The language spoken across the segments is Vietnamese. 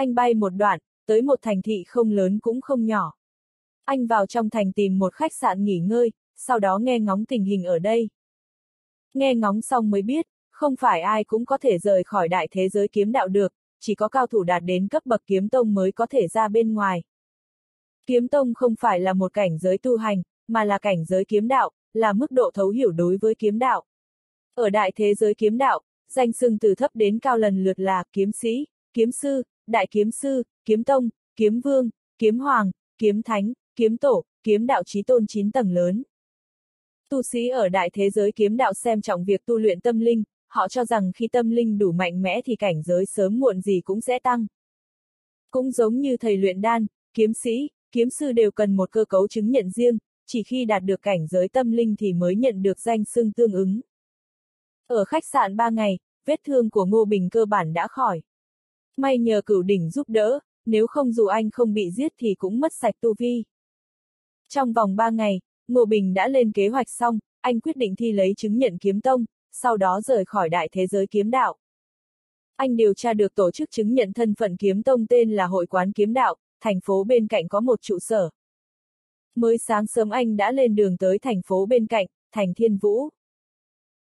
Anh bay một đoạn, tới một thành thị không lớn cũng không nhỏ. Anh vào trong thành tìm một khách sạn nghỉ ngơi, sau đó nghe ngóng tình hình ở đây. Nghe ngóng xong mới biết, không phải ai cũng có thể rời khỏi đại thế giới kiếm đạo được, chỉ có cao thủ đạt đến cấp bậc kiếm tông mới có thể ra bên ngoài. Kiếm tông không phải là một cảnh giới tu hành, mà là cảnh giới kiếm đạo, là mức độ thấu hiểu đối với kiếm đạo. Ở đại thế giới kiếm đạo, danh xưng từ thấp đến cao lần lượt là kiếm sĩ, kiếm sư, đại kiếm sư, kiếm tông, kiếm vương, kiếm hoàng, kiếm thánh, kiếm tổ, kiếm đạo chí tôn 9 tầng lớn. Tu sĩ ở đại thế giới kiếm đạo xem trọng việc tu luyện tâm linh, họ cho rằng khi tâm linh đủ mạnh mẽ thì cảnh giới sớm muộn gì cũng sẽ tăng. Cũng giống như thầy luyện đan, kiếm sĩ, kiếm sư đều cần một cơ cấu chứng nhận riêng, chỉ khi đạt được cảnh giới tâm linh thì mới nhận được danh xưng tương ứng. Ở khách sạn 3 ngày, vết thương của Ngô Bình cơ bản đã khỏi. May nhờ cửu đỉnh giúp đỡ, nếu không dù anh không bị giết thì cũng mất sạch tu vi. Trong vòng 3 ngày, Ngô Bình đã lên kế hoạch xong, anh quyết định thi lấy chứng nhận kiếm tông, sau đó rời khỏi đại thế giới kiếm đạo. Anh điều tra được tổ chức chứng nhận thân phận kiếm tông tên là Hội quán kiếm đạo, thành phố bên cạnh có một trụ sở. Mới sáng sớm anh đã lên đường tới thành phố bên cạnh, thành Thiên Vũ.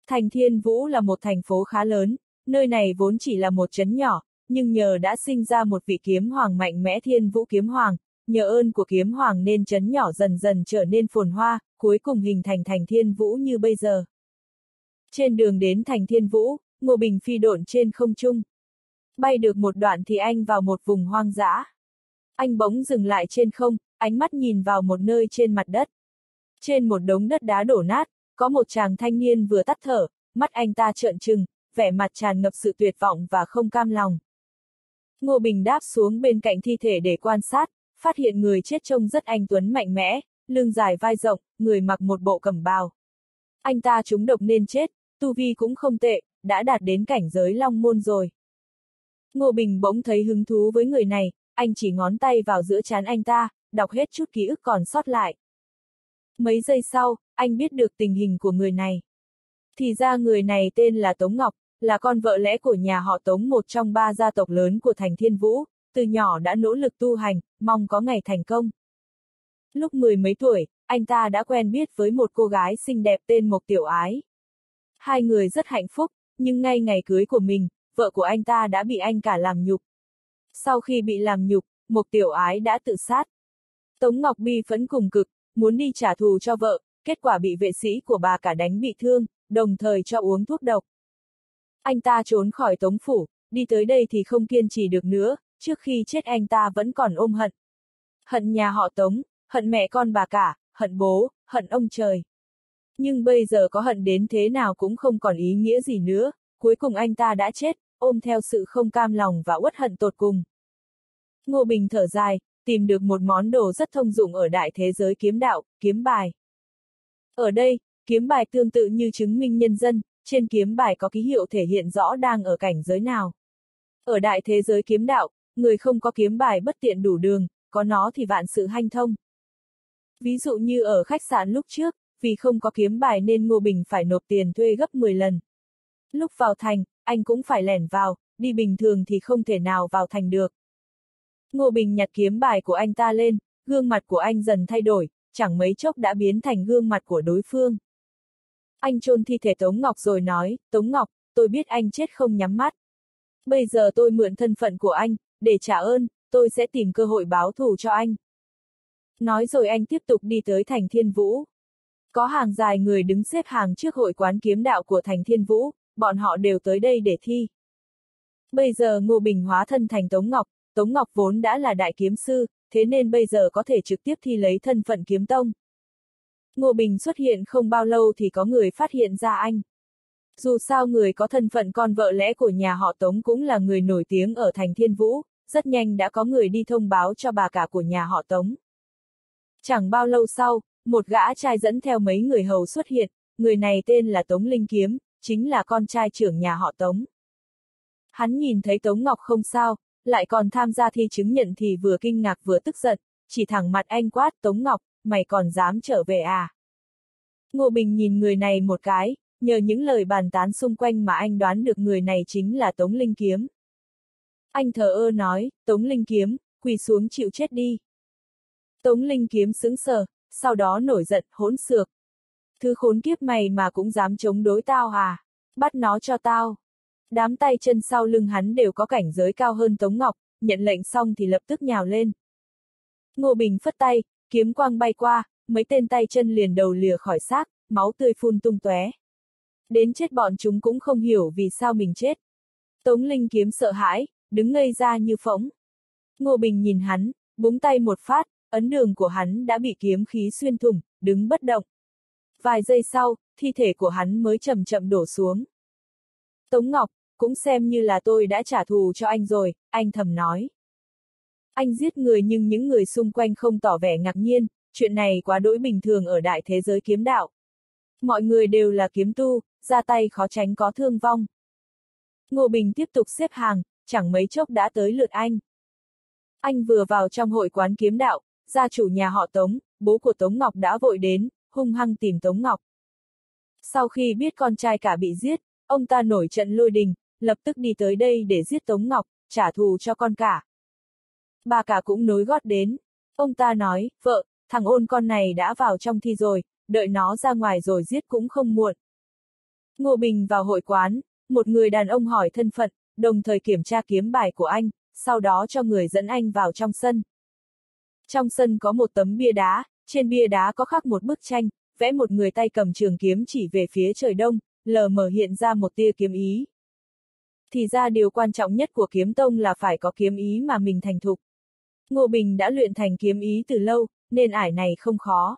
Thành Thiên Vũ là một thành phố khá lớn, nơi này vốn chỉ là một trấn nhỏ, nhưng nhờ đã sinh ra một vị kiếm hoàng mạnh mẽ Thiên Vũ kiếm hoàng, nhờ ơn của kiếm hoàng nên chấn nhỏ dần dần trở nên phồn hoa, cuối cùng hình thành thành Thiên Vũ như bây giờ. Trên đường đến thành Thiên Vũ, Ngô Bình phi độn trên không trung. Bay được một đoạn thì anh vào một vùng hoang dã. Anh bỗng dừng lại trên không, ánh mắt nhìn vào một nơi trên mặt đất. Trên một đống đất đá đổ nát, có một chàng thanh niên vừa tắt thở, mắt anh ta trợn trừng, vẻ mặt tràn ngập sự tuyệt vọng và không cam lòng. Ngô Bình đáp xuống bên cạnh thi thể để quan sát, phát hiện người chết trông rất anh tuấn mạnh mẽ, lưng dài vai rộng, người mặc một bộ cẩm bào. Anh ta trúng độc nên chết, tu vi cũng không tệ, đã đạt đến cảnh giới long môn rồi. Ngô Bình bỗng thấy hứng thú với người này, anh chỉ ngón tay vào giữa chán anh ta, đọc hết chút ký ức còn sót lại. Mấy giây sau, anh biết được tình hình của người này. Thì ra người này tên là Tống Ngọc, là con vợ lẽ của nhà họ Tống một trong ba gia tộc lớn của thành Thiên Vũ, từ nhỏ đã nỗ lực tu hành, mong có ngày thành công. Lúc mười mấy tuổi, anh ta đã quen biết với một cô gái xinh đẹp tên Mộc Tiểu Ái. Hai người rất hạnh phúc, nhưng ngay ngày cưới của mình, vợ của anh ta đã bị anh cả làm nhục. Sau khi bị làm nhục, Mộc Tiểu Ái đã tự sát. Tống Ngọc Bi phẫn cùng cực, muốn đi trả thù cho vợ, kết quả bị vệ sĩ của bà cả đánh bị thương, đồng thời cho uống thuốc độc. Anh ta trốn khỏi Tống Phủ, đi tới đây thì không kiên trì được nữa, trước khi chết anh ta vẫn còn ôm hận. Hận nhà họ Tống, hận mẹ con bà cả, hận bố, hận ông trời. Nhưng bây giờ có hận đến thế nào cũng không còn ý nghĩa gì nữa, cuối cùng anh ta đã chết, ôm theo sự không cam lòng và uất hận tột cùng. Ngô Bình thở dài, tìm được một món đồ rất thông dụng ở đại thế giới kiếm đạo, kiếm bài. Ở đây, kiếm bài tương tự như chứng minh nhân dân, trên kiếm bài có ký hiệu thể hiện rõ đang ở cảnh giới nào. Ở đại thế giới kiếm đạo, người không có kiếm bài bất tiện đủ đường, có nó thì vạn sự hanh thông. Ví dụ như ở khách sạn lúc trước, vì không có kiếm bài nên Ngô Bình phải nộp tiền thuê gấp 10 lần. Lúc vào thành, anh cũng phải lẻn vào, đi bình thường thì không thể nào vào thành được. Ngô Bình nhặt kiếm bài của anh ta lên, gương mặt của anh dần thay đổi, chẳng mấy chốc đã biến thành gương mặt của đối phương. Anh chôn thi thể Tống Ngọc rồi nói, Tống Ngọc, tôi biết anh chết không nhắm mắt. Bây giờ tôi mượn thân phận của anh, để trả ơn, tôi sẽ tìm cơ hội báo thù cho anh. Nói rồi anh tiếp tục đi tới thành Thiên Vũ. Có hàng dài người đứng xếp hàng trước hội quán kiếm đạo của thành Thiên Vũ, bọn họ đều tới đây để thi. Bây giờ Ngô Bình hóa thân thành Tống Ngọc, Tống Ngọc vốn đã là đại kiếm sư, thế nên bây giờ có thể trực tiếp thi lấy thân phận kiếm tông. Ngô Bình xuất hiện không bao lâu thì có người phát hiện ra anh. Dù sao người có thân phận con vợ lẽ của nhà họ Tống cũng là người nổi tiếng ở thành Thiên Vũ, rất nhanh đã có người đi thông báo cho bà cả của nhà họ Tống. Chẳng bao lâu sau, một gã trai dẫn theo mấy người hầu xuất hiện, người này tên là Tống Linh Kiếm, chính là con trai trưởng nhà họ Tống. Hắn nhìn thấy Tống Ngọc không sao, lại còn tham gia thi chứng nhận thì vừa kinh ngạc vừa tức giận, chỉ thẳng mặt anh quát Tống Ngọc, mày còn dám trở về à? Ngô Bình nhìn người này một cái, nhờ những lời bàn tán xung quanh mà anh đoán được người này chính là Tống Linh Kiếm. Anh thờ ơ nói, Tống Linh Kiếm, quỳ xuống chịu chết đi. Tống Linh Kiếm sững sờ, sau đó nổi giận, hỗn xược. Thứ khốn kiếp mày mà cũng dám chống đối tao à? Bắt nó cho tao. Đám tay chân sau lưng hắn đều có cảnh giới cao hơn Tống Ngọc, nhận lệnh xong thì lập tức nhào lên. Ngô Bình phất tay, kiếm quang bay qua, mấy tên tay chân liền đầu lìa khỏi xác, máu tươi phun tung tóe. Đến chết bọn chúng cũng không hiểu vì sao mình chết. Tống Linh kiếm sợ hãi, đứng ngây ra như phỗng. Ngô Bình nhìn hắn, búng tay một phát, ấn đường của hắn đã bị kiếm khí xuyên thủng, đứng bất động. Vài giây sau, thi thể của hắn mới chậm chậm đổ xuống. Tống Ngọc, cũng xem như là tôi đã trả thù cho anh rồi, anh thầm nói. Anh giết người nhưng những người xung quanh không tỏ vẻ ngạc nhiên, chuyện này quá đỗi bình thường ở đại thế giới kiếm đạo. Mọi người đều là kiếm tu, ra tay khó tránh có thương vong. Ngô Bình tiếp tục xếp hàng, chẳng mấy chốc đã tới lượt anh. Anh vừa vào trong hội quán kiếm đạo, gia chủ nhà họ Tống, bố của Tống Ngọc đã vội đến, hung hăng tìm Tống Ngọc. Sau khi biết con trai cả bị giết, ông ta nổi trận lôi đình, lập tức đi tới đây để giết Tống Ngọc, trả thù cho con cả. Bà cả cũng nối gót đến. Ông ta nói, vợ, thằng ôn con này đã vào trong thi rồi, đợi nó ra ngoài rồi giết cũng không muộn. Ngô Bình vào hội quán, một người đàn ông hỏi thân phận, đồng thời kiểm tra kiếm bài của anh, sau đó cho người dẫn anh vào trong sân. Trong sân có một tấm bia đá, trên bia đá có khắc một bức tranh, vẽ một người tay cầm trường kiếm chỉ về phía trời đông, lờ mờ hiện ra một tia kiếm ý. Thì ra điều quan trọng nhất của kiếm tông là phải có kiếm ý mà mình thành thục. Ngô Bình đã luyện thành kiếm ý từ lâu, nên ải này không khó.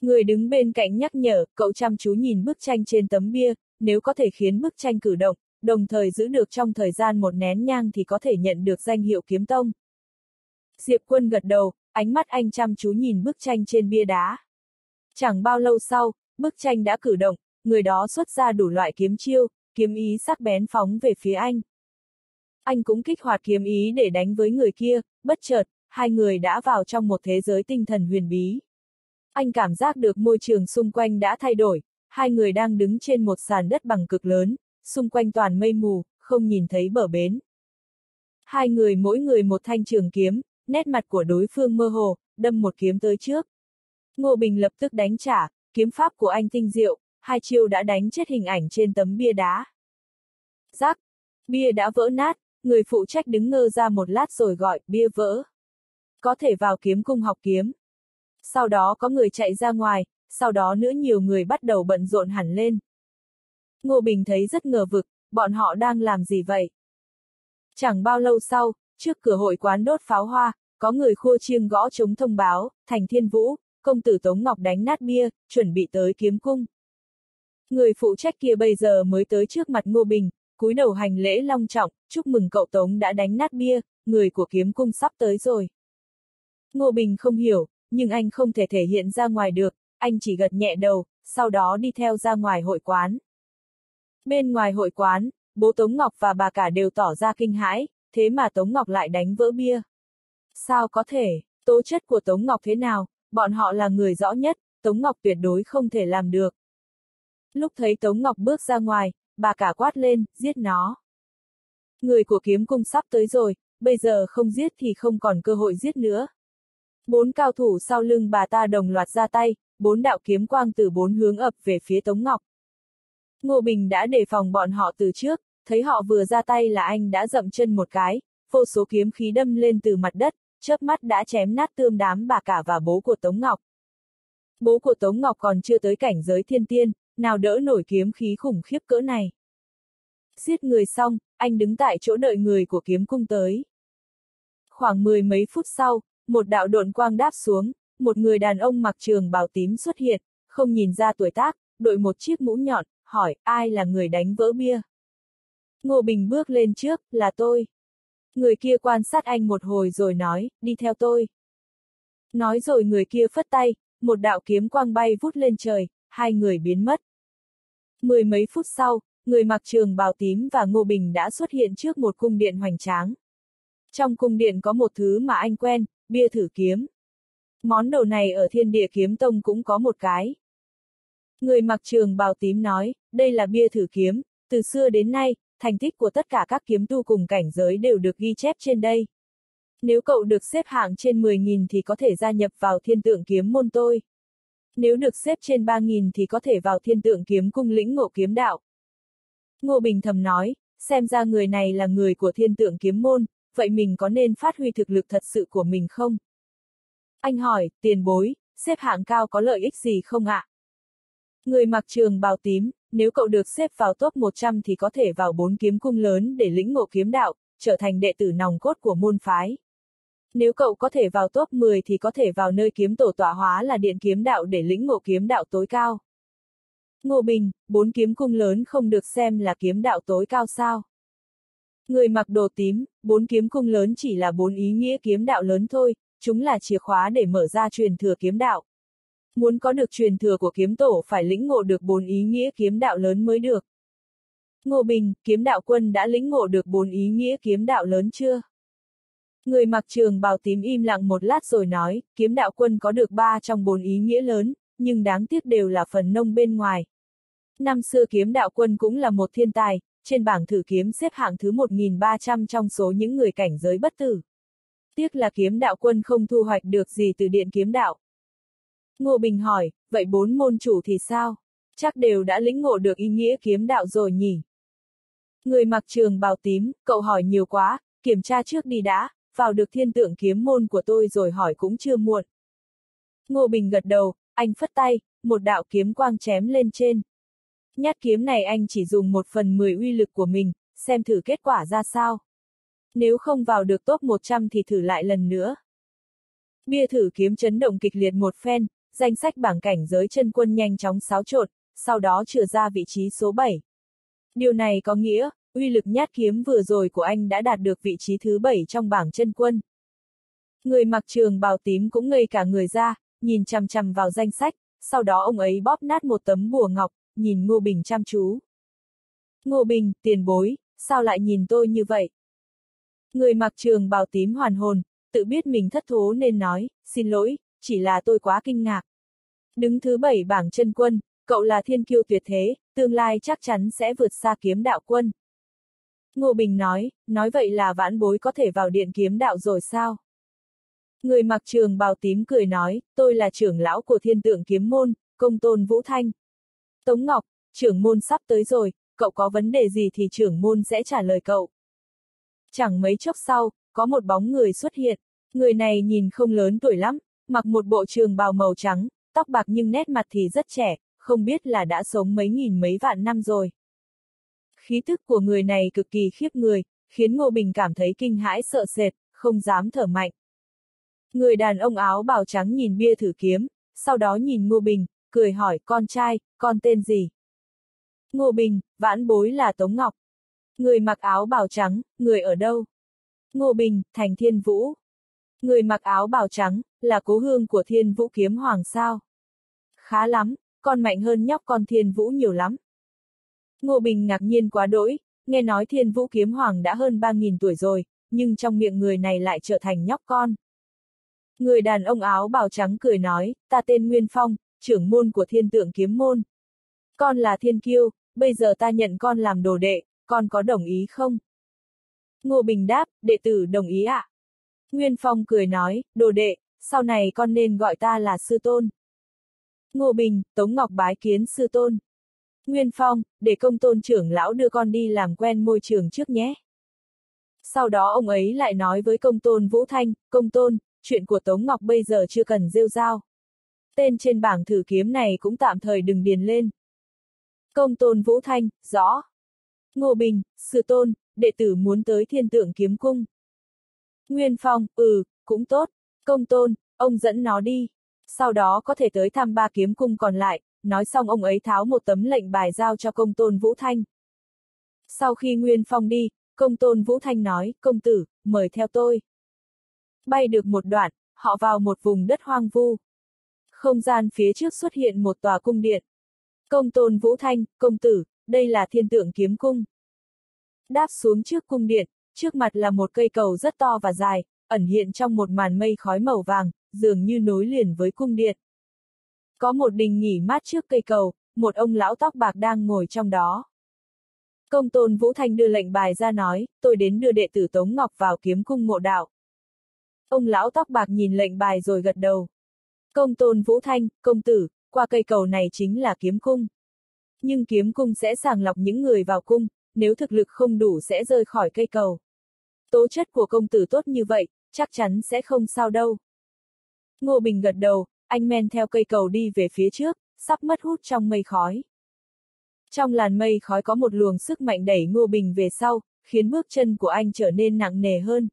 Người đứng bên cạnh nhắc nhở, cậu chăm chú nhìn bức tranh trên tấm bia, nếu có thể khiến bức tranh cử động, đồng thời giữ được trong thời gian một nén nhang thì có thể nhận được danh hiệu kiếm tông. Diệp quân gật đầu, ánh mắt anh chăm chú nhìn bức tranh trên bia đá. Chẳng bao lâu sau, bức tranh đã cử động, người đó xuất ra đủ loại kiếm chiêu, kiếm ý sắc bén phóng về phía anh. Anh cũng kích hoạt kiếm ý để đánh với người kia, bất chợt, hai người đã vào trong một thế giới tinh thần huyền bí. Anh cảm giác được môi trường xung quanh đã thay đổi, hai người đang đứng trên một sàn đất bằng cực lớn, xung quanh toàn mây mù, không nhìn thấy bờ bến. Hai người mỗi người một thanh trường kiếm, nét mặt của đối phương mơ hồ, đâm một kiếm tới trước. Ngô Bình lập tức đánh trả, kiếm pháp của anh tinh diệu, hai chiêu đã đánh chết hình ảnh trên tấm bia đá. Rắc, bia đã vỡ nát, người phụ trách đứng ngơ ra một lát rồi gọi, bia vỡ. Có thể vào kiếm cung học kiếm. Sau đó có người chạy ra ngoài, sau đó nữa nhiều người bắt đầu bận rộn hẳn lên. Ngô Bình thấy rất ngờ vực, bọn họ đang làm gì vậy? Chẳng bao lâu sau, trước cửa hội quán đốt pháo hoa, có người khua chiêng gõ trống thông báo, thành thiên vũ, công tử Tống Ngọc đánh nát bia, chuẩn bị tới kiếm cung. Người phụ trách kia bây giờ mới tới trước mặt Ngô Bình, cúi đầu hành lễ long trọng, chúc mừng cậu Tống đã đánh nát bia, người của kiếm cung sắp tới rồi. Ngô Bình không hiểu, nhưng anh không thể thể hiện ra ngoài được, anh chỉ gật nhẹ đầu, sau đó đi theo ra ngoài hội quán. Bên ngoài hội quán, bố Tống Ngọc và bà cả đều tỏ ra kinh hãi, thế mà Tống Ngọc lại đánh vỡ bia. Sao có thể, tố chất của Tống Ngọc thế nào, bọn họ là người rõ nhất, Tống Ngọc tuyệt đối không thể làm được. Lúc thấy Tống Ngọc bước ra ngoài, bà cả quát lên, giết nó. Người của kiếm cung sắp tới rồi, bây giờ không giết thì không còn cơ hội giết nữa. Bốn cao thủ sau lưng bà ta đồng loạt ra tay, bốn đạo kiếm quang từ bốn hướng ập về phía Tống Ngọc. Ngô Bình đã đề phòng bọn họ từ trước, thấy họ vừa ra tay là anh đã dậm chân một cái, vô số kiếm khí đâm lên từ mặt đất, chớp mắt đã chém nát tươm đám bà cả và bố của Tống Ngọc. Bố của Tống Ngọc còn chưa tới cảnh giới thiên tiên, nào đỡ nổi kiếm khí khủng khiếp cỡ này. Giết người xong, anh đứng tại chỗ đợi người của kiếm cung tới. Khoảng mười mấy phút sau, một đạo độn quang đáp xuống, một người đàn ông mặc trường bào tím xuất hiện, không nhìn ra tuổi tác, đội một chiếc mũ nhọn, hỏi, ai là người đánh vỡ bia? Ngô Bình bước lên trước, là tôi. Người kia quan sát anh một hồi rồi nói, đi theo tôi. Nói rồi người kia phất tay, một đạo kiếm quang bay vút lên trời, hai người biến mất. Mười mấy phút sau, người mặc trường bào tím và Ngô Bình đã xuất hiện trước một cung điện hoành tráng. Trong cung điện có một thứ mà anh quen, bia thử kiếm. Món đồ này ở thiên địa kiếm tông cũng có một cái. Người mặc trường bào tím nói, đây là bia thử kiếm, từ xưa đến nay, thành tích của tất cả các kiếm tu cùng cảnh giới đều được ghi chép trên đây. Nếu cậu được xếp hạng trên 10.000 thì có thể gia nhập vào thiên tượng kiếm môn tôi. Nếu được xếp trên 3.000 thì có thể vào thiên tượng kiếm cung lĩnh ngộ kiếm đạo. Ngô Bình thầm nói, xem ra người này là người của thiên tượng kiếm môn, vậy mình có nên phát huy thực lực thật sự của mình không? Anh hỏi, tiền bối, xếp hạng cao có lợi ích gì không ạ? Người mặc trường bào tím, nếu cậu được xếp vào top 100 thì có thể vào bốn kiếm cung lớn để lĩnh ngộ kiếm đạo, trở thành đệ tử nòng cốt của môn phái. Nếu cậu có thể vào top 10 thì có thể vào nơi kiếm tổ tọa hóa là điện kiếm đạo để lĩnh ngộ kiếm đạo tối cao. Ngô Bình, bốn kiếm cung lớn không được xem là kiếm đạo tối cao sao? Người mặc đồ tím, bốn kiếm cung lớn chỉ là bốn ý nghĩa kiếm đạo lớn thôi, chúng là chìa khóa để mở ra truyền thừa kiếm đạo. Muốn có được truyền thừa của kiếm tổ phải lĩnh ngộ được bốn ý nghĩa kiếm đạo lớn mới được. Ngô Bình, kiếm đạo quân đã lĩnh ngộ được bốn ý nghĩa kiếm đạo lớn chưa? Người mặc trường bào tím im lặng một lát rồi nói, kiếm đạo quân có được ba trong bốn ý nghĩa lớn, nhưng đáng tiếc đều là phần nông bên ngoài. Năm xưa kiếm đạo quân cũng là một thiên tài, trên bảng thử kiếm xếp hạng thứ 1.300 trong số những người cảnh giới bất tử. Tiếc là kiếm đạo quân không thu hoạch được gì từ điện kiếm đạo. Ngô Bình hỏi, vậy bốn môn chủ thì sao? Chắc đều đã lĩnh ngộ được ý nghĩa kiếm đạo rồi nhỉ? Người mặc trường bào tím, cậu hỏi nhiều quá, kiểm tra trước đi đã, vào được thiên tượng kiếm môn của tôi rồi hỏi cũng chưa muộn. Ngô Bình gật đầu, anh phất tay, một đạo kiếm quang chém lên trên. Nhát kiếm này anh chỉ dùng một phần mười uy lực của mình, xem thử kết quả ra sao. Nếu không vào được top 100 thì thử lại lần nữa. Bia thử kiếm chấn động kịch liệt một phen, danh sách bảng cảnh giới chân quân nhanh chóng xáo trộn, sau đó trừ ra vị trí số 7. Điều này có nghĩa, uy lực nhát kiếm vừa rồi của anh đã đạt được vị trí thứ bảy trong bảng chân quân. Người mặc trường bào tím cũng ngây cả người ra, nhìn chằm chằm vào danh sách, sau đó ông ấy bóp nát một tấm bùa ngọc, nhìn Ngô Bình chăm chú. Ngô Bình, tiền bối, sao lại nhìn tôi như vậy? Người mặc trường bào tím hoàn hồn, tự biết mình thất thố nên nói, xin lỗi, chỉ là tôi quá kinh ngạc. Đứng thứ bảy bảng chân quân, cậu là thiên kiêu tuyệt thế, tương lai chắc chắn sẽ vượt xa kiếm đạo quân. Ngô Bình nói, nói vậy là vãn bối có thể vào điện kiếm đạo rồi sao? Người mặc trường bào tím cười nói, tôi là trưởng lão của thiên tượng kiếm môn, công tôn Vũ Thanh. Tống Ngọc, trưởng môn sắp tới rồi, cậu có vấn đề gì thì trưởng môn sẽ trả lời cậu. Chẳng mấy chốc sau, có một bóng người xuất hiện, người này nhìn không lớn tuổi lắm, mặc một bộ trường bào màu trắng, tóc bạc nhưng nét mặt thì rất trẻ, không biết là đã sống mấy nghìn mấy vạn năm rồi. Khí tức của người này cực kỳ khiếp người, khiến Ngô Bình cảm thấy kinh hãi sợ sệt, không dám thở mạnh. Người đàn ông áo bào trắng nhìn bia thử kiếm, sau đó nhìn Ngô Bình, cười hỏi con trai, con tên gì? Ngô Bình, vãn bối là Tống Ngọc. Người mặc áo bào trắng, người ở đâu? Ngô Bình, thành thiên vũ. Người mặc áo bào trắng, là cố hương của thiên vũ kiếm hoàng sao. Khá lắm, con mạnh hơn nhóc con thiên vũ nhiều lắm. Ngô Bình ngạc nhiên quá đỗi, nghe nói thiên vũ kiếm hoàng đã hơn 3.000 tuổi rồi, nhưng trong miệng người này lại trở thành nhóc con. Người đàn ông áo bào trắng cười nói, ta tên Nguyên Phong, trưởng môn của thiên tượng kiếm môn. Con là thiên kiêu, bây giờ ta nhận con làm đồ đệ, con có đồng ý không? Ngô Bình đáp, đệ tử đồng ý ạ. À? Nguyên Phong cười nói, đồ đệ, sau này con nên gọi ta là sư tôn. Ngô Bình, Tống Ngọc bái kiến sư tôn. Nguyên Phong, để công tôn trưởng lão đưa con đi làm quen môi trường trước nhé. Sau đó ông ấy lại nói với công tôn Vũ Thanh, công tôn, chuyện của Tống Ngọc bây giờ chưa cần rêu rao. Tên trên bảng thử kiếm này cũng tạm thời đừng điền lên. Công tôn Vũ Thanh, rõ. Ngô Bình, sư tôn, đệ tử muốn tới thiên tượng kiếm cung. Nguyên Phong, ừ, cũng tốt. Công tôn, ông dẫn nó đi. Sau đó có thể tới thăm ba kiếm cung còn lại, nói xong ông ấy tháo một tấm lệnh bài giao cho công tôn Vũ Thanh. Sau khi Nguyên Phong đi, công tôn Vũ Thanh nói, công tử, mời theo tôi. Bay được một đoạn, họ vào một vùng đất hoang vu. Không gian phía trước xuất hiện một tòa cung điện. Công tôn Vũ Thanh, công tử, đây là thiên tượng kiếm cung. Đáp xuống trước cung điện, trước mặt là một cây cầu rất to và dài, ẩn hiện trong một màn mây khói màu vàng, dường như nối liền với cung điện. Có một đình nghỉ mát trước cây cầu, một ông lão tóc bạc đang ngồi trong đó. Công tôn Vũ Thanh đưa lệnh bài ra nói, tôi đến đưa đệ tử Tống Ngọc vào kiếm cung ngộ đạo. Ông lão tóc bạc nhìn lệnh bài rồi gật đầu. Công tôn Vũ Thanh, công tử, qua cây cầu này chính là kiếm cung. Nhưng kiếm cung sẽ sàng lọc những người vào cung, nếu thực lực không đủ sẽ rơi khỏi cây cầu. Tố chất của công tử tốt như vậy, chắc chắn sẽ không sao đâu. Ngô Bình gật đầu, anh men theo cây cầu đi về phía trước, sắp mất hút trong mây khói. Trong làn mây khói có một luồng sức mạnh đẩy Ngô Bình về sau, khiến bước chân của anh trở nên nặng nề hơn.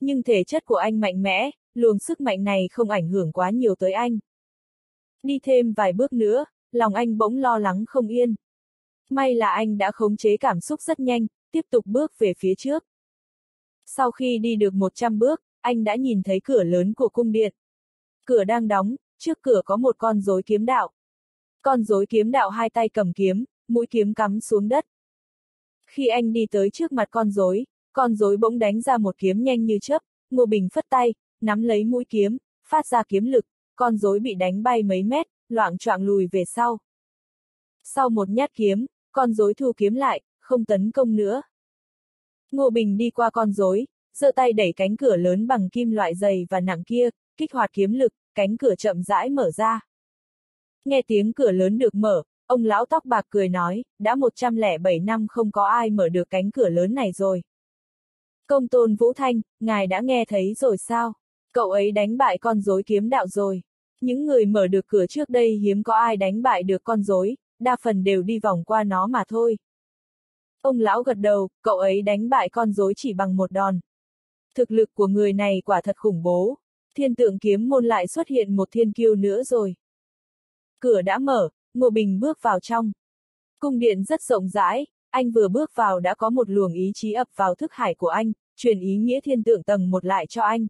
Nhưng thể chất của anh mạnh mẽ, luồng sức mạnh này không ảnh hưởng quá nhiều tới anh. Đi thêm vài bước nữa, lòng anh bỗng lo lắng không yên. May là anh đã khống chế cảm xúc rất nhanh, tiếp tục bước về phía trước. Sau khi đi được 100 bước, anh đã nhìn thấy cửa lớn của cung điện. Cửa đang đóng, trước cửa có một con rối kiếm đạo. Con rối kiếm đạo hai tay cầm kiếm, mũi kiếm cắm xuống đất. Khi anh đi tới trước mặt con rối, con rối bỗng đánh ra một kiếm nhanh như chớp, Ngô Bình phất tay, nắm lấy mũi kiếm, phát ra kiếm lực, con rối bị đánh bay mấy mét, loạn choạng lùi về sau. Sau một nhát kiếm, con rối thu kiếm lại, không tấn công nữa. Ngô Bình đi qua con rối, giơ tay đẩy cánh cửa lớn bằng kim loại dày và nặng kia, kích hoạt kiếm lực, cánh cửa chậm rãi mở ra. Nghe tiếng cửa lớn được mở, ông lão tóc bạc cười nói, đã 107 năm không có ai mở được cánh cửa lớn này rồi. Công tôn Vũ Thanh, ngài đã nghe thấy rồi sao? Cậu ấy đánh bại con rối kiếm đạo rồi. Những người mở được cửa trước đây hiếm có ai đánh bại được con rối, đa phần đều đi vòng qua nó mà thôi. Ông lão gật đầu, cậu ấy đánh bại con rối chỉ bằng một đòn. Thực lực của người này quả thật khủng bố. Thiên tượng kiếm môn lại xuất hiện một thiên kiêu nữa rồi. Cửa đã mở, Ngô Bình bước vào trong. Cung điện rất rộng rãi, anh vừa bước vào đã có một luồng ý chí ập vào thức hải của anh, truyền ý nghĩa thiên tượng tầng một lại cho anh.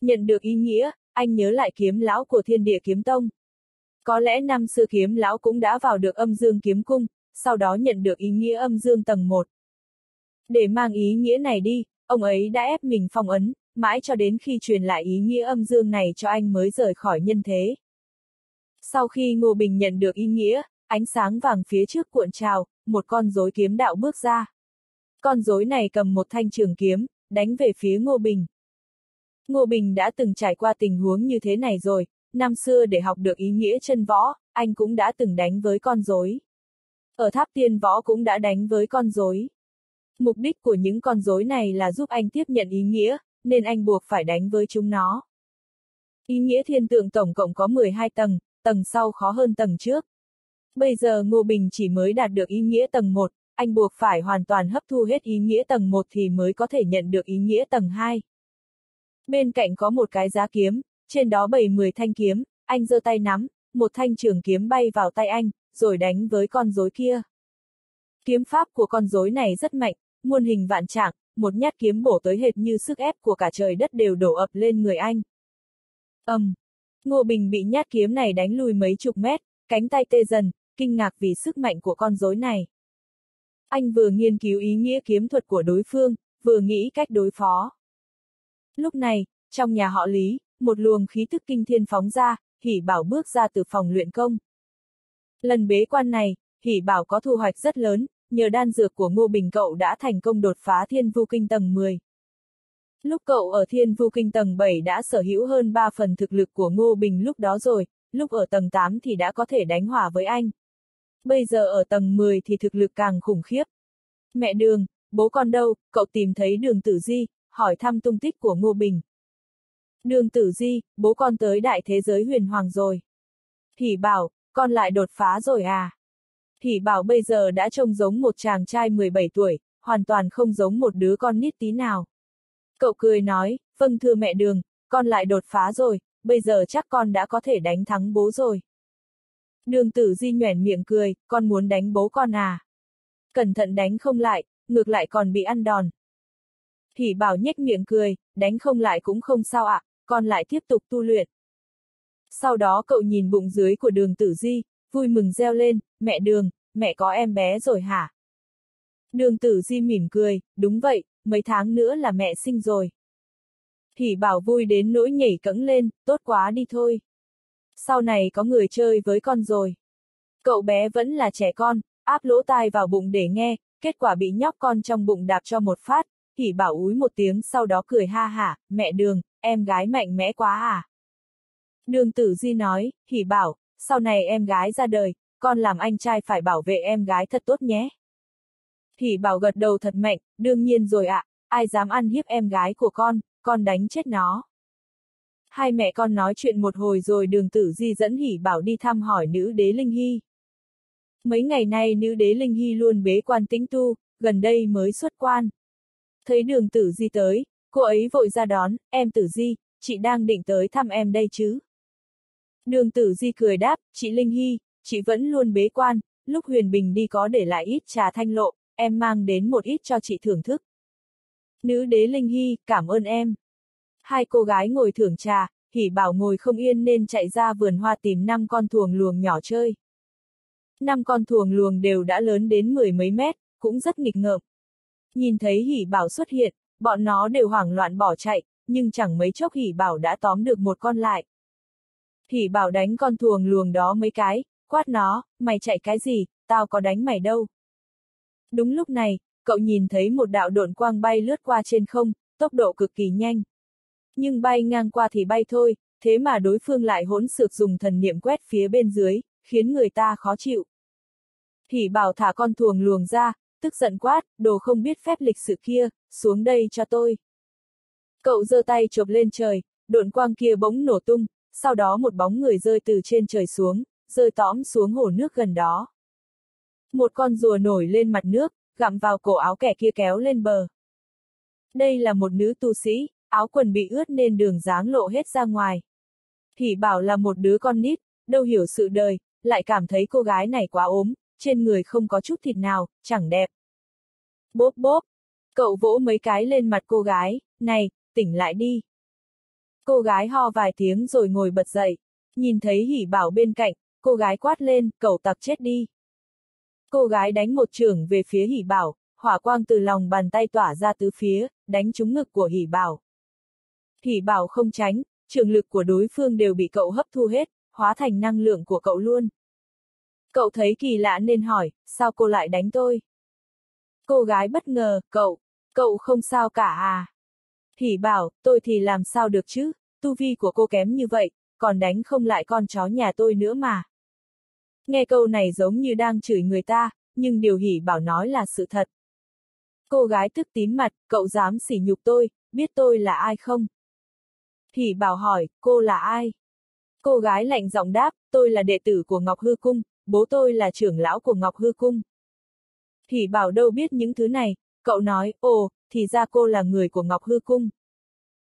Nhận được ý nghĩa, anh nhớ lại kiếm lão của thiên địa kiếm tông. Có lẽ năm xưa kiếm lão cũng đã vào được âm dương kiếm cung, sau đó nhận được ý nghĩa âm dương tầng 1. Để mang ý nghĩa này đi, ông ấy đã ép mình phong ấn, mãi cho đến khi truyền lại ý nghĩa âm dương này cho anh mới rời khỏi nhân thế. Sau khi Ngô Bình nhận được ý nghĩa, ánh sáng vàng phía trước cuộn trào, một con rối kiếm đạo bước ra. Con rối này cầm một thanh trường kiếm, đánh về phía Ngô Bình. Ngô Bình đã từng trải qua tình huống như thế này rồi, năm xưa để học được ý nghĩa chân võ, anh cũng đã từng đánh với con rối. Ở tháp tiên võ cũng đã đánh với con rối. Mục đích của những con rối này là giúp anh tiếp nhận ý nghĩa, nên anh buộc phải đánh với chúng nó. Ý nghĩa thiên tượng tổng cộng có 12 tầng, tầng sau khó hơn tầng trước. Bây giờ Ngô Bình chỉ mới đạt được ý nghĩa tầng 1, anh buộc phải hoàn toàn hấp thu hết ý nghĩa tầng 1 thì mới có thể nhận được ý nghĩa tầng 2. Bên cạnh có một cái giá kiếm, trên đó bày 10 thanh kiếm, anh giơ tay nắm, một thanh trường kiếm bay vào tay anh, rồi đánh với con rối kia. Kiếm pháp của con rối này rất mạnh, muôn hình vạn trạng, một nhát kiếm bổ tới hệt như sức ép của cả trời đất đều đổ ập lên người anh. ầm, um, Ngô Bình bị nhát kiếm này đánh lùi mấy chục mét, cánh tay tê dần, kinh ngạc vì sức mạnh của con rối này. Anh vừa nghiên cứu ý nghĩa kiếm thuật của đối phương, vừa nghĩ cách đối phó. Lúc này, trong nhà họ Lý, một luồng khí tức kinh thiên phóng ra, Hỷ Bảo bước ra từ phòng luyện công. Lần bế quan này, Hỷ Bảo có thu hoạch rất lớn, nhờ đan dược của Ngô Bình cậu đã thành công đột phá Thiên Vu Kinh tầng 10. Lúc cậu ở Thiên Vu Kinh tầng 7 đã sở hữu hơn 3 phần thực lực của Ngô Bình lúc đó rồi, lúc ở tầng 8 thì đã có thể đánh hỏa với anh. Bây giờ ở tầng 10 thì thực lực càng khủng khiếp. Mẹ đường, bố con đâu, cậu tìm thấy đường tử di, hỏi thăm tung tích của Ngô Bình. Đường tử di, bố con tới đại thế giới huyền hoàng rồi. Thì bảo, con lại đột phá rồi à? Thì bảo bây giờ đã trông giống một chàng trai 17 tuổi, hoàn toàn không giống một đứa con nít tí nào. Cậu cười nói, vâng thưa mẹ đường, con lại đột phá rồi, bây giờ chắc con đã có thể đánh thắng bố rồi. Đường tử di nhoẻn miệng cười, con muốn đánh bố con à? Cẩn thận đánh không lại, ngược lại còn bị ăn đòn. Thì bảo nhếch miệng cười, đánh không lại cũng không sao ạ, à, con lại tiếp tục tu luyện. Sau đó cậu nhìn bụng dưới của đường tử di, vui mừng reo lên, mẹ đường, mẹ có em bé rồi hả? Đường tử di mỉm cười, đúng vậy, mấy tháng nữa là mẹ sinh rồi. Thì bảo vui đến nỗi nhảy cẫng lên, tốt quá đi thôi. Sau này có người chơi với con rồi. Cậu bé vẫn là trẻ con, áp lỗ tai vào bụng để nghe, kết quả bị nhóc con trong bụng đạp cho một phát, hỉ bảo úi một tiếng sau đó cười ha hả, mẹ đường, em gái mạnh mẽ quá à. Đường tử di nói, hỉ bảo, sau này em gái ra đời, con làm anh trai phải bảo vệ em gái thật tốt nhé. Hỉ bảo gật đầu thật mạnh, đương nhiên rồi ạ, ai dám ăn hiếp em gái của con, con đánh chết nó. Hai mẹ con nói chuyện một hồi rồi đường tử di dẫn hỉ bảo đi thăm hỏi nữ đế Linh Hy. Mấy ngày nay nữ đế Linh Hy luôn bế quan tĩnh tu, gần đây mới xuất quan. Thấy đường tử di tới, cô ấy vội ra đón, em tử di, chị đang định tới thăm em đây chứ. Nương tử di cười đáp, chị Linh Hy, chị vẫn luôn bế quan, lúc Huyền Bình đi có để lại ít trà thanh lộ, em mang đến một ít cho chị thưởng thức. Nữ đế Linh Hy, cảm ơn em. Hai cô gái ngồi thưởng trà, hỉ bảo ngồi không yên nên chạy ra vườn hoa tìm năm con thuồng luồng nhỏ chơi. Năm con thuồng luồng đều đã lớn đến mười mấy mét, cũng rất nghịch ngợm. Nhìn thấy hỉ bảo xuất hiện, bọn nó đều hoảng loạn bỏ chạy, nhưng chẳng mấy chốc hỉ bảo đã tóm được một con lại. Hỉ bảo đánh con thuồng luồng đó mấy cái, quát nó, mày chạy cái gì, tao có đánh mày đâu. Đúng lúc này, cậu nhìn thấy một đạo độn quang bay lướt qua trên không, tốc độ cực kỳ nhanh. Nhưng bay ngang qua thì bay thôi, thế mà đối phương lại hỗn xược dùng thần niệm quét phía bên dưới, khiến người ta khó chịu. Hỉ bảo thả con thuồng luồng ra, tức giận quát, đồ không biết phép lịch sự kia, xuống đây cho tôi. Cậu giơ tay chộp lên trời, độn quang kia bỗng nổ tung, sau đó một bóng người rơi từ trên trời xuống, rơi tõm xuống hồ nước gần đó. Một con rùa nổi lên mặt nước, gặm vào cổ áo kẻ kia kéo lên bờ. Đây là một nữ tu sĩ, áo quần bị ướt nên đường dáng lộ hết ra ngoài. Thì bảo là một đứa con nít, đâu hiểu sự đời, lại cảm thấy cô gái này quá ốm, trên người không có chút thịt nào, chẳng đẹp. Bốp bốp, cậu vỗ mấy cái lên mặt cô gái, này, tỉnh lại đi. Cô gái ho vài tiếng rồi ngồi bật dậy, nhìn thấy hỉ bảo bên cạnh, cô gái quát lên, cậu tặc chết đi. Cô gái đánh một trường về phía hỉ bảo, hỏa quang từ lòng bàn tay tỏa ra tứ phía, đánh trúng ngực của hỉ bảo. Hỉ bảo không tránh, trường lực của đối phương đều bị cậu hấp thu hết, hóa thành năng lượng của cậu luôn. Cậu thấy kỳ lạ nên hỏi, sao cô lại đánh tôi? Cô gái bất ngờ, cậu, cậu không sao cả à? Hỉ bảo, tôi thì làm sao được chứ, tu vi của cô kém như vậy, còn đánh không lại con chó nhà tôi nữa mà. Nghe câu này giống như đang chửi người ta, nhưng điều hỉ bảo nói là sự thật. Cô gái tức tím mặt, cậu dám sỉ nhục tôi, biết tôi là ai không? Hỉ bảo hỏi, cô là ai? Cô gái lạnh giọng đáp, tôi là đệ tử của Ngọc Hư Cung, bố tôi là trưởng lão của Ngọc Hư Cung. Hỉ bảo đâu biết những thứ này, cậu nói, ồ, thì ra cô là người của Ngọc Hư Cung.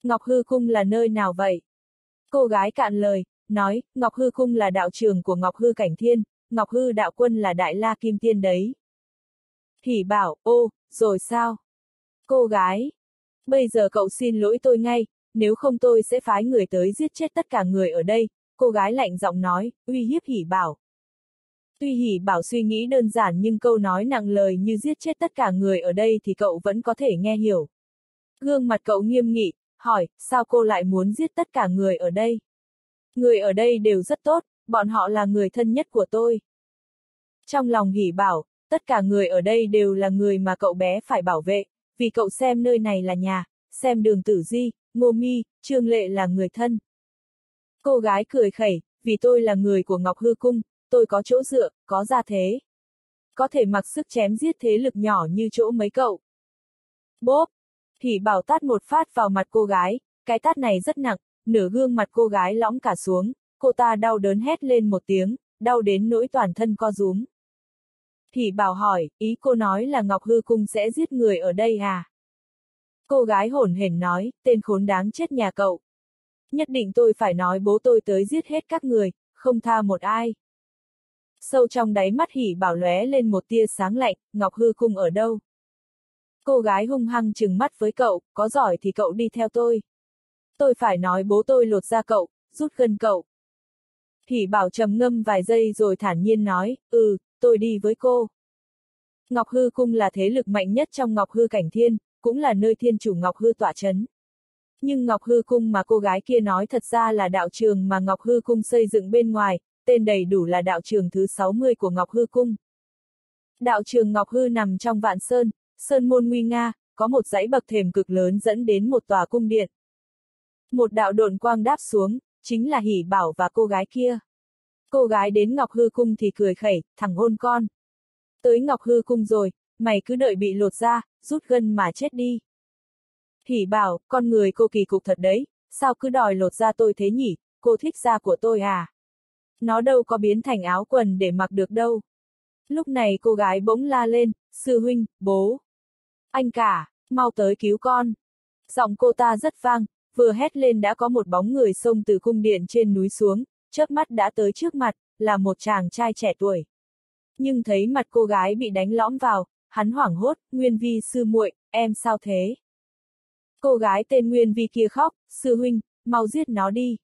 Ngọc Hư Cung là nơi nào vậy? Cô gái cạn lời, nói, Ngọc Hư Cung là đạo trường của Ngọc Hư Cảnh Thiên, Ngọc Hư Đạo Quân là Đại La Kim Tiên đấy. Hỉ bảo, ô, rồi sao? Cô gái, bây giờ cậu xin lỗi tôi ngay, nếu không tôi sẽ phái người tới giết chết tất cả người ở đây, cô gái lạnh giọng nói, uy hiếp hỉ bảo. Tuy hỉ bảo suy nghĩ đơn giản nhưng câu nói nặng lời như giết chết tất cả người ở đây thì cậu vẫn có thể nghe hiểu. Gương mặt cậu nghiêm nghị, hỏi, sao cô lại muốn giết tất cả người ở đây? Người ở đây đều rất tốt, bọn họ là người thân nhất của tôi. Trong lòng hỉ bảo, tất cả người ở đây đều là người mà cậu bé phải bảo vệ, vì cậu xem nơi này là nhà, xem đường tử di, ngô mi, trương lệ là người thân. Cô gái cười khẩy, vì tôi là người của Ngọc Hư Cung, tôi có chỗ dựa, có gia thế. Có thể mặc sức chém giết thế lực nhỏ như chỗ mấy cậu. Bốp! Hỉ bảo tát một phát vào mặt cô gái, cái tát này rất nặng, nửa gương mặt cô gái lõng cả xuống, cô ta đau đớn hét lên một tiếng, đau đến nỗi toàn thân co rúm. Thì bảo hỏi, ý cô nói là Ngọc Hư Cung sẽ giết người ở đây à? Cô gái hổn hển nói, tên khốn đáng chết nhà cậu. Nhất định tôi phải nói bố tôi tới giết hết các người, không tha một ai. Sâu trong đáy mắt hỉ bảo lóe lên một tia sáng lạnh, Ngọc Hư Cung ở đâu? Cô gái hung hăng chừng mắt với cậu, có giỏi thì cậu đi theo tôi. Tôi phải nói bố tôi lột ra cậu, rút gân cậu. Hỉ bảo trầm ngâm vài giây rồi thản nhiên nói, ừ, tôi đi với cô. Ngọc Hư Cung là thế lực mạnh nhất trong Ngọc Hư Cảnh Thiên, cũng là nơi thiên chủ Ngọc Hư tỏa chấn. Nhưng Ngọc Hư Cung mà cô gái kia nói thật ra là đạo trường mà Ngọc Hư Cung xây dựng bên ngoài, tên đầy đủ là đạo trường thứ 60 của Ngọc Hư Cung. Đạo trường Ngọc Hư nằm trong vạn sơn, sơn môn nguy nga, có một dãy bậc thềm cực lớn dẫn đến một tòa cung điện. Một đạo độn quang đáp xuống, chính là hỉ bảo và cô gái kia. Cô gái đến Ngọc Hư cung thì cười khẩy, thẳng hôn con. Tới Ngọc Hư cung rồi, mày cứ đợi bị lột ra, rút gân mà chết đi. Hỉ bảo, con người cô kỳ cục thật đấy, sao cứ đòi lột ra tôi thế nhỉ, cô thích da của tôi à? Nó đâu có biến thành áo quần để mặc được đâu. Lúc này cô gái bỗng la lên, sư huynh, bố. Anh cả, mau tới cứu con. Giọng cô ta rất vang, vừa hét lên đã có một bóng người xông từ cung điện trên núi xuống, chớp mắt đã tới trước mặt, là một chàng trai trẻ tuổi. Nhưng thấy mặt cô gái bị đánh lõm vào, hắn hoảng hốt, Nguyên Vi sư muội, em sao thế? Cô gái tên Nguyên Vi kia khóc, sư huynh, mau giết nó đi.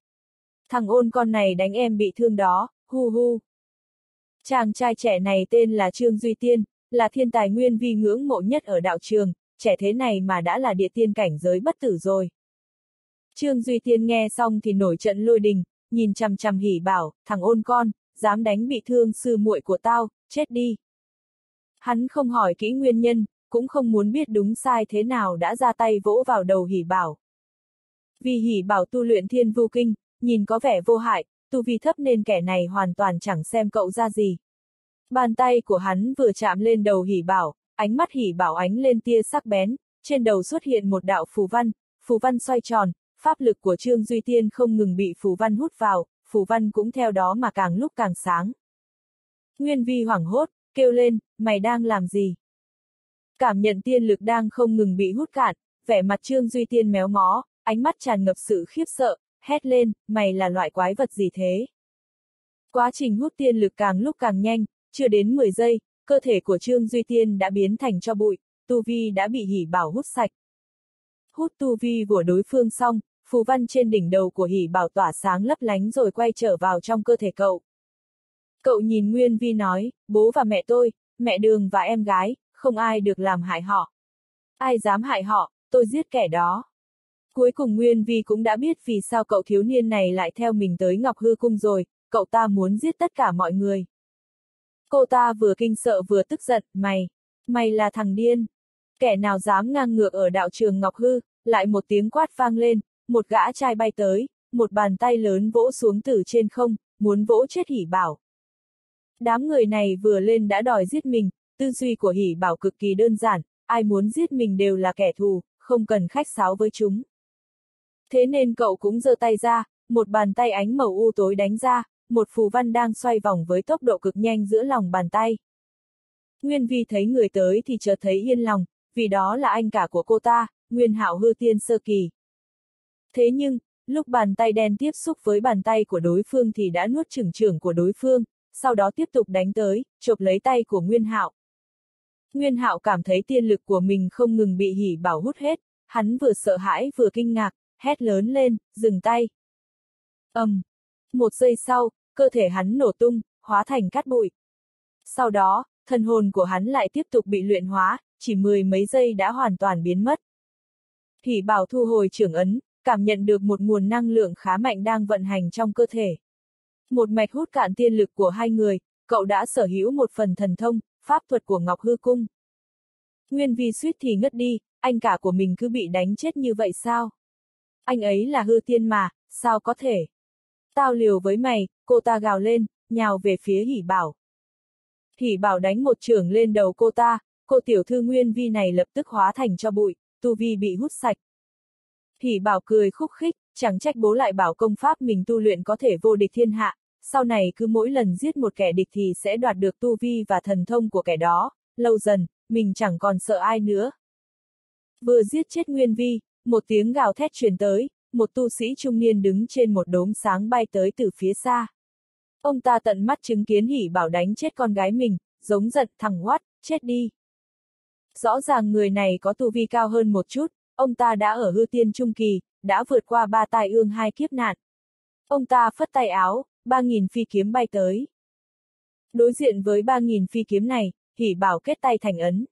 Thằng ôn con này đánh em bị thương đó, hu hu. Chàng trai trẻ này tên là Trương Duy Tiên, là thiên tài Nguyên Vi ngưỡng mộ nhất ở đạo trường, trẻ thế này mà đã là địa tiên cảnh giới bất tử rồi. Trương Duy Tiên nghe xong thì nổi trận lôi đình, nhìn chằm chằm hỉ bảo, thằng ôn con, dám đánh bị thương sư muội của tao, chết đi. Hắn không hỏi kỹ nguyên nhân, cũng không muốn biết đúng sai thế nào đã ra tay vỗ vào đầu hỉ bảo. Vì hỉ bảo tu luyện thiên vu kinh, nhìn có vẻ vô hại, tu vi thấp nên kẻ này hoàn toàn chẳng xem cậu ra gì. Bàn tay của hắn vừa chạm lên đầu hỉ bảo, ánh mắt hỉ bảo ánh lên tia sắc bén, trên đầu xuất hiện một đạo phù văn, phù văn xoay tròn, pháp lực của Trương Duy Tiên không ngừng bị phù văn hút vào, phù văn cũng theo đó mà càng lúc càng sáng. Nguyên Vi hoảng hốt, kêu lên, mày đang làm gì? Cảm nhận tiên lực đang không ngừng bị hút cạn, vẻ mặt Trương Duy Tiên méo mó, ánh mắt tràn ngập sự khiếp sợ, hét lên, mày là loại quái vật gì thế? Quá trình hút tiên lực càng lúc càng nhanh, chưa đến 10 giây, cơ thể của Trương Duy Tiên đã biến thành cho bụi, tu vi đã bị hỉ bảo hút sạch. Hút tu vi của đối phương xong, phù văn trên đỉnh đầu của hỉ bảo tỏa sáng lấp lánh rồi quay trở vào trong cơ thể cậu. Cậu nhìn Nguyên Vi nói, bố và mẹ tôi, mẹ đường và em gái, không ai được làm hại họ. Ai dám hại họ, tôi giết kẻ đó. Cuối cùng Nguyên Vi cũng đã biết vì sao cậu thiếu niên này lại theo mình tới Ngọc Hư Cung rồi, cậu ta muốn giết tất cả mọi người. Cô ta vừa kinh sợ vừa tức giận, mày, mày là thằng điên. Kẻ nào dám ngang ngược ở đạo trường Ngọc Hư, lại một tiếng quát vang lên, một gã trai bay tới, một bàn tay lớn vỗ xuống từ trên không, muốn vỗ chết hỉ bảo. Đám người này vừa lên đã đòi giết mình, tư duy của hỉ bảo cực kỳ đơn giản, ai muốn giết mình đều là kẻ thù, không cần khách sáo với chúng. Thế nên cậu cũng giơ tay ra, một bàn tay ánh màu u tối đánh ra, một phù văn đang xoay vòng với tốc độ cực nhanh giữa lòng bàn tay. Nguyên Vi thấy người tới thì chợt thấy yên lòng, vì đó là anh cả của cô ta, Nguyên Hạo hư tiên sơ kỳ. Thế nhưng, lúc bàn tay đen tiếp xúc với bàn tay của đối phương thì đã nuốt chửng trưởng của đối phương, sau đó tiếp tục đánh tới, chộp lấy tay của Nguyên Hạo. Nguyên Hạo cảm thấy tiên lực của mình không ngừng bị hỉ bảo hút hết, hắn vừa sợ hãi vừa kinh ngạc, hét lớn lên, dừng tay. ầm, um, một giây sau, cơ thể hắn nổ tung, hóa thành cát bụi. Sau đó, thần hồn của hắn lại tiếp tục bị luyện hóa, chỉ mười mấy giây đã hoàn toàn biến mất. thủy bảo thu hồi trưởng ấn, cảm nhận được một nguồn năng lượng khá mạnh đang vận hành trong cơ thể. Một mạch hút cạn tiên lực của hai người, cậu đã sở hữu một phần thần thông, pháp thuật của Ngọc Hư Cung. Nguyên vi suýt thì ngất đi, anh cả của mình cứ bị đánh chết như vậy sao? Anh ấy là hư tiên mà, sao có thể? Tao liều với mày, cô ta gào lên, nhào về phía hỉ bảo. Hỉ bảo đánh một trường lên đầu cô ta, cô tiểu thư nguyên vi này lập tức hóa thành cho bụi, tu vi bị hút sạch. Hỉ bảo cười khúc khích, chẳng trách bố lại bảo công pháp mình tu luyện có thể vô địch thiên hạ, sau này cứ mỗi lần giết một kẻ địch thì sẽ đoạt được tu vi và thần thông của kẻ đó, lâu dần, mình chẳng còn sợ ai nữa. Vừa giết chết Nguyên Vi, một tiếng gào thét truyền tới, một tu sĩ trung niên đứng trên một đốm sáng bay tới từ phía xa. Ông ta tận mắt chứng kiến hỉ bảo đánh chết con gái mình, giống giận thằng hoắt, chết đi. Rõ ràng người này có tu vi cao hơn một chút, ông ta đã ở hư tiên trung kỳ, đã vượt qua ba tai ương hai kiếp nạn. Ông ta phất tay áo, ba nghìn phi kiếm bay tới. Đối diện với ba nghìn phi kiếm này, hỉ bảo kết tay thành ấn.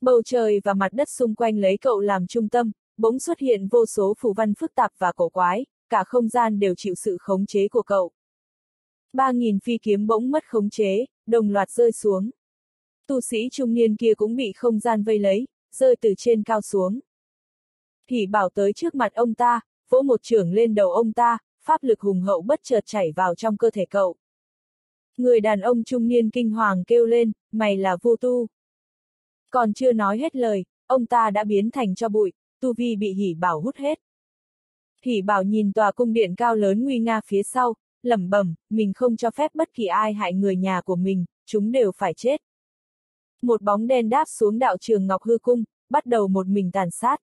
Bầu trời và mặt đất xung quanh lấy cậu làm trung tâm, bỗng xuất hiện vô số phù văn phức tạp và cổ quái, cả không gian đều chịu sự khống chế của cậu. Ba nghìn phi kiếm bỗng mất khống chế, đồng loạt rơi xuống. Tu sĩ trung niên kia cũng bị không gian vây lấy, rơi từ trên cao xuống. Thì bảo tới trước mặt ông ta, vỗ một trưởng lên đầu ông ta, pháp lực hùng hậu bất chợt chảy vào trong cơ thể cậu. Người đàn ông trung niên kinh hoàng kêu lên, mày là vô tu. Còn chưa nói hết lời, ông ta đã biến thành cho bụi, tu vi bị hỉ bảo hút hết. Hỉ bảo nhìn tòa cung điện cao lớn nguy nga phía sau, lẩm bẩm, mình không cho phép bất kỳ ai hại người nhà của mình, chúng đều phải chết. Một bóng đen đáp xuống đạo trường Ngọc Hư Cung, bắt đầu một mình tàn sát.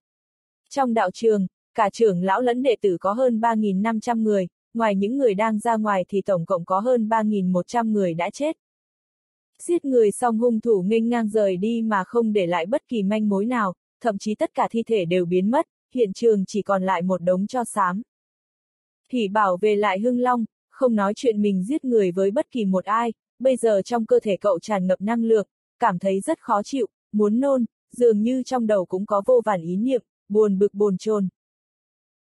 Trong đạo trường, cả trưởng lão lẫn đệ tử có hơn 3.500 người, ngoài những người đang ra ngoài thì tổng cộng có hơn 3.100 người đã chết. Giết người xong hung thủ nghênh ngang rời đi mà không để lại bất kỳ manh mối nào, thậm chí tất cả thi thể đều biến mất, hiện trường chỉ còn lại một đống cho xám. Thì bảo về lại Hưng Long, không nói chuyện mình giết người với bất kỳ một ai, bây giờ trong cơ thể cậu tràn ngập năng lượng, cảm thấy rất khó chịu, muốn nôn, dường như trong đầu cũng có vô vàn ý niệm, buồn bực bồn chồn.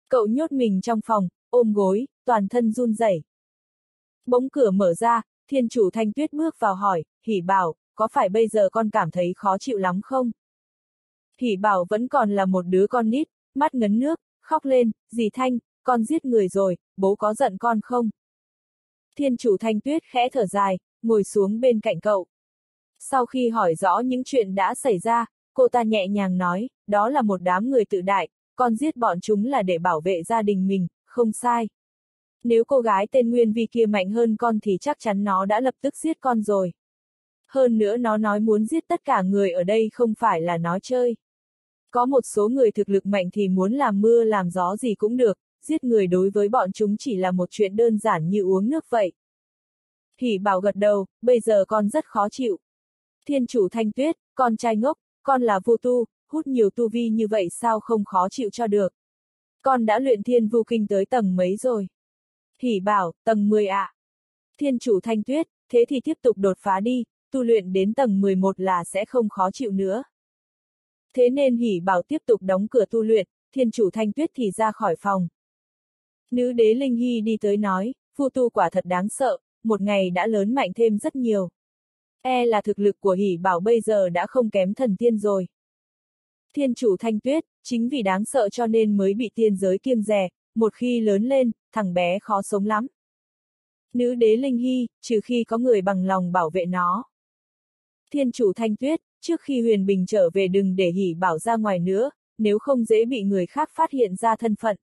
Cậu nhốt mình trong phòng, ôm gối, toàn thân run rẩy. Bỗng cửa mở ra, thiên chủ thanh tuyết bước vào hỏi, hỉ bảo, có phải bây giờ con cảm thấy khó chịu lắm không? Hỉ bảo vẫn còn là một đứa con nít, mắt ngấn nước, khóc lên, dì Thanh, con giết người rồi, bố có giận con không? Thiên chủ Thanh Tuyết khẽ thở dài, ngồi xuống bên cạnh cậu. Sau khi hỏi rõ những chuyện đã xảy ra, cô ta nhẹ nhàng nói, đó là một đám người tự đại, con giết bọn chúng là để bảo vệ gia đình mình, không sai. Nếu cô gái tên Nguyên Vi kia mạnh hơn con thì chắc chắn nó đã lập tức giết con rồi. Hơn nữa nó nói muốn giết tất cả người ở đây không phải là nói chơi. Có một số người thực lực mạnh thì muốn làm mưa làm gió gì cũng được, giết người đối với bọn chúng chỉ là một chuyện đơn giản như uống nước vậy. Hỉ bảo gật đầu, bây giờ con rất khó chịu. Thiên chủ thanh tuyết, con trai ngốc, con là vô tu, hút nhiều tu vi như vậy sao không khó chịu cho được. Con đã luyện thiên vu kinh tới tầng mấy rồi? Hỉ bảo, tầng 10 ạ. À. Thiên chủ thanh tuyết, thế thì tiếp tục đột phá đi, tu luyện đến tầng 11 là sẽ không khó chịu nữa. Thế nên hỉ bảo tiếp tục đóng cửa tu luyện, thiên chủ thanh tuyết thì ra khỏi phòng. Nữ đế Linh Hy đi tới nói, phu tu quả thật đáng sợ, một ngày đã lớn mạnh thêm rất nhiều. E là thực lực của hỉ bảo bây giờ đã không kém thần tiên rồi. Thiên chủ thanh tuyết, chính vì đáng sợ cho nên mới bị tiên giới kiêng rè, một khi lớn lên, thằng bé khó sống lắm. Nữ đế Linh Hy, trừ khi có người bằng lòng bảo vệ nó. Thiên chủ thanh tuyết, trước khi huyền bình trở về đừng để hỉ bảo ra ngoài nữa, nếu không dễ bị người khác phát hiện ra thân phận.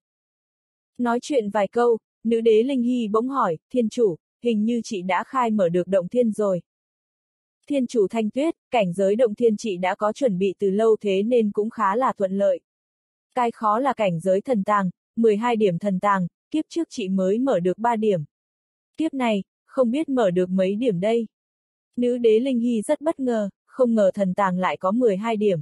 Nói chuyện vài câu, nữ đế Linh Hy bỗng hỏi, thiên chủ, hình như chị đã khai mở được động thiên rồi. Thiên chủ thanh tuyết, cảnh giới động thiên chị đã có chuẩn bị từ lâu thế nên cũng khá là thuận lợi. Cái khó là cảnh giới thần tàng, 12 điểm thần tàng, kiếp trước chị mới mở được 3 điểm. Kiếp này, không biết mở được mấy điểm đây. Nữ đế Linh Hy rất bất ngờ, không ngờ thần tàng lại có 12 điểm.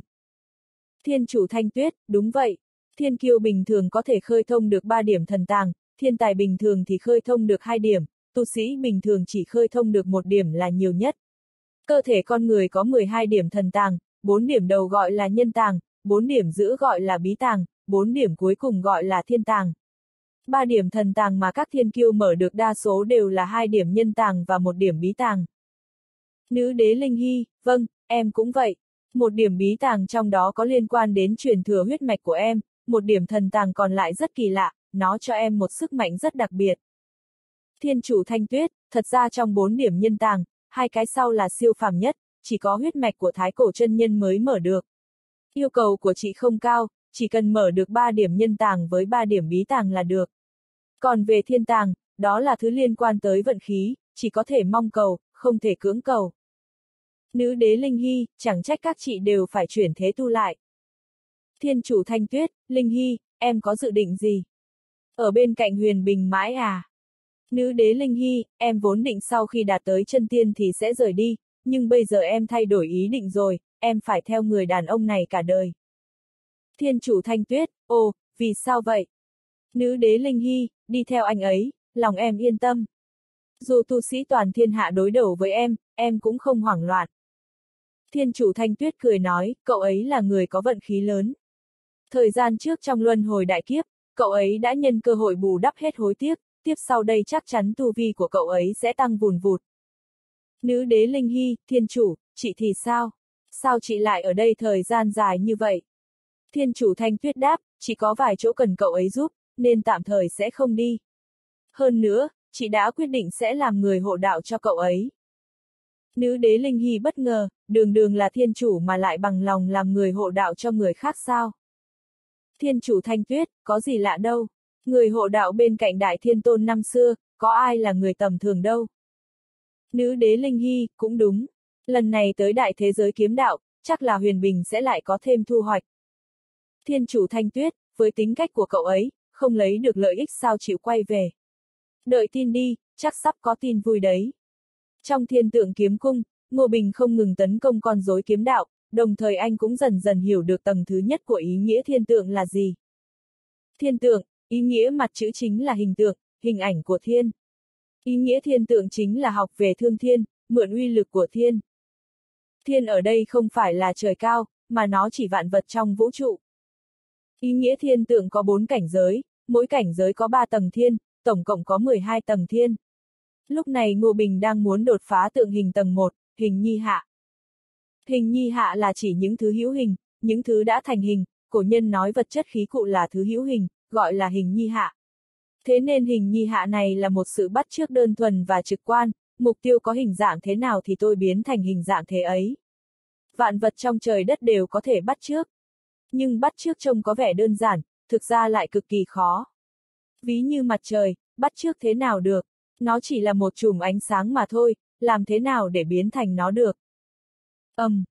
Thiên chủ thanh tuyết, đúng vậy. Thiên kiêu bình thường có thể khơi thông được 3 điểm thần tàng, thiên tài bình thường thì khơi thông được 2 điểm, tu sĩ bình thường chỉ khơi thông được 1 điểm là nhiều nhất. Cơ thể con người có 12 điểm thần tàng, 4 điểm đầu gọi là nhân tàng, 4 điểm giữa gọi là bí tàng, 4 điểm cuối cùng gọi là thiên tàng. 3 điểm thần tàng mà các thiên kiêu mở được đa số đều là 2 điểm nhân tàng và một điểm bí tàng. Nữ đế Linh Hy, vâng, em cũng vậy. Một điểm bí tàng trong đó có liên quan đến truyền thừa huyết mạch của em, một điểm thần tàng còn lại rất kỳ lạ, nó cho em một sức mạnh rất đặc biệt. Thiên chủ thanh tuyết, thật ra trong bốn điểm nhân tàng, hai cái sau là siêu phàm nhất, chỉ có huyết mạch của thái cổ chân nhân mới mở được. Yêu cầu của chị không cao, chỉ cần mở được 3 điểm nhân tàng với 3 điểm bí tàng là được. Còn về thiên tàng, đó là thứ liên quan tới vận khí, chỉ có thể mong cầu, không thể cưỡng cầu. Nữ đế Linh Hy, chẳng trách các chị đều phải chuyển thế tu lại. Thiên chủ Thanh Tuyết, Linh Hy, em có dự định gì? Ở bên cạnh huyền bình mãi à? Nữ đế Linh Hy, em vốn định sau khi đạt tới chân tiên thì sẽ rời đi, nhưng bây giờ em thay đổi ý định rồi, em phải theo người đàn ông này cả đời. Thiên chủ Thanh Tuyết, ồ, vì sao vậy? Nữ đế Linh Hy, đi theo anh ấy, lòng em yên tâm. Dù tu sĩ toàn thiên hạ đối đầu với em, em cũng không hoảng loạn. Thiên chủ Thanh Tuyết cười nói, cậu ấy là người có vận khí lớn. Thời gian trước trong luân hồi đại kiếp, cậu ấy đã nhân cơ hội bù đắp hết hối tiếc, tiếp sau đây chắc chắn tu vi của cậu ấy sẽ tăng vùn vụt. Nữ đế Linh Hy, thiên chủ, chị thì sao? Sao chị lại ở đây thời gian dài như vậy? Thiên chủ thanh tuyết đáp, chỉ có vài chỗ cần cậu ấy giúp, nên tạm thời sẽ không đi. Hơn nữa, chị đã quyết định sẽ làm người hộ đạo cho cậu ấy. Nữ đế Linh Hy bất ngờ, đường đường là thiên chủ mà lại bằng lòng làm người hộ đạo cho người khác sao? Thiên chủ thanh tuyết, có gì lạ đâu. Người hộ đạo bên cạnh đại thiên tôn năm xưa, có ai là người tầm thường đâu. Nữ đế Linh Hy, cũng đúng. Lần này tới đại thế giới kiếm đạo, chắc là huyền bình sẽ lại có thêm thu hoạch. Thiên chủ thanh tuyết, với tính cách của cậu ấy, không lấy được lợi ích sao chịu quay về. Đợi tin đi, chắc sắp có tin vui đấy. Trong thiên tượng kiếm cung, Ngô Bình không ngừng tấn công con rối kiếm đạo, đồng thời anh cũng dần dần hiểu được tầng thứ nhất của ý nghĩa thiên tượng là gì. Thiên tượng, ý nghĩa mặt chữ chính là hình tượng, hình ảnh của thiên. Ý nghĩa thiên tượng chính là học về thương thiên, mượn uy lực của thiên. Thiên ở đây không phải là trời cao, mà nó chỉ vạn vật trong vũ trụ. Ý nghĩa thiên tượng có bốn cảnh giới, mỗi cảnh giới có ba tầng thiên, tổng cộng có 12 tầng thiên. Lúc này Ngô Bình đang muốn đột phá tượng hình tầng 1, hình nhi hạ. Hình nhi hạ là chỉ những thứ hữu hình, những thứ đã thành hình, cổ nhân nói vật chất khí cụ là thứ hữu hình, gọi là hình nhi hạ. Thế nên hình nhi hạ này là một sự bắt chước đơn thuần và trực quan, mục tiêu có hình dạng thế nào thì tôi biến thành hình dạng thế ấy. Vạn vật trong trời đất đều có thể bắt chước. Nhưng bắt chước trông có vẻ đơn giản, thực ra lại cực kỳ khó. Ví như mặt trời, bắt trước thế nào được, nó chỉ là một chùm ánh sáng mà thôi, làm thế nào để biến thành nó được. Ầm. Um,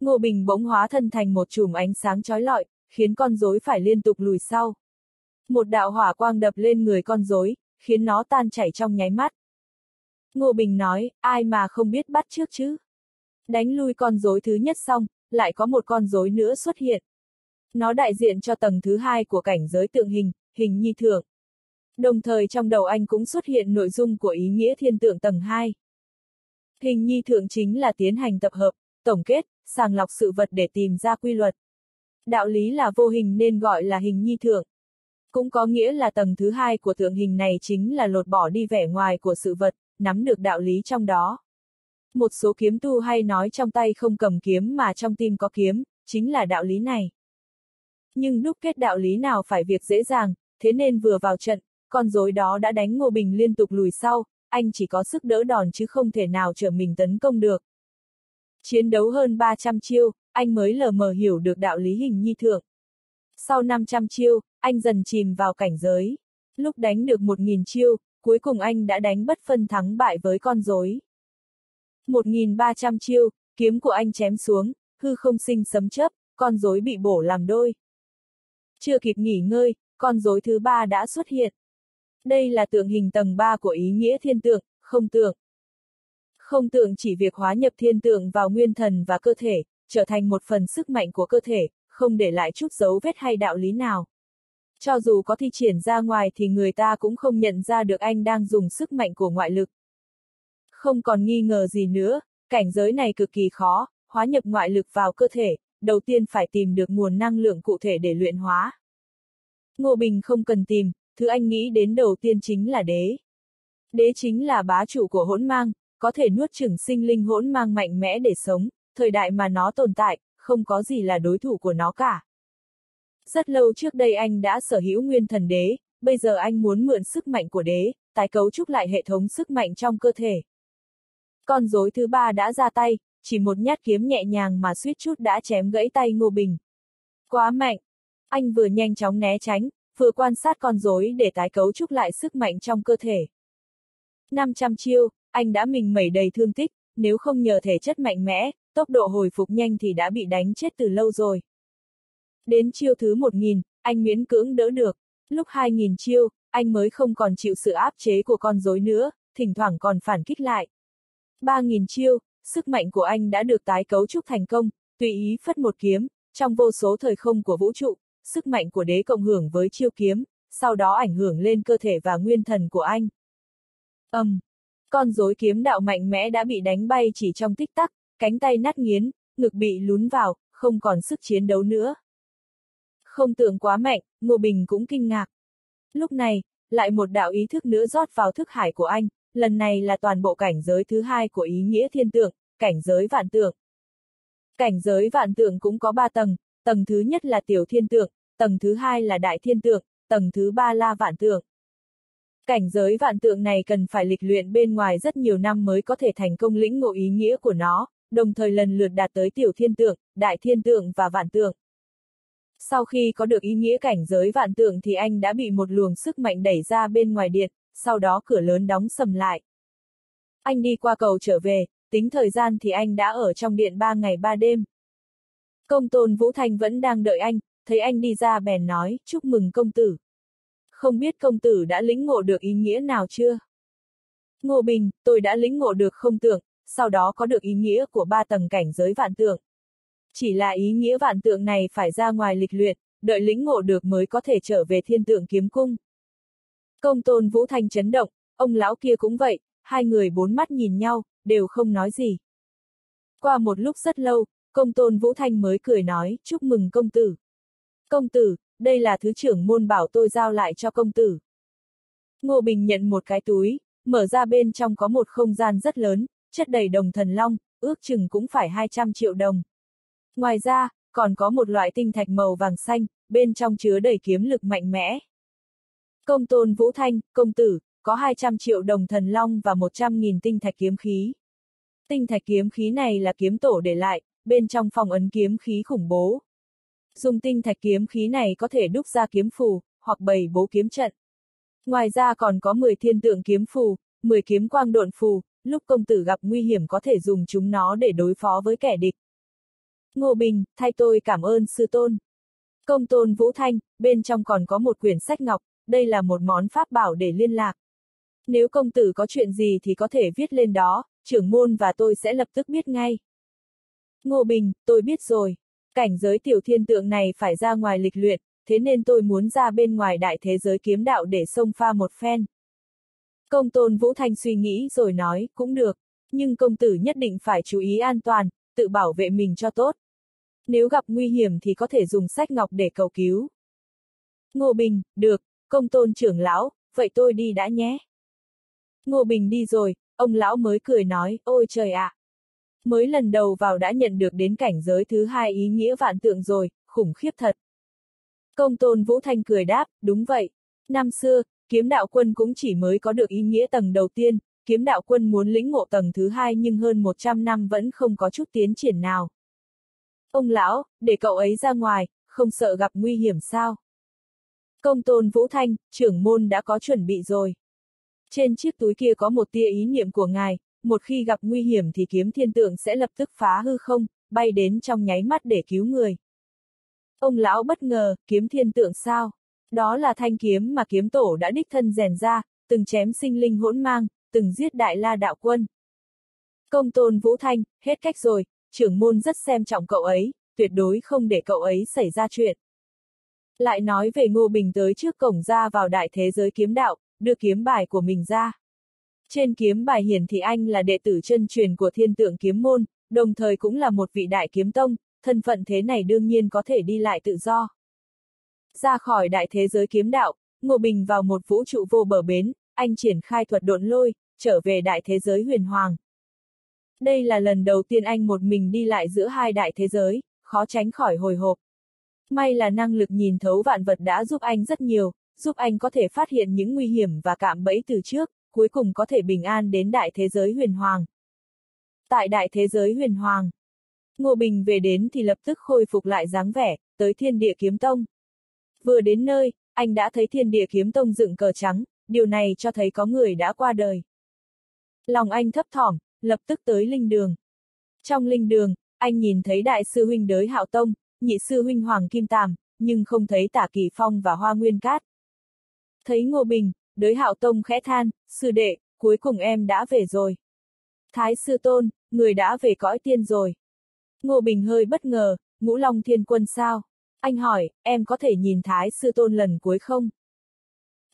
Ngô Bình bỗng hóa thân thành một chùm ánh sáng chói lọi, khiến con rối phải liên tục lùi sau. Một đạo hỏa quang đập lên người con rối, khiến nó tan chảy trong nháy mắt. Ngô Bình nói, ai mà không biết bắt trước chứ? Đánh lui con rối thứ nhất xong, lại có một con rối nữa xuất hiện. Nó đại diện cho tầng thứ hai của cảnh giới tượng hình, hình nhi thượng. Đồng thời trong đầu anh cũng xuất hiện nội dung của ý nghĩa thiên tượng tầng 2. Hình nhi thượng chính là tiến hành tập hợp, tổng kết, sàng lọc sự vật để tìm ra quy luật. Đạo lý là vô hình nên gọi là hình nhi thượng. Cũng có nghĩa là tầng thứ hai của thượng hình này chính là lột bỏ đi vẻ ngoài của sự vật, nắm được đạo lý trong đó. Một số kiếm tu hay nói trong tay không cầm kiếm mà trong tim có kiếm, chính là đạo lý này. Nhưng đúc kết đạo lý nào phải việc dễ dàng, thế nên vừa vào trận, con rối đó đã đánh Ngô Bình liên tục lùi sau, anh chỉ có sức đỡ đòn chứ không thể nào trở mình tấn công được. Chiến đấu hơn 300 chiêu, anh mới lờ mờ hiểu được đạo lý hình nhi thượng. Sau 500 chiêu, anh dần chìm vào cảnh giới. Lúc đánh được 1.000 chiêu, cuối cùng anh đã đánh bất phân thắng bại với con rối. 1.300 chiêu, kiếm của anh chém xuống, hư không sinh sấm chớp, con rối bị bổ làm đôi. Chưa kịp nghỉ ngơi, con rối thứ ba đã xuất hiện. Đây là tượng hình tầng 3 của ý nghĩa thiên tượng, không tượng. Không tượng chỉ việc hóa nhập thiên tượng vào nguyên thần và cơ thể, trở thành một phần sức mạnh của cơ thể, không để lại chút dấu vết hay đạo lý nào. Cho dù có thi triển ra ngoài thì người ta cũng không nhận ra được anh đang dùng sức mạnh của ngoại lực. Không còn nghi ngờ gì nữa, cảnh giới này cực kỳ khó, hóa nhập ngoại lực vào cơ thể, đầu tiên phải tìm được nguồn năng lượng cụ thể để luyện hóa. Ngô Bình không cần tìm, thứ anh nghĩ đến đầu tiên chính là đế. Đế chính là bá chủ của hỗn mang, có thể nuốt chửng sinh linh hỗn mang mạnh mẽ để sống, thời đại mà nó tồn tại, không có gì là đối thủ của nó cả. Rất lâu trước đây anh đã sở hữu nguyên thần đế, bây giờ anh muốn mượn sức mạnh của đế, tái cấu trúc lại hệ thống sức mạnh trong cơ thể. Con rối thứ ba đã ra tay, chỉ một nhát kiếm nhẹ nhàng mà suýt chút đã chém gãy tay Ngô Bình. Quá mạnh! Anh vừa nhanh chóng né tránh, vừa quan sát con rối để tái cấu trúc lại sức mạnh trong cơ thể. 500 chiêu, anh đã mình mẩy đầy thương tích, nếu không nhờ thể chất mạnh mẽ, tốc độ hồi phục nhanh thì đã bị đánh chết từ lâu rồi. Đến chiêu thứ 1000, anh miễn cưỡng đỡ được. Lúc 2000 chiêu, anh mới không còn chịu sự áp chế của con rối nữa, thỉnh thoảng còn phản kích lại. 3000 chiêu, sức mạnh của anh đã được tái cấu trúc thành công, tùy ý phất một kiếm, trong vô số thời không của vũ trụ, sức mạnh của đế cộng hưởng với chiêu kiếm, sau đó ảnh hưởng lên cơ thể và nguyên thần của anh. Âm. Um, con rối kiếm đạo mạnh mẽ đã bị đánh bay chỉ trong tích tắc, cánh tay nát nghiến, ngực bị lún vào, không còn sức chiến đấu nữa. Không tưởng quá mạnh, Ngô Bình cũng kinh ngạc. Lúc này, lại một đạo ý thức nữa rót vào thức hải của anh, lần này là toàn bộ cảnh giới thứ hai của ý nghĩa thiên tượng, cảnh giới vạn tượng. Cảnh giới vạn tượng cũng có ba tầng, tầng thứ nhất là tiểu thiên tượng, tầng thứ hai là đại thiên tượng, tầng thứ ba là vạn tượng. Cảnh giới vạn tượng này cần phải lịch luyện bên ngoài rất nhiều năm mới có thể thành công lĩnh ngộ ý nghĩa của nó, đồng thời lần lượt đạt tới tiểu thiên tượng, đại thiên tượng và vạn tượng. Sau khi có được ý nghĩa cảnh giới vạn tượng thì anh đã bị một luồng sức mạnh đẩy ra bên ngoài điện, sau đó cửa lớn đóng sầm lại. Anh đi qua cầu trở về, tính thời gian thì anh đã ở trong điện ba ngày ba đêm. Công tôn Vũ Thanh vẫn đang đợi anh, thấy anh đi ra bèn nói, chúc mừng công tử. Không biết công tử đã lĩnh ngộ được ý nghĩa nào chưa? Ngô Bình, tôi đã lĩnh ngộ được không tưởng, sau đó có được ý nghĩa của ba tầng cảnh giới vạn tượng. Chỉ là ý nghĩa vạn tượng này phải ra ngoài lịch luyện, đợi lĩnh ngộ được mới có thể trở về thiên tượng kiếm cung. Công tôn Vũ Thanh chấn động, ông lão kia cũng vậy, hai người bốn mắt nhìn nhau, đều không nói gì. Qua một lúc rất lâu, công tôn Vũ Thanh mới cười nói, chúc mừng công tử. Công tử, đây là thứ trưởng môn bảo tôi giao lại cho công tử. Ngô Bình nhận một cái túi, mở ra bên trong có một không gian rất lớn, chất đầy đồng thần long, ước chừng cũng phải 200 triệu đồng. Ngoài ra, còn có một loại tinh thạch màu vàng xanh, bên trong chứa đầy kiếm lực mạnh mẽ. Công tôn Vũ Thanh, công tử, có 200 triệu đồng thần long và 100.000 tinh thạch kiếm khí. Tinh thạch kiếm khí này là kiếm tổ để lại, bên trong phòng ấn kiếm khí khủng bố. Dùng tinh thạch kiếm khí này có thể đúc ra kiếm phù, hoặc bày bố kiếm trận. Ngoài ra còn có 10 thiên tượng kiếm phù, 10 kiếm quang độn phù, lúc công tử gặp nguy hiểm có thể dùng chúng nó để đối phó với kẻ địch. Ngô Bình, thay tôi cảm ơn sư tôn. Công tôn Vũ Thanh, bên trong còn có một quyển sách ngọc, đây là một món pháp bảo để liên lạc. Nếu công tử có chuyện gì thì có thể viết lên đó, trưởng môn và tôi sẽ lập tức biết ngay. Ngô Bình, tôi biết rồi. Cảnh giới tiểu thiên tượng này phải ra ngoài lịch luyện, thế nên tôi muốn ra bên ngoài đại thế giới kiếm đạo để xông pha một phen. Công tôn Vũ Thanh suy nghĩ rồi nói, cũng được, nhưng công tử nhất định phải chú ý an toàn, tự bảo vệ mình cho tốt. Nếu gặp nguy hiểm thì có thể dùng sách ngọc để cầu cứu. Ngô Bình, được, công tôn trưởng lão, vậy tôi đi đã nhé. Ngô Bình đi rồi, ông lão mới cười nói, ôi trời ạ. Mới lần đầu vào đã nhận được đến cảnh giới thứ hai ý nghĩa vạn tượng rồi, khủng khiếp thật. Công tôn Vũ Thanh cười đáp, đúng vậy. Năm xưa, kiếm đạo quân cũng chỉ mới có được ý nghĩa tầng đầu tiên, kiếm đạo quân muốn lĩnh ngộ tầng thứ hai nhưng hơn 100 năm vẫn không có chút tiến triển nào. Ông lão, để cậu ấy ra ngoài, không sợ gặp nguy hiểm sao? Công tôn Vũ Thanh, trưởng môn đã có chuẩn bị rồi. Trên chiếc túi kia có một tia ý niệm của ngài, một khi gặp nguy hiểm thì kiếm thiên tượng sẽ lập tức phá hư không, bay đến trong nháy mắt để cứu người. Ông lão bất ngờ, kiếm thiên tượng sao? Đó là thanh kiếm mà kiếm tổ đã đích thân rèn ra, từng chém sinh linh hỗn mang, từng giết đại la đạo quân. Công tôn Vũ Thanh, hết cách rồi, trưởng môn rất xem trọng cậu ấy, tuyệt đối không để cậu ấy xảy ra chuyện. Lại nói về Ngô Bình tới trước cổng ra vào đại thế giới kiếm đạo, đưa kiếm bài của mình ra. Trên kiếm bài hiển thị anh là đệ tử chân truyền của thiên tượng kiếm môn, đồng thời cũng là một vị đại kiếm tông, thân phận thế này đương nhiên có thể đi lại tự do. Ra khỏi đại thế giới kiếm đạo, Ngô Bình vào một vũ trụ vô bờ bến, anh triển khai thuật độn lôi, trở về đại thế giới huyền hoàng. Đây là lần đầu tiên anh một mình đi lại giữa hai đại thế giới, khó tránh khỏi hồi hộp. May là năng lực nhìn thấu vạn vật đã giúp anh rất nhiều, giúp anh có thể phát hiện những nguy hiểm và cạm bẫy từ trước, cuối cùng có thể bình an đến đại thế giới huyền hoàng. Tại đại thế giới huyền hoàng, Ngô Bình về đến thì lập tức khôi phục lại dáng vẻ, tới thiên địa kiếm tông. Vừa đến nơi, anh đã thấy thiên địa kiếm tông dựng cờ trắng, điều này cho thấy có người đã qua đời. Lòng anh thấp thỏm, lập tức tới linh đường. Trong linh đường, anh nhìn thấy đại sư huynh đới hạo tông, nhị sư huynh Hoàng Kim Tàm, nhưng không thấy tả kỳ phong và hoa nguyên cát. Thấy Ngô Bình, đới hạo tông khẽ than, sư đệ, cuối cùng em đã về rồi. Thái sư tôn, người đã về cõi tiên rồi. Ngô Bình hơi bất ngờ, ngũ long thiên quân sao? Anh hỏi, em có thể nhìn Thái sư tôn lần cuối không?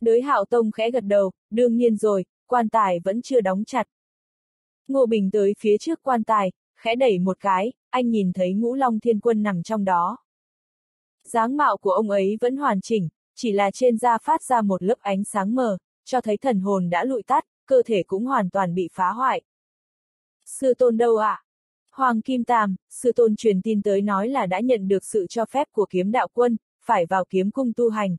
Đới hạo tông khẽ gật đầu, đương nhiên rồi, quan tài vẫn chưa đóng chặt. Ngô Bình tới phía trước quan tài, khẽ đẩy một cái, anh nhìn thấy ngũ long thiên quân nằm trong đó. dáng mạo của ông ấy vẫn hoàn chỉnh, chỉ là trên da phát ra một lớp ánh sáng mờ, cho thấy thần hồn đã lụi tắt, cơ thể cũng hoàn toàn bị phá hoại. Sư tôn đâu ạ? À? Hoàng Kim Tam, sư tôn truyền tin tới nói là đã nhận được sự cho phép của kiếm đạo quân, phải vào kiếm cung tu hành.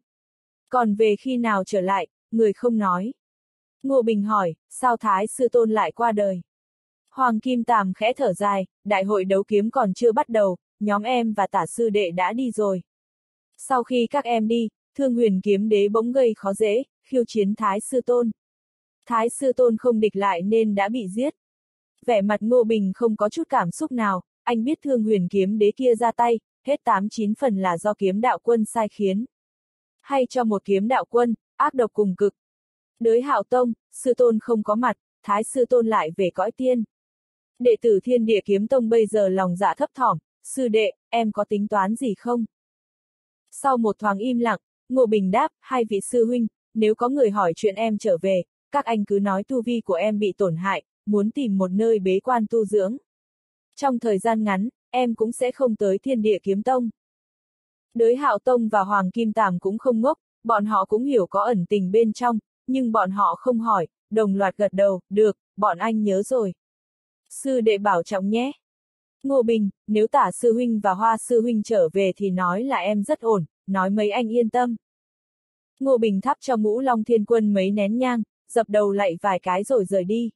Còn về khi nào trở lại, người không nói. Ngô Bình hỏi, sao Thái sư tôn lại qua đời? Hoàng Kim Tàm khẽ thở dài, đại hội đấu kiếm còn chưa bắt đầu, nhóm em và tả sư đệ đã đi rồi. Sau khi các em đi, thương huyền kiếm đế bỗng gây khó dễ, khiêu chiến Thái sư tôn. Thái sư tôn không địch lại nên đã bị giết. Vẻ mặt Ngô Bình không có chút cảm xúc nào, anh biết thương huyền kiếm đế kia ra tay, hết tám chín phần là do kiếm đạo quân sai khiến. Hay cho một kiếm đạo quân, ác độc cùng cực. Đới hạo tông, sư tôn không có mặt, thái sư tôn lại về cõi tiên. Đệ tử thiên địa kiếm tông bây giờ lòng dạ thấp thỏm, sư đệ, em có tính toán gì không? Sau một thoáng im lặng, Ngô Bình đáp, hai vị sư huynh, nếu có người hỏi chuyện em trở về, các anh cứ nói tu vi của em bị tổn hại, muốn tìm một nơi bế quan tu dưỡng. Trong thời gian ngắn, em cũng sẽ không tới thiên địa kiếm tông. Đới hạo tông và Hoàng Kim Tàm cũng không ngốc, bọn họ cũng hiểu có ẩn tình bên trong, nhưng bọn họ không hỏi, đồng loạt gật đầu, được, bọn anh nhớ rồi. Sư đệ bảo trọng nhé. Ngô Bình, nếu tả sư huynh và hoa sư huynh trở về thì nói là em rất ổn, nói mấy anh yên tâm. Ngô Bình thắp cho ngũ Long Thiên Quân mấy nén nhang, dập đầu lại vài cái rồi rời đi.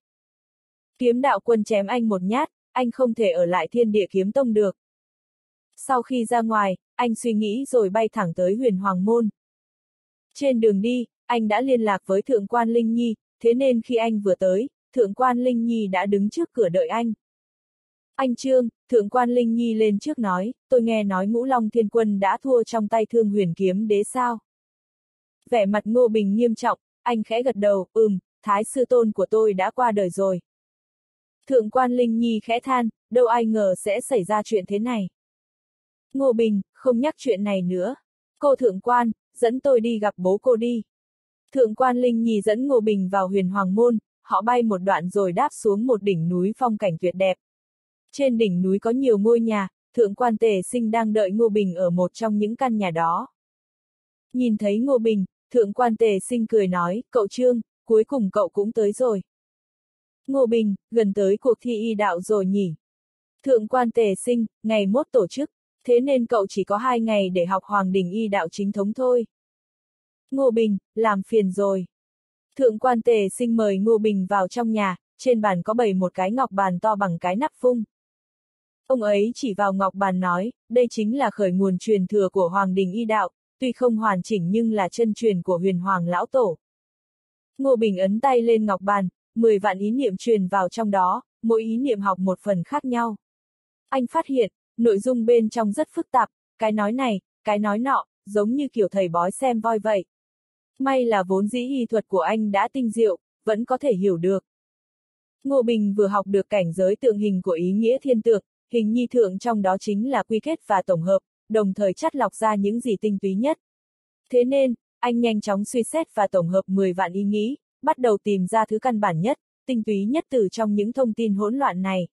Kiếm đạo quân chém anh một nhát, anh không thể ở lại thiên địa kiếm tông được. Sau khi ra ngoài, anh suy nghĩ rồi bay thẳng tới huyền hoàng môn. Trên đường đi, anh đã liên lạc với Thượng quan Linh Nhi, thế nên khi anh vừa tới, Thượng quan Linh Nhi đã đứng trước cửa đợi anh. Anh Trương, Thượng quan Linh Nhi lên trước nói, tôi nghe nói ngũ Long Thiên Quân đã thua trong tay thương huyền kiếm đế sao. Vẻ mặt Ngô Bình nghiêm trọng, anh khẽ gật đầu, ừm, thái sư tôn của tôi đã qua đời rồi. Thượng quan Linh Nhi khẽ than, đâu ai ngờ sẽ xảy ra chuyện thế này. Ngô Bình, không nhắc chuyện này nữa. Cô thượng quan, dẫn tôi đi gặp bố cô đi. Thượng quan Linh Nhi dẫn Ngô Bình vào huyền hoàng môn, họ bay một đoạn rồi đáp xuống một đỉnh núi phong cảnh tuyệt đẹp. Trên đỉnh núi có nhiều ngôi nhà, thượng quan tề sinh đang đợi Ngô Bình ở một trong những căn nhà đó. Nhìn thấy Ngô Bình, thượng quan tề sinh cười nói, cậu Trương, cuối cùng cậu cũng tới rồi. Ngô Bình, gần tới cuộc thi y đạo rồi nhỉ? Thượng quan tề sinh, ngày mốt tổ chức, thế nên cậu chỉ có hai ngày để học Hoàng Đình y đạo chính thống thôi. Ngô Bình, làm phiền rồi. Thượng quan tề sinh mời Ngô Bình vào trong nhà, trên bàn có bày một cái ngọc bàn to bằng cái nắp phung. Ông ấy chỉ vào ngọc bàn nói, đây chính là khởi nguồn truyền thừa của Hoàng Đình y đạo, tuy không hoàn chỉnh nhưng là chân truyền của huyền Hoàng Lão Tổ. Ngô Bình ấn tay lên ngọc bàn, 10 vạn ý niệm truyền vào trong đó, mỗi ý niệm học một phần khác nhau. Anh phát hiện, nội dung bên trong rất phức tạp, cái nói này, cái nói nọ, giống như kiểu thầy bói xem voi vậy. May là vốn dĩ y thuật của anh đã tinh diệu, vẫn có thể hiểu được. Ngô Bình vừa học được cảnh giới tượng hình của ý nghĩa thiên tượng, hình nhi thượng trong đó chính là quy kết và tổng hợp, đồng thời chắt lọc ra những gì tinh túy nhất. Thế nên, anh nhanh chóng suy xét và tổng hợp 10 vạn ý nghĩ, bắt đầu tìm ra thứ căn bản nhất, tinh túy nhất từ trong những thông tin hỗn loạn này.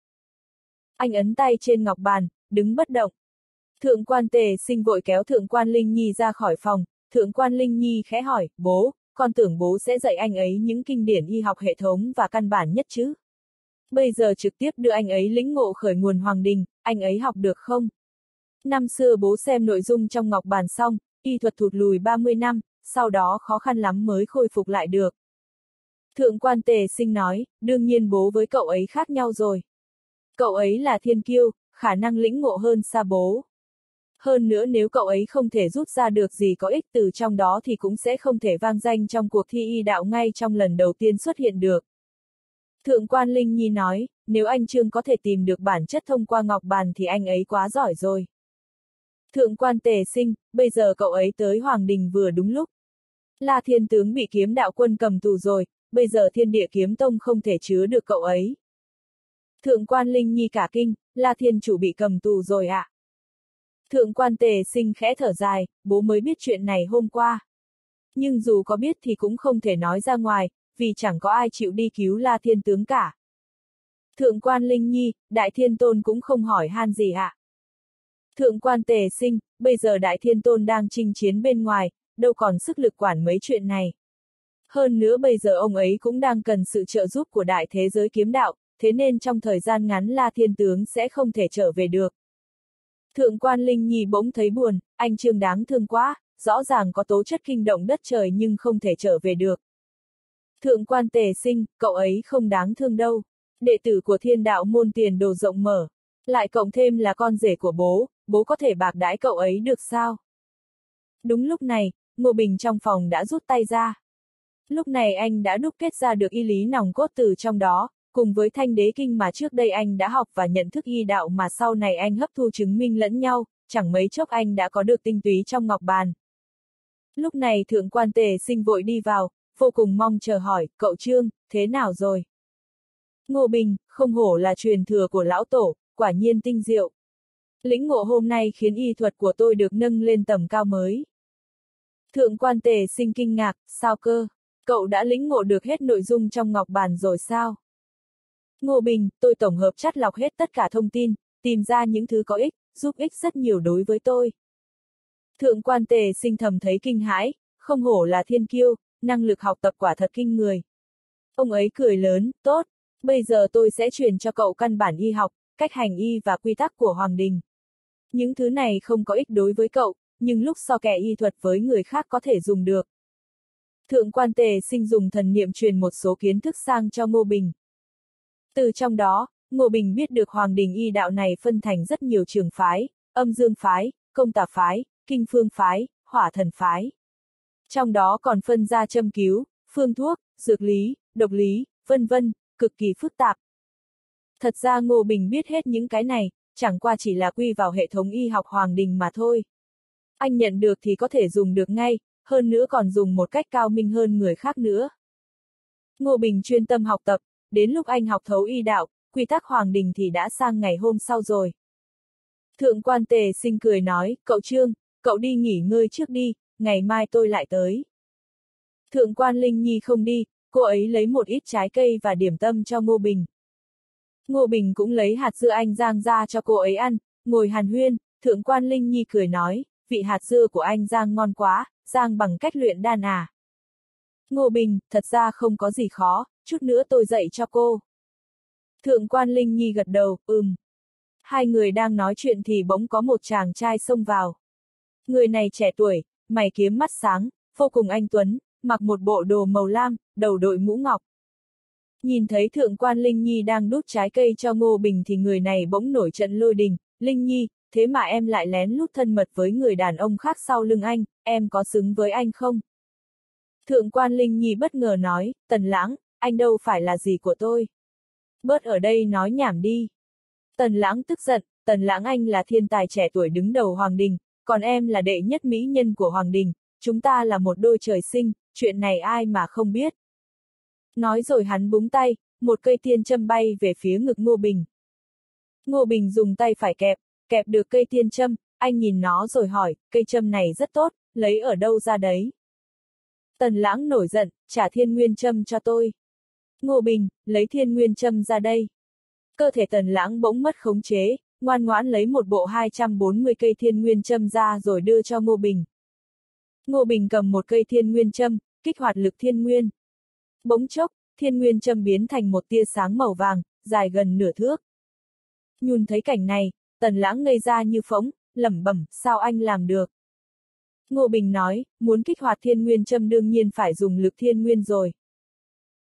Anh ấn tay trên ngọc bàn, đứng bất động. Thượng quan tề sinh vội kéo thượng quan Linh Nhi ra khỏi phòng, thượng quan Linh Nhi khẽ hỏi, bố, con tưởng bố sẽ dạy anh ấy những kinh điển y học hệ thống và căn bản nhất chứ. Bây giờ trực tiếp đưa anh ấy lĩnh ngộ khởi nguồn hoàng đình, anh ấy học được không? Năm xưa bố xem nội dung trong ngọc bàn xong, y thuật thụt lùi 30 năm, sau đó khó khăn lắm mới khôi phục lại được. Thượng quan tề sinh nói, đương nhiên bố với cậu ấy khác nhau rồi. Cậu ấy là thiên kiêu, khả năng lĩnh ngộ hơn xa bố. Hơn nữa nếu cậu ấy không thể rút ra được gì có ích từ trong đó thì cũng sẽ không thể vang danh trong cuộc thi y đạo ngay trong lần đầu tiên xuất hiện được. Thượng quan Linh Nhi nói, nếu anh Trương có thể tìm được bản chất thông qua ngọc bàn thì anh ấy quá giỏi rồi. Thượng quan tề sinh, bây giờ cậu ấy tới Hoàng Đình vừa đúng lúc. La Thiên Tướng bị kiếm đạo quân cầm tù rồi, bây giờ thiên địa kiếm tông không thể chứa được cậu ấy. Thượng quan Linh Nhi cả kinh, La Thiên Chủ bị cầm tù rồi ạ. À? Thượng quan tề sinh khẽ thở dài, bố mới biết chuyện này hôm qua. Nhưng dù có biết thì cũng không thể nói ra ngoài, vì chẳng có ai chịu đi cứu La Thiên Tướng cả. Thượng quan Linh Nhi, Đại Thiên Tôn cũng không hỏi han gì ạ. Thượng quan tề sinh, bây giờ Đại Thiên Tôn đang chinh chiến bên ngoài, đâu còn sức lực quản mấy chuyện này. Hơn nữa bây giờ ông ấy cũng đang cần sự trợ giúp của đại thế giới kiếm đạo, thế nên trong thời gian ngắn La Thiên Tướng sẽ không thể trở về được. Thượng quan Linh Nhi bỗng thấy buồn, anh Trương đáng thương quá, rõ ràng có tố chất kinh động đất trời nhưng không thể trở về được. Thượng quan tề sinh, cậu ấy không đáng thương đâu. Đệ tử của thiên đạo môn tiền đồ rộng mở. Lại cộng thêm là con rể của bố, bố có thể bạc đãi cậu ấy được sao? Đúng lúc này, Ngô Bình trong phòng đã rút tay ra. Lúc này anh đã đúc kết ra được y lý nòng cốt từ trong đó, cùng với thanh đế kinh mà trước đây anh đã học và nhận thức y đạo mà sau này anh hấp thu chứng minh lẫn nhau, chẳng mấy chốc anh đã có được tinh túy trong ngọc bàn. Lúc này thượng quan tề sinh vội đi vào, vô cùng mong chờ hỏi, cậu Trương, thế nào rồi? Ngô Bình, không hổ là truyền thừa của lão tổ, quả nhiên tinh diệu. Lĩnh ngộ hôm nay khiến y thuật của tôi được nâng lên tầm cao mới. Thượng quan tề sinh kinh ngạc, sao cơ? Cậu đã lĩnh ngộ được hết nội dung trong ngọc bàn rồi sao? Ngô Bình, tôi tổng hợp chắt lọc hết tất cả thông tin, tìm ra những thứ có ích, giúp ích rất nhiều đối với tôi. Thượng quan tề sinh thầm thấy kinh hãi, không hổ là thiên kiêu, năng lực học tập quả thật kinh người. Ông ấy cười lớn, tốt, bây giờ tôi sẽ truyền cho cậu căn bản y học, cách hành y và quy tắc của Hoàng Đình. Những thứ này không có ích đối với cậu, nhưng lúc so kẻ y thuật với người khác có thể dùng được. Thượng quan tề sinh dùng thần niệm truyền một số kiến thức sang cho Ngô Bình. Từ trong đó, Ngô Bình biết được Hoàng Đình y đạo này phân thành rất nhiều trường phái, âm dương phái, công tà phái, kinh phương phái, hỏa thần phái. Trong đó còn phân ra châm cứu, phương thuốc, dược lý, độc lý, vân vân, cực kỳ phức tạp. Thật ra Ngô Bình biết hết những cái này, chẳng qua chỉ là quy vào hệ thống y học Hoàng Đình mà thôi. Anh nhận được thì có thể dùng được ngay, hơn nữa còn dùng một cách cao minh hơn người khác nữa. Ngô Bình chuyên tâm học tập, đến lúc anh học thấu y đạo, quy tắc Hoàng Đình thì đã sang ngày hôm sau rồi. Thượng quan tề sinh cười nói, cậu Trương, cậu đi nghỉ ngơi trước đi, ngày mai tôi lại tới. Thượng quan Linh Nhi không đi, cô ấy lấy một ít trái cây và điểm tâm cho Ngô Bình. Ngô Bình cũng lấy hạt dưa anh Giang ra cho cô ấy ăn, ngồi hàn huyên, thượng quan Linh Nhi cười nói, vị hạt dưa của anh Giang ngon quá, Giang bằng cách luyện đan à. Ngô Bình, thật ra không có gì khó, chút nữa tôi dạy cho cô. Thượng quan Linh Nhi gật đầu, ừm. Hai người đang nói chuyện thì bỗng có một chàng trai xông vào. Người này trẻ tuổi, mày kiếm mắt sáng, vô cùng anh Tuấn, mặc một bộ đồ màu lam, đầu đội mũ ngọc. Nhìn thấy thượng quan Linh Nhi đang đút trái cây cho Ngô Bình thì người này bỗng nổi trận lôi đình, Linh Nhi, thế mà em lại lén lút thân mật với người đàn ông khác sau lưng anh, em có xứng với anh không? Thượng quan Linh Nhi bất ngờ nói, tần lãng, anh đâu phải là gì của tôi. Bớt ở đây nói nhảm đi. Tần lãng tức giận, tần lãng anh là thiên tài trẻ tuổi đứng đầu Hoàng Đình, còn em là đệ nhất mỹ nhân của Hoàng Đình, chúng ta là một đôi trời sinh, chuyện này ai mà không biết. Nói rồi hắn búng tay, một cây tiên châm bay về phía ngực Ngô Bình. Ngô Bình dùng tay phải kẹp, kẹp được cây tiên châm, anh nhìn nó rồi hỏi, cây châm này rất tốt, lấy ở đâu ra đấy? Tần lãng nổi giận, trả thiên nguyên châm cho tôi. Ngô Bình, lấy thiên nguyên châm ra đây. Cơ thể tần lãng bỗng mất khống chế, ngoan ngoãn lấy một bộ 240 cây thiên nguyên châm ra rồi đưa cho Ngô Bình. Ngô Bình cầm một cây thiên nguyên châm, kích hoạt lực thiên nguyên. Bỗng chốc, thiên nguyên châm biến thành một tia sáng màu vàng, dài gần nửa thước. Nhùn thấy cảnh này, tần lãng ngây ra như phóng, lẩm bẩm, sao anh làm được? Ngô Bình nói, muốn kích hoạt thiên nguyên châm đương nhiên phải dùng lực thiên nguyên rồi.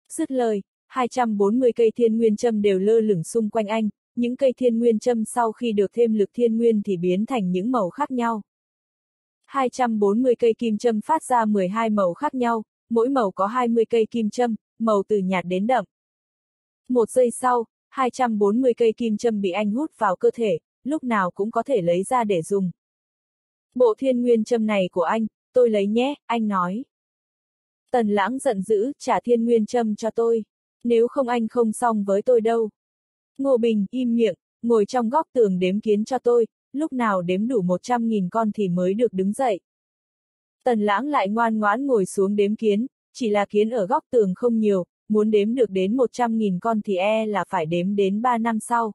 Dứt lời, 240 cây thiên nguyên châm đều lơ lửng xung quanh anh, những cây thiên nguyên châm sau khi được thêm lực thiên nguyên thì biến thành những màu khác nhau. 240 cây kim châm phát ra 12 màu khác nhau, mỗi màu có 20 cây kim châm, màu từ nhạt đến đậm. Một giây sau, 240 cây kim châm bị anh hút vào cơ thể, lúc nào cũng có thể lấy ra để dùng. Bộ thiên nguyên châm này của anh, tôi lấy nhé, anh nói. Tần lãng giận dữ, trả thiên nguyên châm cho tôi. Nếu không anh không xong với tôi đâu. Ngô Bình, im miệng, ngồi trong góc tường đếm kiến cho tôi, lúc nào đếm đủ 100.000 con thì mới được đứng dậy. Tần lãng lại ngoan ngoãn ngồi xuống đếm kiến, chỉ là kiến ở góc tường không nhiều, muốn đếm được đến 100.000 con thì e là phải đếm đến 3 năm sau.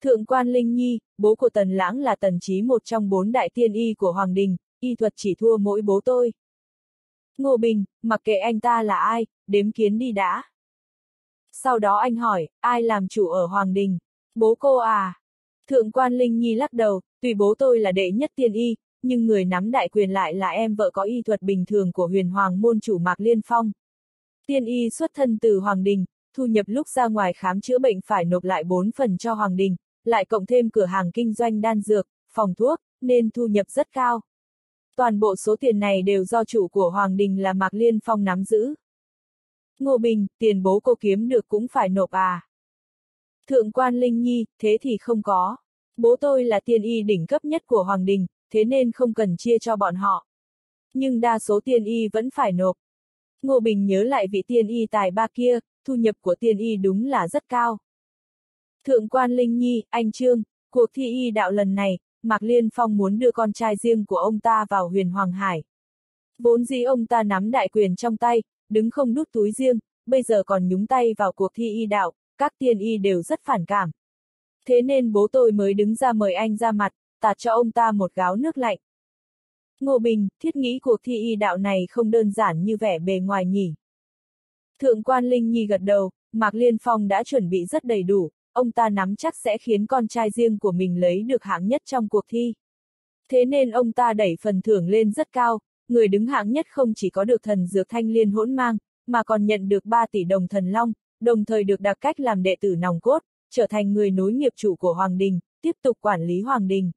Thượng quan Linh Nhi, bố của Tần Lãng là Tần Chí một trong bốn đại tiên y của Hoàng Đình, y thuật chỉ thua mỗi bố tôi. Ngô Bình, mặc kệ anh ta là ai, đếm kiến đi đã. Sau đó anh hỏi, ai làm chủ ở Hoàng Đình? Bố cô à? Thượng quan Linh Nhi lắc đầu, tùy bố tôi là đệ nhất tiên y, nhưng người nắm đại quyền lại là em vợ có y thuật bình thường của huyền hoàng môn chủ Mạc Liên Phong. Tiên y xuất thân từ Hoàng Đình, thu nhập lúc ra ngoài khám chữa bệnh phải nộp lại 4 phần cho Hoàng Đình, lại cộng thêm cửa hàng kinh doanh đan dược, phòng thuốc, nên thu nhập rất cao. Toàn bộ số tiền này đều do chủ của Hoàng Đình là Mạc Liên Phong nắm giữ. Ngô Bình, tiền bố cô kiếm được cũng phải nộp à. Thượng quan Linh Nhi, thế thì không có. Bố tôi là tiên y đỉnh cấp nhất của Hoàng Đình, thế nên không cần chia cho bọn họ. Nhưng đa số tiên y vẫn phải nộp. Ngô Bình nhớ lại vị tiên y tài ba kia, thu nhập của tiên y đúng là rất cao. Thượng quan Linh Nhi, anh Trương, cuộc thi y đạo lần này, Mạc Liên Phong muốn đưa con trai riêng của ông ta vào huyền Hoàng Hải. Vốn dĩ ông ta nắm đại quyền trong tay, đứng không đút túi riêng, bây giờ còn nhúng tay vào cuộc thi y đạo, các tiên y đều rất phản cảm. Thế nên bố tôi mới đứng ra mời anh ra mặt, tạt cho ông ta một gáo nước lạnh. Ngô Bình, thiết nghĩ cuộc thi y đạo này không đơn giản như vẻ bề ngoài nhỉ. Thượng quan Linh Nhi gật đầu, Mạc Liên Phong đã chuẩn bị rất đầy đủ, ông ta nắm chắc sẽ khiến con trai riêng của mình lấy được hạng nhất trong cuộc thi. Thế nên ông ta đẩy phần thưởng lên rất cao, người đứng hạng nhất không chỉ có được thần dược thanh liên hỗn mang, mà còn nhận được 3 tỷ đồng thần long, đồng thời được đặc cách làm đệ tử nòng cốt, trở thành người nối nghiệp chủ của Hoàng Đình, tiếp tục quản lý Hoàng Đình.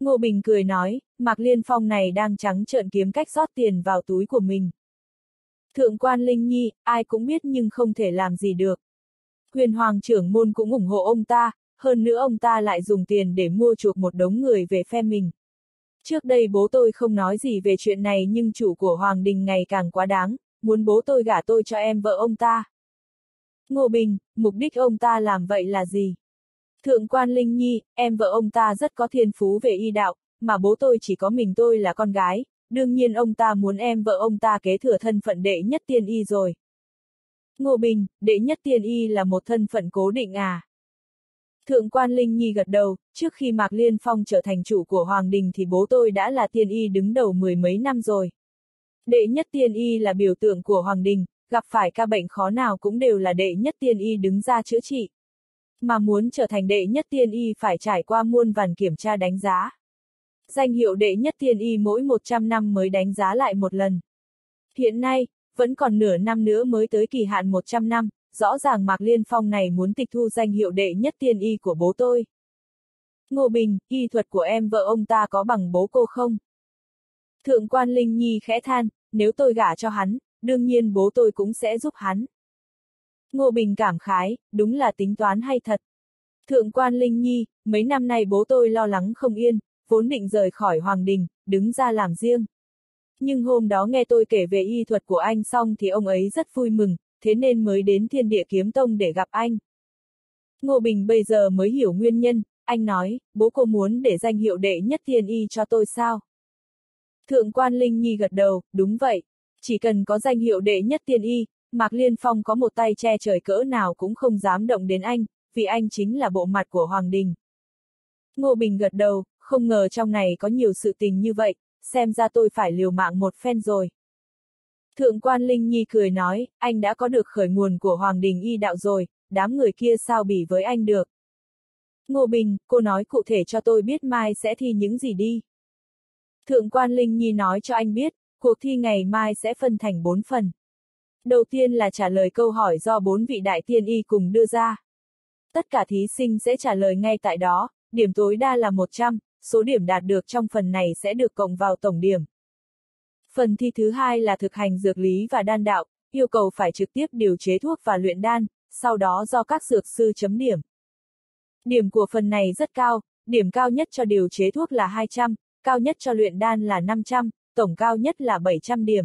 Ngô Bình cười nói, Mạc Liên Phong này đang trắng trợn kiếm cách rót tiền vào túi của mình. Thượng quan Linh Nhi, ai cũng biết nhưng không thể làm gì được. Huyền Hoàng trưởng môn cũng ủng hộ ông ta, hơn nữa ông ta lại dùng tiền để mua chuộc một đống người về phe mình. Trước đây bố tôi không nói gì về chuyện này nhưng chủ của Hoàng Đình ngày càng quá đáng, muốn bố tôi gả tôi cho em vợ ông ta. Ngô Bình, mục đích ông ta làm vậy là gì? Thượng quan Linh Nhi, em vợ ông ta rất có thiên phú về y đạo, mà bố tôi chỉ có mình tôi là con gái, đương nhiên ông ta muốn em vợ ông ta kế thừa thân phận đệ nhất tiên y rồi. Ngô Bình, đệ nhất tiên y là một thân phận cố định à? Thượng quan Linh Nhi gật đầu, trước khi Mạc Liên Phong trở thành chủ của Hoàng Đình thì bố tôi đã là tiên y đứng đầu mười mấy năm rồi. Đệ nhất tiên y là biểu tượng của Hoàng Đình, gặp phải ca bệnh khó nào cũng đều là đệ nhất tiên y đứng ra chữa trị. Mà muốn trở thành đệ nhất tiên y phải trải qua muôn vàn kiểm tra đánh giá. Danh hiệu đệ nhất tiên y mỗi 100 năm mới đánh giá lại một lần. Hiện nay, vẫn còn nửa năm nữa mới tới kỳ hạn 100 năm, rõ ràng Mạc Liên Phong này muốn tịch thu danh hiệu đệ nhất tiên y của bố tôi. Ngô Bình, y thuật của em vợ ông ta có bằng bố cô không? Thượng quan Linh Nhi khẽ than, nếu tôi gả cho hắn, đương nhiên bố tôi cũng sẽ giúp hắn. Ngô Bình cảm khái, đúng là tính toán hay thật. Thượng quan Linh Nhi, mấy năm nay bố tôi lo lắng không yên, vốn định rời khỏi Hoàng Đình, đứng ra làm riêng. Nhưng hôm đó nghe tôi kể về y thuật của anh xong thì ông ấy rất vui mừng, thế nên mới đến thiên địa kiếm tông để gặp anh. Ngô Bình bây giờ mới hiểu nguyên nhân, anh nói, bố cô muốn để danh hiệu đệ nhất thiên y cho tôi sao? Thượng quan Linh Nhi gật đầu, đúng vậy. Chỉ cần có danh hiệu đệ nhất thiên y, Mạc Liên Phong có một tay che trời cỡ nào cũng không dám động đến anh, vì anh chính là bộ mặt của Hoàng Đình. Ngô Bình gật đầu, không ngờ trong này có nhiều sự tình như vậy, xem ra tôi phải liều mạng một phen rồi. Thượng quan Linh Nhi cười nói, anh đã có được khởi nguồn của Hoàng Đình y đạo rồi, đám người kia sao bỉ với anh được. Ngô Bình, cô nói cụ thể cho tôi biết mai sẽ thi những gì đi. Thượng quan Linh Nhi nói cho anh biết, cuộc thi ngày mai sẽ phân thành bốn phần. Đầu tiên là trả lời câu hỏi do bốn vị đại tiên y cùng đưa ra. Tất cả thí sinh sẽ trả lời ngay tại đó, điểm tối đa là 100, số điểm đạt được trong phần này sẽ được cộng vào tổng điểm. Phần thi thứ hai là thực hành dược lý và đan đạo, yêu cầu phải trực tiếp điều chế thuốc và luyện đan, sau đó do các dược sư chấm điểm. Điểm của phần này rất cao, điểm cao nhất cho điều chế thuốc là 200, cao nhất cho luyện đan là 500, tổng cao nhất là 700 điểm.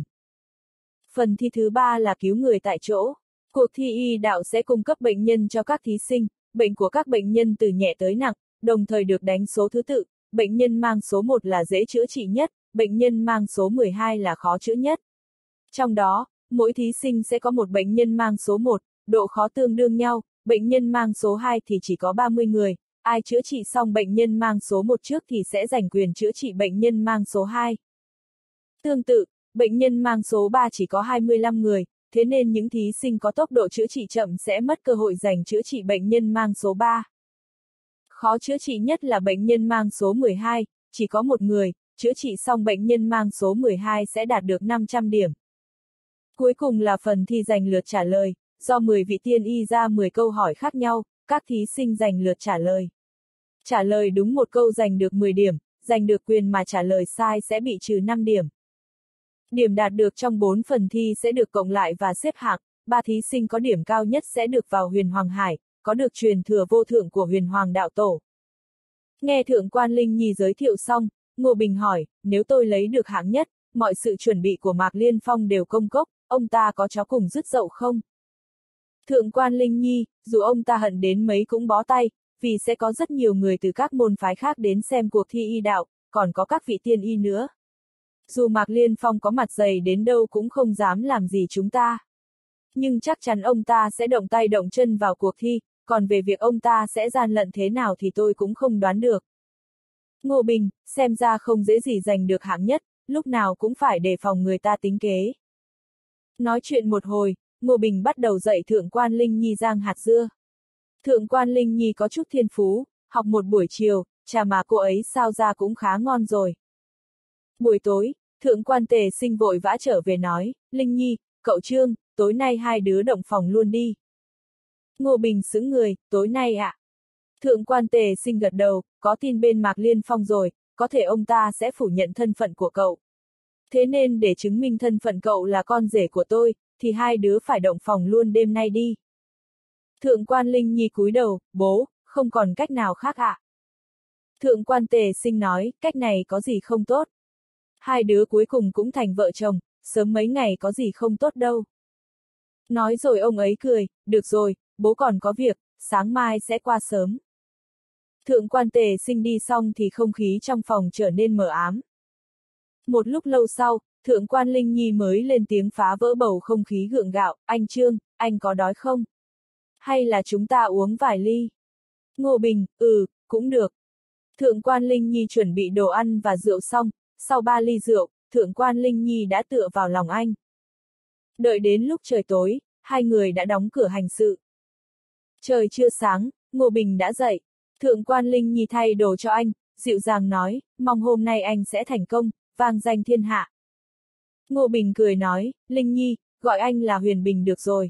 Phần thi thứ ba là cứu người tại chỗ. Cuộc thi y đạo sẽ cung cấp bệnh nhân cho các thí sinh, bệnh của các bệnh nhân từ nhẹ tới nặng, đồng thời được đánh số thứ tự, bệnh nhân mang số 1 là dễ chữa trị nhất, bệnh nhân mang số 12 là khó chữa nhất. Trong đó, mỗi thí sinh sẽ có một bệnh nhân mang số 1, độ khó tương đương nhau, bệnh nhân mang số 2 thì chỉ có 30 người, ai chữa trị xong bệnh nhân mang số 1 trước thì sẽ giành quyền chữa trị bệnh nhân mang số 2. Tương tự, bệnh nhân mang số 3 chỉ có 25 người, thế nên những thí sinh có tốc độ chữa trị chậm sẽ mất cơ hội giành chữa trị bệnh nhân mang số 3. Khó chữa trị nhất là bệnh nhân mang số 12, chỉ có một người, chữa trị xong bệnh nhân mang số 12 sẽ đạt được 500 điểm. Cuối cùng là phần thi giành lượt trả lời, do 10 vị tiên y ra 10 câu hỏi khác nhau, các thí sinh giành lượt trả lời. Trả lời đúng một câu giành được 10 điểm, giành được quyền mà trả lời sai sẽ bị trừ 5 điểm. Điểm đạt được trong 4 phần thi sẽ được cộng lại và xếp hạng, ba thí sinh có điểm cao nhất sẽ được vào huyền Hoàng Hải, có được truyền thừa vô thượng của huyền Hoàng Đạo Tổ. Nghe Thượng quan Linh Nhi giới thiệu xong, Ngô Bình hỏi, nếu tôi lấy được hạng nhất, mọi sự chuẩn bị của Mạc Liên Phong đều công cốc, ông ta có chó cùng rứt dậu không? Thượng quan Linh Nhi, dù ông ta hận đến mấy cũng bó tay, vì sẽ có rất nhiều người từ các môn phái khác đến xem cuộc thi y đạo, còn có các vị tiên y nữa. Dù Mạc Liên Phong có mặt dày đến đâu cũng không dám làm gì chúng ta. Nhưng chắc chắn ông ta sẽ động tay động chân vào cuộc thi, còn về việc ông ta sẽ gian lận thế nào thì tôi cũng không đoán được. Ngô Bình, xem ra không dễ gì giành được hạng nhất, lúc nào cũng phải đề phòng người ta tính kế. Nói chuyện một hồi, Ngô Bình bắt đầu dạy Thượng quan Linh Nhi giang hạt dưa. Thượng quan Linh Nhi có chút thiên phú, học một buổi chiều, trà mà cô ấy sao ra cũng khá ngon rồi. Buổi tối, thượng quan tề sinh vội vã trở về nói, Linh Nhi, cậu Trương, tối nay hai đứa động phòng luôn đi. Ngô Bình xứng người, tối nay ạ. À? Thượng quan tề sinh gật đầu, có tin bên Mạc Liên Phong rồi, có thể ông ta sẽ phủ nhận thân phận của cậu. Thế nên để chứng minh thân phận cậu là con rể của tôi, thì hai đứa phải động phòng luôn đêm nay đi. Thượng quan Linh Nhi cúi đầu, bố, không còn cách nào khác ạ. À? Thượng quan tề sinh nói, cách này có gì không tốt. Hai đứa cuối cùng cũng thành vợ chồng, sớm mấy ngày có gì không tốt đâu. Nói rồi ông ấy cười, được rồi, bố còn có việc, sáng mai sẽ qua sớm. Thượng quan tề sinh đi xong thì không khí trong phòng trở nên mờ ám. Một lúc lâu sau, thượng quan Linh Nhi mới lên tiếng phá vỡ bầu không khí gượng gạo, anh Trương, anh có đói không? Hay là chúng ta uống vài ly? Ngô Bình, ừ, cũng được. Thượng quan Linh Nhi chuẩn bị đồ ăn và rượu xong, sau ba ly rượu, thượng quan Linh Nhi đã tựa vào lòng anh. Đợi đến lúc trời tối, hai người đã đóng cửa hành sự. Trời chưa sáng, Ngô Bình đã dậy. Thượng quan Linh Nhi thay đồ cho anh, dịu dàng nói, mong hôm nay anh sẽ thành công, vang danh thiên hạ. Ngô Bình cười nói, Linh Nhi, gọi anh là Huyền Bình được rồi.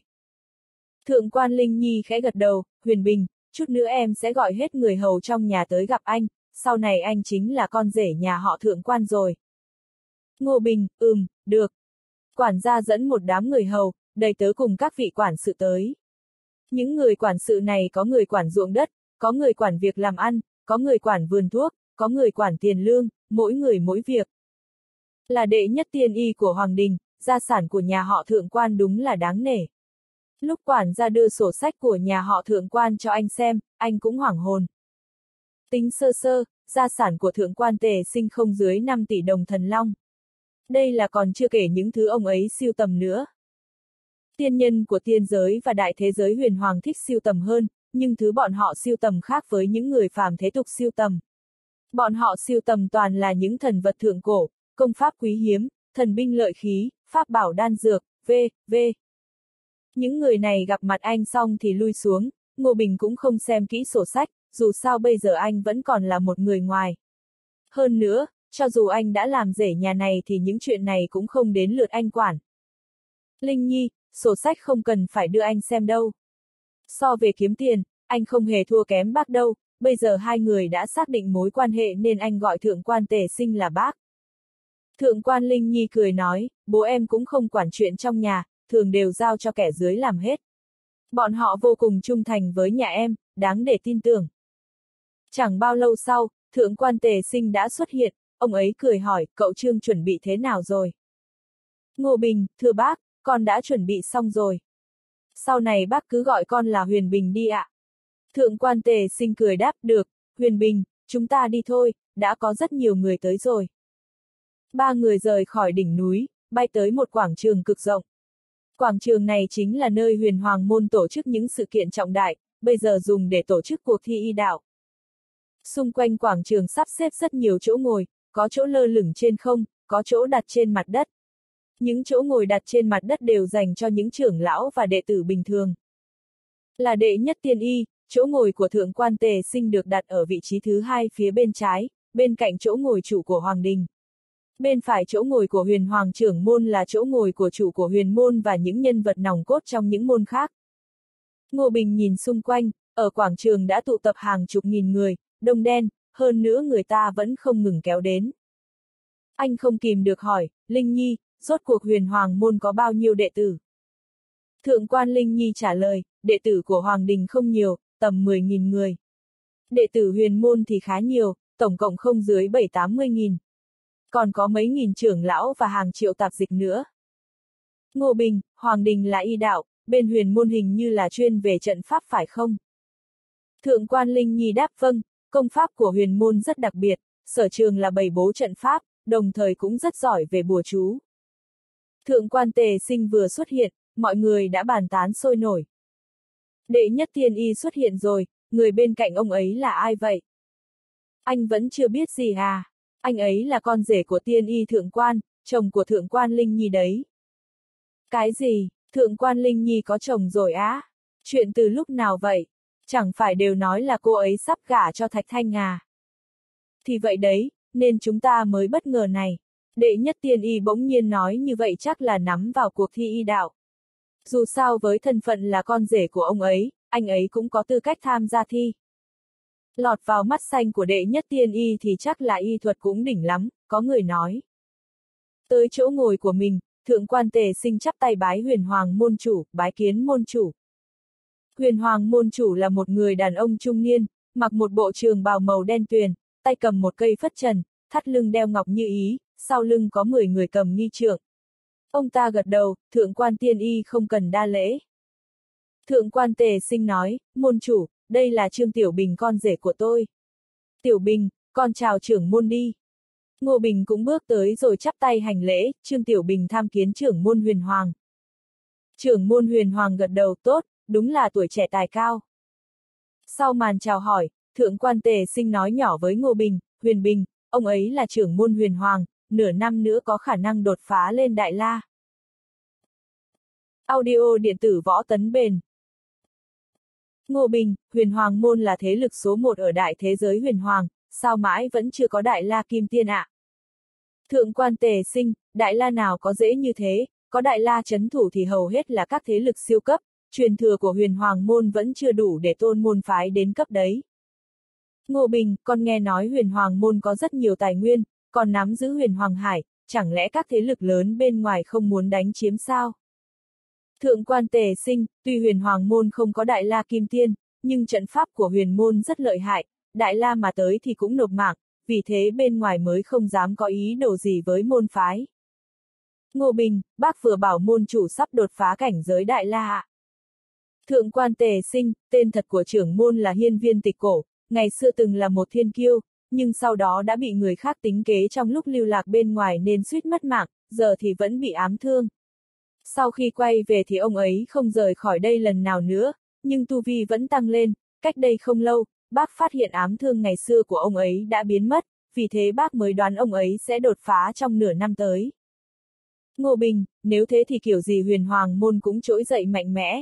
Thượng quan Linh Nhi khẽ gật đầu, Huyền Bình, chút nữa em sẽ gọi hết người hầu trong nhà tới gặp anh, sau này anh chính là con rể nhà họ thượng quan rồi. Ngô Bình, ừm, được. Quản gia dẫn một đám người hầu, đầy tớ cùng các vị quản sự tới. Những người quản sự này có người quản ruộng đất, có người quản việc làm ăn, có người quản vườn thuốc, có người quản tiền lương, mỗi người mỗi việc. Là đệ nhất tiên y của Hoàng Đình, gia sản của nhà họ thượng quan đúng là đáng nể. Lúc quản gia đưa sổ sách của nhà họ thượng quan cho anh xem, anh cũng hoảng hồn. Tính sơ sơ, gia sản của thượng quan tề sinh không dưới 5 tỷ đồng thần long. Đây là còn chưa kể những thứ ông ấy siêu tầm nữa. Tiên nhân của tiên giới và đại thế giới huyền hoàng thích siêu tầm hơn, nhưng thứ bọn họ siêu tầm khác với những người phàm thế tục siêu tầm. Bọn họ siêu tầm toàn là những thần vật thượng cổ, công pháp quý hiếm, thần binh lợi khí, pháp bảo đan dược, v, v. Những người này gặp mặt anh xong thì lui xuống, Ngô Bình cũng không xem kỹ sổ sách, dù sao bây giờ anh vẫn còn là một người ngoài. Hơn nữa, cho dù anh đã làm rể nhà này thì những chuyện này cũng không đến lượt anh quản. Linh Nhi, sổ sách không cần phải đưa anh xem đâu. So về kiếm tiền, anh không hề thua kém bác đâu, bây giờ hai người đã xác định mối quan hệ nên anh gọi thượng quan tề sinh là bác. Thượng quan Linh Nhi cười nói, bố em cũng không quản chuyện trong nhà, thường đều giao cho kẻ dưới làm hết. Bọn họ vô cùng trung thành với nhà em, đáng để tin tưởng. Chẳng bao lâu sau, thượng quan tề sinh đã xuất hiện, ông ấy cười hỏi, cậu Trương chuẩn bị thế nào rồi? Ngô Bình, thưa bác, con đã chuẩn bị xong rồi. Sau này bác cứ gọi con là Huyền Bình đi ạ. Thượng quan tề sinh cười đáp, được, Huyền Bình, chúng ta đi thôi, đã có rất nhiều người tới rồi. Ba người rời khỏi đỉnh núi, bay tới một quảng trường cực rộng. Quảng trường này chính là nơi huyền hoàng môn tổ chức những sự kiện trọng đại, bây giờ dùng để tổ chức cuộc thi y đạo. Xung quanh quảng trường sắp xếp rất nhiều chỗ ngồi, có chỗ lơ lửng trên không, có chỗ đặt trên mặt đất. Những chỗ ngồi đặt trên mặt đất đều dành cho những trưởng lão và đệ tử bình thường. Là đệ nhất tiên y, chỗ ngồi của thượng quan tề sinh được đặt ở vị trí thứ hai phía bên trái, bên cạnh chỗ ngồi chủ của Hoàng Đình. Bên phải chỗ ngồi của huyền hoàng trưởng môn là chỗ ngồi của chủ của huyền môn và những nhân vật nòng cốt trong những môn khác. Ngô Bình nhìn xung quanh, ở quảng trường đã tụ tập hàng chục nghìn người, đông đen, hơn nữa người ta vẫn không ngừng kéo đến. Anh không kìm được hỏi, Linh Nhi, rốt cuộc huyền hoàng môn có bao nhiêu đệ tử? Thượng quan Linh Nhi trả lời, đệ tử của Hoàng Đình không nhiều, tầm 10.000 người. Đệ tử huyền môn thì khá nhiều, tổng cộng không dưới 7-80 nghìn. Còn có mấy nghìn trưởng lão và hàng triệu tạp dịch nữa. Ngô Bình, Hoàng Đình là y đạo, bên huyền môn hình như là chuyên về trận pháp phải không? Thượng quan Linh Nhi đáp vâng, công pháp của huyền môn rất đặc biệt, sở trường là bày bố trận pháp, đồng thời cũng rất giỏi về bùa chú. Thượng quan tề sinh vừa xuất hiện, mọi người đã bàn tán sôi nổi. Đệ nhất thiên y xuất hiện rồi, người bên cạnh ông ấy là ai vậy? Anh vẫn chưa biết gì à? Anh ấy là con rể của tiên y thượng quan, chồng của thượng quan Linh Nhi đấy. Cái gì, thượng quan Linh Nhi có chồng rồi á? Chuyện từ lúc nào vậy? Chẳng phải đều nói là cô ấy sắp gả cho Thạch Thanh à? Thì vậy đấy, nên chúng ta mới bất ngờ này. Đệ nhất tiên y bỗng nhiên nói như vậy chắc là nắm vào cuộc thi y đạo. Dù sao với thân phận là con rể của ông ấy, anh ấy cũng có tư cách tham gia thi. Lọt vào mắt xanh của đệ nhất tiên y thì chắc là y thuật cũng đỉnh lắm, có người nói. Tới chỗ ngồi của mình, thượng quan tề sinh chắp tay bái huyền hoàng môn chủ, bái kiến môn chủ. Huyền hoàng môn chủ là một người đàn ông trung niên, mặc một bộ trường bào màu đen tuyền, tay cầm một cây phất trần, thắt lưng đeo ngọc như ý, sau lưng có 10 người cầm nghi trượng. Ông ta gật đầu, thượng quan tiên y không cần đa lễ. Thượng quan tề sinh nói, môn chủ, đây là Trương Tiểu Bình con rể của tôi. Tiểu Bình, con chào trưởng môn đi. Ngô Bình cũng bước tới rồi chắp tay hành lễ, Trương Tiểu Bình tham kiến trưởng môn huyền hoàng. Trưởng môn huyền hoàng gật đầu tốt, đúng là tuổi trẻ tài cao. Sau màn chào hỏi, thượng quan tề sinh nói nhỏ với Ngô Bình, huyền Bình, ông ấy là trưởng môn huyền hoàng, nửa năm nữa có khả năng đột phá lên đại la. Audio điện tử võ tấn bền Ngô Bình, huyền hoàng môn là thế lực số một ở đại thế giới huyền hoàng, sao mãi vẫn chưa có đại la kim tiên ạ? À? Thượng quan tề sinh, đại la nào có dễ như thế, có đại la chấn thủ thì hầu hết là các thế lực siêu cấp, truyền thừa của huyền hoàng môn vẫn chưa đủ để tôn môn phái đến cấp đấy. Ngô Bình, con nghe nói huyền hoàng môn có rất nhiều tài nguyên, còn nắm giữ huyền hoàng hải, chẳng lẽ các thế lực lớn bên ngoài không muốn đánh chiếm sao? Thượng quan tề sinh, tuy huyền hoàng môn không có đại la kim tiên, nhưng trận pháp của huyền môn rất lợi hại, đại la mà tới thì cũng nộp mạng, vì thế bên ngoài mới không dám có ý đồ gì với môn phái. Ngô Bình, bác vừa bảo môn chủ sắp đột phá cảnh giới đại la ạ. Thượng quan tề sinh, tên thật của trưởng môn là hiên viên tịch cổ, ngày xưa từng là một thiên kiêu, nhưng sau đó đã bị người khác tính kế trong lúc lưu lạc bên ngoài nên suýt mất mạng, giờ thì vẫn bị ám thương. Sau khi quay về thì ông ấy không rời khỏi đây lần nào nữa, nhưng tu vi vẫn tăng lên, cách đây không lâu, bác phát hiện ám thương ngày xưa của ông ấy đã biến mất, vì thế bác mới đoán ông ấy sẽ đột phá trong nửa năm tới. Ngô Bình, nếu thế thì kiểu gì huyền hoàng môn cũng trỗi dậy mạnh mẽ.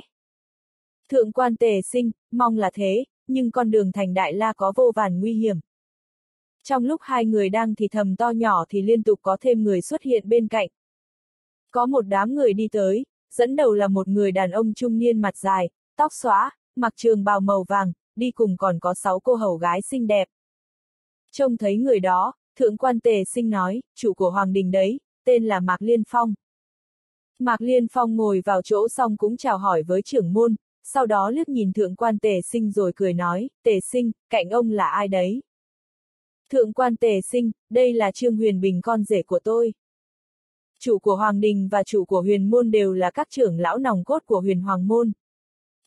Thượng quan tề sinh, mong là thế, nhưng con đường thành đại la có vô vàn nguy hiểm. Trong lúc hai người đang thì thầm to nhỏ thì liên tục có thêm người xuất hiện bên cạnh. Có một đám người đi tới, dẫn đầu là một người đàn ông trung niên mặt dài, tóc xóa, mặc trường bào màu vàng, đi cùng còn có sáu cô hầu gái xinh đẹp. Trông thấy người đó, thượng quan tề sinh nói, chủ của Hoàng Đình đấy, tên là Mạc Liên Phong. Mạc Liên Phong ngồi vào chỗ xong cũng chào hỏi với trưởng môn, sau đó liếc nhìn thượng quan tề sinh rồi cười nói, tề sinh, cạnh ông là ai đấy? Thượng quan tề sinh, đây là Trương Huyền Bình con rể của tôi. Chủ của Hoàng Đình và chủ của huyền môn đều là các trưởng lão nòng cốt của huyền Hoàng môn.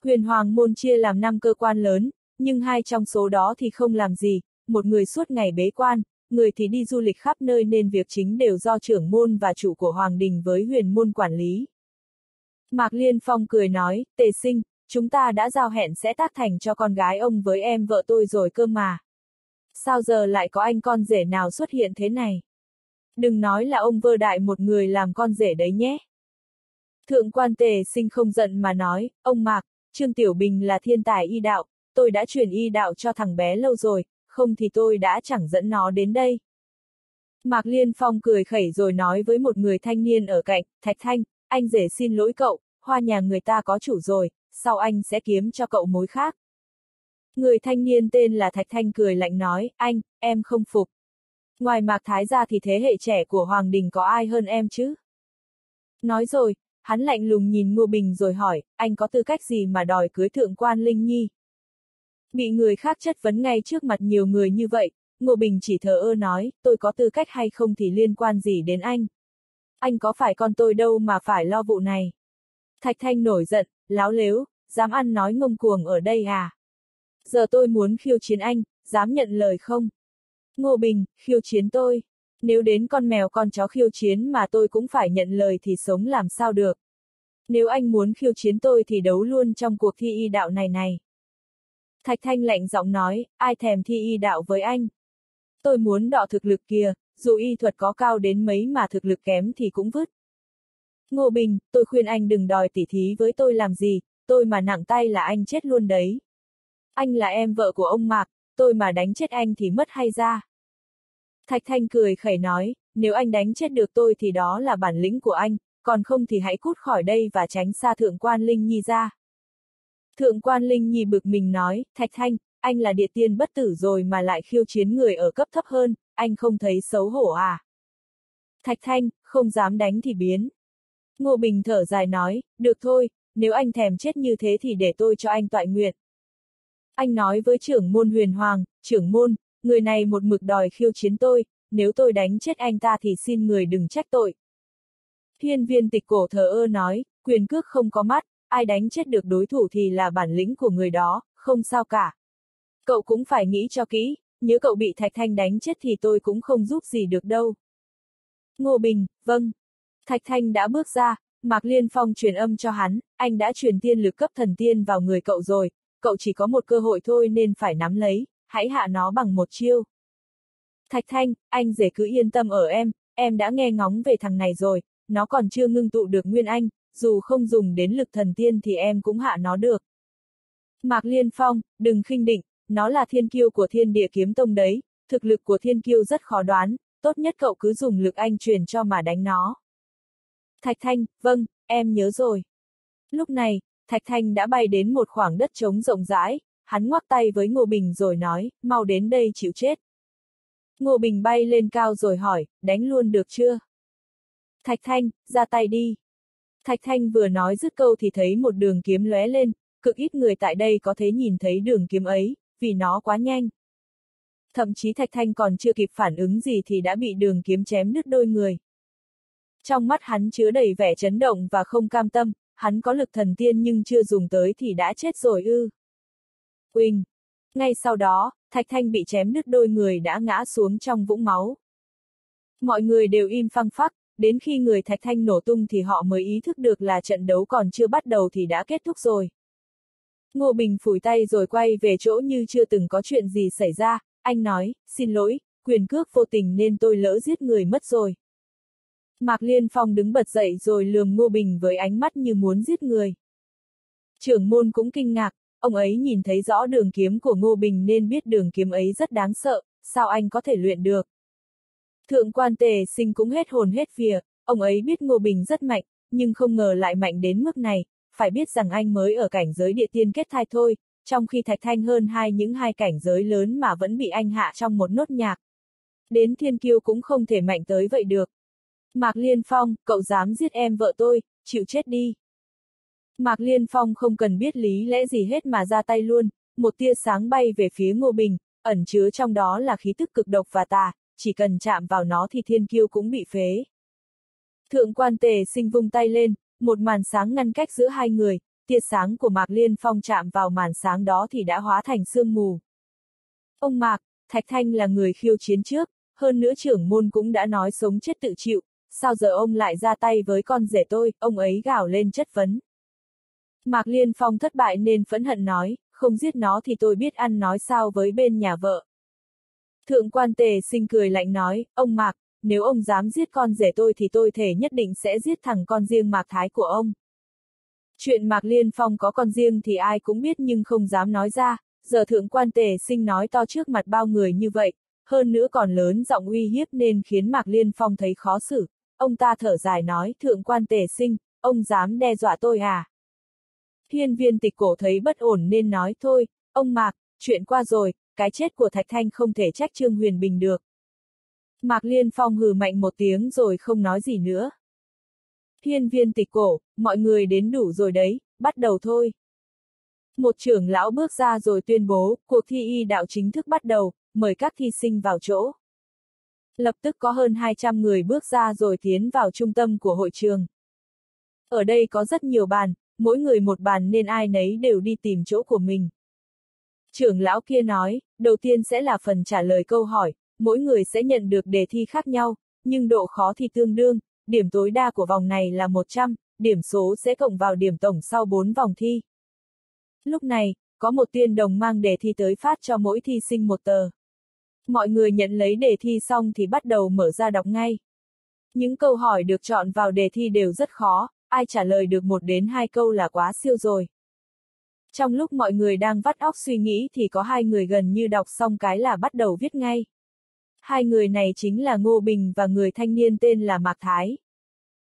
Huyền Hoàng môn chia làm năm cơ quan lớn, nhưng hai trong số đó thì không làm gì, một người suốt ngày bế quan, người thì đi du lịch khắp nơi nên việc chính đều do trưởng môn và chủ của Hoàng Đình với huyền môn quản lý. Mạc Liên Phong cười nói, tề sinh, chúng ta đã giao hẹn sẽ tác thành cho con gái ông với em vợ tôi rồi cơ mà. Sao giờ lại có anh con rể nào xuất hiện thế này? Đừng nói là ông vơ đại một người làm con rể đấy nhé. Thượng quan tề sinh không giận mà nói, ông Mạc, Trương Tiểu Bình là thiên tài y đạo, tôi đã truyền y đạo cho thằng bé lâu rồi, không thì tôi đã chẳng dẫn nó đến đây. Mạc Liên Phong cười khẩy rồi nói với một người thanh niên ở cạnh, Thạch Thanh, anh rể xin lỗi cậu, hoa nhà người ta có chủ rồi, sau anh sẽ kiếm cho cậu mối khác. Người thanh niên tên là Thạch Thanh cười lạnh nói, anh, em không phục. Ngoài Mạc Thái ra thì thế hệ trẻ của Hoàng Đình có ai hơn em chứ? Nói rồi, hắn lạnh lùng nhìn Ngô Bình rồi hỏi, anh có tư cách gì mà đòi cưới thượng quan Linh Nhi? Bị người khác chất vấn ngay trước mặt nhiều người như vậy, Ngô Bình chỉ thờ ơ nói, tôi có tư cách hay không thì liên quan gì đến anh. Anh có phải con tôi đâu mà phải lo vụ này. Thạch Thanh nổi giận, láo lếu, dám ăn nói ngông cuồng ở đây à? Giờ tôi muốn khiêu chiến anh, dám nhận lời không? Ngô Bình, khiêu chiến tôi. Nếu đến con mèo con chó khiêu chiến mà tôi cũng phải nhận lời thì sống làm sao được. Nếu anh muốn khiêu chiến tôi thì đấu luôn trong cuộc thi y đạo này này. Thạch Thanh lạnh giọng nói, ai thèm thi y đạo với anh. Tôi muốn đọ thực lực kia, dù y thuật có cao đến mấy mà thực lực kém thì cũng vứt. Ngô Bình, tôi khuyên anh đừng đòi tỉ thí với tôi làm gì, tôi mà nặng tay là anh chết luôn đấy. Anh là em vợ của ông Mạc, tôi mà đánh chết anh thì mất hay ra. Thạch Thanh cười khẩy nói, nếu anh đánh chết được tôi thì đó là bản lĩnh của anh, còn không thì hãy cút khỏi đây và tránh xa Thượng quan Linh Nhi ra. Thượng quan Linh Nhi bực mình nói, Thạch Thanh, anh là địa tiên bất tử rồi mà lại khiêu chiến người ở cấp thấp hơn, anh không thấy xấu hổ à? Thạch Thanh, không dám đánh thì biến. Ngô Bình thở dài nói, được thôi, nếu anh thèm chết như thế thì để tôi cho anh toại nguyện. Anh nói với trưởng môn huyền hoàng, trưởng môn, người này một mực đòi khiêu chiến tôi, nếu tôi đánh chết anh ta thì xin người đừng trách tội. Thiên viên tịch cổ thờ ơ nói, quyền cước không có mắt, ai đánh chết được đối thủ thì là bản lĩnh của người đó, không sao cả. Cậu cũng phải nghĩ cho kỹ, nếu cậu bị Thạch Thanh đánh chết thì tôi cũng không giúp gì được đâu. Ngô Bình, vâng. Thạch Thanh đã bước ra, Mạc Liên Phong truyền âm cho hắn, anh đã truyền tiên lực cấp thần tiên vào người cậu rồi, cậu chỉ có một cơ hội thôi nên phải nắm lấy, hãy hạ nó bằng một chiêu. Thạch Thanh, anh rể cứ yên tâm ở em, em đã nghe ngóng về thằng này rồi, nó còn chưa ngưng tụ được nguyên anh, dù không dùng đến lực thần tiên thì em cũng hạ nó được. Mạc Liên Phong, đừng khinh định, nó là thiên kiêu của thiên địa kiếm tông đấy, thực lực của thiên kiêu rất khó đoán, tốt nhất cậu cứ dùng lực anh truyền cho mà đánh nó. Thạch Thanh, vâng, em nhớ rồi. Lúc này, Thạch Thanh đã bay đến một khoảng đất trống rộng rãi, hắn ngoắc tay với Ngô Bình rồi nói, mau đến đây chịu chết. Ngô Bình bay lên cao rồi hỏi, đánh luôn được chưa? Thạch Thanh, ra tay đi. Thạch Thanh vừa nói dứt câu thì thấy một đường kiếm lóe lên, cực ít người tại đây có thể nhìn thấy đường kiếm ấy, vì nó quá nhanh. Thậm chí Thạch Thanh còn chưa kịp phản ứng gì thì đã bị đường kiếm chém đứt đôi người. Trong mắt hắn chứa đầy vẻ chấn động và không cam tâm, hắn có lực thần tiên nhưng chưa dùng tới thì đã chết rồi ư. Quỳnh. Ngay sau đó, Thạch Thanh bị chém đứt đôi người đã ngã xuống trong vũng máu. Mọi người đều im phăng phắc, đến khi người Thạch Thanh nổ tung thì họ mới ý thức được là trận đấu còn chưa bắt đầu thì đã kết thúc rồi. Ngô Bình phủi tay rồi quay về chỗ như chưa từng có chuyện gì xảy ra, anh nói, xin lỗi, quyền cước vô tình nên tôi lỡ giết người mất rồi. Mạc Liên Phong đứng bật dậy rồi lườm Ngô Bình với ánh mắt như muốn giết người. Trưởng môn cũng kinh ngạc, ông ấy nhìn thấy rõ đường kiếm của Ngô Bình nên biết đường kiếm ấy rất đáng sợ, sao anh có thể luyện được. Thượng quan tề sinh cũng hết hồn hết vía, ông ấy biết Ngô Bình rất mạnh, nhưng không ngờ lại mạnh đến mức này, phải biết rằng anh mới ở cảnh giới địa tiên kết thai thôi, trong khi Thạch Thanh hơn hai những hai cảnh giới lớn mà vẫn bị anh hạ trong một nốt nhạc. Đến thiên kiêu cũng không thể mạnh tới vậy được. Mạc Liên Phong, cậu dám giết em vợ tôi, chịu chết đi. Mạc Liên Phong không cần biết lý lẽ gì hết mà ra tay luôn, một tia sáng bay về phía Ngô Bình, ẩn chứa trong đó là khí tức cực độc và tà, chỉ cần chạm vào nó thì thiên kiêu cũng bị phế. Thượng quan tề sinh vung tay lên, một màn sáng ngăn cách giữa hai người, tia sáng của Mạc Liên Phong chạm vào màn sáng đó thì đã hóa thành sương mù. Ông Mạc, Thạch Thanh là người khiêu chiến trước, hơn nữa trưởng môn cũng đã nói sống chết tự chịu, sao giờ ông lại ra tay với con rể tôi, ông ấy gào lên chất vấn. Mạc Liên Phong thất bại nên phẫn hận nói, không giết nó thì tôi biết ăn nói sao với bên nhà vợ. Thượng quan tề sinh cười lạnh nói, ông Mạc, nếu ông dám giết con rể tôi thì tôi thể nhất định sẽ giết thằng con riêng Mạc Thái của ông. Chuyện Mạc Liên Phong có con riêng thì ai cũng biết nhưng không dám nói ra, giờ thượng quan tề sinh nói to trước mặt bao người như vậy, hơn nữa còn lớn giọng uy hiếp nên khiến Mạc Liên Phong thấy khó xử. Ông ta thở dài nói, thượng quan tề sinh, ông dám đe dọa tôi à? Hiên viên tịch cổ thấy bất ổn nên nói thôi, ông Mạc, chuyện qua rồi, cái chết của Thạch Thanh không thể trách Trương Huyền Bình được. Mạc Liên Phong hừ mạnh một tiếng rồi không nói gì nữa. Hiên viên tịch cổ, mọi người đến đủ rồi đấy, bắt đầu thôi. Một trưởng lão bước ra rồi tuyên bố, cuộc thi y đạo chính thức bắt đầu, mời các thi sinh vào chỗ. Lập tức có hơn 200 người bước ra rồi tiến vào trung tâm của hội trường. Ở đây có rất nhiều bàn, mỗi người một bàn nên ai nấy đều đi tìm chỗ của mình. Trưởng lão kia nói, đầu tiên sẽ là phần trả lời câu hỏi, mỗi người sẽ nhận được đề thi khác nhau, nhưng độ khó thì tương đương, điểm tối đa của vòng này là 100, điểm số sẽ cộng vào điểm tổng sau 4 vòng thi. Lúc này, có một tiên đồng mang đề thi tới phát cho mỗi thi sinh một tờ. Mọi người nhận lấy đề thi xong thì bắt đầu mở ra đọc ngay. Những câu hỏi được chọn vào đề thi đều rất khó, ai trả lời được một đến hai câu là quá siêu rồi. Trong lúc mọi người đang vắt óc suy nghĩ thì có hai người gần như đọc xong cái là bắt đầu viết ngay. Hai người này chính là Ngô Bình và người thanh niên tên là Mạc Thái.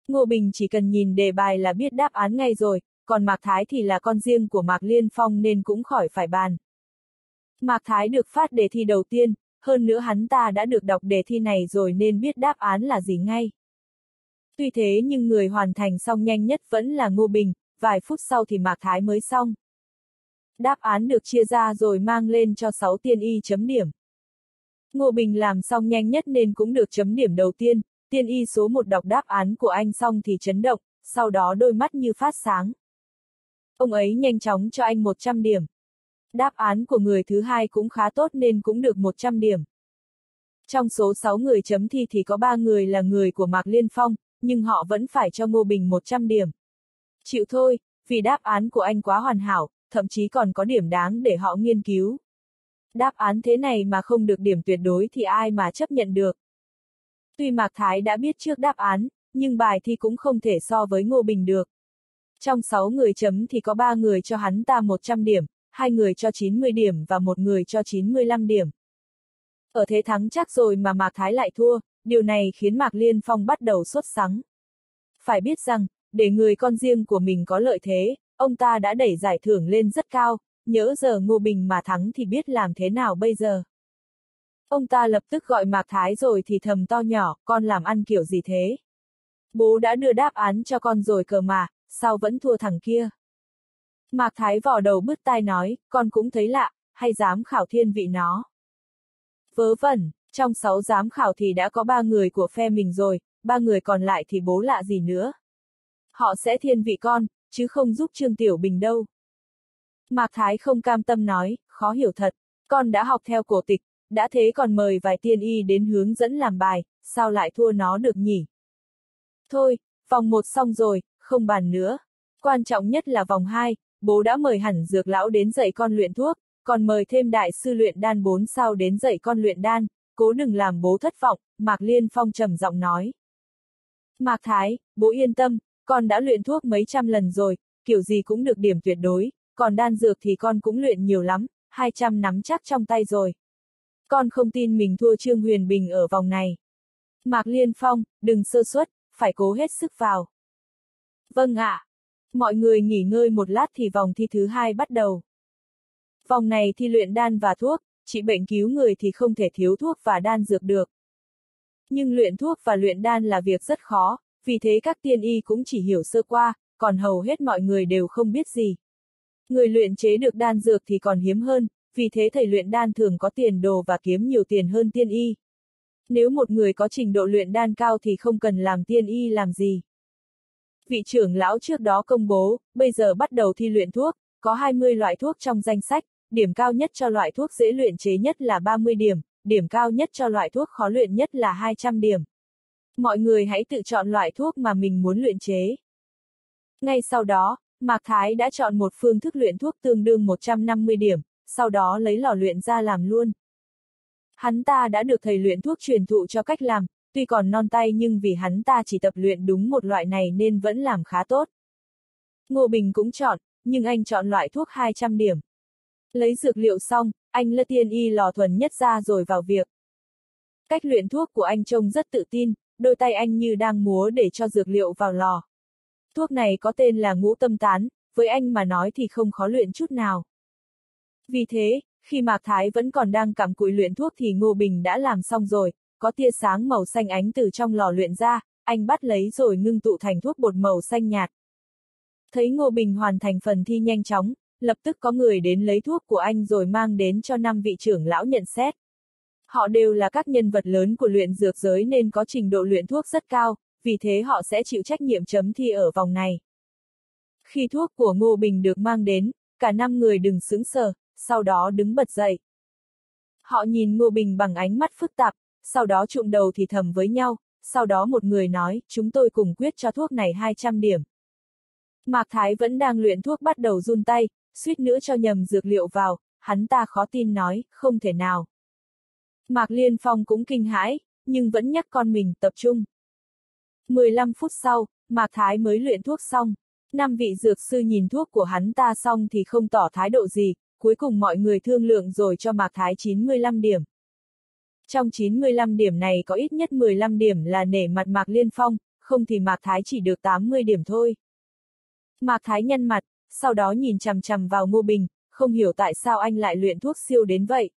Ngô Bình chỉ cần nhìn đề bài là biết đáp án ngay rồi, còn Mạc Thái thì là con riêng của Mạc Liên Phong nên cũng khỏi phải bàn. Mạc Thái được phát đề thi đầu tiên, hơn nữa hắn ta đã được đọc đề thi này rồi nên biết đáp án là gì ngay. Tuy thế nhưng người hoàn thành xong nhanh nhất vẫn là Ngô Bình, vài phút sau thì Mạc Thái mới xong. Đáp án được chia ra rồi mang lên cho 6 tiên y chấm điểm. Ngô Bình làm xong nhanh nhất nên cũng được chấm điểm đầu tiên, tiên y số 1 đọc đáp án của anh xong thì chấn động, sau đó đôi mắt như phát sáng. Ông ấy nhanh chóng cho anh 100 điểm. Đáp án của người thứ hai cũng khá tốt nên cũng được 100 điểm. Trong số 6 người chấm thi thì có 3 người là người của Mạc Liên Phong, nhưng họ vẫn phải cho Ngô Bình 100 điểm. Chịu thôi, vì đáp án của anh quá hoàn hảo, thậm chí còn có điểm đáng để họ nghiên cứu. Đáp án thế này mà không được điểm tuyệt đối thì ai mà chấp nhận được. Tuy Mạc Thái đã biết trước đáp án, nhưng bài thi cũng không thể so với Ngô Bình được. Trong 6 người chấm thì có 3 người cho hắn ta 100 điểm, hai người cho 90 điểm và một người cho 95 điểm. Ở thế thắng chắc rồi mà Mạc Thái lại thua, điều này khiến Mạc Liên Phong bắt đầu sốt sắng. Phải biết rằng, để người con riêng của mình có lợi thế, ông ta đã đẩy giải thưởng lên rất cao, nhớ giờ Ngô Bình mà thắng thì biết làm thế nào bây giờ. Ông ta lập tức gọi Mạc Thái rồi thì thầm to nhỏ, con làm ăn kiểu gì thế? Bố đã đưa đáp án cho con rồi cờ mà, sao vẫn thua thằng kia? Mạc Thái vò đầu bứt tai nói, con cũng thấy lạ, hay dám khảo thiên vị nó. Vớ vẩn, trong sáu giám khảo thì đã có ba người của phe mình rồi, ba người còn lại thì bố lạ gì nữa. Họ sẽ thiên vị con, chứ không giúp Trương Tiểu Bình đâu. Mạc Thái không cam tâm nói, khó hiểu thật, con đã học theo cổ tịch, đã thế còn mời vài tiên y đến hướng dẫn làm bài, sao lại thua nó được nhỉ? Thôi, vòng một xong rồi, không bàn nữa. Quan trọng nhất là vòng 2, bố đã mời hẳn dược lão đến dạy con luyện thuốc, còn mời thêm đại sư luyện đan 4 sao đến dạy con luyện đan, cố đừng làm bố thất vọng, Mạc Liên Phong trầm giọng nói. Mạc Thái, bố yên tâm, con đã luyện thuốc mấy trăm lần rồi, kiểu gì cũng được điểm tuyệt đối, còn đan dược thì con cũng luyện nhiều lắm, 200 nắm chắc trong tay rồi. Con không tin mình thua Trương Huyền Bình ở vòng này. Mạc Liên Phong, đừng sơ suất, phải cố hết sức vào. Vâng ạ. Mọi người nghỉ ngơi một lát thì vòng thi thứ hai bắt đầu. Vòng này thi luyện đan và thuốc, trị bệnh cứu người thì không thể thiếu thuốc và đan dược được. Nhưng luyện thuốc và luyện đan là việc rất khó, vì thế các tiên y cũng chỉ hiểu sơ qua, còn hầu hết mọi người đều không biết gì. Người luyện chế được đan dược thì còn hiếm hơn, vì thế thầy luyện đan thường có tiền đồ và kiếm nhiều tiền hơn tiên y. Nếu một người có trình độ luyện đan cao thì không cần làm tiên y làm gì. Vị trưởng lão trước đó công bố, bây giờ bắt đầu thi luyện thuốc, có 20 loại thuốc trong danh sách, điểm cao nhất cho loại thuốc dễ luyện chế nhất là 30 điểm, điểm cao nhất cho loại thuốc khó luyện nhất là 200 điểm. Mọi người hãy tự chọn loại thuốc mà mình muốn luyện chế. Ngay sau đó, Mạc Thái đã chọn một phương thức luyện thuốc tương đương 150 điểm, sau đó lấy lò luyện ra làm luôn. Hắn ta đã được thầy luyện thuốc truyền thụ cho cách làm, tuy còn non tay nhưng vì hắn ta chỉ tập luyện đúng một loại này nên vẫn làm khá tốt. Ngô Bình cũng chọn, nhưng anh chọn loại thuốc 200 điểm. Lấy dược liệu xong, anh lơ tiên y lò thuần nhất ra rồi vào việc. Cách luyện thuốc của anh trông rất tự tin, đôi tay anh như đang múa để cho dược liệu vào lò. Thuốc này có tên là ngũ tâm tán, với anh mà nói thì không khó luyện chút nào. Vì thế, khi Mạc Thái vẫn còn đang cắm cụi luyện thuốc thì Ngô Bình đã làm xong rồi, có tia sáng màu xanh ánh từ trong lò luyện ra, anh bắt lấy rồi ngưng tụ thành thuốc bột màu xanh nhạt. Thấy Ngô Bình hoàn thành phần thi nhanh chóng, lập tức có người đến lấy thuốc của anh rồi mang đến cho năm vị trưởng lão nhận xét. Họ đều là các nhân vật lớn của luyện dược giới nên có trình độ luyện thuốc rất cao, vì thế họ sẽ chịu trách nhiệm chấm thi ở vòng này. Khi thuốc của Ngô Bình được mang đến, cả năm người đừng sững sờ, sau đó đứng bật dậy. Họ nhìn Ngô Bình bằng ánh mắt phức tạp, sau đó trụng đầu thì thầm với nhau, sau đó một người nói, chúng tôi cùng quyết cho thuốc này 200 điểm. Mạc Thái vẫn đang luyện thuốc bắt đầu run tay, suýt nữa cho nhầm dược liệu vào, hắn ta khó tin nói, không thể nào. Mạc Liên Phong cũng kinh hãi, nhưng vẫn nhắc con mình tập trung. 15 phút sau, Mạc Thái mới luyện thuốc xong. Năm vị dược sư nhìn thuốc của hắn ta xong thì không tỏ thái độ gì, cuối cùng mọi người thương lượng rồi cho Mạc Thái 95 điểm. Trong 95 điểm này có ít nhất 15 điểm là nể mặt Mạc Liên Phong, không thì Mạc Thái chỉ được 80 điểm thôi. Mạc Thái nhăn mặt, sau đó nhìn chằm chằm vào Ngô Bình, không hiểu tại sao anh lại luyện thuốc siêu đến vậy.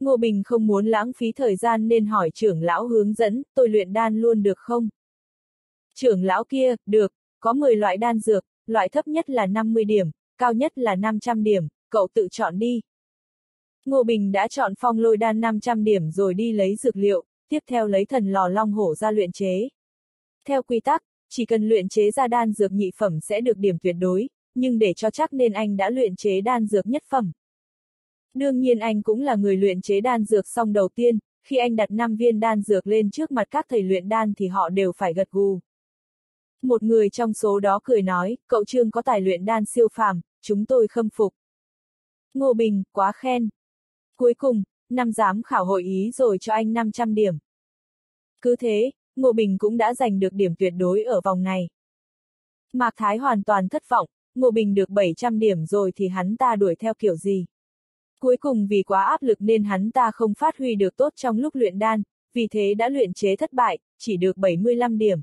Ngô Bình không muốn lãng phí thời gian nên hỏi trưởng lão hướng dẫn, tôi luyện đan luôn được không? Trưởng lão kia, được, có 10 loại đan dược, loại thấp nhất là 50 điểm, cao nhất là 500 điểm, cậu tự chọn đi. Ngô Bình đã chọn phong lôi đan 500 điểm rồi đi lấy dược liệu, tiếp theo lấy thần lò long hổ ra luyện chế. Theo quy tắc, chỉ cần luyện chế ra đan dược nhị phẩm sẽ được điểm tuyệt đối, nhưng để cho chắc nên anh đã luyện chế đan dược nhất phẩm. Đương nhiên anh cũng là người luyện chế đan dược xong đầu tiên, khi anh đặt 5 viên đan dược lên trước mặt các thầy luyện đan thì họ đều phải gật gù. Một người trong số đó cười nói, cậu Trương có tài luyện đan siêu phàm, chúng tôi khâm phục. Ngô Bình, quá khen. Cuối cùng, năm giám khảo hội ý rồi cho anh 500 điểm. Cứ thế, Ngô Bình cũng đã giành được điểm tuyệt đối ở vòng này. Mạc Thái hoàn toàn thất vọng, Ngô Bình được 700 điểm rồi thì hắn ta đuổi theo kiểu gì. Cuối cùng vì quá áp lực nên hắn ta không phát huy được tốt trong lúc luyện đan, vì thế đã luyện chế thất bại, chỉ được 75 điểm.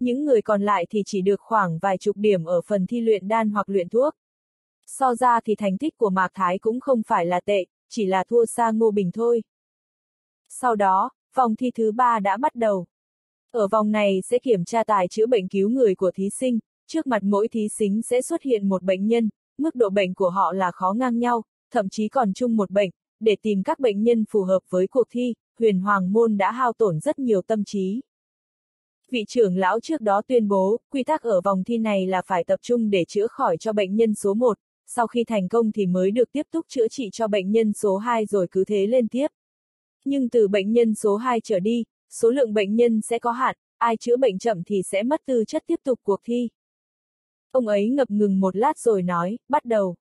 Những người còn lại thì chỉ được khoảng vài chục điểm ở phần thi luyện đan hoặc luyện thuốc. So ra thì thành tích của Mạc Thái cũng không phải là tệ, chỉ là thua xa Ngô Bình thôi. Sau đó, vòng thi thứ ba đã bắt đầu. Ở vòng này sẽ kiểm tra tài chữa bệnh cứu người của thí sinh, trước mặt mỗi thí sinh sẽ xuất hiện một bệnh nhân, mức độ bệnh của họ là khó ngang nhau, thậm chí còn chung một bệnh, để tìm các bệnh nhân phù hợp với cuộc thi, huyền hoàng môn đã hao tổn rất nhiều tâm trí. Vị trưởng lão trước đó tuyên bố, quy tắc ở vòng thi này là phải tập trung để chữa khỏi cho bệnh nhân số 1, sau khi thành công thì mới được tiếp tục chữa trị cho bệnh nhân số 2 rồi cứ thế lên tiếp. Nhưng từ bệnh nhân số 2 trở đi, số lượng bệnh nhân sẽ có hạn, ai chữa bệnh chậm thì sẽ mất tư chất tiếp tục cuộc thi. Ông ấy ngập ngừng một lát rồi nói, bắt đầu.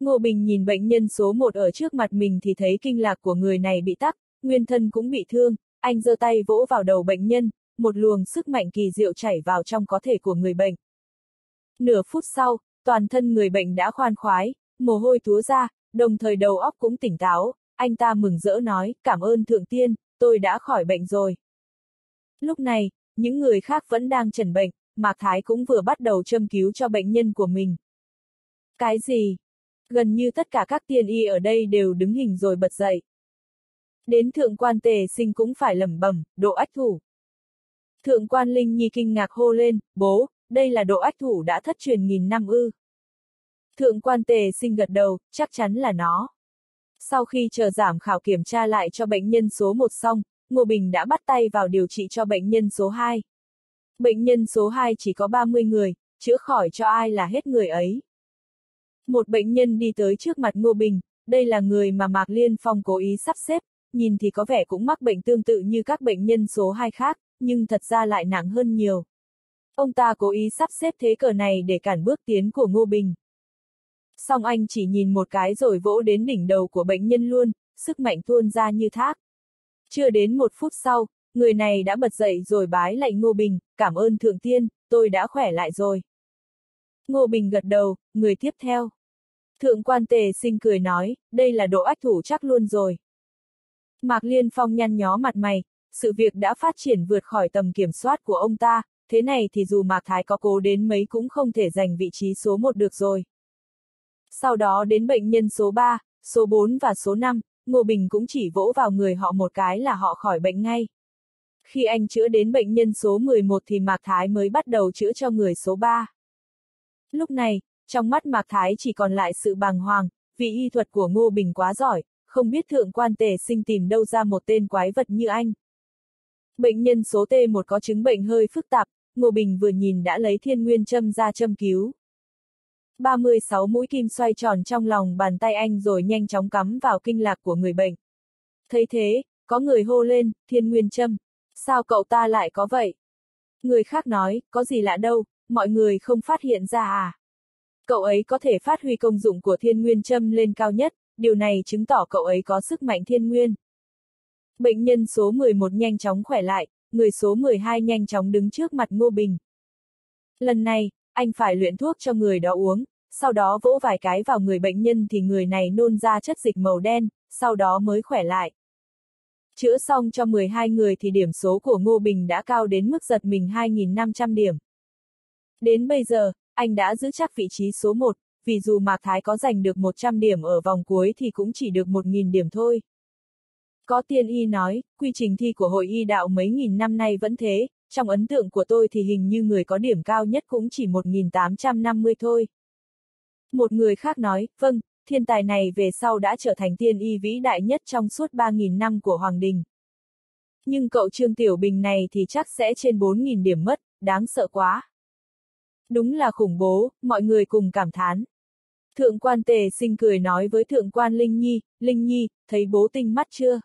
Ngô Bình nhìn bệnh nhân số 1 ở trước mặt mình thì thấy kinh lạc của người này bị tắc, nguyên thân cũng bị thương, anh giơ tay vỗ vào đầu bệnh nhân, một luồng sức mạnh kỳ diệu chảy vào trong có thể của người bệnh. Nửa phút sau, toàn thân người bệnh đã khoan khoái, mồ hôi túa ra, đồng thời đầu óc cũng tỉnh táo, anh ta mừng rỡ nói, cảm ơn thượng tiên, tôi đã khỏi bệnh rồi. Lúc này, những người khác vẫn đang trần bệnh, Mạc Thái cũng vừa bắt đầu châm cứu cho bệnh nhân của mình. Cái gì? Gần như tất cả các tiên y ở đây đều đứng hình rồi bật dậy. Đến thượng quan tề sinh cũng phải lẩm bẩm, độ ách thủ. Thượng quan Linh Nhi kinh ngạc hô lên, bố, đây là độ ách thủ đã thất truyền nghìn năm ư. Thượng quan tề sinh gật đầu, chắc chắn là nó. Sau khi chờ giảm khảo kiểm tra lại cho bệnh nhân số 1 xong, Ngô Bình đã bắt tay vào điều trị cho bệnh nhân số 2. Bệnh nhân số 2 chỉ có 30 người, chữa khỏi cho ai là hết người ấy. Một bệnh nhân đi tới trước mặt Ngô Bình, đây là người mà Mạc Liên Phong cố ý sắp xếp, nhìn thì có vẻ cũng mắc bệnh tương tự như các bệnh nhân số 2 khác, nhưng thật ra lại nặng hơn nhiều. Ông ta cố ý sắp xếp thế cờ này để cản bước tiến của Ngô Bình. Song anh chỉ nhìn một cái rồi vỗ đến đỉnh đầu của bệnh nhân luôn, sức mạnh tuôn ra như thác. Chưa đến một phút sau, người này đã bật dậy rồi bái lạy Ngô Bình, cảm ơn Thượng Tiên, tôi đã khỏe lại rồi. Ngô Bình gật đầu, người tiếp theo. Thượng quan tề sinh cười nói, đây là độ ách thủ chắc luôn rồi. Mạc Liên Phong nhăn nhó mặt mày, sự việc đã phát triển vượt khỏi tầm kiểm soát của ông ta, thế này thì dù Mạc Thái có cố đến mấy cũng không thể giành vị trí số 1 được rồi. Sau đó đến bệnh nhân số 3, số 4 và số 5, Ngô Bình cũng chỉ vỗ vào người họ một cái là họ khỏi bệnh ngay. Khi anh chữa đến bệnh nhân số 11 thì Mạc Thái mới bắt đầu chữa cho người số 3. Lúc này, trong mắt Mạc Thái chỉ còn lại sự bàng hoàng, vì y thuật của Ngô Bình quá giỏi, không biết thượng quan tề sinh tìm đâu ra một tên quái vật như anh. Bệnh nhân số T1 có chứng bệnh hơi phức tạp, Ngô Bình vừa nhìn đã lấy thiên nguyên châm ra châm cứu. 36 mũi kim xoay tròn trong lòng bàn tay anh rồi nhanh chóng cắm vào kinh lạc của người bệnh. Thấy thế, có người hô lên, thiên nguyên châm. Sao cậu ta lại có vậy? Người khác nói, có gì lạ đâu, mọi người không phát hiện ra à? Cậu ấy có thể phát huy công dụng của thiên nguyên châm lên cao nhất, điều này chứng tỏ cậu ấy có sức mạnh thiên nguyên. Bệnh nhân số 11 nhanh chóng khỏe lại, người số 12 nhanh chóng đứng trước mặt Ngô Bình. Lần này, anh phải luyện thuốc cho người đó uống, sau đó vỗ vài cái vào người bệnh nhân thì người này nôn ra chất dịch màu đen, sau đó mới khỏe lại. Chữa xong cho 12 người thì điểm số của Ngô Bình đã cao đến mức giật mình 2.500 điểm. Đến bây giờ, anh đã giữ chắc vị trí số 1, vì dù Mạc Thái có giành được 100 điểm ở vòng cuối thì cũng chỉ được 1.000 điểm thôi. Có tiên y nói, quy trình thi của hội y đạo mấy nghìn năm nay vẫn thế, trong ấn tượng của tôi thì hình như người có điểm cao nhất cũng chỉ 1.850 thôi. Một người khác nói, vâng, thiên tài này về sau đã trở thành tiên y vĩ đại nhất trong suốt 3.000 năm của Hoàng Đình. Nhưng cậu Trương Tiểu Bình này thì chắc sẽ trên 4.000 điểm mất, đáng sợ quá. Đúng là khủng bố, mọi người cùng cảm thán. Thượng quan tề sinh cười nói với thượng quan Linh Nhi, Linh Nhi, thấy bố tinh mắt chưa?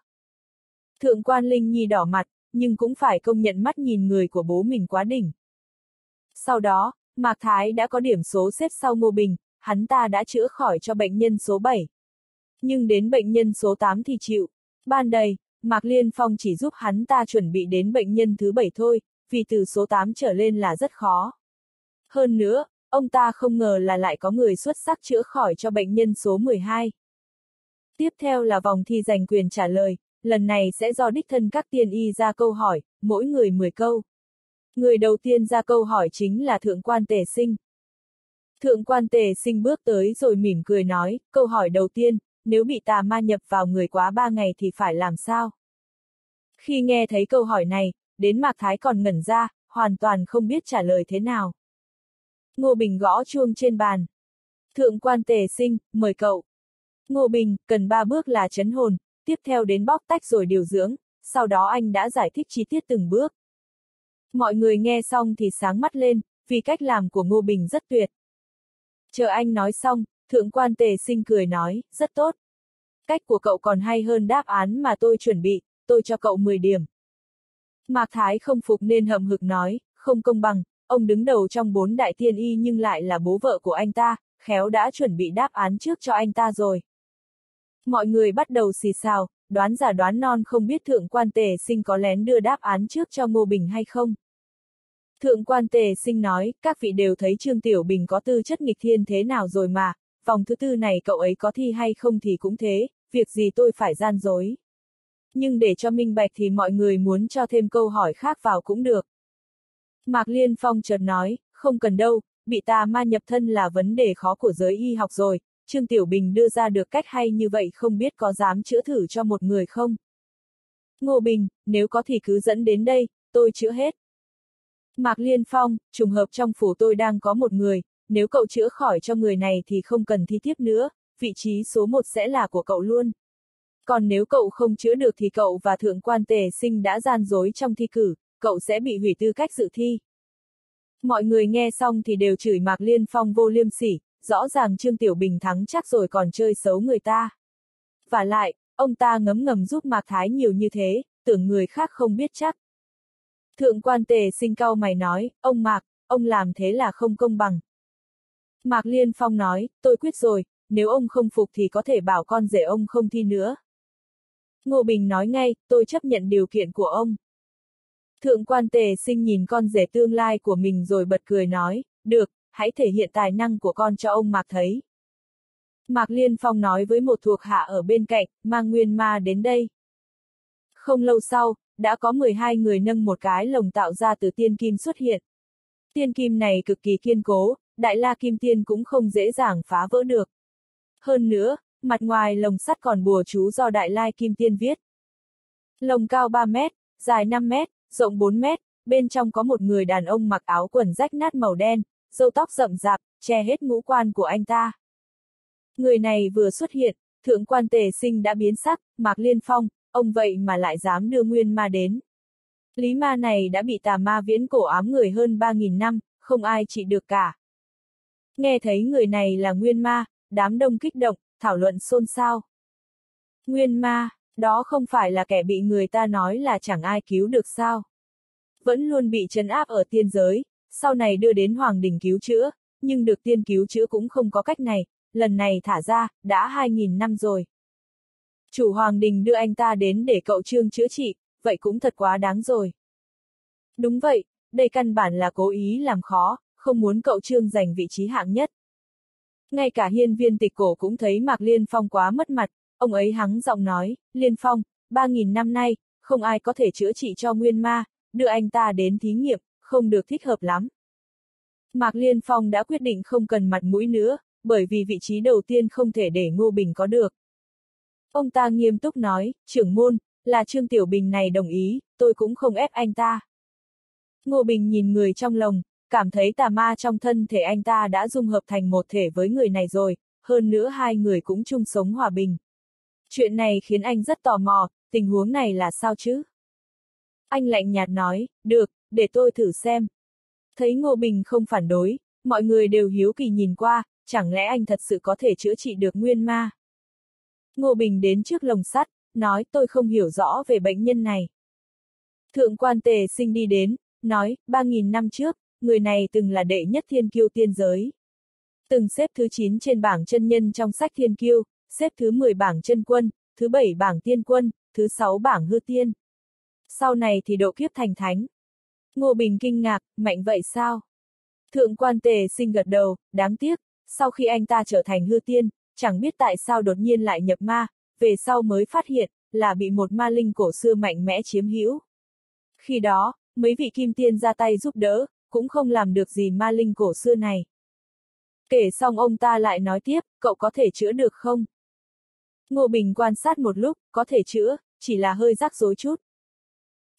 Thượng quan Linh Nhi đỏ mặt, nhưng cũng phải công nhận mắt nhìn người của bố mình quá đỉnh. Sau đó, Mạc Thái đã có điểm số xếp sau Ngô Bình, hắn ta đã chữa khỏi cho bệnh nhân số 7. Nhưng đến bệnh nhân số 8 thì chịu. Ban đầy, Mạc Liên Phong chỉ giúp hắn ta chuẩn bị đến bệnh nhân thứ 7 thôi, vì từ số 8 trở lên là rất khó. Hơn nữa, ông ta không ngờ là lại có người xuất sắc chữa khỏi cho bệnh nhân số 12. Tiếp theo là vòng thi giành quyền trả lời, lần này sẽ do đích thân các tiên y ra câu hỏi, mỗi người 10 câu. Người đầu tiên ra câu hỏi chính là Thượng quan Tề Sinh. Thượng quan Tề Sinh bước tới rồi mỉm cười nói, câu hỏi đầu tiên, nếu bị tà ma nhập vào người quá ba ngày thì phải làm sao? Khi nghe thấy câu hỏi này, đến Mạc Thái còn ngẩn ra, hoàn toàn không biết trả lời thế nào. Ngô Bình gõ chuông trên bàn. Thượng quan Tề Sinh, mời cậu. Ngô Bình, cần ba bước là chấn hồn, tiếp theo đến bóc tách rồi điều dưỡng, sau đó anh đã giải thích chi tiết từng bước. Mọi người nghe xong thì sáng mắt lên, vì cách làm của Ngô Bình rất tuyệt. Chờ anh nói xong, thượng quan tề sinh cười nói, rất tốt. Cách của cậu còn hay hơn đáp án mà tôi chuẩn bị, tôi cho cậu 10 điểm. Mạc Thái không phục nên hậm hực nói, không công bằng, ông đứng đầu trong bốn đại tiên y nhưng lại là bố vợ của anh ta, khéo đã chuẩn bị đáp án trước cho anh ta rồi. Mọi người bắt đầu xì xào, đoán giả đoán non không biết thượng quan tề sinh có lén đưa đáp án trước cho Ngô Bình hay không. Thượng quan tề sinh nói, các vị đều thấy Trương Tiểu Bình có tư chất nghịch thiên thế nào rồi mà, vòng thứ tư này cậu ấy có thi hay không thì cũng thế, việc gì tôi phải gian dối. Nhưng để cho minh bạch thì mọi người muốn cho thêm câu hỏi khác vào cũng được. Mạc Liên Phong chợt nói, không cần đâu, bị tà ma nhập thân là vấn đề khó của giới y học rồi, Trương Tiểu Bình đưa ra được cách hay như vậy không biết có dám chữa thử cho một người không? Ngô Bình, nếu có thì cứ dẫn đến đây, tôi chữa hết. Mạc Liên Phong, trùng hợp trong phủ tôi đang có một người, nếu cậu chữa khỏi cho người này thì không cần thi tiếp nữa, vị trí số một sẽ là của cậu luôn. Còn nếu cậu không chữa được thì cậu và thượng quan tề sinh đã gian dối trong thi cử, cậu sẽ bị hủy tư cách dự thi. Mọi người nghe xong thì đều chửi Mạc Liên Phong vô liêm sỉ, rõ ràng Trương Tiểu Bình thắng chắc rồi còn chơi xấu người ta. Và lại, ông ta ngấm ngầm giúp Mạc Thái nhiều như thế, tưởng người khác không biết chắc. Thượng quan tề sinh cao mày nói, ông Mạc, ông làm thế là không công bằng. Mạc Liên Phong nói, tôi quyết rồi, nếu ông không phục thì có thể bảo con rể ông không thi nữa. Ngô Bình nói ngay, tôi chấp nhận điều kiện của ông. Thượng quan tề sinh nhìn con rể tương lai của mình rồi bật cười nói, được, hãy thể hiện tài năng của con cho ông Mạc thấy. Mạc Liên Phong nói với một thuộc hạ ở bên cạnh, mang nguyên ma đến đây. Không lâu sau, đã có 12 người nâng một cái lồng tạo ra từ tiên kim xuất hiện. Tiên kim này cực kỳ kiên cố, đại la kim tiên cũng không dễ dàng phá vỡ được. Hơn nữa, mặt ngoài lồng sắt còn bùa chú do đại lai kim tiên viết. Lồng cao 3 mét, dài 5 mét, rộng 4 mét, bên trong có một người đàn ông mặc áo quần rách nát màu đen, râu tóc rậm rạp, che hết ngũ quan của anh ta. Người này vừa xuất hiện, thượng quan tề sinh đã biến sắc, Mạc Liên Phong, ông vậy mà lại dám đưa nguyên ma đến. Lý ma này đã bị tà ma viễn cổ ám người hơn 3.000 năm, không ai trị được cả. Nghe thấy người này là nguyên ma, đám đông kích động, thảo luận xôn xao. Nguyên ma, đó không phải là kẻ bị người ta nói là chẳng ai cứu được sao. Vẫn luôn bị trấn áp ở tiên giới, sau này đưa đến hoàng đình cứu chữa, nhưng được tiên cứu chữa cũng không có cách này, lần này thả ra, đã 2.000 năm rồi. Chủ hoàng đình đưa anh ta đến để cậu trương chữa trị, vậy cũng thật quá đáng rồi. Đúng vậy, đây căn bản là cố ý làm khó, không muốn cậu trương giành vị trí hạng nhất. Ngay cả hiên viên tịch cổ cũng thấy Mạc Liên Phong quá mất mặt, ông ấy hắng giọng nói, Liên Phong, 3.000 năm nay, không ai có thể chữa trị cho nguyên ma, đưa anh ta đến thí nghiệm, không được thích hợp lắm. Mạc Liên Phong đã quyết định không cần mặt mũi nữa, bởi vì vị trí đầu tiên không thể để Ngô Bình có được. Ông ta nghiêm túc nói, trưởng môn, là Trương Tiểu Bình này đồng ý, tôi cũng không ép anh ta. Ngô Bình nhìn người trong lòng, cảm thấy tà ma trong thân thể anh ta đã dung hợp thành một thể với người này rồi, hơn nữa hai người cũng chung sống hòa bình. Chuyện này khiến anh rất tò mò, tình huống này là sao chứ? Anh lạnh nhạt nói, được, để tôi thử xem. Thấy Ngô Bình không phản đối, mọi người đều hiếu kỳ nhìn qua, chẳng lẽ anh thật sự có thể chữa trị được nguyên ma? Ngô Bình đến trước lồng sắt, nói tôi không hiểu rõ về bệnh nhân này. Thượng quan tề sinh đi đến, nói, 3.000 năm trước, người này từng là đệ nhất thiên kiêu tiên giới. Từng xếp thứ 9 trên bảng chân nhân trong sách thiên kiêu, xếp thứ 10 bảng chân quân, thứ 7 bảng tiên quân, thứ 6 bảng hư tiên. Sau này thì độ kiếp thành thánh. Ngô Bình kinh ngạc, mạnh vậy sao? Thượng quan tề sinh gật đầu, đáng tiếc, sau khi anh ta trở thành hư tiên, chẳng biết tại sao đột nhiên lại nhập ma, về sau mới phát hiện, là bị một ma linh cổ xưa mạnh mẽ chiếm hữu. Khi đó, mấy vị kim tiên ra tay giúp đỡ, cũng không làm được gì ma linh cổ xưa này. Kể xong ông ta lại nói tiếp, cậu có thể chữa được không? Ngô Bình quan sát một lúc, có thể chữa, chỉ là hơi rắc rối chút.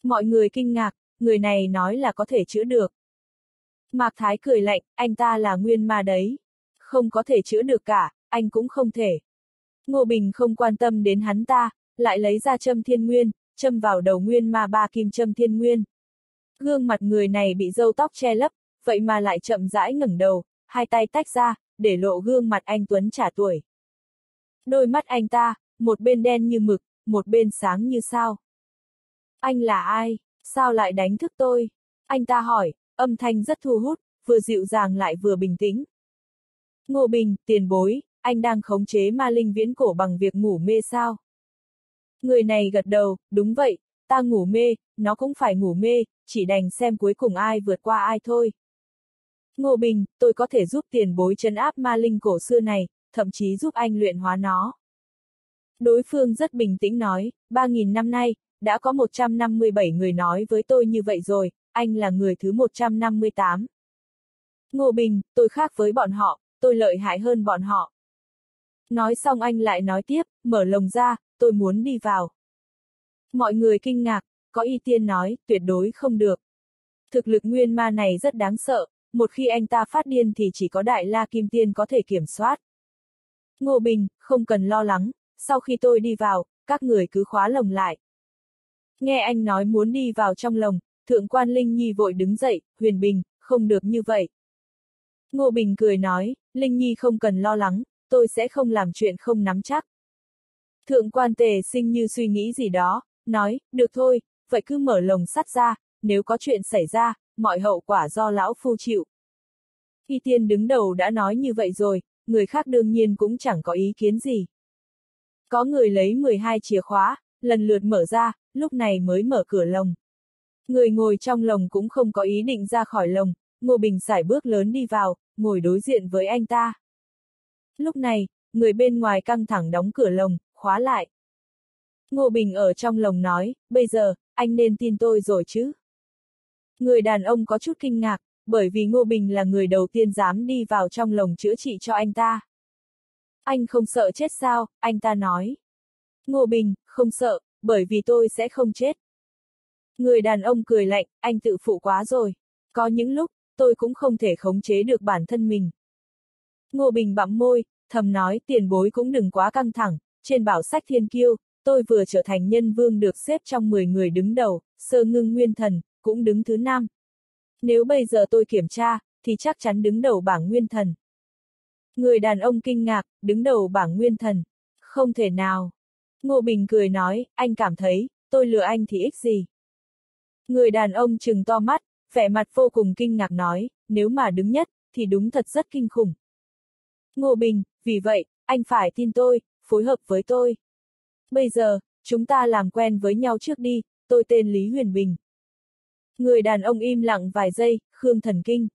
Mọi người kinh ngạc, người này nói là có thể chữa được. Mạc Thái cười lạnh, anh ta là nguyên ma đấy. Không có thể chữa được cả, anh cũng không thể. Ngô Bình không quan tâm đến hắn ta, lại lấy ra châm thiên nguyên, châm vào đầu nguyên ma ba kim châm thiên nguyên. Gương mặt người này bị râu tóc che lấp, vậy mà lại chậm rãi ngẩng đầu, hai tay tách ra, để lộ gương mặt anh Tuấn trả tuổi. Đôi mắt anh ta, một bên đen như mực, một bên sáng như sao. Anh là ai? Sao lại đánh thức tôi? Anh ta hỏi, âm thanh rất thu hút, vừa dịu dàng lại vừa bình tĩnh. Ngô Bình, tiền bối, anh đang khống chế ma linh viễn cổ bằng việc ngủ mê sao? Người này gật đầu, đúng vậy, ta ngủ mê, nó cũng phải ngủ mê, chỉ đành xem cuối cùng ai vượt qua ai thôi. Ngô Bình, tôi có thể giúp tiền bối chấn áp ma linh cổ xưa này, thậm chí giúp anh luyện hóa nó. Đối phương rất bình tĩnh nói, 3.000 năm nay, đã có 157 người nói với tôi như vậy rồi, anh là người thứ 158. Ngô Bình, tôi khác với bọn họ, tôi lợi hại hơn bọn họ. Nói xong anh lại nói tiếp, mở lồng ra, tôi muốn đi vào. Mọi người kinh ngạc, có y tiên nói, tuyệt đối không được. Thực lực nguyên ma này rất đáng sợ, một khi anh ta phát điên thì chỉ có đại la kim tiên có thể kiểm soát. Ngô Bình, không cần lo lắng, sau khi tôi đi vào, các người cứ khóa lồng lại. Nghe anh nói muốn đi vào trong lồng, thượng quan Linh Nhi vội đứng dậy, huyền bình, không được như vậy. Ngô Bình cười nói, Linh Nhi không cần lo lắng, tôi sẽ không làm chuyện không nắm chắc. Thượng quan tề sinh như suy nghĩ gì đó, nói, được thôi, vậy cứ mở lồng sắt ra, nếu có chuyện xảy ra, mọi hậu quả do lão phu chịu. Khi tiên đứng đầu đã nói như vậy rồi, người khác đương nhiên cũng chẳng có ý kiến gì. Có người lấy 12 chìa khóa, lần lượt mở ra, lúc này mới mở cửa lồng. Người ngồi trong lồng cũng không có ý định ra khỏi lồng, Ngô Bình sải bước lớn đi vào, ngồi đối diện với anh ta. Lúc này, người bên ngoài căng thẳng đóng cửa lồng, khóa lại. Ngô Bình ở trong lồng nói, bây giờ, anh nên tin tôi rồi chứ. Người đàn ông có chút kinh ngạc, bởi vì Ngô Bình là người đầu tiên dám đi vào trong lồng chữa trị cho anh ta. Anh không sợ chết sao, anh ta nói. Ngô Bình, không sợ, bởi vì tôi sẽ không chết. Người đàn ông cười lạnh, anh tự phụ quá rồi. Có những lúc, tôi cũng không thể khống chế được bản thân mình. Ngô Bình bặm môi, thầm nói tiền bối cũng đừng quá căng thẳng, trên bảo sách thiên kiêu, tôi vừa trở thành nhân vương được xếp trong 10 người đứng đầu, sơ ngưng nguyên thần, cũng đứng thứ năm. Nếu bây giờ tôi kiểm tra, thì chắc chắn đứng đầu bảng nguyên thần. Người đàn ông kinh ngạc, đứng đầu bảng nguyên thần. Không thể nào. Ngô Bình cười nói, anh cảm thấy, tôi lừa anh thì ích gì. Người đàn ông trừng to mắt, vẻ mặt vô cùng kinh ngạc nói, nếu mà đứng nhất, thì đúng thật rất kinh khủng. Ngô Bình, vì vậy, anh phải tin tôi, phối hợp với tôi. Bây giờ, chúng ta làm quen với nhau trước đi, tôi tên Lý Huyền Bình. Người đàn ông im lặng vài giây, Khương thần kinh.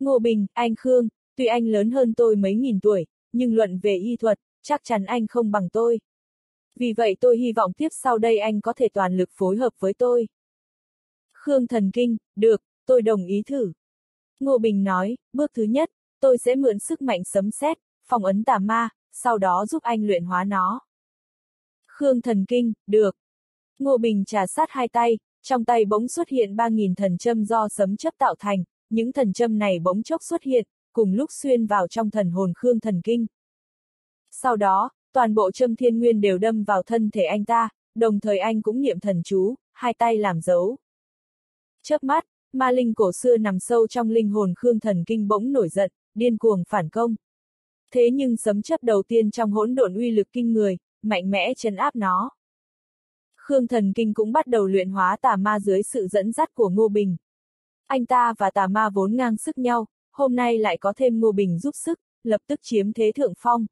Ngô Bình, anh Khương, tuy anh lớn hơn tôi mấy nghìn tuổi, nhưng luận về y thuật, chắc chắn anh không bằng tôi. Vì vậy tôi hy vọng tiếp sau đây anh có thể toàn lực phối hợp với tôi. Khương thần kinh, được, tôi đồng ý thử. Ngô Bình nói, bước thứ nhất, tôi sẽ mượn sức mạnh sấm sét, phong ấn tà ma, sau đó giúp anh luyện hóa nó. Khương thần kinh, được. Ngô Bình trà sát hai tay, trong tay bỗng xuất hiện 3.000 thần châm do sấm chấp tạo thành, những thần châm này bỗng chốc xuất hiện, cùng lúc xuyên vào trong thần hồn Khương thần kinh. Sau đó, toàn bộ châm thiên nguyên đều đâm vào thân thể anh ta, đồng thời anh cũng niệm thần chú, hai tay làm dấu. Chớp mắt, ma linh cổ xưa nằm sâu trong linh hồn Khương thần kinh bỗng nổi giận, điên cuồng phản công. Thế nhưng sấm chấp đầu tiên trong hỗn độn uy lực kinh người, mạnh mẽ chấn áp nó. Khương Thần Kinh cũng bắt đầu luyện hóa tà ma dưới sự dẫn dắt của Ngô Bình. Anh ta và tà ma vốn ngang sức nhau, hôm nay lại có thêm Ngô Bình giúp sức, lập tức chiếm thế thượng phong.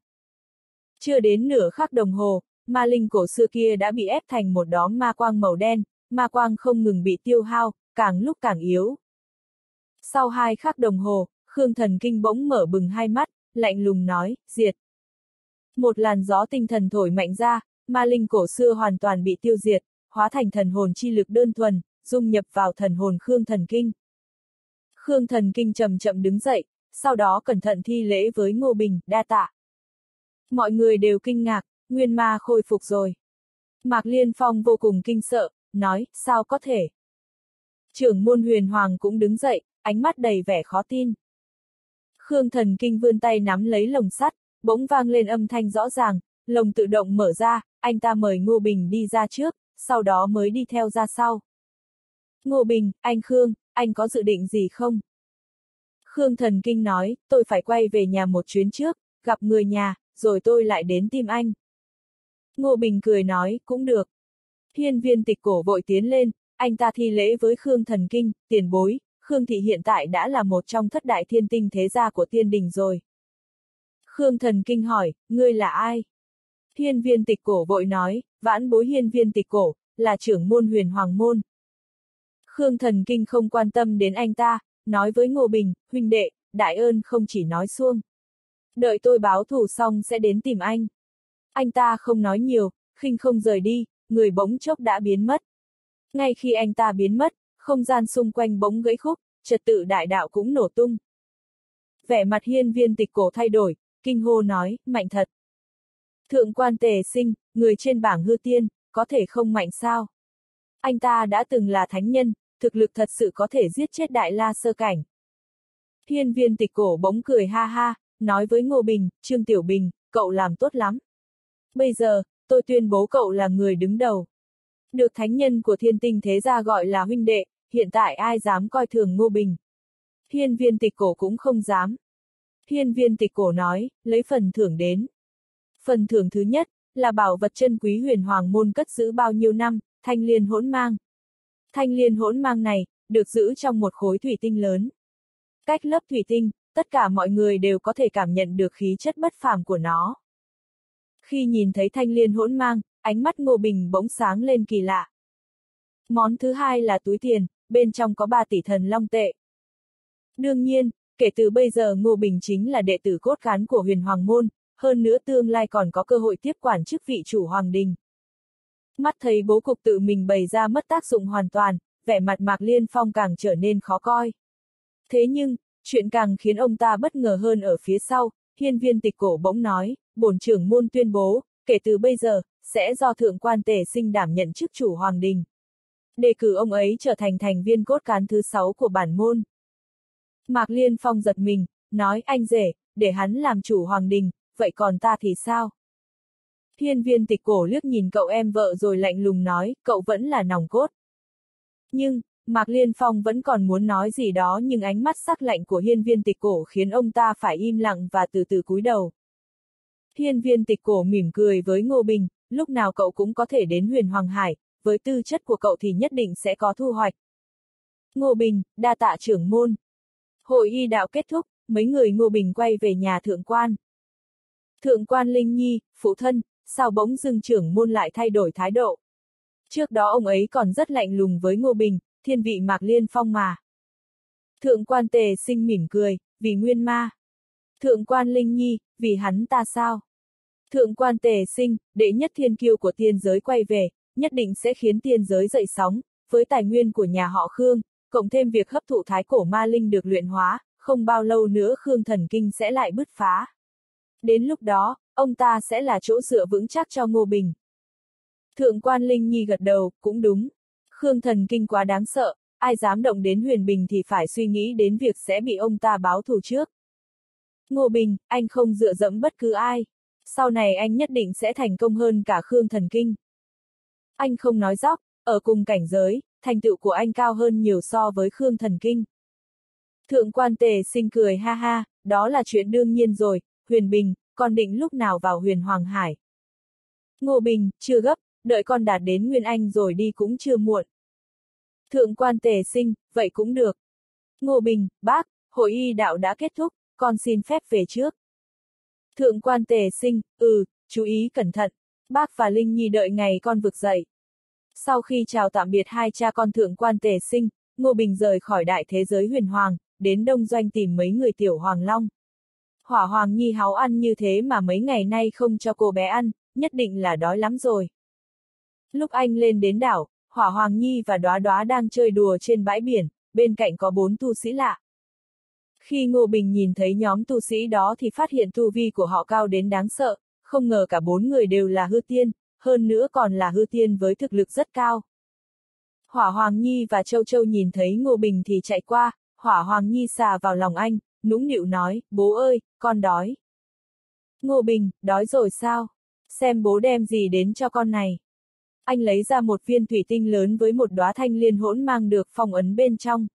Chưa đến nửa khắc đồng hồ, ma linh cổ xưa kia đã bị ép thành một đóm ma quang màu đen, ma quang không ngừng bị tiêu hao, càng lúc càng yếu. Sau hai khắc đồng hồ, Khương Thần Kinh bỗng mở bừng hai mắt, lạnh lùng nói, diệt. Một làn gió tinh thần thổi mạnh ra, ma linh cổ xưa hoàn toàn bị tiêu diệt, hóa thành thần hồn chi lực đơn thuần, dung nhập vào thần hồn Khương Thần Kinh. Khương Thần Kinh chậm chậm đứng dậy, sau đó cẩn thận thi lễ với Ngô Bình, đa tạ. Mọi người đều kinh ngạc, nguyên ma khôi phục rồi. Mạc Liên Phong vô cùng kinh sợ, nói, sao có thể? Trưởng môn huyền hoàng cũng đứng dậy, ánh mắt đầy vẻ khó tin. Khương Thần Kinh vươn tay nắm lấy lồng sắt, bỗng vang lên âm thanh rõ ràng, lồng tự động mở ra, anh ta mời Ngô Bình đi ra trước, sau đó mới đi theo ra sau. Ngô Bình, anh Khương, anh có dự định gì không? Khương Thần Kinh nói, tôi phải quay về nhà một chuyến trước, gặp người nhà, rồi tôi lại đến tìm anh. Ngô Bình cười nói, cũng được. Hiên viên tịch cổ vội tiến lên, anh ta thi lễ với Khương Thần Kinh, tiền bối, Khương Thị hiện tại đã là một trong thất đại thiên tinh thế gia của tiên đình rồi. Khương Thần Kinh hỏi, ngươi là ai? Hiên viên tịch cổ vội nói, vãn bối hiên viên tịch cổ, là trưởng môn huyền hoàng môn. Khương Thần Kinh không quan tâm đến anh ta, nói với Ngô Bình, huynh đệ, đại ơn không chỉ nói xuông. Đợi tôi báo thù xong sẽ đến tìm anh. Anh ta không nói nhiều, khinh không rời đi, người bỗng chốc đã biến mất. Ngay khi anh ta biến mất, không gian xung quanh bỗng gãy khúc, trật tự đại đạo cũng nổ tung. Vẻ mặt hiên viên tịch cổ thay đổi, kinh hô nói, mạnh thật. Thượng quan tề sinh, người trên bảng hư tiên, có thể không mạnh sao? Anh ta đã từng là thánh nhân, thực lực thật sự có thể giết chết đại la sơ cảnh. Hiên viên tịch cổ bỗng cười ha ha, nói với Ngô Bình, Trương Tiểu Bình, cậu làm tốt lắm. Bây giờ, tôi tuyên bố cậu là người đứng đầu. Được thánh nhân của thiên tinh thế gia gọi là huynh đệ, hiện tại ai dám coi thường Ngô Bình. Hiên viên tịch cổ cũng không dám. Hiên viên tịch cổ nói, lấy phần thưởng đến. Phần thưởng thứ nhất, là bảo vật chân quý huyền hoàng môn cất giữ bao nhiêu năm, thanh liên hỗn mang. Thanh liên hỗn mang này, được giữ trong một khối thủy tinh lớn. Cách lớp thủy tinh, tất cả mọi người đều có thể cảm nhận được khí chất bất phàm của nó. Khi nhìn thấy thanh liên hỗn mang, ánh mắt Ngô Bình bỗng sáng lên kỳ lạ. Món thứ hai là túi tiền, bên trong có 3 tỷ thần long tệ. Đương nhiên, kể từ bây giờ Ngô Bình chính là đệ tử cốt cán của huyền hoàng môn, hơn nữa tương lai còn có cơ hội tiếp quản chức vị chủ hoàng đình. Mắt thấy bố cục tự mình bày ra mất tác dụng hoàn toàn, vẻ mặt Mạc Liên Phong càng trở nên khó coi. Thế nhưng, chuyện càng khiến ông ta bất ngờ hơn ở phía sau, hiên viên tịch cổ bỗng nói, bổn trưởng môn tuyên bố, kể từ bây giờ, sẽ do thượng quan tề sinh đảm nhận chức chủ hoàng đình. Đề cử ông ấy trở thành thành viên cốt cán thứ sáu của bản môn. Mạc Liên Phong giật mình, nói anh rể, để hắn làm chủ hoàng đình, vậy còn ta thì sao? Hiên viên tịch cổ liếc nhìn cậu em vợ rồi lạnh lùng nói, cậu vẫn là nòng cốt. Nhưng, Mạc Liên Phong vẫn còn muốn nói gì đó nhưng ánh mắt sắc lạnh của hiên viên tịch cổ khiến ông ta phải im lặng và từ từ cúi đầu. Hiên viên tịch cổ mỉm cười với Ngô Bình, lúc nào cậu cũng có thể đến huyền Hoàng Hải, với tư chất của cậu thì nhất định sẽ có thu hoạch. Ngô Bình, đa tạ trưởng môn. Hội y đạo kết thúc, mấy người Ngô Bình quay về nhà thượng quan. Thượng quan Linh Nhi, phụ thân, sao bỗng dưng trưởng môn lại thay đổi thái độ. Trước đó ông ấy còn rất lạnh lùng với Ngô Bình, thiên vị Mạc Liên Phong mà. Thượng quan tề sinh mỉm cười, vì nguyên ma. Thượng quan Linh Nhi, vì hắn ta sao? Thượng quan tề sinh, đệ nhất thiên kiêu của tiên giới quay về, nhất định sẽ khiến tiên giới dậy sóng, với tài nguyên của nhà họ Khương, cộng thêm việc hấp thụ thái cổ ma linh được luyện hóa, không bao lâu nữa Khương thần kinh sẽ lại bứt phá. Đến lúc đó, ông ta sẽ là chỗ dựa vững chắc cho Ngô Bình. Thượng quan Linh Nhi gật đầu, cũng đúng. Khương thần kinh quá đáng sợ, ai dám động đến huyền bình thì phải suy nghĩ đến việc sẽ bị ông ta báo thù trước. Ngô Bình, anh không dựa dẫm bất cứ ai. Sau này anh nhất định sẽ thành công hơn cả Khương thần kinh. Anh không nói dóc, ở cùng cảnh giới, thành tựu của anh cao hơn nhiều so với Khương thần kinh. Thượng quan tề sinh cười ha ha, đó là chuyện đương nhiên rồi, huyền bình, còn định lúc nào vào huyền Hoàng Hải. Ngô Bình, chưa gấp, đợi con đạt đến Nguyên Anh rồi đi cũng chưa muộn. Thượng quan tề sinh, vậy cũng được. Ngô Bình, bác, hội y đạo đã kết thúc, con xin phép về trước. Thượng quan tề sinh, ừ, chú ý cẩn thận, bác và Linh Nhi đợi ngày con vực dậy. Sau khi chào tạm biệt hai cha con thượng quan tề sinh, Ngô Bình rời khỏi đại thế giới huyền hoàng, đến đông doanh tìm mấy người tiểu hoàng long. Hỏa hoàng nhi háo ăn như thế mà mấy ngày nay không cho cô bé ăn, nhất định là đói lắm rồi. Lúc anh lên đến đảo, Hỏa Hoàng Nhi và Đóa Đóa đang chơi đùa trên bãi biển, bên cạnh có bốn tu sĩ lạ. Khi Ngô Bình nhìn thấy nhóm tu sĩ đó thì phát hiện tu vi của họ cao đến đáng sợ, không ngờ cả bốn người đều là hư tiên, hơn nữa còn là hư tiên với thực lực rất cao. Hỏa Hoàng Nhi và Châu Châu nhìn thấy Ngô Bình thì chạy qua, Hỏa Hoàng Nhi xà vào lòng anh, nũng nịu nói, bố ơi, con đói. Ngô Bình, đói rồi sao? Xem bố đem gì đến cho con này. Anh lấy ra một viên thủy tinh lớn với một đóa thanh liên hỗn mang được phong ấn bên trong.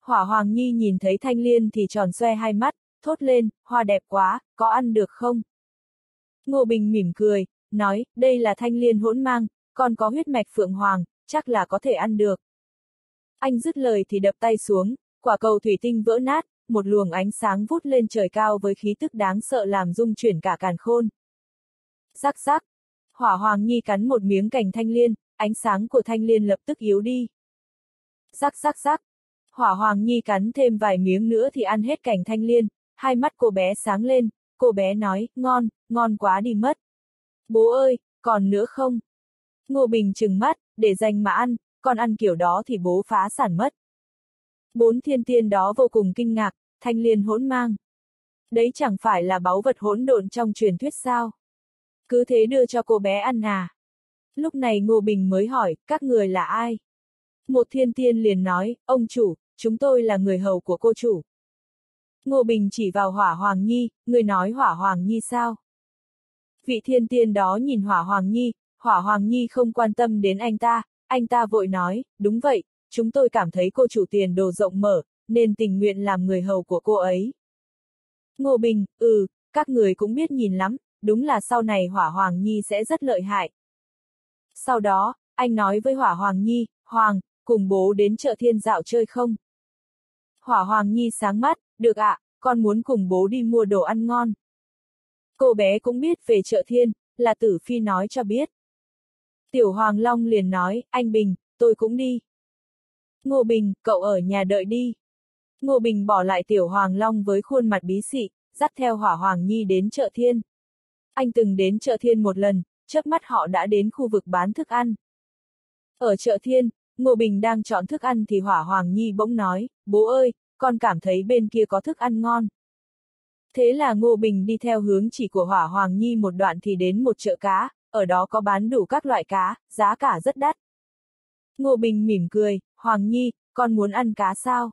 Hỏa Hoàng Nhi nhìn thấy thanh liên thì tròn xoe hai mắt, thốt lên, hoa đẹp quá, có ăn được không? Ngô Bình mỉm cười, nói, đây là thanh liên hỗn mang, còn có huyết mạch phượng hoàng, chắc là có thể ăn được. Anh dứt lời thì đập tay xuống, quả cầu thủy tinh vỡ nát, một luồng ánh sáng vút lên trời cao với khí tức đáng sợ làm rung chuyển cả càn khôn. Rắc rắc, hỏa hoàng nhi cắn một miếng cành thanh liên, ánh sáng của thanh liên lập tức yếu đi. Rắc rắc rắc, hỏa hoàng nhi cắn thêm vài miếng nữa thì ăn hết cành thanh liên, hai mắt cô bé sáng lên, cô bé nói, ngon, ngon quá đi mất. Bố ơi, còn nữa không? Ngô Bình trừng mắt, để dành mà ăn, còn ăn kiểu đó thì bố phá sản mất. Bốn thiên tiên đó vô cùng kinh ngạc, thanh liên hỗn mang. Đấy chẳng phải là báu vật hỗn độn trong truyền thuyết sao? Cứ thế đưa cho cô bé ăn à? Lúc này Ngô Bình mới hỏi, các người là ai? Một thiên tiên liền nói, ông chủ, chúng tôi là người hầu của cô chủ. Ngô Bình chỉ vào hỏa hoàng nhi, người nói hỏa hoàng nhi sao? Vị thiên tiên đó nhìn hỏa hoàng nhi, hỏa hoàng nhi không quan tâm đến anh ta, anh ta vội nói, đúng vậy, chúng tôi cảm thấy cô chủ tiền đồ rộng mở, nên tình nguyện làm người hầu của cô ấy. Ngô Bình, ừ, các người cũng biết nhìn lắm, đúng là sau này Hỏa Hoàng Nhi sẽ rất lợi hại. Sau đó, anh nói với Hỏa Hoàng Nhi, Hoàng, cùng bố đến chợ thiên dạo chơi không? Hỏa Hoàng Nhi sáng mắt, được ạ, con muốn cùng bố đi mua đồ ăn ngon. Cô bé cũng biết về chợ thiên, là tử phi nói cho biết. Tiểu Hoàng Long liền nói, anh Bình, tôi cũng đi. Ngô Bình, cậu ở nhà đợi đi. Ngô Bình bỏ lại tiểu hoàng long với khuôn mặt bí xị, dắt theo hỏa hoàng nhi đến chợ thiên. Anh từng đến chợ thiên một lần, chớp mắt họ đã đến khu vực bán thức ăn. Ở chợ thiên, Ngô Bình đang chọn thức ăn thì hỏa hoàng nhi bỗng nói, bố ơi, con cảm thấy bên kia có thức ăn ngon. Thế là Ngô Bình đi theo hướng chỉ của hỏa hoàng nhi một đoạn thì đến một chợ cá, ở đó có bán đủ các loại cá, giá cả rất đắt. Ngô Bình mỉm cười, Hoàng Nhi, con muốn ăn cá sao?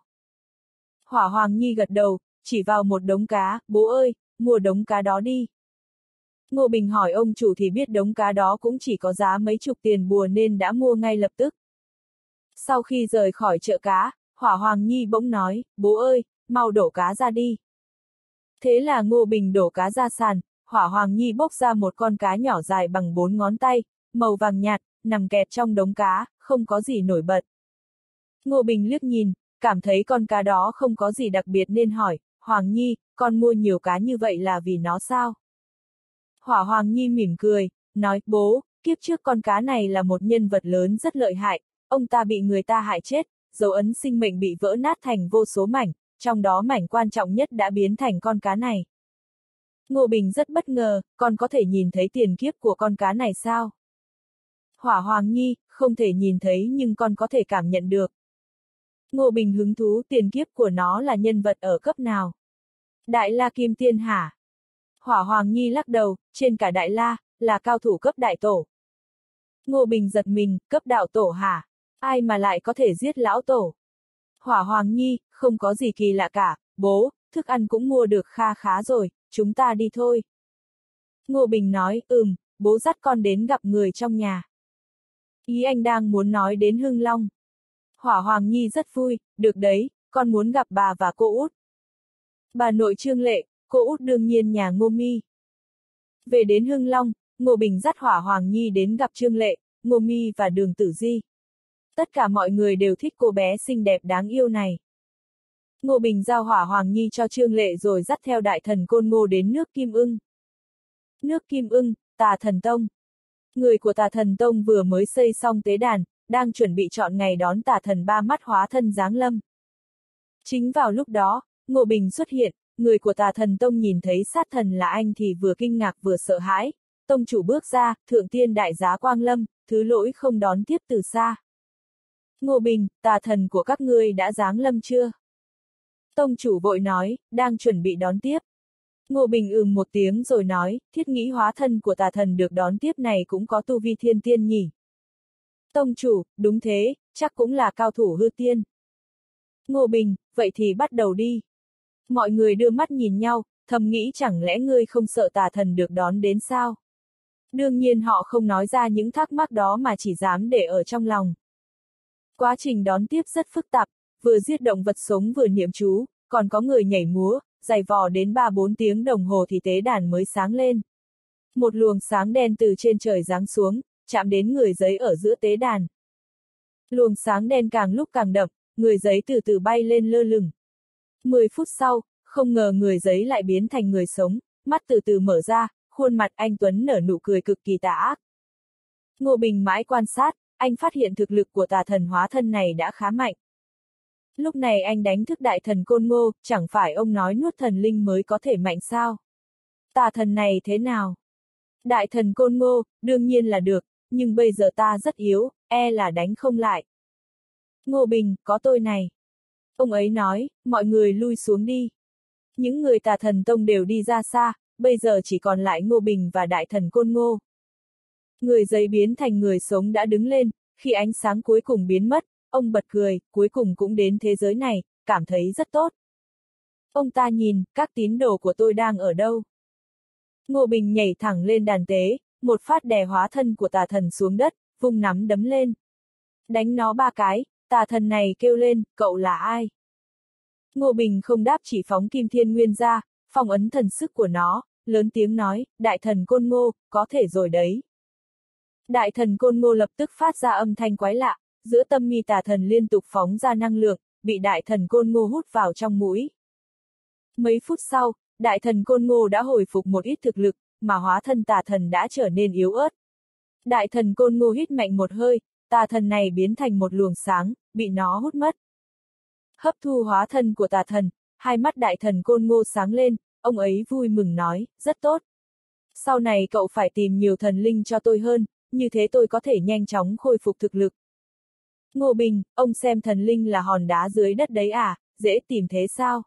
Hỏa Hoàng Nhi gật đầu, chỉ vào một đống cá, bố ơi, mua đống cá đó đi. Ngô Bình hỏi ông chủ thì biết đống cá đó cũng chỉ có giá mấy chục tiền bùa nên đã mua ngay lập tức. Sau khi rời khỏi chợ cá, Hỏa Hoàng Nhi bỗng nói, bố ơi, mau đổ cá ra đi. Thế là Ngô Bình đổ cá ra sàn, Hỏa Hoàng Nhi bốc ra một con cá nhỏ dài bằng bốn ngón tay, màu vàng nhạt, nằm kẹt trong đống cá, không có gì nổi bật. Ngô Bình liếc nhìn, cảm thấy con cá đó không có gì đặc biệt nên hỏi, Hoàng Nhi, con mua nhiều cá như vậy là vì nó sao? Hỏa Hoàng Nhi mỉm cười, nói, bố, kiếp trước con cá này là một nhân vật lớn rất lợi hại, ông ta bị người ta hại chết, dấu ấn sinh mệnh bị vỡ nát thành vô số mảnh, trong đó mảnh quan trọng nhất đã biến thành con cá này. Ngô Bình rất bất ngờ, con có thể nhìn thấy tiền kiếp của con cá này sao? Hỏa Hoàng Nhi, không thể nhìn thấy nhưng con có thể cảm nhận được. Ngô Bình hứng thú tiền kiếp của nó là nhân vật ở cấp nào? Đại La Kim Tiên hả? Hỏa Hoàng Nhi lắc đầu, trên cả Đại La, là cao thủ cấp đại tổ. Ngô Bình giật mình, cấp đạo tổ hả? Ai mà lại có thể giết lão tổ? Hỏa Hoàng Nhi, không có gì kỳ lạ cả, bố, thức ăn cũng mua được kha khá rồi, chúng ta đi thôi. Ngô Bình nói, ừm, bố dắt con đến gặp người trong nhà. Ý anh đang muốn nói đến Hưng Long. Hỏa Hoàng Nhi rất vui, được đấy, con muốn gặp bà và cô út. Bà nội Trương Lệ, cô út đương nhiên nhà Ngô Mi. Về đến Hưng Long, Ngô Bình dắt Hỏa Hoàng Nhi đến gặp Trương Lệ, Ngô Mi và Đường Tử Di. Tất cả mọi người đều thích cô bé xinh đẹp đáng yêu này. Ngô Bình giao hỏa Hoàng Nhi cho Trương Lệ rồi dắt theo đại thần Côn Ngô đến nước Kim ưng. Nước Kim ưng, tà thần tông. Người của tà thần tông vừa mới xây xong tế đàn, đang chuẩn bị chọn ngày đón tà thần ba mắt hóa thân giáng lâm. Chính vào lúc đó, Ngô Bình xuất hiện, người của tà thần tông nhìn thấy sát thần là anh thì vừa kinh ngạc vừa sợ hãi. Tông chủ bước ra, thượng tiên đại giá quang lâm, thứ lỗi không đón tiếp từ xa. Ngô Bình, tà thần của các ngươi đã giáng lâm chưa? Tông chủ vội nói, đang chuẩn bị đón tiếp. Ngô Bình ừm một tiếng rồi nói, thiết nghĩ hóa thân của tà thần được đón tiếp này cũng có tu vi thiên tiên nhỉ. Tông chủ, đúng thế, chắc cũng là cao thủ hư tiên. Ngô Bình, vậy thì bắt đầu đi. Mọi người đưa mắt nhìn nhau, thầm nghĩ chẳng lẽ ngươi không sợ tà thần được đón đến sao? Đương nhiên họ không nói ra những thắc mắc đó mà chỉ dám để ở trong lòng. Quá trình đón tiếp rất phức tạp, vừa giết động vật sống vừa niệm chú, còn có người nhảy múa, giày vò đến 3-4 tiếng đồng hồ thì tế đàn mới sáng lên. Một luồng sáng đen từ trên trời giáng xuống, chạm đến người giấy ở giữa tế đàn. Luồng sáng đen càng lúc càng đậm, người giấy từ từ bay lên lơ lửng. 10 phút sau, không ngờ người giấy lại biến thành người sống, mắt từ từ mở ra, khuôn mặt anh Tuấn nở nụ cười cực kỳ tà ác. Ngô Bình mãi quan sát, anh phát hiện thực lực của tà thần hóa thân này đã khá mạnh. Lúc này anh đánh thức đại thần côn ngô, chẳng phải ông nói nuốt thần linh mới có thể mạnh sao? Tà thần này thế nào? Đại thần côn ngô, đương nhiên là được, nhưng bây giờ ta rất yếu, e là đánh không lại. Ngô Bình, có tôi này. Ông ấy nói, mọi người lui xuống đi. Những người tà thần tông đều đi ra xa, bây giờ chỉ còn lại Ngô Bình và đại thần côn ngô. Người giấy biến thành người sống đã đứng lên, khi ánh sáng cuối cùng biến mất, ông bật cười, cuối cùng cũng đến thế giới này, cảm thấy rất tốt. Ông ta nhìn, các tín đồ của tôi đang ở đâu? Ngô Bình nhảy thẳng lên đàn tế, một phát đè hóa thân của tà thần xuống đất, vung nắm đấm lên. Đánh nó ba cái, tà thần này kêu lên, cậu là ai? Ngô Bình không đáp chỉ phóng kim thiên nguyên ra, phong ấn thần sức của nó, lớn tiếng nói, đại thần côn ngô, có thể rồi đấy. Đại thần côn ngô lập tức phát ra âm thanh quái lạ, giữa tâm mi tà thần liên tục phóng ra năng lượng, bị đại thần côn ngô hút vào trong mũi. Mấy phút sau, đại thần côn ngô đã hồi phục một ít thực lực, mà hóa thân tà thần đã trở nên yếu ớt. Đại thần côn ngô hít mạnh một hơi, tà thần này biến thành một luồng sáng, bị nó hút mất. Hấp thu hóa thân của tà thần, hai mắt đại thần côn ngô sáng lên, ông ấy vui mừng nói, rất tốt. Sau này cậu phải tìm nhiều thần linh cho tôi hơn, như thế tôi có thể nhanh chóng khôi phục thực lực. Ngô Bình, ông xem thần linh là hòn đá dưới đất đấy à, dễ tìm thế sao?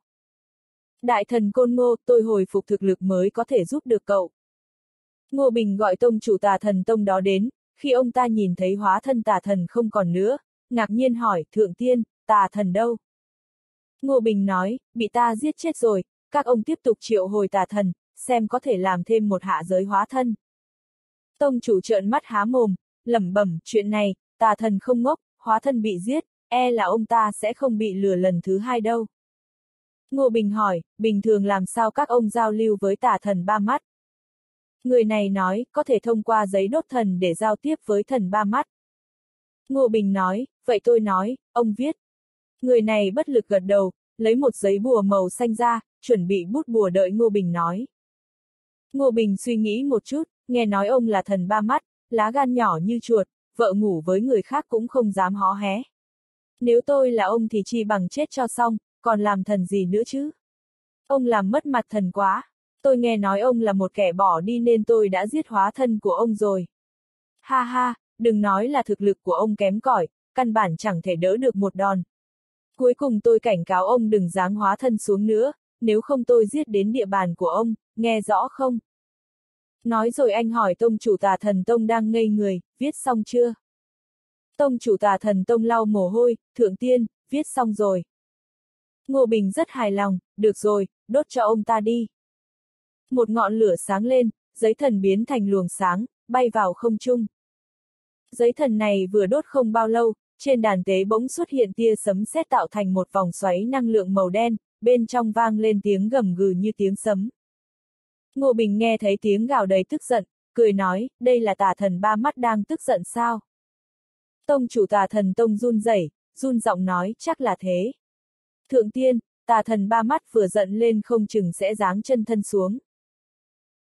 Đại thần Côn Ngô, tôi hồi phục thực lực mới có thể giúp được cậu. Ngô Bình gọi tông chủ tà thần tông đó đến, khi ông ta nhìn thấy hóa thân tà thần không còn nữa, ngạc nhiên hỏi, thượng tiên, tà thần đâu? Ngô Bình nói, bị ta giết chết rồi, các ông tiếp tục triệu hồi tà thần, xem có thể làm thêm một hạ giới hóa thân. Tông chủ trợn mắt há mồm, lẩm bẩm, chuyện này, tà thần không ngốc, hóa thân bị giết, e là ông ta sẽ không bị lừa lần thứ hai đâu. Ngô Bình hỏi, bình thường làm sao các ông giao lưu với tà thần ba mắt? Người này nói, có thể thông qua giấy đốt thần để giao tiếp với thần ba mắt. Ngô Bình nói, vậy tôi nói, ông viết. Người này bất lực gật đầu, lấy một giấy bùa màu xanh ra, chuẩn bị bút bùa đợi Ngô Bình nói. Ngô Bình suy nghĩ một chút, nghe nói ông là thần ba mắt, lá gan nhỏ như chuột, vợ ngủ với người khác cũng không dám hó hé. Nếu tôi là ông thì chi bằng chết cho xong, còn làm thần gì nữa chứ? Ông làm mất mặt thần quá. Tôi nghe nói ông là một kẻ bỏ đi nên tôi đã giết hóa thân của ông rồi. Ha ha, đừng nói là thực lực của ông kém cỏi, căn bản chẳng thể đỡ được một đòn. Cuối cùng tôi cảnh cáo ông đừng dáng hóa thân xuống nữa, nếu không tôi giết đến địa bàn của ông, nghe rõ không? Nói rồi anh hỏi tông chủ tà thần tông đang ngây người, viết xong chưa? Tông chủ tà thần tông lau mồ hôi, thượng tiên, viết xong rồi. Ngô Bình rất hài lòng, được rồi, đốt cho ông ta đi. Một ngọn lửa sáng lên, giấy thần biến thành luồng sáng, bay vào không trung. Giấy thần này vừa đốt không bao lâu, trên đàn tế bỗng xuất hiện tia sấm sét tạo thành một vòng xoáy năng lượng màu đen, bên trong vang lên tiếng gầm gừ như tiếng sấm. Ngô Bình nghe thấy tiếng gào đầy tức giận, cười nói, đây là tà thần ba mắt đang tức giận sao? Tông chủ tà thần tông run rẩy, run giọng nói, chắc là thế. Thượng tiên, tà thần ba mắt vừa giận lên không chừng sẽ giáng chân thân xuống.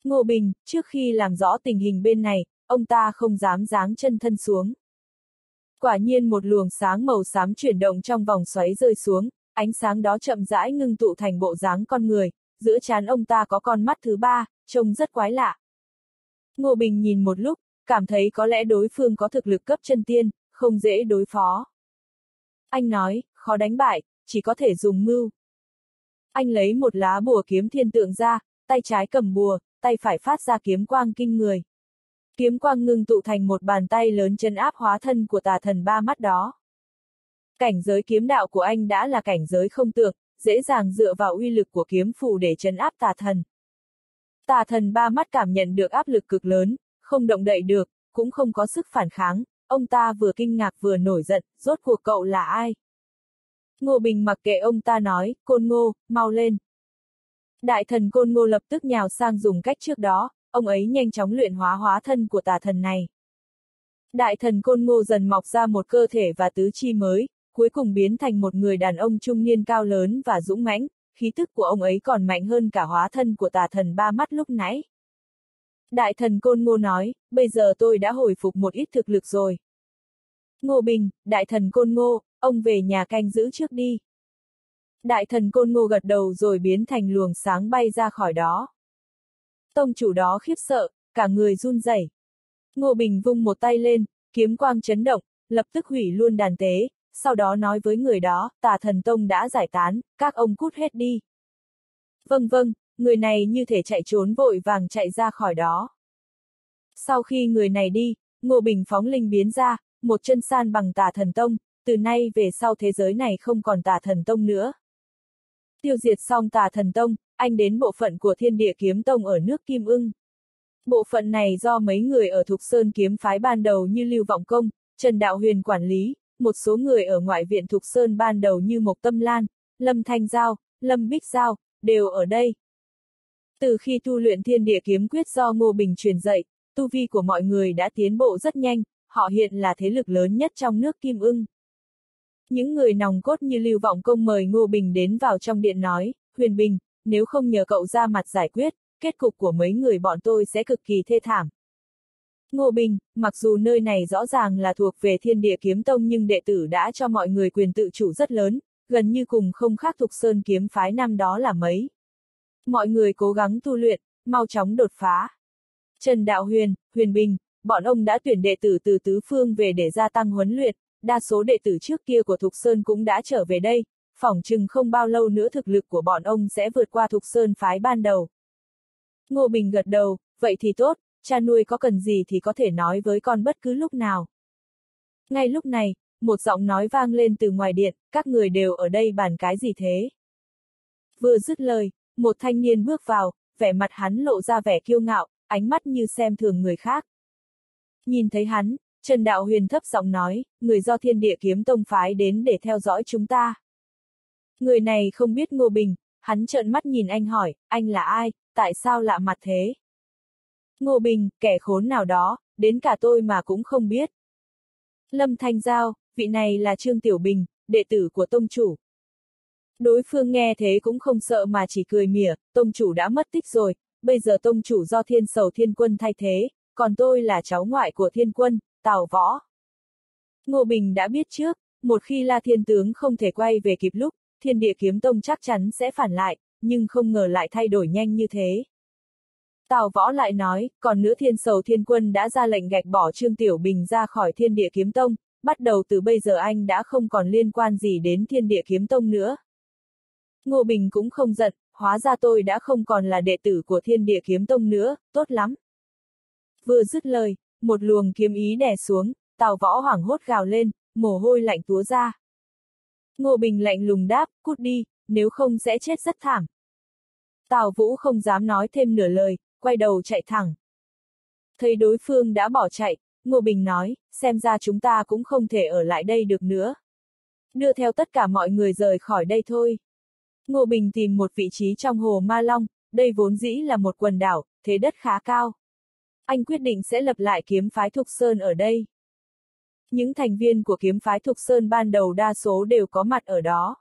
Ngô Bình, trước khi làm rõ tình hình bên này, ông ta không dám giáng chân thân xuống. Quả nhiên một luồng sáng màu xám chuyển động trong vòng xoáy rơi xuống, ánh sáng đó chậm rãi ngưng tụ thành bộ dáng con người, giữa chán ông ta có con mắt thứ ba, trông rất quái lạ. Ngô Bình nhìn một lúc, cảm thấy có lẽ đối phương có thực lực cấp chân tiên, không dễ đối phó. Anh nói, khó đánh bại, chỉ có thể dùng mưu. Anh lấy một lá bùa kiếm thiên tượng ra, tay trái cầm bùa, tay phải phát ra kiếm quang kinh người. Kiếm quang ngưng tụ thành một bàn tay lớn chân áp hóa thân của tà thần ba mắt đó. Cảnh giới kiếm đạo của anh đã là cảnh giới không tưởng, dễ dàng dựa vào uy lực của kiếm phù để chấn áp tà thần. Tà thần ba mắt cảm nhận được áp lực cực lớn, không động đậy được, cũng không có sức phản kháng, ông ta vừa kinh ngạc vừa nổi giận, rốt cuộc cậu là ai? Ngô Bình mặc kệ ông ta nói, côn ngô, mau lên. Đại thần côn ngô lập tức nhào sang dùng cách trước đó, ông ấy nhanh chóng luyện hóa hóa thân của tà thần này. Đại thần côn ngô dần mọc ra một cơ thể và tứ chi mới, cuối cùng biến thành một người đàn ông trung niên cao lớn và dũng mãnh, khí tức của ông ấy còn mạnh hơn cả hóa thân của tà thần ba mắt lúc nãy. Đại thần Côn Ngô nói, bây giờ tôi đã hồi phục một ít thực lực rồi. Ngô Bình, đại thần Côn Ngô, ông về nhà canh giữ trước đi. Đại thần Côn Ngô gật đầu rồi biến thành luồng sáng bay ra khỏi đó. Tông chủ đó khiếp sợ, cả người run rẩy. Ngô Bình vung một tay lên, kiếm quang chấn động, lập tức hủy luôn đàn tế, sau đó nói với người đó, tà thần tông đã giải tán, các ông cút hết đi. Vâng vâng, người này như thể chạy trốn vội vàng chạy ra khỏi đó. Sau khi người này đi, Ngô Bình phóng linh biến ra, một chân san bằng tà thần tông, từ nay về sau thế giới này không còn tà thần tông nữa. Tiêu diệt xong tà thần tông, anh đến bộ phận của thiên địa kiếm tông ở nước Kim ưng. Bộ phận này do mấy người ở Thục Sơn kiếm phái ban đầu như Lưu Vọng Công, Trần Đạo Huyền quản lý, một số người ở ngoại viện Thục Sơn ban đầu như Mộc Tâm Lan, Lâm Thanh Giao, Lâm Bích Giao, đều ở đây. Từ khi tu luyện thiên địa kiếm quyết do Ngô Bình truyền dạy, tu vi của mọi người đã tiến bộ rất nhanh, họ hiện là thế lực lớn nhất trong nước Kim ưng. Những người nòng cốt như Lưu Vọng Công mời Ngô Bình đến vào trong điện nói, Huyền Bình, nếu không nhờ cậu ra mặt giải quyết, kết cục của mấy người bọn tôi sẽ cực kỳ thê thảm. Ngô Bình, mặc dù nơi này rõ ràng là thuộc về thiên địa kiếm tông nhưng đệ tử đã cho mọi người quyền tự chủ rất lớn, gần như cùng không khác thục sơn kiếm phái năm đó là mấy. Mọi người cố gắng tu luyện, mau chóng đột phá. Trần Đạo Huyền, Huyền Bình, bọn ông đã tuyển đệ tử từ tứ phương về để gia tăng huấn luyện, đa số đệ tử trước kia của Thục Sơn cũng đã trở về đây, phỏng chừng không bao lâu nữa thực lực của bọn ông sẽ vượt qua Thục Sơn phái ban đầu. Ngô Bình gật đầu, vậy thì tốt, cha nuôi có cần gì thì có thể nói với con bất cứ lúc nào. Ngay lúc này, một giọng nói vang lên từ ngoài điện, các người đều ở đây bàn cái gì thế? Vừa dứt lời, một thanh niên bước vào, vẻ mặt hắn lộ ra vẻ kiêu ngạo, ánh mắt như xem thường người khác. Nhìn thấy hắn, Trần Đạo Huyền thấp giọng nói, người do thiên địa kiếm tông phái đến để theo dõi chúng ta. Người này không biết Ngô Bình, hắn trợn mắt nhìn anh hỏi, anh là ai, tại sao lạ mặt thế? Ngô Bình, kẻ khốn nào đó, đến cả tôi mà cũng không biết. Lâm Thanh Giao, vị này là Trương Tiểu Bình, đệ tử của tông chủ. Đối phương nghe thế cũng không sợ mà chỉ cười mỉa, tông chủ đã mất tích rồi, bây giờ tông chủ do thiên sầu thiên quân thay thế, còn tôi là cháu ngoại của thiên quân, Tào Võ. Ngô Bình đã biết trước, một khi La Thiên Tướng không thể quay về kịp lúc, thiên địa kiếm tông chắc chắn sẽ phản lại, nhưng không ngờ lại thay đổi nhanh như thế. Tào Võ lại nói, còn nữa thiên sầu thiên quân đã ra lệnh gạch bỏ Trương Tiểu Bình ra khỏi thiên địa kiếm tông, bắt đầu từ bây giờ anh đã không còn liên quan gì đến thiên địa kiếm tông nữa. Ngô Bình cũng không giận, hóa ra tôi đã không còn là đệ tử của thiên địa kiếm tông nữa, tốt lắm. Vừa dứt lời, một luồng kiếm ý đè xuống, Tào Võ hoảng hốt gào lên, mồ hôi lạnh túa ra. Ngô Bình lạnh lùng đáp, cút đi, nếu không sẽ chết rất thảm. Tào Vũ không dám nói thêm nửa lời, quay đầu chạy thẳng. Thấy đối phương đã bỏ chạy, Ngô Bình nói, xem ra chúng ta cũng không thể ở lại đây được nữa. Đưa theo tất cả mọi người rời khỏi đây thôi. Ngô Bình tìm một vị trí trong hồ Ma Long, đây vốn dĩ là một quần đảo, thế đất khá cao. Anh quyết định sẽ lập lại kiếm phái Thục Sơn ở đây. Những thành viên của kiếm phái Thục Sơn ban đầu đa số đều có mặt ở đó.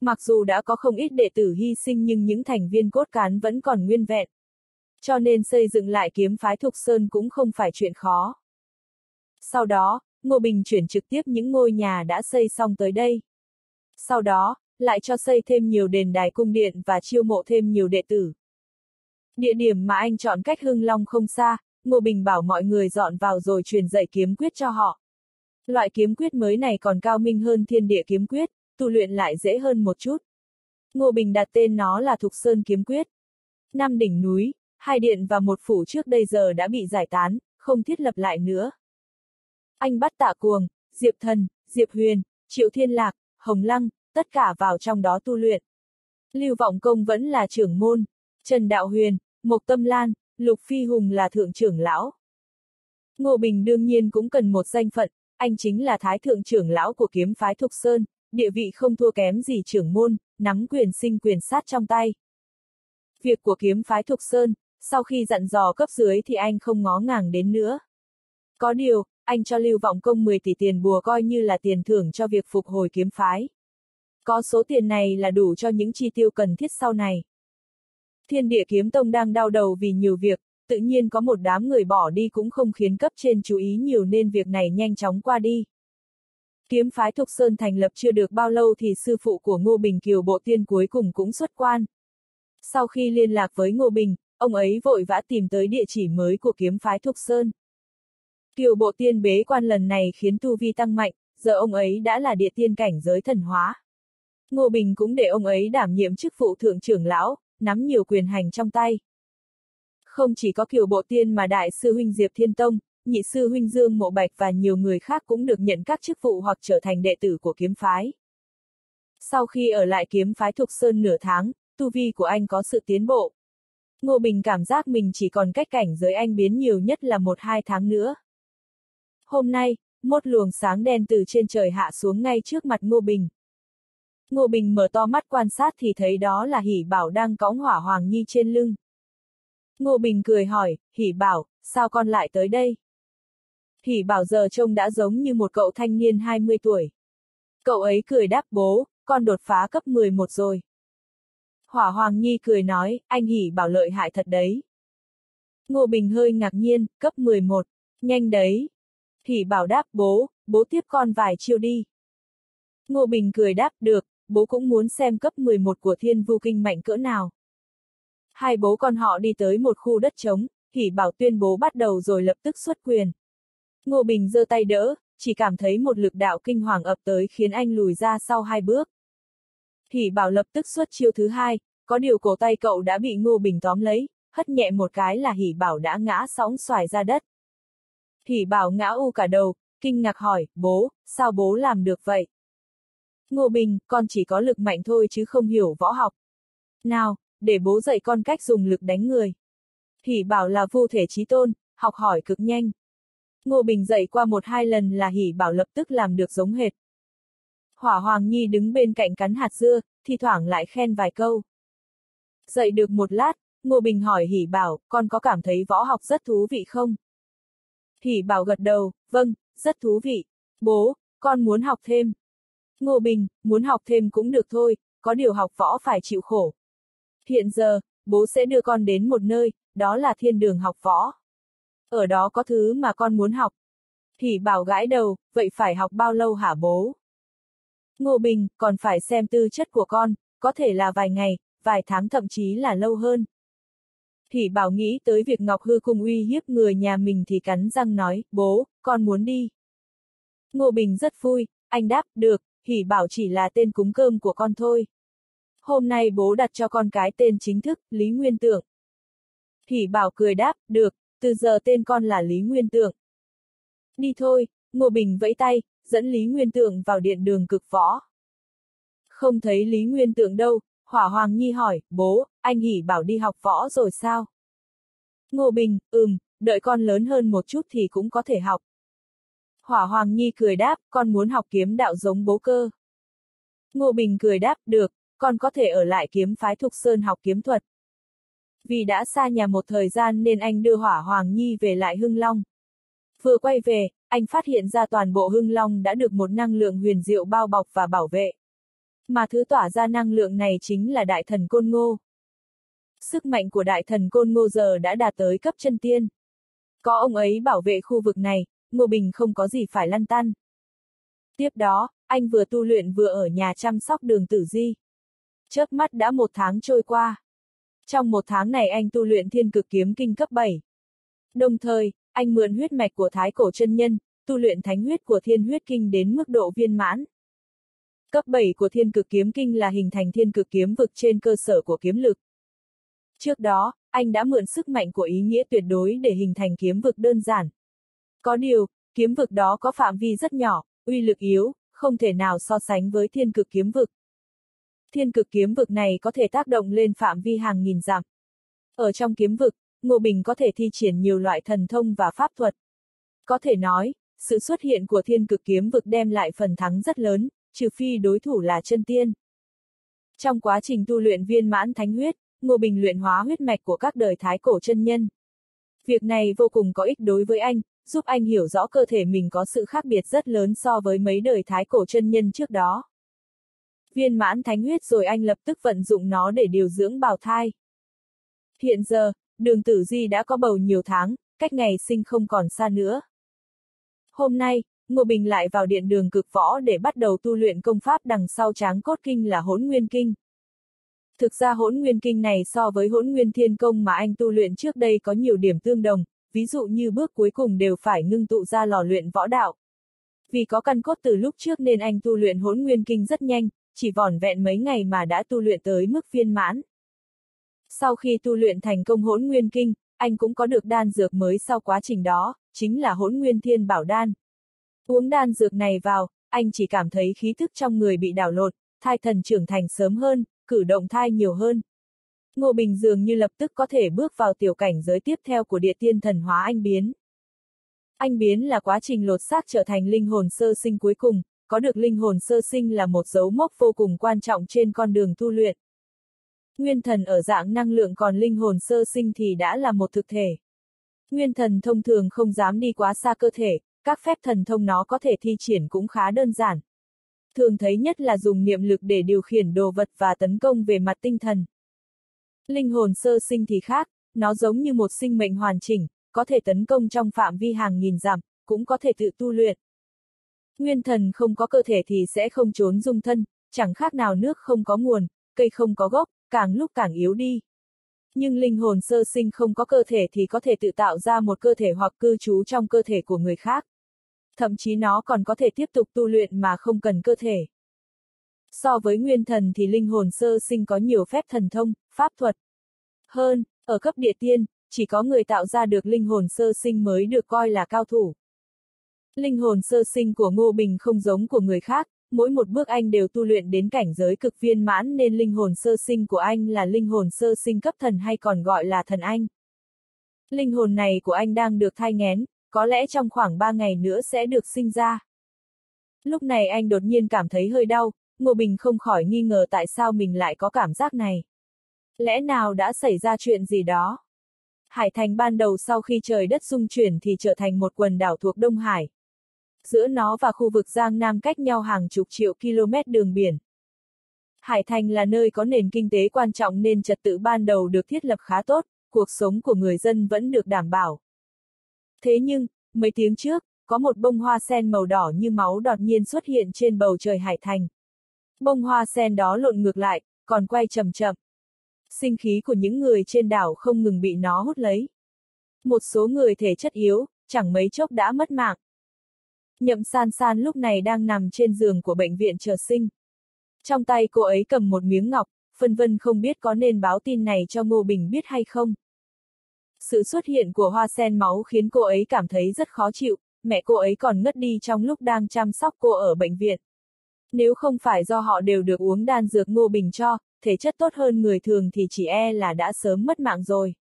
Mặc dù đã có không ít đệ tử hy sinh nhưng những thành viên cốt cán vẫn còn nguyên vẹn. Cho nên xây dựng lại kiếm phái Thục Sơn cũng không phải chuyện khó. Sau đó, Ngô Bình chuyển trực tiếp những ngôi nhà đã xây xong tới đây. Sau đó, lại cho xây thêm nhiều đền đài cung điện và chiêu mộ thêm nhiều đệ tử. Địa điểm mà anh chọn cách Hưng Long không xa, Ngô Bình bảo mọi người dọn vào rồi truyền dạy kiếm quyết cho họ. Loại kiếm quyết mới này còn cao minh hơn thiên địa kiếm quyết, tu luyện lại dễ hơn một chút. Ngô Bình đặt tên nó là Thục Sơn Kiếm Quyết. Năm đỉnh núi, hai điện và một phủ trước đây giờ đã bị giải tán, không thiết lập lại nữa. Anh bắt tạ cuồng, Diệp Thần, Diệp Huyền, Triệu Thiên Lạc, Hồng Lăng, tất cả vào trong đó tu luyện. Lưu Vọng Công vẫn là trưởng môn, Trần Đạo Huyền, Mộc Tâm Lan, Lục Phi Hùng là thượng trưởng lão. Ngô Bình đương nhiên cũng cần một danh phận, anh chính là thái thượng trưởng lão của kiếm phái Thục Sơn, địa vị không thua kém gì trưởng môn, nắm quyền sinh quyền sát trong tay. Việc của kiếm phái Thục Sơn, sau khi dặn dò cấp dưới thì anh không ngó ngàng đến nữa. Có điều, anh cho Lưu Vọng Công 10 tỷ tiền bùa coi như là tiền thưởng cho việc phục hồi kiếm phái. Có số tiền này là đủ cho những chi tiêu cần thiết sau này. Thiên địa kiếm tông đang đau đầu vì nhiều việc, tự nhiên có một đám người bỏ đi cũng không khiến cấp trên chú ý nhiều nên việc này nhanh chóng qua đi. Kiếm phái Thục Sơn thành lập chưa được bao lâu thì sư phụ của Ngô Bình Kiều Bộ Tiên cuối cùng cũng xuất quan. Sau khi liên lạc với Ngô Bình, ông ấy vội vã tìm tới địa chỉ mới của kiếm phái Thục Sơn. Kiều Bộ Tiên bế quan lần này khiến tu vi tăng mạnh, giờ ông ấy đã là địa tiên cảnh giới thần hóa. Ngô Bình cũng để ông ấy đảm nhiệm chức vụ thượng trưởng lão, nắm nhiều quyền hành trong tay. Không chỉ có Kiều Bộ Tiên mà Đại sư huynh Diệp Thiên Tông, nhị sư huynh Dương Mộ Bạch và nhiều người khác cũng được nhận các chức vụ hoặc trở thành đệ tử của kiếm phái. Sau khi ở lại kiếm phái Thục Sơn nửa tháng, tu vi của anh có sự tiến bộ. Ngô Bình cảm giác mình chỉ còn cách cảnh giới anh biến nhiều nhất là một hai tháng nữa. Hôm nay, một luồng sáng đen từ trên trời hạ xuống ngay trước mặt Ngô Bình. Ngô Bình mở to mắt quan sát thì thấy đó là Hỷ Bảo đang cõng hỏa hoàng nhi trên lưng. Ngô Bình cười hỏi, Hỷ Bảo, sao con lại tới đây? Hỷ Bảo giờ trông đã giống như một cậu thanh niên 20 tuổi. Cậu ấy cười đáp bố, con đột phá cấp 11 rồi. Hỏa Hoàng Nhi cười nói, anh Hỷ Bảo lợi hại thật đấy. Ngô Bình hơi ngạc nhiên, cấp 11. Nhanh đấy. Hỷ bảo đáp bố, bố tiếp con vài chiêu đi. Ngô Bình cười đáp được, bố cũng muốn xem cấp 11 của thiên vu kinh mạnh cỡ nào. Hai bố con họ đi tới một khu đất trống, Hỷ bảo tuyên bố bắt đầu rồi lập tức xuất quyền. Ngô Bình giơ tay đỡ, chỉ cảm thấy một lực đạo kinh hoàng ập tới khiến anh lùi ra sau hai bước. Hỷ bảo lập tức xuất chiêu thứ hai, có điều cổ tay cậu đã bị Ngô Bình tóm lấy, hất nhẹ một cái là Hỷ bảo đã ngã sóng xoài ra đất. Hỷ bảo ngã u cả đầu, kinh ngạc hỏi, bố, sao bố làm được vậy? Ngô Bình, con chỉ có lực mạnh thôi chứ không hiểu võ học. Nào, để bố dạy con cách dùng lực đánh người. Hỷ bảo là vô thể trí tôn, học hỏi cực nhanh. Ngô Bình dạy qua một hai lần là Hỷ bảo lập tức làm được giống hệt. Hỏa Hoàng Nhi đứng bên cạnh cắn hạt dưa, thi thoảng lại khen vài câu. Dạy được một lát, Ngô Bình hỏi Hỷ bảo, con có cảm thấy võ học rất thú vị không? Hỷ bảo gật đầu, vâng, rất thú vị. Bố, con muốn học thêm. Ngô Bình, muốn học thêm cũng được thôi, có điều học võ phải chịu khổ. Hiện giờ, bố sẽ đưa con đến một nơi, đó là thiên đường học võ. Ở đó có thứ mà con muốn học. Thì bảo gãi đầu, vậy phải học bao lâu hả bố? Ngô Bình, còn phải xem tư chất của con, có thể là vài ngày, vài tháng thậm chí là lâu hơn. Thì bảo nghĩ tới việc Ngọc Hư cùng uy hiếp người nhà mình thì cắn răng nói, bố, con muốn đi. Ngô Bình rất vui, anh đáp, được, Hỉ bảo chỉ là tên cúng cơm của con thôi. Hôm nay bố đặt cho con cái tên chính thức, Lý Nguyên Tượng. Hỉ bảo cười đáp, được, từ giờ tên con là Lý Nguyên Tượng. Đi thôi, Ngô Bình vẫy tay, dẫn Lý Nguyên Tượng vào điện đường cực võ. Không thấy Lý Nguyên Tượng đâu, Hỏa Hoàng Nhi hỏi, bố, anh Hỉ bảo đi học võ rồi sao? Ngô Bình, ừm, đợi con lớn hơn một chút thì cũng có thể học. Hỏa Hoàng Nhi cười đáp, con muốn học kiếm đạo giống bố cơ. Ngô Bình cười đáp, được, con có thể ở lại kiếm phái Thục Sơn học kiếm thuật. Vì đã xa nhà một thời gian nên anh đưa Hỏa Hoàng Nhi về lại Hưng Long. Vừa quay về, anh phát hiện ra toàn bộ Hưng Long đã được một năng lượng huyền diệu bao bọc và bảo vệ. Mà thứ tỏa ra năng lượng này chính là Đại Thần Côn Ngô. Sức mạnh của Đại Thần Côn Ngô giờ đã đạt tới cấp chân tiên. Có ông ấy bảo vệ khu vực này, Ngô Bình không có gì phải lăn tăn. Tiếp đó, anh vừa tu luyện vừa ở nhà chăm sóc đường tử di. Chớp mắt đã một tháng trôi qua. Trong một tháng này anh tu luyện thiên cực kiếm kinh cấp 7. Đồng thời, anh mượn huyết mạch của thái cổ chân nhân, tu luyện thánh huyết của thiên huyết kinh đến mức độ viên mãn. Cấp 7 của thiên cực kiếm kinh là hình thành thiên cực kiếm vực trên cơ sở của kiếm lực. Trước đó, anh đã mượn sức mạnh của ý nghĩa tuyệt đối để hình thành kiếm vực đơn giản. Có điều, kiếm vực đó có phạm vi rất nhỏ, uy lực yếu, không thể nào so sánh với thiên cực kiếm vực. Thiên cực kiếm vực này có thể tác động lên phạm vi hàng nghìn dặm. Ở trong kiếm vực, Ngô Bình có thể thi triển nhiều loại thần thông và pháp thuật. Có thể nói, sự xuất hiện của thiên cực kiếm vực đem lại phần thắng rất lớn, trừ phi đối thủ là chân tiên. Trong quá trình tu luyện viên mãn thánh huyết, Ngô Bình luyện hóa huyết mạch của các đời thái cổ chân nhân. Việc này vô cùng có ích đối với anh, giúp anh hiểu rõ cơ thể mình có sự khác biệt rất lớn so với mấy đời thái cổ chân nhân trước đó. Viên mãn thánh huyết rồi anh lập tức vận dụng nó để điều dưỡng bào thai. Hiện giờ, đường tử di đã có bầu nhiều tháng, cách ngày sinh không còn xa nữa. Hôm nay, Ngô Bình lại vào điện đường cực võ để bắt đầu tu luyện công pháp đằng sau tráng cốt kinh là hỗn nguyên kinh. Thực ra hỗn nguyên kinh này so với hỗn nguyên thiên công mà anh tu luyện trước đây có nhiều điểm tương đồng, ví dụ như bước cuối cùng đều phải ngưng tụ ra lò luyện võ đạo. Vì có căn cốt từ lúc trước nên anh tu luyện hỗn nguyên kinh rất nhanh, chỉ vỏn vẹn mấy ngày mà đã tu luyện tới mức viên mãn. Sau khi tu luyện thành công hỗn nguyên kinh, anh cũng có được đan dược mới sau quá trình đó, chính là hỗn nguyên thiên bảo đan. Uống đan dược này vào, anh chỉ cảm thấy khí thức trong người bị đảo lột, thai thần trưởng thành sớm hơn, cử động thai nhiều hơn. Ngô Bình dường như lập tức có thể bước vào tiểu cảnh giới tiếp theo của địa tiên thần hóa anh biến. Anh biến là quá trình lột xác trở thành linh hồn sơ sinh cuối cùng, có được linh hồn sơ sinh là một dấu mốc vô cùng quan trọng trên con đường tu luyện. Nguyên thần ở dạng năng lượng còn linh hồn sơ sinh thì đã là một thực thể. Nguyên thần thông thường không dám đi quá xa cơ thể, các phép thần thông nó có thể thi triển cũng khá đơn giản. Thường thấy nhất là dùng niệm lực để điều khiển đồ vật và tấn công về mặt tinh thần. Linh hồn sơ sinh thì khác, nó giống như một sinh mệnh hoàn chỉnh, có thể tấn công trong phạm vi hàng nghìn dặm, cũng có thể tự tu luyện. Nguyên thần không có cơ thể thì sẽ không trốn dung thân, chẳng khác nào nước không có nguồn, cây không có gốc, càng lúc càng yếu đi. Nhưng linh hồn sơ sinh không có cơ thể thì có thể tự tạo ra một cơ thể hoặc cư trú trong cơ thể của người khác. Thậm chí nó còn có thể tiếp tục tu luyện mà không cần cơ thể. So với nguyên thần thì linh hồn sơ sinh có nhiều phép thần thông, pháp thuật. Hơn, ở cấp địa tiên, chỉ có người tạo ra được linh hồn sơ sinh mới được coi là cao thủ. Linh hồn sơ sinh của Ngô Bình không giống của người khác, mỗi một bước anh đều tu luyện đến cảnh giới cực viên mãn nên linh hồn sơ sinh của anh là linh hồn sơ sinh cấp thần hay còn gọi là thần anh. Linh hồn này của anh đang được thai ngén, có lẽ trong khoảng 3 ngày nữa sẽ được sinh ra. Lúc này anh đột nhiên cảm thấy hơi đau, Ngô Bình không khỏi nghi ngờ tại sao mình lại có cảm giác này. Lẽ nào đã xảy ra chuyện gì đó? Hải Thành ban đầu sau khi trời đất xung chuyển thì trở thành một quần đảo thuộc Đông Hải. Giữa nó và khu vực Giang Nam cách nhau hàng chục triệu km đường biển. Hải Thành là nơi có nền kinh tế quan trọng nên trật tự ban đầu được thiết lập khá tốt, cuộc sống của người dân vẫn được đảm bảo. Thế nhưng, mấy tiếng trước, có một bông hoa sen màu đỏ như máu đột nhiên xuất hiện trên bầu trời Hải Thành. Bông hoa sen đó lộn ngược lại, còn quay chậm chậm. Sinh khí của những người trên đảo không ngừng bị nó hút lấy. Một số người thể chất yếu, chẳng mấy chốc đã mất mạng. Nhậm san san lúc này đang nằm trên giường của bệnh viện chờ sinh. Trong tay cô ấy cầm một miếng ngọc, phân vân không biết có nên báo tin này cho Ngô Bình biết hay không. Sự xuất hiện của hoa sen máu khiến cô ấy cảm thấy rất khó chịu, mẹ cô ấy còn ngất đi trong lúc đang chăm sóc cô ở bệnh viện. Nếu không phải do họ đều được uống đan dược Ngô Bình cho, thể chất tốt hơn người thường thì chỉ e là đã sớm mất mạng rồi.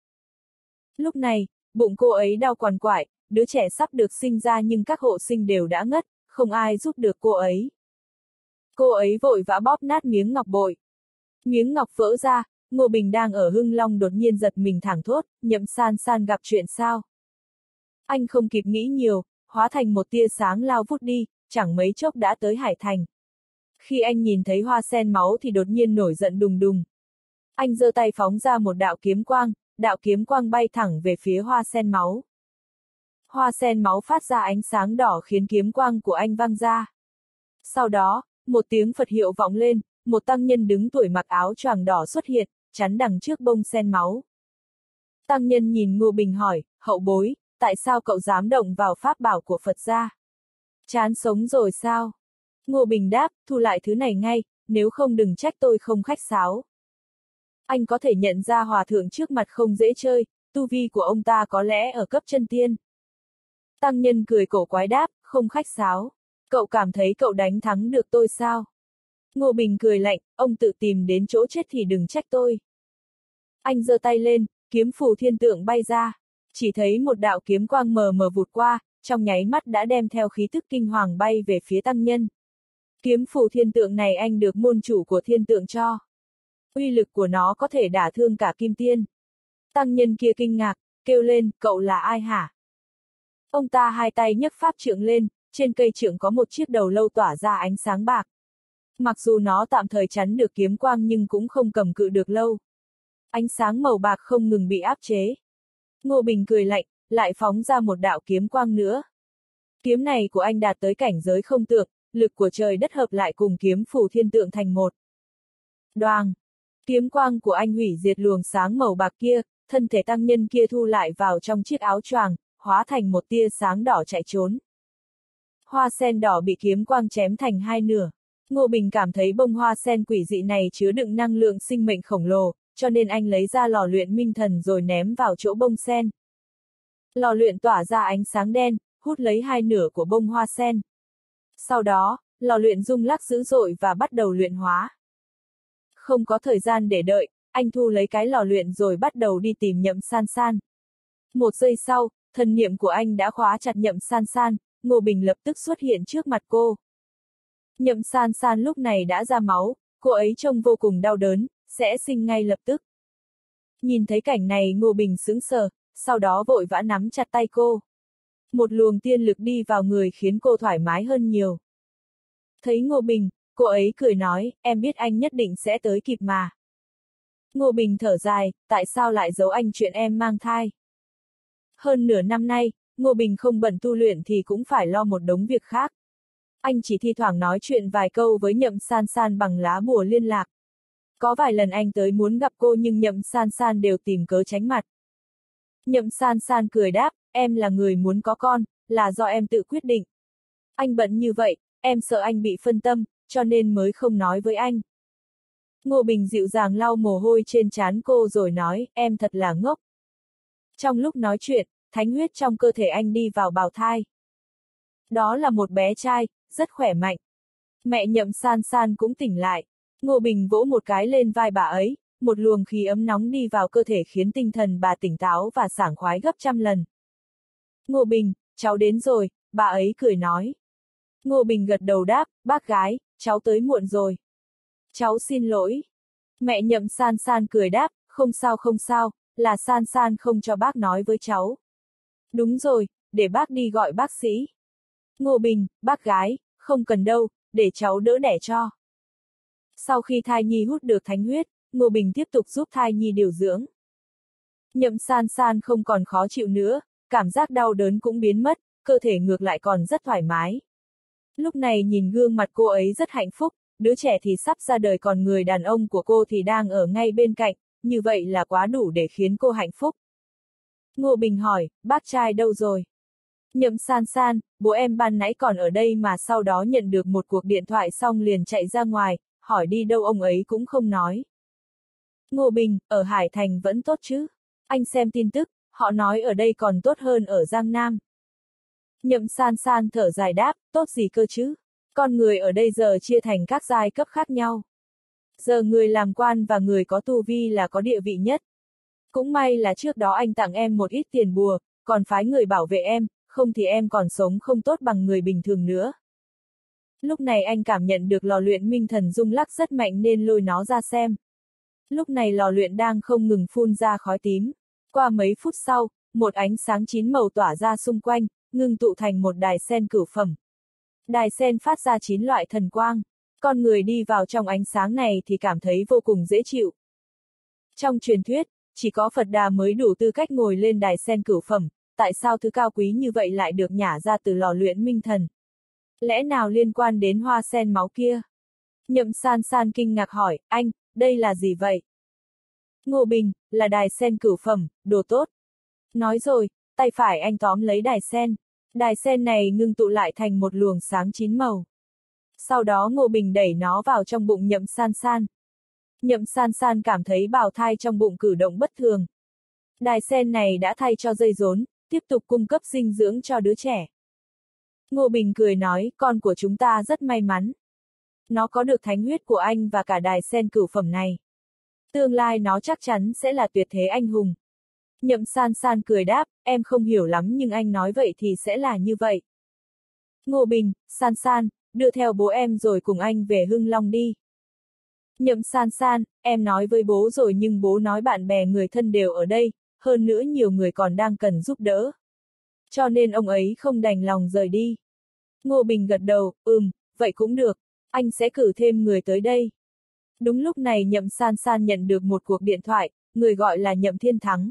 Lúc này, bụng cô ấy đau quằn quại, đứa trẻ sắp được sinh ra nhưng các hộ sinh đều đã ngất, không ai giúp được cô ấy. Cô ấy vội vã bóp nát miếng ngọc bội. Miếng ngọc vỡ ra, Ngô Bình đang ở hưng long đột nhiên giật mình thẳng thốt, nhậm san san gặp chuyện sao. Anh không kịp nghĩ nhiều, hóa thành một tia sáng lao vút đi, chẳng mấy chốc đã tới Hải Thành. Khi anh nhìn thấy hoa sen máu thì đột nhiên nổi giận đùng đùng. Anh giơ tay phóng ra một đạo kiếm quang, đạo kiếm quang bay thẳng về phía hoa sen máu. Hoa sen máu phát ra ánh sáng đỏ khiến kiếm quang của anh văng ra. Sau đó, một tiếng Phật hiệu vọng lên, một tăng nhân đứng tuổi mặc áo choàng đỏ xuất hiện, chắn đằng trước bông sen máu. Tăng nhân nhìn Ngô Bình hỏi, hậu bối, tại sao cậu dám động vào pháp bảo của Phật gia? Chán sống rồi sao? Ngô Bình đáp, thu lại thứ này ngay, nếu không đừng trách tôi không khách sáo. Anh có thể nhận ra hòa thượng trước mặt không dễ chơi, tu vi của ông ta có lẽ ở cấp chân tiên. Tăng nhân cười cổ quái đáp, không khách sáo. Cậu cảm thấy cậu đánh thắng được tôi sao? Ngô Bình cười lạnh, ông tự tìm đến chỗ chết thì đừng trách tôi. Anh giơ tay lên, kiếm phù thiên tượng bay ra. Chỉ thấy một đạo kiếm quang mờ mờ vụt qua, trong nháy mắt đã đem theo khí thức kinh hoàng bay về phía tăng nhân. Kiếm phù thiên tượng này anh được môn chủ của thiên tượng cho. Uy lực của nó có thể đả thương cả kim tiên. Tăng nhân kia kinh ngạc, kêu lên, cậu là ai hả? Ông ta hai tay nhấc pháp trượng lên, trên cây trượng có một chiếc đầu lâu tỏa ra ánh sáng bạc. Mặc dù nó tạm thời chắn được kiếm quang nhưng cũng không cầm cự được lâu. Ánh sáng màu bạc không ngừng bị áp chế. Ngô Bình cười lạnh, lại phóng ra một đạo kiếm quang nữa. Kiếm này của anh đạt tới cảnh giới không tượng, lực của trời đất hợp lại cùng kiếm phủ thiên tượng thành một. Đoàng! Kiếm quang của anh hủy diệt luồng sáng màu bạc kia, thân thể tăng nhân kia thu lại vào trong chiếc áo choàng, hóa thành một tia sáng đỏ chạy trốn. Hoa sen đỏ bị kiếm quang chém thành hai nửa. Ngô Bình cảm thấy bông hoa sen quỷ dị này chứa đựng năng lượng sinh mệnh khổng lồ, cho nên anh lấy ra lò luyện minh thần rồi ném vào chỗ bông sen. Lò luyện tỏa ra ánh sáng đen, hút lấy hai nửa của bông hoa sen. Sau đó, lò luyện rung lắc dữ dội và bắt đầu luyện hóa. Không có thời gian để đợi, anh thu lấy cái lò luyện rồi bắt đầu đi tìm nhậm san san. Một giây sau, thần niệm của anh đã khóa chặt nhậm san san, Ngô Bình lập tức xuất hiện trước mặt cô. Nhậm san san lúc này đã ra máu, cô ấy trông vô cùng đau đớn, sẽ sinh ngay lập tức. Nhìn thấy cảnh này Ngô Bình sững sờ, sau đó vội vã nắm chặt tay cô. Một luồng tiên lực đi vào người khiến cô thoải mái hơn nhiều. Thấy Ngô Bình, cô ấy cười nói, em biết anh nhất định sẽ tới kịp mà. Ngô Bình thở dài, tại sao lại giấu anh chuyện em mang thai? Hơn nửa năm nay, Ngô Bình không bận tu luyện thì cũng phải lo một đống việc khác. Anh chỉ thi thoảng nói chuyện vài câu với nhậm san san bằng lá bùa liên lạc. Có vài lần anh tới muốn gặp cô nhưng nhậm san san đều tìm cớ tránh mặt. Nhậm san san cười đáp, em là người muốn có con, là do em tự quyết định. Anh bận như vậy, em sợ anh bị phân tâm, cho nên mới không nói với anh. Ngô Bình dịu dàng lau mồ hôi trên trán cô rồi nói, em thật là ngốc. Trong lúc nói chuyện, thánh huyết trong cơ thể anh đi vào bào thai. Đó là một bé trai, rất khỏe mạnh. Mẹ nhậm san san cũng tỉnh lại. Ngô Bình vỗ một cái lên vai bà ấy, một luồng khí ấm nóng đi vào cơ thể khiến tinh thần bà tỉnh táo và sảng khoái gấp trăm lần. Ngô Bình, cháu đến rồi, bà ấy cười nói. Ngô Bình gật đầu đáp, bác gái, cháu tới muộn rồi. Cháu xin lỗi. Mẹ nhậm san san cười đáp, không sao không sao, là san san không cho bác nói với cháu. Đúng rồi, để bác đi gọi bác sĩ. Ngô Bình, bác gái, không cần đâu, để cháu đỡ đẻ cho. Sau khi thai nhi hút được thánh huyết, Ngô Bình tiếp tục giúp thai nhi điều dưỡng. Nhậm san san không còn khó chịu nữa, cảm giác đau đớn cũng biến mất, cơ thể ngược lại còn rất thoải mái. Lúc này nhìn gương mặt cô ấy rất hạnh phúc, đứa trẻ thì sắp ra đời còn người đàn ông của cô thì đang ở ngay bên cạnh, như vậy là quá đủ để khiến cô hạnh phúc. Ngô Bình hỏi, bác trai đâu rồi? Nhậm san san, bố em ban nãy còn ở đây mà sau đó nhận được một cuộc điện thoại xong liền chạy ra ngoài, hỏi đi đâu ông ấy cũng không nói. Ngô Bình, ở Hải Thành vẫn tốt chứ? Anh xem tin tức, họ nói ở đây còn tốt hơn ở Giang Nam. Nhậm san san thở dài đáp, tốt gì cơ chứ? Con người ở đây giờ chia thành các giai cấp khác nhau. Giờ người làm quan và người có tu vi là có địa vị nhất. Cũng may là trước đó anh tặng em một ít tiền bùa, còn phái người bảo vệ em, không thì em còn sống không tốt bằng người bình thường nữa. Lúc này anh cảm nhận được lò luyện minh thần rung lắc rất mạnh nên lôi nó ra xem. Lúc này lò luyện đang không ngừng phun ra khói tím. Qua mấy phút sau, một ánh sáng chín màu tỏa ra xung quanh, ngưng tụ thành một đài sen cửu phẩm. Đài sen phát ra chín loại thần quang. Con người đi vào trong ánh sáng này thì cảm thấy vô cùng dễ chịu. Trong truyền thuyết, chỉ có Phật Đà mới đủ tư cách ngồi lên đài sen cửu phẩm, tại sao thứ cao quý như vậy lại được nhả ra từ lò luyện minh thần? Lẽ nào liên quan đến hoa sen máu kia? Nhậm san san kinh ngạc hỏi, anh, đây là gì vậy? Ngô Bình, là đài sen cửu phẩm, đồ tốt. Nói rồi, tay phải anh tóm lấy đài sen. Đài sen này ngưng tụ lại thành một luồng sáng chín màu. Sau đó Ngô Bình đẩy nó vào trong bụng nhậm san san. Nhậm san san cảm thấy bào thai trong bụng cử động bất thường. Đài sen này đã thay cho dây rốn, tiếp tục cung cấp dinh dưỡng cho đứa trẻ. Ngô Bình cười nói, con của chúng ta rất may mắn. Nó có được thánh huyết của anh và cả đài sen cửu phẩm này. Tương lai nó chắc chắn sẽ là tuyệt thế anh hùng. Nhậm san san cười đáp, em không hiểu lắm nhưng anh nói vậy thì sẽ là như vậy. Ngô Bình, san san, đưa theo bố em rồi cùng anh về Hưng Long đi. Nhậm san san, em nói với bố rồi nhưng bố nói bạn bè người thân đều ở đây, hơn nữa nhiều người còn đang cần giúp đỡ. Cho nên ông ấy không đành lòng rời đi. Ngô Bình gật đầu, ừm, vậy cũng được, anh sẽ cử thêm người tới đây. Đúng lúc này Nhậm San San nhận được một cuộc điện thoại, người gọi là Nhậm Thiên Thắng.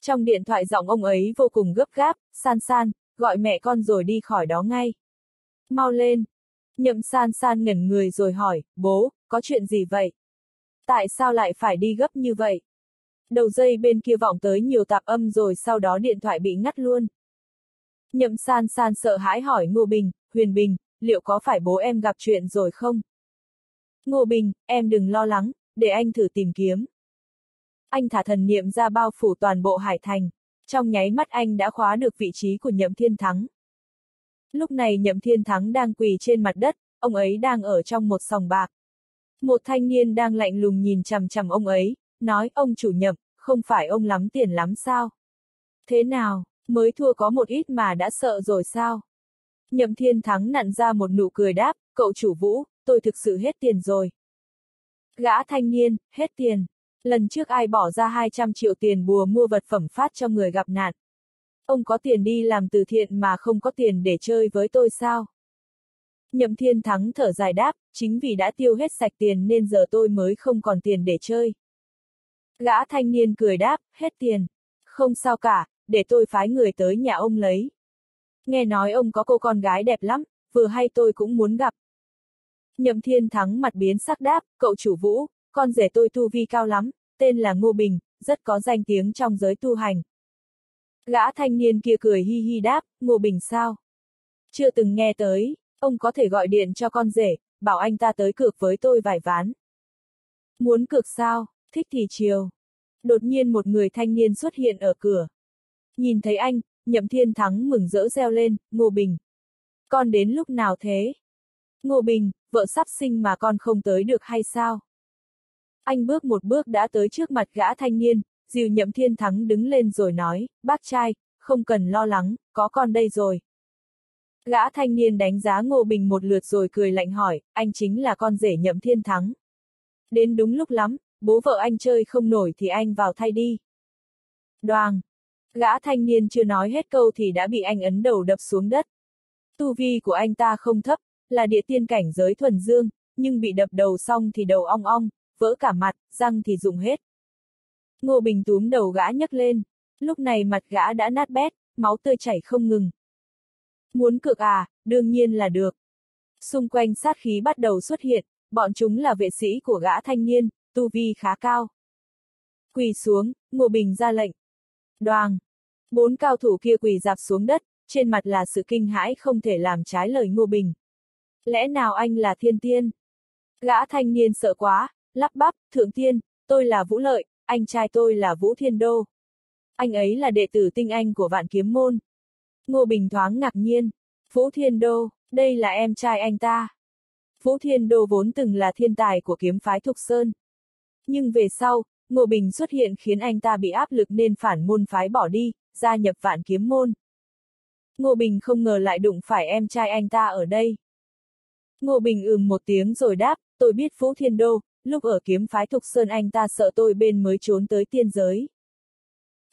Trong điện thoại giọng ông ấy vô cùng gấp gáp, San San, gọi mẹ con rồi đi khỏi đó ngay. Mau lên. Nhậm San San ngẩn người rồi hỏi, bố, có chuyện gì vậy? Tại sao lại phải đi gấp như vậy? Đầu dây bên kia vọng tới nhiều tạp âm rồi sau đó điện thoại bị ngắt luôn. Nhậm san san sợ hãi hỏi Ngô Bình, Huyền Bình, liệu có phải bố em gặp chuyện rồi không? Ngô Bình, em đừng lo lắng, để anh thử tìm kiếm. Anh thả thần niệm ra bao phủ toàn bộ hải thành. Trong nháy mắt anh đã khóa được vị trí của Nhậm Thiên Thắng. Lúc này Nhậm Thiên Thắng đang quỳ trên mặt đất, ông ấy đang ở trong một sòng bạc. Một thanh niên đang lạnh lùng nhìn chằm chằm ông ấy, nói ông chủ nhậm, không phải ông lắm tiền lắm sao? Thế nào, mới thua có một ít mà đã sợ rồi sao? Nhậm thiên thắng nặn ra một nụ cười đáp, cậu chủ vũ, tôi thực sự hết tiền rồi. Gã thanh niên, hết tiền. Lần trước ai bỏ ra 200 triệu tiền bùa mua vật phẩm phát cho người gặp nạn. Ông có tiền đi làm từ thiện mà không có tiền để chơi với tôi sao? Nhậm thiên thắng thở dài đáp, chính vì đã tiêu hết sạch tiền nên giờ tôi mới không còn tiền để chơi. Gã thanh niên cười đáp, hết tiền. Không sao cả, để tôi phái người tới nhà ông lấy. Nghe nói ông có cô con gái đẹp lắm, vừa hay tôi cũng muốn gặp. Nhậm Thiên Thắng mặt biến sắc đáp, cậu chủ vũ, con rể tôi tu vi cao lắm, tên là Ngô Bình, rất có danh tiếng trong giới tu hành. Gã thanh niên kia cười hi hi đáp, Ngô Bình sao? Chưa từng nghe tới, ông có thể gọi điện cho con rể, bảo anh ta tới cược với tôi vài ván. Muốn cược sao, thích thì chiều. Đột nhiên một người thanh niên xuất hiện ở cửa. Nhìn thấy anh, nhậm thiên thắng mừng rỡ reo lên, Ngô Bình. Con đến lúc nào thế? Ngô Bình, vợ sắp sinh mà con không tới được hay sao? Anh bước một bước đã tới trước mặt gã thanh niên, dìu nhậm thiên thắng đứng lên rồi nói, bác trai, không cần lo lắng, có con đây rồi. Gã thanh niên đánh giá Ngô Bình một lượt rồi cười lạnh hỏi, anh chính là con rể nhậm thiên thắng. Đến đúng lúc lắm, bố vợ anh chơi không nổi thì anh vào thay đi. Đoàng! Gã thanh niên chưa nói hết câu thì đã bị anh ấn đầu đập xuống đất. Tu vi của anh ta không thấp, là địa tiên cảnh giới thuần dương, nhưng bị đập đầu xong thì đầu ong ong, vỡ cả mặt, răng thì dụng hết. Ngô Bình túm đầu gã nhấc lên, lúc này mặt gã đã nát bét, máu tươi chảy không ngừng. Muốn cược à, đương nhiên là được. Xung quanh sát khí bắt đầu xuất hiện, bọn chúng là vệ sĩ của gã thanh niên, tu vi khá cao. Quỳ xuống, Ngô Bình ra lệnh. Đoàng! Bốn cao thủ kia quỳ dạp xuống đất, trên mặt là sự kinh hãi không thể làm trái lời Ngô Bình. Lẽ nào anh là thiên tiên? Gã thanh niên sợ quá, lắp bắp, thượng tiên, tôi là Vũ Lợi, anh trai tôi là Vũ Thiên Đô. Anh ấy là đệ tử tinh anh của vạn kiếm môn. Ngô Bình thoáng ngạc nhiên. Vũ Thiên Đô, đây là em trai anh ta. Vũ Thiên Đô vốn từng là thiên tài của kiếm phái Thục Sơn. Nhưng về sau, Ngô Bình xuất hiện khiến anh ta bị áp lực nên phản môn phái bỏ đi, gia nhập vạn kiếm môn. Ngô Bình không ngờ lại đụng phải em trai anh ta ở đây. Ngô Bình ừm một tiếng rồi đáp, tôi biết Vũ Thiên Đô, lúc ở kiếm phái Thục Sơn anh ta sợ tôi bên mới trốn tới tiên giới.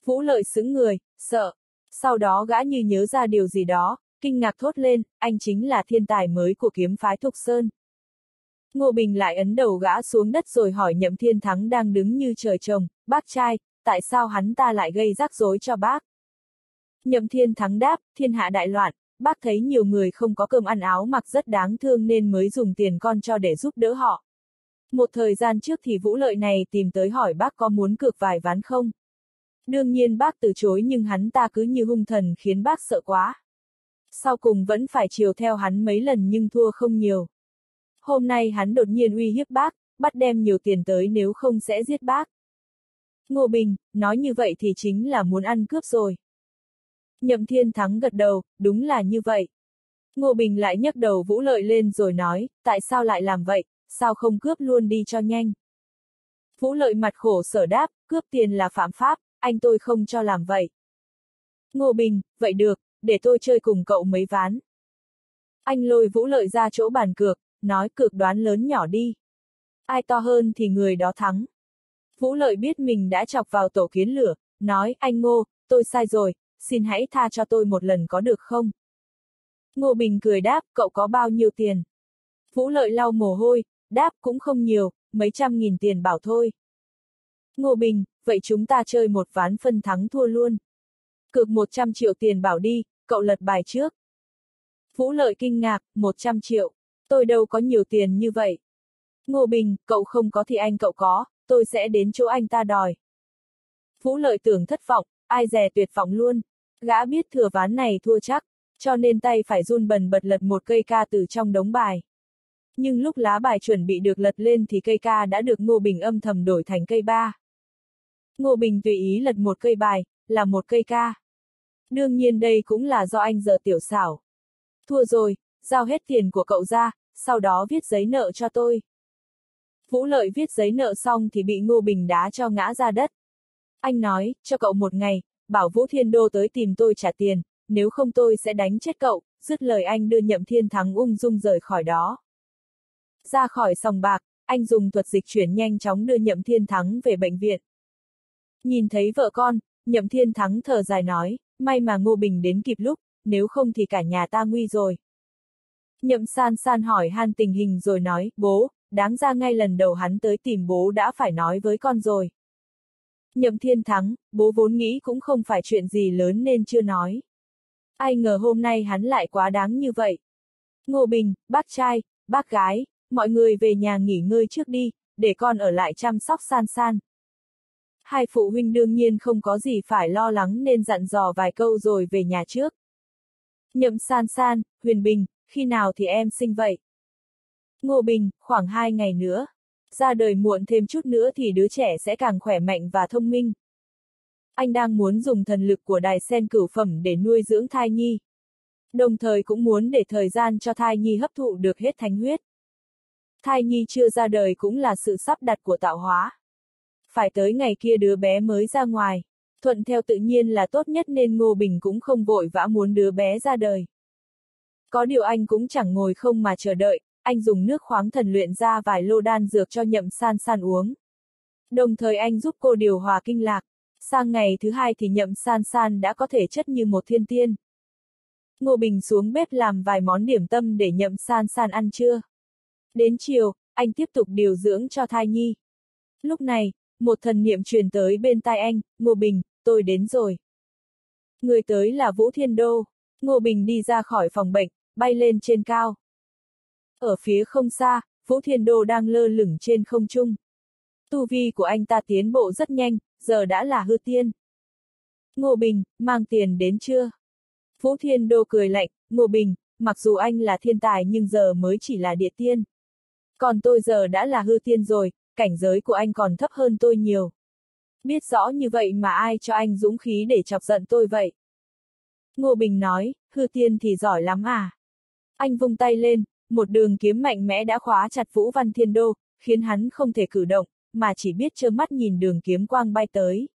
Vũ lợi sững người, sợ. Sau đó gã như nhớ ra điều gì đó, kinh ngạc thốt lên, anh chính là thiên tài mới của kiếm phái Thục Sơn. Ngô Bình lại ấn đầu gã xuống đất rồi hỏi nhậm thiên thắng đang đứng như trời trồng, bác trai, tại sao hắn ta lại gây rắc rối cho bác? Nhậm thiên thắng đáp, thiên hạ đại loạn, bác thấy nhiều người không có cơm ăn áo mặc rất đáng thương nên mới dùng tiền con cho để giúp đỡ họ. Một thời gian trước thì Vũ Lợi này tìm tới hỏi bác có muốn cược vài ván không? Đương nhiên bác từ chối nhưng hắn ta cứ như hung thần khiến bác sợ quá. Sau cùng vẫn phải chiều theo hắn mấy lần nhưng thua không nhiều. Hôm nay hắn đột nhiên uy hiếp bác, bắt đem nhiều tiền tới nếu không sẽ giết bác. Ngô Bình, nói như vậy thì chính là muốn ăn cướp rồi. Nhậm Thiên Thắng gật đầu, đúng là như vậy. Ngô Bình lại nhấc đầu Vũ Lợi lên rồi nói, tại sao lại làm vậy, sao không cướp luôn đi cho nhanh. Vũ Lợi mặt khổ sở đáp, cướp tiền là phạm pháp, anh tôi không cho làm vậy. Ngô Bình, vậy được, để tôi chơi cùng cậu mấy ván. Anh lôi Vũ Lợi ra chỗ bàn cược, nói cược đoán lớn nhỏ đi. Ai to hơn thì người đó thắng. Vũ Lợi biết mình đã chọc vào tổ kiến lửa, nói, anh Ngô, tôi sai rồi, xin hãy tha cho tôi một lần có được không? Ngô Bình cười đáp, cậu có bao nhiêu tiền? Vũ Lợi lau mồ hôi, đáp cũng không nhiều, mấy trăm nghìn tiền bảo thôi. Ngô Bình, vậy chúng ta chơi một ván phân thắng thua luôn. Cược 100 triệu tiền bảo đi, cậu lật bài trước. Vũ Lợi kinh ngạc, 100 triệu. Tôi đâu có nhiều tiền như vậy. Ngô Bình, cậu không có thì anh cậu có, tôi sẽ đến chỗ anh ta đòi. Vũ Lợi tưởng thất vọng, ai dè tuyệt vọng luôn. Gã biết thừa ván này thua chắc, cho nên tay phải run bần bật lật một cây ca từ trong đống bài. Nhưng lúc lá bài chuẩn bị được lật lên thì cây ca đã được Ngô Bình âm thầm đổi thành cây ba. Ngô Bình tùy ý lật một cây bài, là một cây ca. Đương nhiên đây cũng là do anh giờ tiểu xảo. Thua rồi, giao hết tiền của cậu ra, sau đó viết giấy nợ cho tôi. Vũ Lợi viết giấy nợ xong thì bị Ngô Bình đá cho ngã ra đất. Anh nói, cho cậu một ngày, bảo Vũ Thiên Đô tới tìm tôi trả tiền, nếu không tôi sẽ đánh chết cậu, dứt lời anh đưa nhậm thiên thắng ung dung rời khỏi đó. Ra khỏi sòng bạc, anh dùng thuật dịch chuyển nhanh chóng đưa nhậm thiên thắng về bệnh viện. Nhìn thấy vợ con, nhậm thiên thắng thở dài nói, may mà Ngô Bình đến kịp lúc, nếu không thì cả nhà ta nguy rồi. Nhậm san san hỏi han tình hình rồi nói, bố, đáng ra ngay lần đầu hắn tới tìm bố đã phải nói với con rồi. Nhậm thiên thắng, bố vốn nghĩ cũng không phải chuyện gì lớn nên chưa nói. Ai ngờ hôm nay hắn lại quá đáng như vậy. Ngô Bình, bác trai, bác gái, mọi người về nhà nghỉ ngơi trước đi, để con ở lại chăm sóc san san. Hai phụ huynh đương nhiên không có gì phải lo lắng nên dặn dò vài câu rồi về nhà trước. Nhậm san san, Huyền Bình, khi nào thì em sinh vậy? Ngô Bình, khoảng hai ngày nữa. Ra đời muộn thêm chút nữa thì đứa trẻ sẽ càng khỏe mạnh và thông minh. Anh đang muốn dùng thần lực của đài sen cửu phẩm để nuôi dưỡng thai nhi. Đồng thời cũng muốn để thời gian cho thai nhi hấp thụ được hết thánh huyết. Thai nhi chưa ra đời cũng là sự sắp đặt của tạo hóa. Phải tới ngày kia đứa bé mới ra ngoài. Thuận theo tự nhiên là tốt nhất nên Ngô Bình cũng không vội vã muốn đứa bé ra đời. Có điều anh cũng chẳng ngồi không mà chờ đợi, anh dùng nước khoáng thần luyện ra vài lô đan dược cho nhậm san san uống. Đồng thời anh giúp cô điều hòa kinh lạc. Sang ngày thứ hai thì nhậm san san đã có thể chất như một thiên tiên. Ngô Bình xuống bếp làm vài món điểm tâm để nhậm san san ăn trưa. Đến chiều, anh tiếp tục điều dưỡng cho thai nhi. Lúc này, một thần niệm truyền tới bên tai anh, Ngô Bình, tôi đến rồi. Người tới là Vũ Thiên Đô. Ngô Bình đi ra khỏi phòng bệnh, bay lên trên cao. Ở phía không xa, Vũ Thiên Đô đang lơ lửng trên không trung. Tu vi của anh ta tiến bộ rất nhanh, giờ đã là hư tiên. Ngô Bình, mang tiền đến chưa? Vũ Thiên Đô cười lạnh, Ngô Bình, mặc dù anh là thiên tài nhưng giờ mới chỉ là địa tiên. Còn tôi giờ đã là hư tiên rồi, cảnh giới của anh còn thấp hơn tôi nhiều. Biết rõ như vậy mà ai cho anh dũng khí để chọc giận tôi vậy? Ngô Bình nói, hư tiên thì giỏi lắm à? Anh vung tay lên, một đường kiếm mạnh mẽ đã khóa chặt Vũ Văn Thiên Đô, khiến hắn không thể cử động, mà chỉ biết trơ mắt nhìn đường kiếm quang bay tới.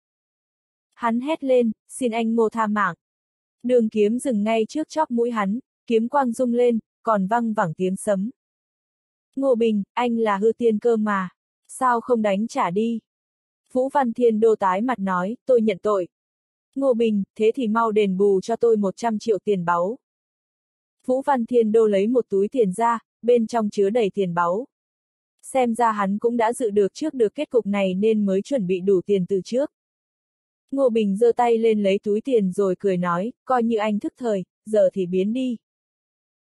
Hắn hét lên, xin anh ngô tha mạng. Đường kiếm dừng ngay trước chóp mũi hắn, kiếm quang rung lên, còn văng vẳng tiếng sấm. Ngô Bình, anh là hư tiên cơ mà. Sao không đánh trả đi? Vũ Văn Thiên Đô tái mặt nói, tôi nhận tội. Ngô Bình, thế thì mau đền bù cho tôi 100 triệu tiền báu. Vũ Văn Thiên Đô lấy một túi tiền ra, bên trong chứa đầy tiền báu. Xem ra hắn cũng đã dự được trước được kết cục này nên mới chuẩn bị đủ tiền từ trước. Ngô Bình giơ tay lên lấy túi tiền rồi cười nói, coi như anh thức thời, giờ thì biến đi.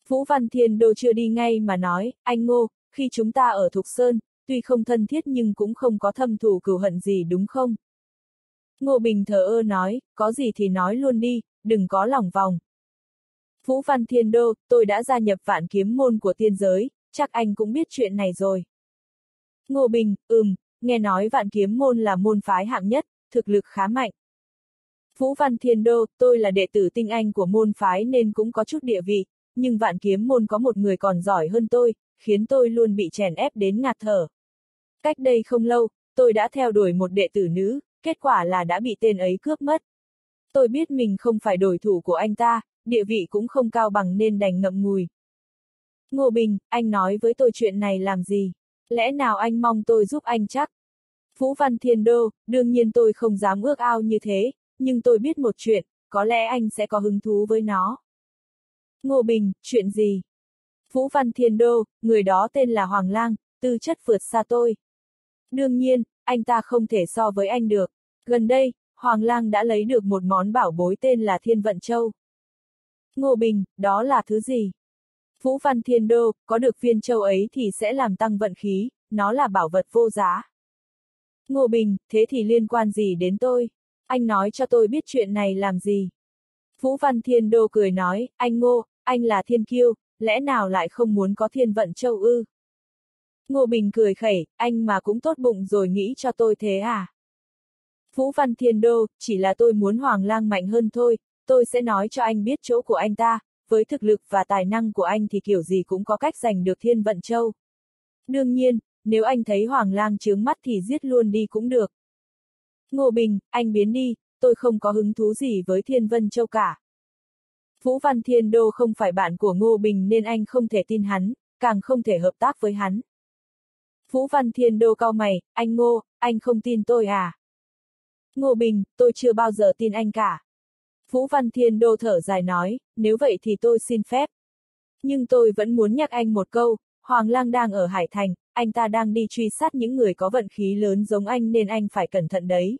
Vũ Văn Thiên Đô chưa đi ngay mà nói, anh Ngô, khi chúng ta ở Thục Sơn, tuy không thân thiết nhưng cũng không có thâm thù cừu hận gì đúng không? Ngô Bình thờ ơ nói, có gì thì nói luôn đi, đừng có lòng vòng. Vũ Văn Thiên Đô, tôi đã gia nhập vạn kiếm môn của tiên giới, chắc anh cũng biết chuyện này rồi. Ngô Bình, ừm, nghe nói vạn kiếm môn là môn phái hạng nhất, thực lực khá mạnh. Vũ Văn Thiên Đô, tôi là đệ tử tinh anh của môn phái nên cũng có chút địa vị, nhưng vạn kiếm môn có một người còn giỏi hơn tôi, khiến tôi luôn bị chèn ép đến ngạt thở. Cách đây không lâu, tôi đã theo đuổi một đệ tử nữ, kết quả là đã bị tên ấy cướp mất. Tôi biết mình không phải đối thủ của anh ta, địa vị cũng không cao bằng nên đành ngậm ngùi. Ngô Bình, anh nói với tôi chuyện này làm gì? Lẽ nào anh mong tôi giúp anh chắc? Phú Văn Thiên Đô, đương nhiên tôi không dám ước ao như thế, nhưng tôi biết một chuyện, có lẽ anh sẽ có hứng thú với nó. Ngô Bình, chuyện gì? Phú Văn Thiên Đô, người đó tên là Hoàng Lang, tư chất vượt xa tôi. Đương nhiên, anh ta không thể so với anh được. Gần đây, Hoàng Lang đã lấy được một món bảo bối tên là Thiên Vận Châu. Ngô Bình, đó là thứ gì? Vũ Văn Thiên Đô, có được viên châu ấy thì sẽ làm tăng vận khí, nó là bảo vật vô giá. Ngô Bình, thế thì liên quan gì đến tôi? Anh nói cho tôi biết chuyện này làm gì? Vũ Văn Thiên Đô cười nói, anh Ngô, anh là thiên kiêu, lẽ nào lại không muốn có thiên vận châu ư? Ngô Bình cười khẩy, anh mà cũng tốt bụng rồi nghĩ cho tôi thế à? Vũ Văn Thiên Đô, chỉ là tôi muốn Hoàng Lang mạnh hơn thôi, tôi sẽ nói cho anh biết chỗ của anh ta, với thực lực và tài năng của anh thì kiểu gì cũng có cách giành được thiên vận châu. Đương nhiên, nếu anh thấy Hoàng Lang chướng mắt thì giết luôn đi cũng được. Ngô Bình, anh biến đi, tôi không có hứng thú gì với Thiên Vân Châu cả. Vũ Văn Thiên Đô không phải bạn của Ngô Bình nên anh không thể tin hắn, càng không thể hợp tác với hắn. Vũ Văn Thiên Đô cao mày, anh Ngô, anh không tin tôi à? Ngô Bình, tôi chưa bao giờ tin anh cả. Vũ Văn Thiên Đô thở dài nói, nếu vậy thì tôi xin phép. Nhưng tôi vẫn muốn nhắc anh một câu, Hoàng Lang đang ở Hải Thành, anh ta đang đi truy sát những người có vận khí lớn giống anh nên anh phải cẩn thận đấy.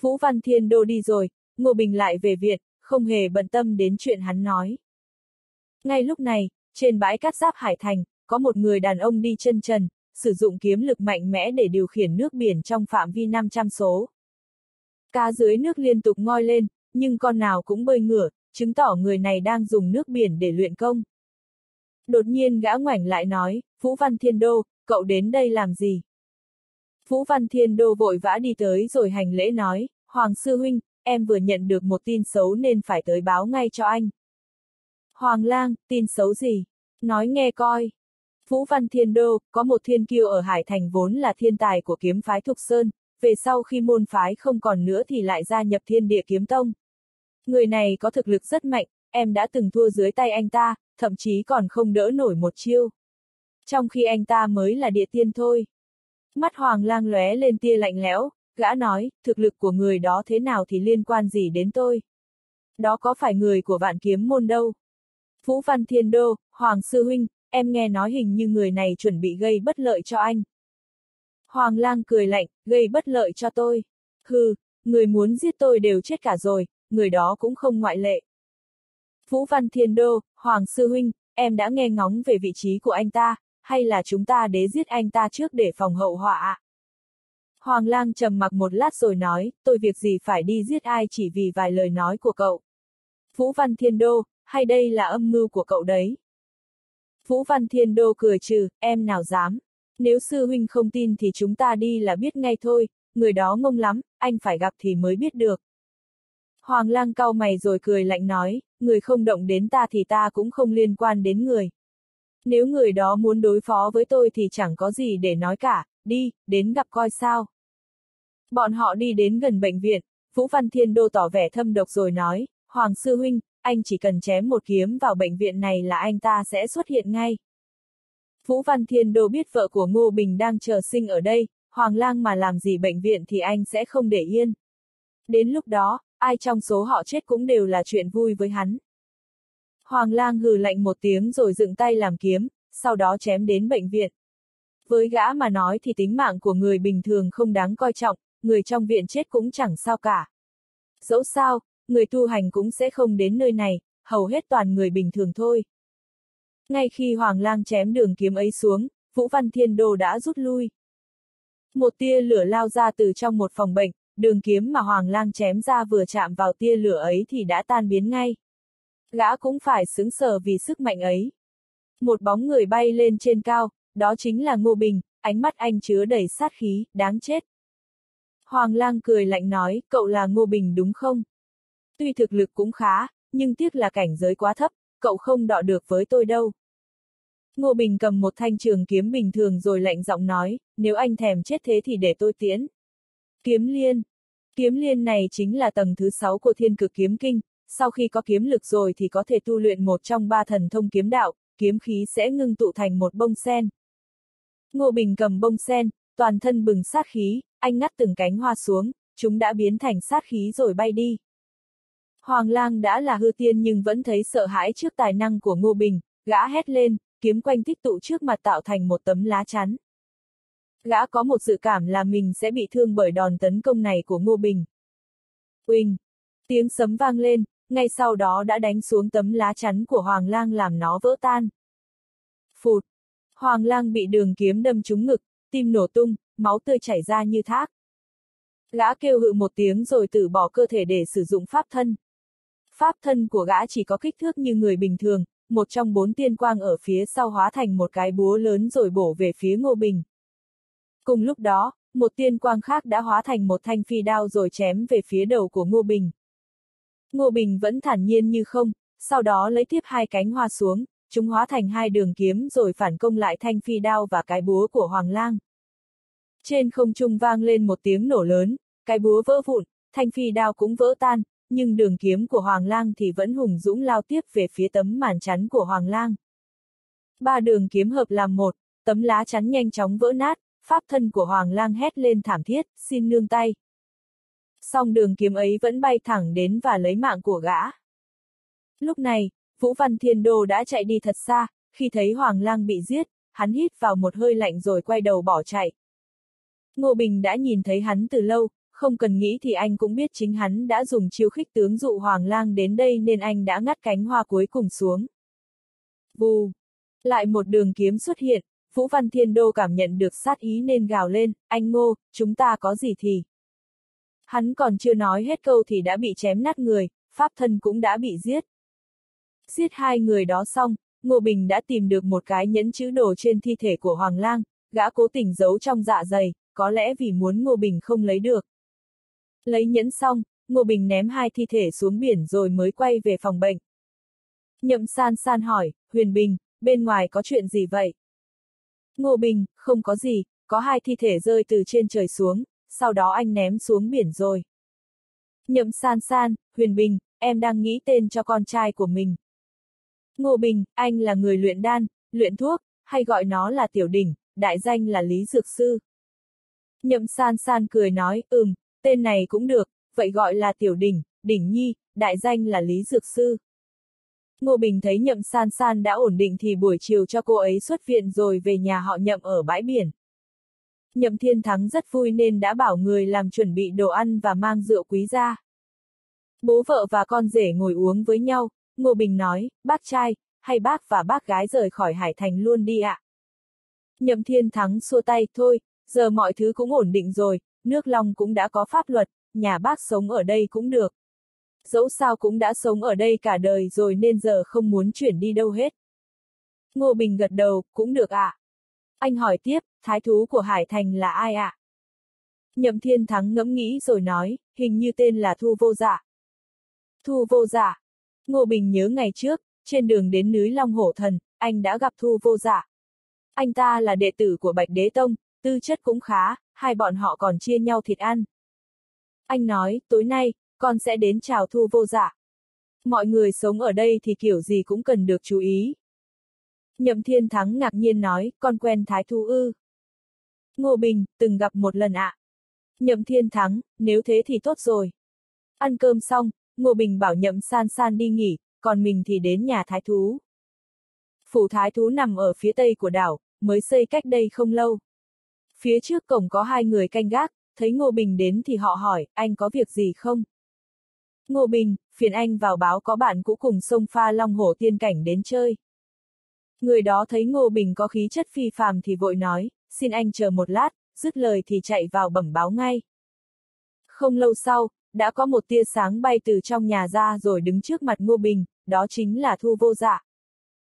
Vũ Văn Thiên Đô đi rồi, Ngô Bình lại về Việt, không hề bận tâm đến chuyện hắn nói. Ngay lúc này, trên bãi cát giáp Hải Thành, có một người đàn ông đi chân trần, sử dụng kiếm lực mạnh mẽ để điều khiển nước biển trong phạm vi 500 số. Cá dưới nước liên tục ngoi lên, nhưng con nào cũng bơi ngửa, chứng tỏ người này đang dùng nước biển để luyện công. Đột nhiên gã ngoảnh lại nói, Vũ Văn Thiên Đô, cậu đến đây làm gì? Vũ Văn Thiên Đô vội vã đi tới rồi hành lễ nói, Hoàng Sư Huynh, em vừa nhận được một tin xấu nên phải tới báo ngay cho anh. Hoàng lang, tin xấu gì? Nói nghe coi. Vũ Văn Thiên Đô, có một thiên kiêu ở Hải Thành vốn là thiên tài của kiếm phái Thục Sơn, về sau khi môn phái không còn nữa thì lại gia nhập thiên địa kiếm tông. Người này có thực lực rất mạnh, em đã từng thua dưới tay anh ta, thậm chí còn không đỡ nổi một chiêu. Trong khi anh ta mới là địa tiên thôi. Mắt Hoàng lang lóe lên tia lạnh lẽo, gã nói, thực lực của người đó thế nào thì liên quan gì đến tôi. Đó có phải người của vạn kiếm môn đâu. Vũ Văn Thiên Đô, Hoàng Sư Huynh, em nghe nói hình như người này chuẩn bị gây bất lợi cho anh. Hoàng lang cười lạnh, gây bất lợi cho tôi. Hừ, người muốn giết tôi đều chết cả rồi, người đó cũng không ngoại lệ. Vũ Văn Thiên Đô, Hoàng Sư Huynh, em đã nghe ngóng về vị trí của anh ta, hay là chúng ta đế giết anh ta trước để phòng hậu họa ạ? Hoàng lang trầm mặc một lát rồi nói, tôi việc gì phải đi giết ai chỉ vì vài lời nói của cậu. Vũ Văn Thiên Đô, hay đây là âm mưu của cậu đấy? Vũ Văn Thiên Đô cười trừ, em nào dám. Nếu sư huynh không tin thì chúng ta đi là biết ngay thôi, người đó ngông lắm, anh phải gặp thì mới biết được. Hoàng lang cau mày rồi cười lạnh nói, người không động đến ta thì ta cũng không liên quan đến người. Nếu người đó muốn đối phó với tôi thì chẳng có gì để nói cả, đi, đến gặp coi sao. Bọn họ đi đến gần bệnh viện, Vũ Văn Thiên Đô tỏ vẻ thâm độc rồi nói, Hoàng Sư Huynh, anh chỉ cần chém một kiếm vào bệnh viện này là anh ta sẽ xuất hiện ngay. Vũ Văn Thiên Đô biết vợ của Ngô Bình đang chờ sinh ở đây, Hoàng Lang mà làm gì bệnh viện thì anh sẽ không để yên. Đến lúc đó, ai trong số họ chết cũng đều là chuyện vui với hắn. Hoàng lang hừ lạnh một tiếng rồi dựng tay làm kiếm, sau đó chém đến bệnh viện. Với gã mà nói thì tính mạng của người bình thường không đáng coi trọng, người trong viện chết cũng chẳng sao cả. Dẫu sao, người tu hành cũng sẽ không đến nơi này, hầu hết toàn người bình thường thôi. Ngay khi Hoàng lang chém đường kiếm ấy xuống, Vũ Văn Thiên Đô đã rút lui. Một tia lửa lao ra từ trong một phòng bệnh, đường kiếm mà Hoàng lang chém ra vừa chạm vào tia lửa ấy thì đã tan biến ngay. Gã cũng phải xứng sở vì sức mạnh ấy. Một bóng người bay lên trên cao, đó chính là Ngô Bình, ánh mắt anh chứa đầy sát khí, đáng chết. Hoàng lang cười lạnh nói, cậu là Ngô Bình đúng không? Tuy thực lực cũng khá, nhưng tiếc là cảnh giới quá thấp, cậu không đọ được với tôi đâu. Ngô Bình cầm một thanh trường kiếm bình thường rồi lạnh giọng nói, nếu anh thèm chết thế thì để tôi tiến. Kiếm liên. Kiếm liên này chính là tầng thứ sáu của thiên cực kiếm kinh, sau khi có kiếm lực rồi thì có thể tu luyện một trong ba thần thông kiếm đạo, kiếm khí sẽ ngưng tụ thành một bông sen. Ngô Bình cầm bông sen, toàn thân bừng sát khí, anh ngắt từng cánh hoa xuống, chúng đã biến thành sát khí rồi bay đi. Hoàng lang đã là hư tiên nhưng vẫn thấy sợ hãi trước tài năng của Ngô Bình, gã hét lên, kiếm quanh tích tụ trước mặt tạo thành một tấm lá chắn. Gã có một dự cảm là mình sẽ bị thương bởi đòn tấn công này của Ngô Bình. Quỳnh, Tiếng sấm vang lên, ngay sau đó đã đánh xuống tấm lá chắn của Hoàng lang làm nó vỡ tan. Phụt! Hoàng lang bị đường kiếm đâm trúng ngực, tim nổ tung, máu tươi chảy ra như thác. Gã kêu hự một tiếng rồi từ bỏ cơ thể để sử dụng pháp thân. Pháp thân của gã chỉ có kích thước như người bình thường, một trong bốn tiên quang ở phía sau hóa thành một cái búa lớn rồi bổ về phía Ngô Bình. Cùng lúc đó, một tiên quang khác đã hóa thành một thanh phi đao rồi chém về phía đầu của Ngô Bình. Ngô Bình vẫn thản nhiên như không, sau đó lấy tiếp hai cánh hoa xuống, chúng hóa thành hai đường kiếm rồi phản công lại thanh phi đao và cái búa của Hoàng Lang. Trên không trung vang lên một tiếng nổ lớn, cái búa vỡ vụn, thanh phi đao cũng vỡ tan, nhưng đường kiếm của Hoàng Lang thì vẫn hùng dũng lao tiếp về phía tấm màn chắn của Hoàng Lang. Ba đường kiếm hợp làm một, tấm lá chắn nhanh chóng vỡ nát, pháp thân của Hoàng Lang hét lên thảm thiết, xin nương tay. Song đường kiếm ấy vẫn bay thẳng đến và lấy mạng của gã. Lúc này, Vũ Văn Thiên Đô đã chạy đi thật xa, khi thấy Hoàng Lang bị giết, hắn hít vào một hơi lạnh rồi quay đầu bỏ chạy. Ngô Bình đã nhìn thấy hắn từ lâu, không cần nghĩ thì anh cũng biết chính hắn đã dùng chiêu khích tướng dụ Hoàng lang đến đây nên anh đã ngắt cánh hoa cuối cùng xuống. Vù! Lại một đường kiếm xuất hiện, Vũ Văn Thiên Đô cảm nhận được sát ý nên gào lên, anh ngô, chúng ta có gì thì. Hắn còn chưa nói hết câu thì đã bị chém nát người, pháp thân cũng đã bị giết. Giết hai người đó xong, Ngô Bình đã tìm được một cái nhẫn chữ đồ trên thi thể của Hoàng Lang, gã cố tình giấu trong dạ dày, có lẽ vì muốn Ngô Bình không lấy được. Lấy nhẫn xong, Ngô Bình ném hai thi thể xuống biển rồi mới quay về phòng bệnh. Nhậm san san hỏi, Huyền Bình, bên ngoài có chuyện gì vậy? Ngô Bình, không có gì, có hai thi thể rơi từ trên trời xuống, sau đó anh ném xuống biển rồi. Nhậm san san, Huyền Bình, em đang nghĩ tên cho con trai của mình. Ngô Bình, anh là người luyện đan, luyện thuốc, hay gọi nó là tiểu đỉnh, đại danh là Lý Dược Sư. Nhậm san san cười nói, ừm, tên này cũng được, vậy gọi là tiểu đỉnh, đỉnh nhi, đại danh là Lý Dược Sư. Ngô Bình thấy nhậm san san đã ổn định thì buổi chiều cho cô ấy xuất viện rồi về nhà họ nhậm ở bãi biển. Nhậm Thiên Thắng rất vui nên đã bảo người làm chuẩn bị đồ ăn và mang rượu quý ra. Bố vợ và con rể ngồi uống với nhau, Ngô Bình nói, bác trai, hay bác và bác gái rời khỏi Hải Thành luôn đi ạ. À? Nhậm Thiên Thắng xua tay, thôi, giờ mọi thứ cũng ổn định rồi, nước Long cũng đã có pháp luật, nhà bác sống ở đây cũng được. Dẫu sao cũng đã sống ở đây cả đời rồi nên giờ không muốn chuyển đi đâu hết. Ngô Bình gật đầu, cũng được ạ. À? Anh hỏi tiếp, thái thú của Hải Thành là ai ạ? À? Nhậm Thiên Thắng ngẫm nghĩ rồi nói, hình như tên là Thu Vô Dạ. Thu Vô Dạ. Ngô Bình nhớ ngày trước, trên đường đến núi Long Hổ Thần, anh đã gặp Thu Vô Dạ. Anh ta là đệ tử của Bạch Đế Tông, tư chất cũng khá, hai bọn họ còn chia nhau thịt ăn. Anh nói, tối nay, con sẽ đến chào Thu Vô Dạ. Mọi người sống ở đây thì kiểu gì cũng cần được chú ý. Nhậm Thiên Thắng ngạc nhiên nói, con quen Thái Thu ư. Ngô Bình, từng gặp một lần ạ. À. Nhậm Thiên Thắng, nếu thế thì tốt rồi. Ăn cơm xong, Ngô Bình bảo Nhậm San San đi nghỉ, còn mình thì đến nhà Thái Thú. Phủ Thái Thú nằm ở phía tây của đảo, mới xây cách đây không lâu. Phía trước cổng có hai người canh gác, thấy Ngô Bình đến thì họ hỏi, anh có việc gì không? Ngô Bình, phiền anh vào báo có bạn cũ cùng sông pha Long Hổ Tiên Cảnh đến chơi. Người đó thấy Ngô Bình có khí chất phi phàm thì vội nói, xin anh chờ một lát, dứt lời thì chạy vào bẩm báo ngay. Không lâu sau, đã có một tia sáng bay từ trong nhà ra rồi đứng trước mặt Ngô Bình, đó chính là Thu Vô Dạ.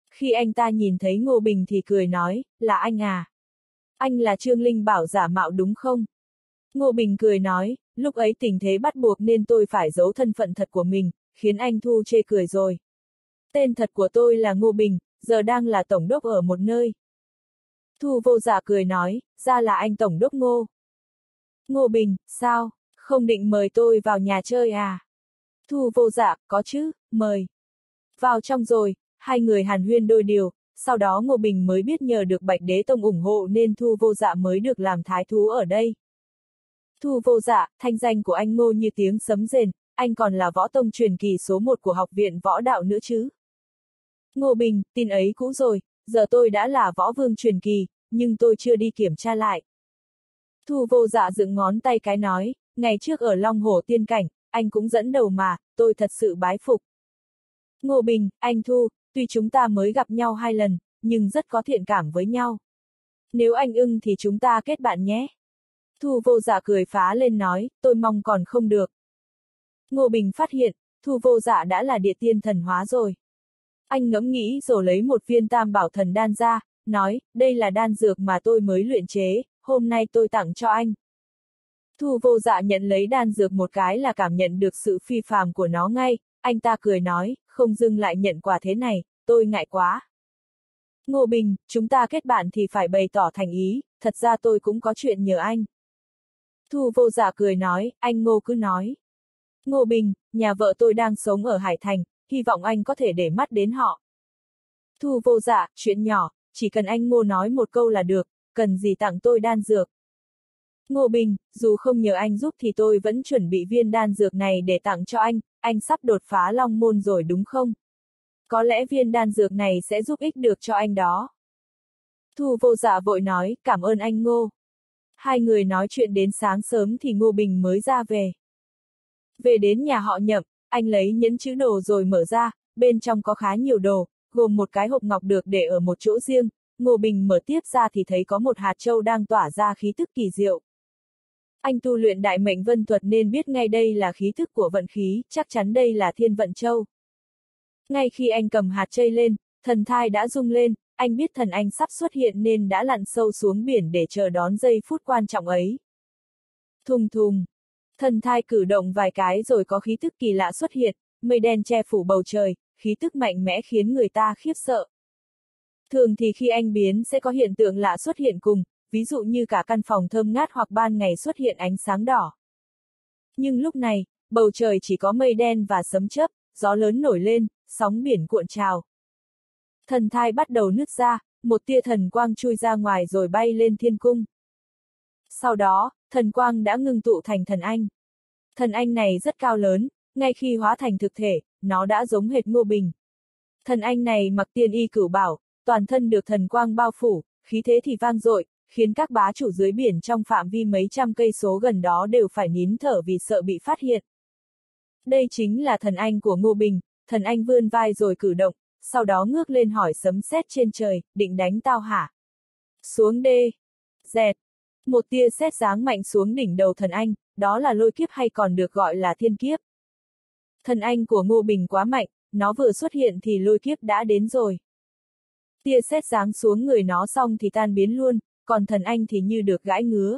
Khi anh ta nhìn thấy Ngô Bình thì cười nói, là anh à? Anh là Trương Linh bảo giả mạo đúng không? Ngô Bình cười nói, lúc ấy tình thế bắt buộc nên tôi phải giấu thân phận thật của mình, khiến anh Thu chê cười rồi. Tên thật của tôi là Ngô Bình, giờ đang là tổng đốc ở một nơi. Thu vô giả cười nói, ra là anh tổng đốc Ngô. Ngô Bình, sao, không định mời tôi vào nhà chơi à? Thu vô dạ, có chứ, mời. Vào trong rồi, hai người hàn huyên đôi điều, sau đó Ngô Bình mới biết nhờ được Bạch Đế Tông ủng hộ nên Thu vô dạ mới được làm thái thú ở đây. Thu vô dạ, thanh danh của anh Ngô như tiếng sấm rền, anh còn là võ tông truyền kỳ số một của học viện võ đạo nữa chứ. Ngô Bình, tin ấy cũ rồi, giờ tôi đã là võ vương truyền kỳ, nhưng tôi chưa đi kiểm tra lại. Thu vô dạ dựng ngón tay cái nói, ngày trước ở Long Hồ Tiên Cảnh, anh cũng dẫn đầu mà, tôi thật sự bái phục. Ngô Bình, anh Thu, tuy chúng ta mới gặp nhau hai lần, nhưng rất có thiện cảm với nhau. Nếu anh ưng thì chúng ta kết bạn nhé. Thu vô dạ cười phá lên nói, tôi mong còn không được. Ngô Bình phát hiện, thu vô dạ đã là địa tiên thần hóa rồi. Anh ngẫm nghĩ rồi lấy một viên tam bảo thần đan ra, nói, đây là đan dược mà tôi mới luyện chế, hôm nay tôi tặng cho anh. Thu vô dạ nhận lấy đan dược một cái là cảm nhận được sự phi phàm của nó ngay, anh ta cười nói, không dưng lại nhận quà thế này, tôi ngại quá. Ngô Bình, chúng ta kết bạn thì phải bày tỏ thành ý, thật ra tôi cũng có chuyện nhờ anh. Thu vô giả cười nói, anh Ngô cứ nói. Ngô Bình, nhà vợ tôi đang sống ở Hải Thành, hy vọng anh có thể để mắt đến họ. Thu vô giả chuyện nhỏ, chỉ cần anh Ngô nói một câu là được, cần gì tặng tôi đan dược. Ngô Bình, dù không nhờ anh giúp thì tôi vẫn chuẩn bị viên đan dược này để tặng cho anh, anh sắp đột phá long môn rồi đúng không? Có lẽ viên đan dược này sẽ giúp ích được cho anh đó. Thu vô dạ vội nói, cảm ơn anh Ngô. Hai người nói chuyện đến sáng sớm thì Ngô Bình mới ra về. Về đến nhà họ nhậm, anh lấy nhẫn chữ đồ rồi mở ra, bên trong có khá nhiều đồ, gồm một cái hộp ngọc được để ở một chỗ riêng, Ngô Bình mở tiếp ra thì thấy có một hạt châu đang tỏa ra khí tức kỳ diệu. Anh tu luyện đại mệnh vân thuật nên biết ngay đây là khí thức của vận khí, chắc chắn đây là thiên vận châu. Ngay khi anh cầm hạt chây lên, thần thai đã rung lên, anh biết thần anh sắp xuất hiện nên đã lặn sâu xuống biển để chờ đón giây phút quan trọng ấy. Thùng thùng. Thần thai cử động vài cái rồi có khí tức kỳ lạ xuất hiện, mây đen che phủ bầu trời, khí tức mạnh mẽ khiến người ta khiếp sợ. Thường thì khi anh biến sẽ có hiện tượng lạ xuất hiện cùng, ví dụ như cả căn phòng thơm ngát hoặc ban ngày xuất hiện ánh sáng đỏ. Nhưng lúc này, bầu trời chỉ có mây đen và sấm chớp, gió lớn nổi lên, sóng biển cuộn trào. Thần thai bắt đầu nứt ra, một tia thần quang chui ra ngoài rồi bay lên thiên cung. Sau đó, thần quang đã ngưng tụ thành thần anh. Thần anh này rất cao lớn, ngay khi hóa thành thực thể, nó đã giống hệt Ngô Bình. Thần anh này mặc tiên y cửu bảo, toàn thân được thần quang bao phủ, khí thế thì vang dội, khiến các bá chủ dưới biển trong phạm vi mấy trăm cây số gần đó đều phải nín thở vì sợ bị phát hiện. Đây chính là thần anh của Ngô Bình, thần anh vươn vai rồi cử động, sau đó ngước lên hỏi sấm sét trên trời, định đánh tao hả? Xuống đê. Dẹt. Một tia sét giáng mạnh xuống đỉnh đầu thần anh, đó là lôi kiếp hay còn được gọi là thiên kiếp. Thần anh của Ngô Bình quá mạnh, nó vừa xuất hiện thì lôi kiếp đã đến rồi. Tia sét giáng xuống người nó xong thì tan biến luôn, còn thần anh thì như được gãi ngứa.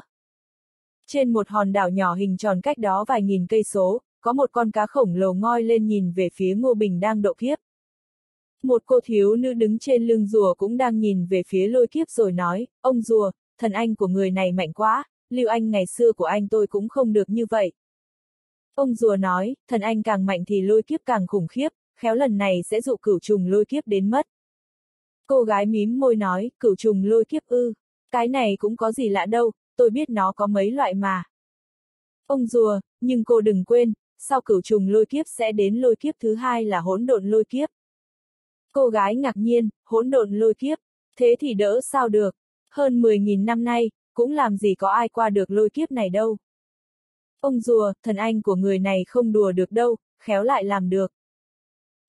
Trên một hòn đảo nhỏ hình tròn cách đó vài nghìn cây số, có một con cá khổng lồ ngoi lên nhìn về phía Ngô Bình đang độ kiếp. Một cô thiếu nữ đứng trên lưng rùa cũng đang nhìn về phía lôi kiếp rồi nói, ông rùa, thần anh của người này mạnh quá, lưu anh ngày xưa của anh tôi cũng không được như vậy. Ông rùa nói, thần anh càng mạnh thì lôi kiếp càng khủng khiếp, khéo lần này sẽ dụ cửu trùng lôi kiếp đến mất. Cô gái mím môi nói, cửu trùng lôi kiếp ư, cái này cũng có gì lạ đâu, tôi biết nó có mấy loại mà. Ông rùa, nhưng cô đừng quên, sau cửu trùng lôi kiếp sẽ đến lôi kiếp thứ hai là hỗn độn lôi kiếp. Cô gái ngạc nhiên, hỗn độn lôi kiếp, thế thì đỡ sao được, hơn 10.000 năm nay, cũng làm gì có ai qua được lôi kiếp này đâu. Ông rùa, thần anh của người này không đùa được đâu, khéo lại làm được.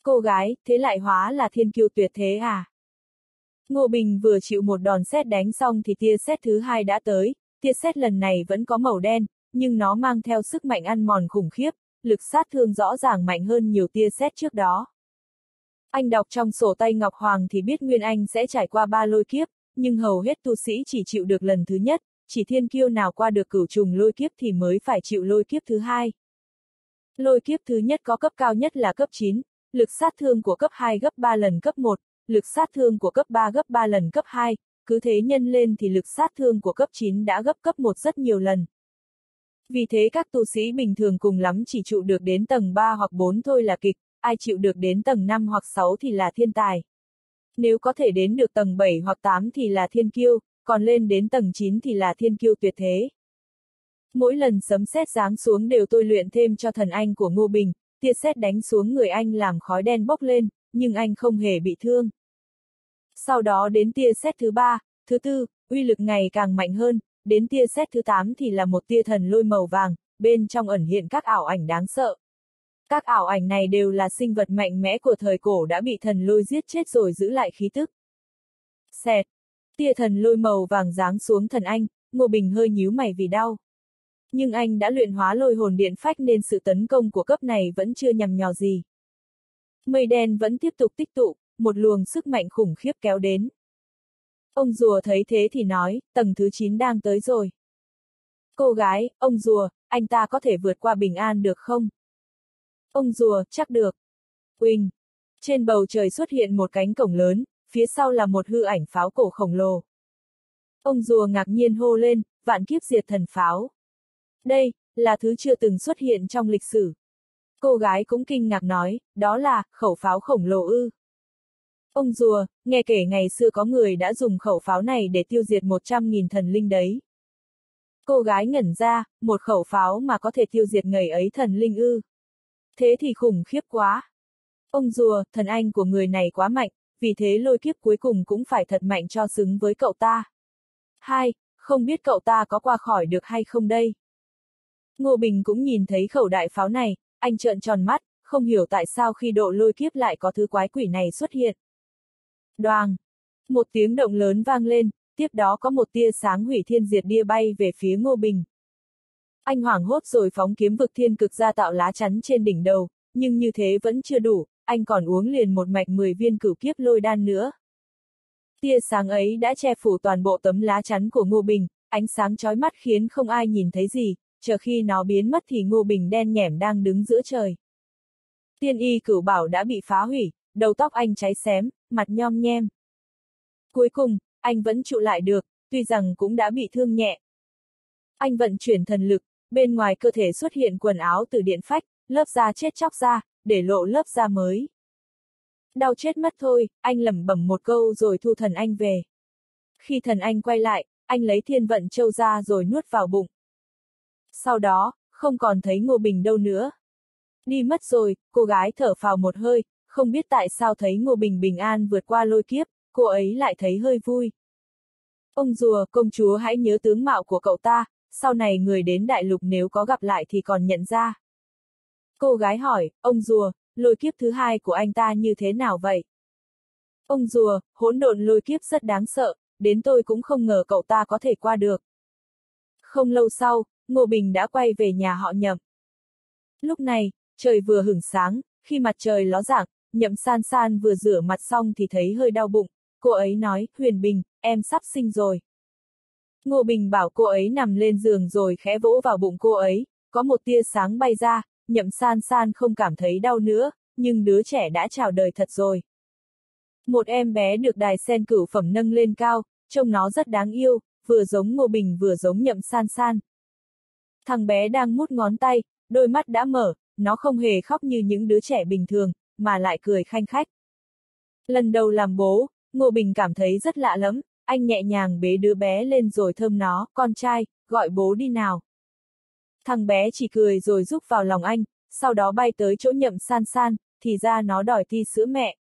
Cô gái, thế lại hóa là thiên kiêu tuyệt thế à? Ngô Bình vừa chịu một đòn xét đánh xong thì tia xét thứ hai đã tới, tia xét lần này vẫn có màu đen, nhưng nó mang theo sức mạnh ăn mòn khủng khiếp, lực sát thương rõ ràng mạnh hơn nhiều tia xét trước đó. Anh đọc trong sổ tay Ngọc Hoàng thì biết Nguyên Anh sẽ trải qua ba lôi kiếp, nhưng hầu hết tu sĩ chỉ chịu được lần thứ nhất, chỉ thiên kiêu nào qua được cửu trùng lôi kiếp thì mới phải chịu lôi kiếp thứ hai. Lôi kiếp thứ nhất có cấp cao nhất là cấp 9, lực sát thương của cấp 2 gấp 3 lần cấp 1, lực sát thương của cấp 3 gấp 3 lần cấp 2, cứ thế nhân lên thì lực sát thương của cấp 9 đã gấp cấp 1 rất nhiều lần. Vì thế các tu sĩ bình thường cùng lắm chỉ trụ được đến tầng 3 hoặc 4 thôi là kịch, ai chịu được đến tầng 5 hoặc 6 thì là thiên tài. Nếu có thể đến được tầng 7 hoặc 8 thì là thiên kiêu, còn lên đến tầng 9 thì là thiên kiêu tuyệt thế. Mỗi lần sấm sét giáng xuống đều tôi luyện thêm cho thần anh của Ngô Bình, tia sét đánh xuống người anh làm khói đen bốc lên, nhưng anh không hề bị thương. Sau đó đến tia xét thứ ba, thứ tư, uy lực ngày càng mạnh hơn, đến tia xét thứ 8 thì là một tia thần lôi màu vàng, bên trong ẩn hiện các ảo ảnh đáng sợ. Các ảo ảnh này đều là sinh vật mạnh mẽ của thời cổ đã bị thần lôi giết chết rồi giữ lại khí tức. Xẹt. Tia thần lôi màu vàng giáng xuống thần anh, Ngô Bình hơi nhíu mày vì đau. Nhưng anh đã luyện hóa lôi hồn điện phách nên sự tấn công của cấp này vẫn chưa nhằm nhò gì. Mây đen vẫn tiếp tục tích tụ, một luồng sức mạnh khủng khiếp kéo đến. Ông rùa thấy thế thì nói, tầng thứ 9 đang tới rồi. Cô gái, ông rùa, anh ta có thể vượt qua bình an được không? Ông rùa, chắc được. Quỳnh. Trên bầu trời xuất hiện một cánh cổng lớn, phía sau là một hư ảnh pháo cổ khổng lồ. Ông rùa ngạc nhiên hô lên, vạn kiếp diệt thần pháo. Đây, là thứ chưa từng xuất hiện trong lịch sử. Cô gái cũng kinh ngạc nói, đó là, khẩu pháo khổng lồ ư. Ông rùa, nghe kể ngày xưa có người đã dùng khẩu pháo này để tiêu diệt 100.000 thần linh đấy. Cô gái ngẩn ra, một khẩu pháo mà có thể tiêu diệt ngày ấy thần linh ư. Thế thì khủng khiếp quá. Ông rùa, thần anh của người này quá mạnh, vì thế lôi kiếp cuối cùng cũng phải thật mạnh cho xứng với cậu ta. Hai, không biết cậu ta có qua khỏi được hay không đây. Ngô Bình cũng nhìn thấy khẩu đại pháo này, anh trợn tròn mắt, không hiểu tại sao khi độ lôi kiếp lại có thứ quái quỷ này xuất hiện. Đoàng! Một tiếng động lớn vang lên, tiếp đó có một tia sáng hủy thiên diệt địa bay về phía Ngô Bình. Anh hoảng hốt rồi phóng kiếm vực thiên cực ra tạo lá chắn trên đỉnh đầu, nhưng như thế vẫn chưa đủ, anh còn uống liền một mạch 10 viên cửu kiếp lôi đan nữa. Tia sáng ấy đã che phủ toàn bộ tấm lá chắn của Ngô Bình, ánh sáng chói mắt khiến không ai nhìn thấy gì, chờ khi nó biến mất thì Ngô Bình đen nhẻm đang đứng giữa trời. Tiên y cửu bảo đã bị phá hủy, đầu tóc anh cháy xém, mặt nhom nhem. Cuối cùng, anh vẫn trụ lại được, tuy rằng cũng đã bị thương nhẹ. Anh vận chuyển thần lực, bên ngoài cơ thể xuất hiện quần áo từ điện phách, lớp da chết chóc ra, để lộ lớp da mới. Đau chết mất thôi, anh lẩm bẩm một câu rồi thu thần anh về. Khi thần anh quay lại, anh lấy thiên vận châu ra rồi nuốt vào bụng. Sau đó, không còn thấy Ngô Bình đâu nữa. Đi mất rồi, cô gái thở phào một hơi, không biết tại sao thấy Ngô Bình bình an vượt qua lôi kiếp, cô ấy lại thấy hơi vui. Ông rùa, công chúa hãy nhớ tướng mạo của cậu ta, sau này người đến đại lục nếu có gặp lại thì còn nhận ra. Cô gái hỏi, ông rùa, lôi kiếp thứ hai của anh ta như thế nào vậy? Ông rùa, hỗn độn lôi kiếp rất đáng sợ, đến tôi cũng không ngờ cậu ta có thể qua được. Không lâu sau, Ngô Bình đã quay về nhà họ nhậm. Lúc này, trời vừa hửng sáng, khi mặt trời ló dạng, nhậm san san vừa rửa mặt xong thì thấy hơi đau bụng. Cô ấy nói, Huyền Bình, em sắp sinh rồi. Ngô Bình bảo cô ấy nằm lên giường rồi khẽ vỗ vào bụng cô ấy, có một tia sáng bay ra, nhậm san san không cảm thấy đau nữa, nhưng đứa trẻ đã chào đời thật rồi. Một em bé được đài sen cửu phẩm nâng lên cao, trông nó rất đáng yêu, vừa giống Ngô Bình vừa giống nhậm san san. Thằng bé đang mút ngón tay, đôi mắt đã mở, nó không hề khóc như những đứa trẻ bình thường, mà lại cười khanh khách. Lần đầu làm bố, Ngô Bình cảm thấy rất lạ lắm, anh nhẹ nhàng bế đứa bé lên rồi thơm nó, con trai, gọi bố đi nào. Thằng bé chỉ cười rồi rúc vào lòng anh, sau đó bay tới chỗ nhậm san san, thì ra nó đòi thi sữa mẹ.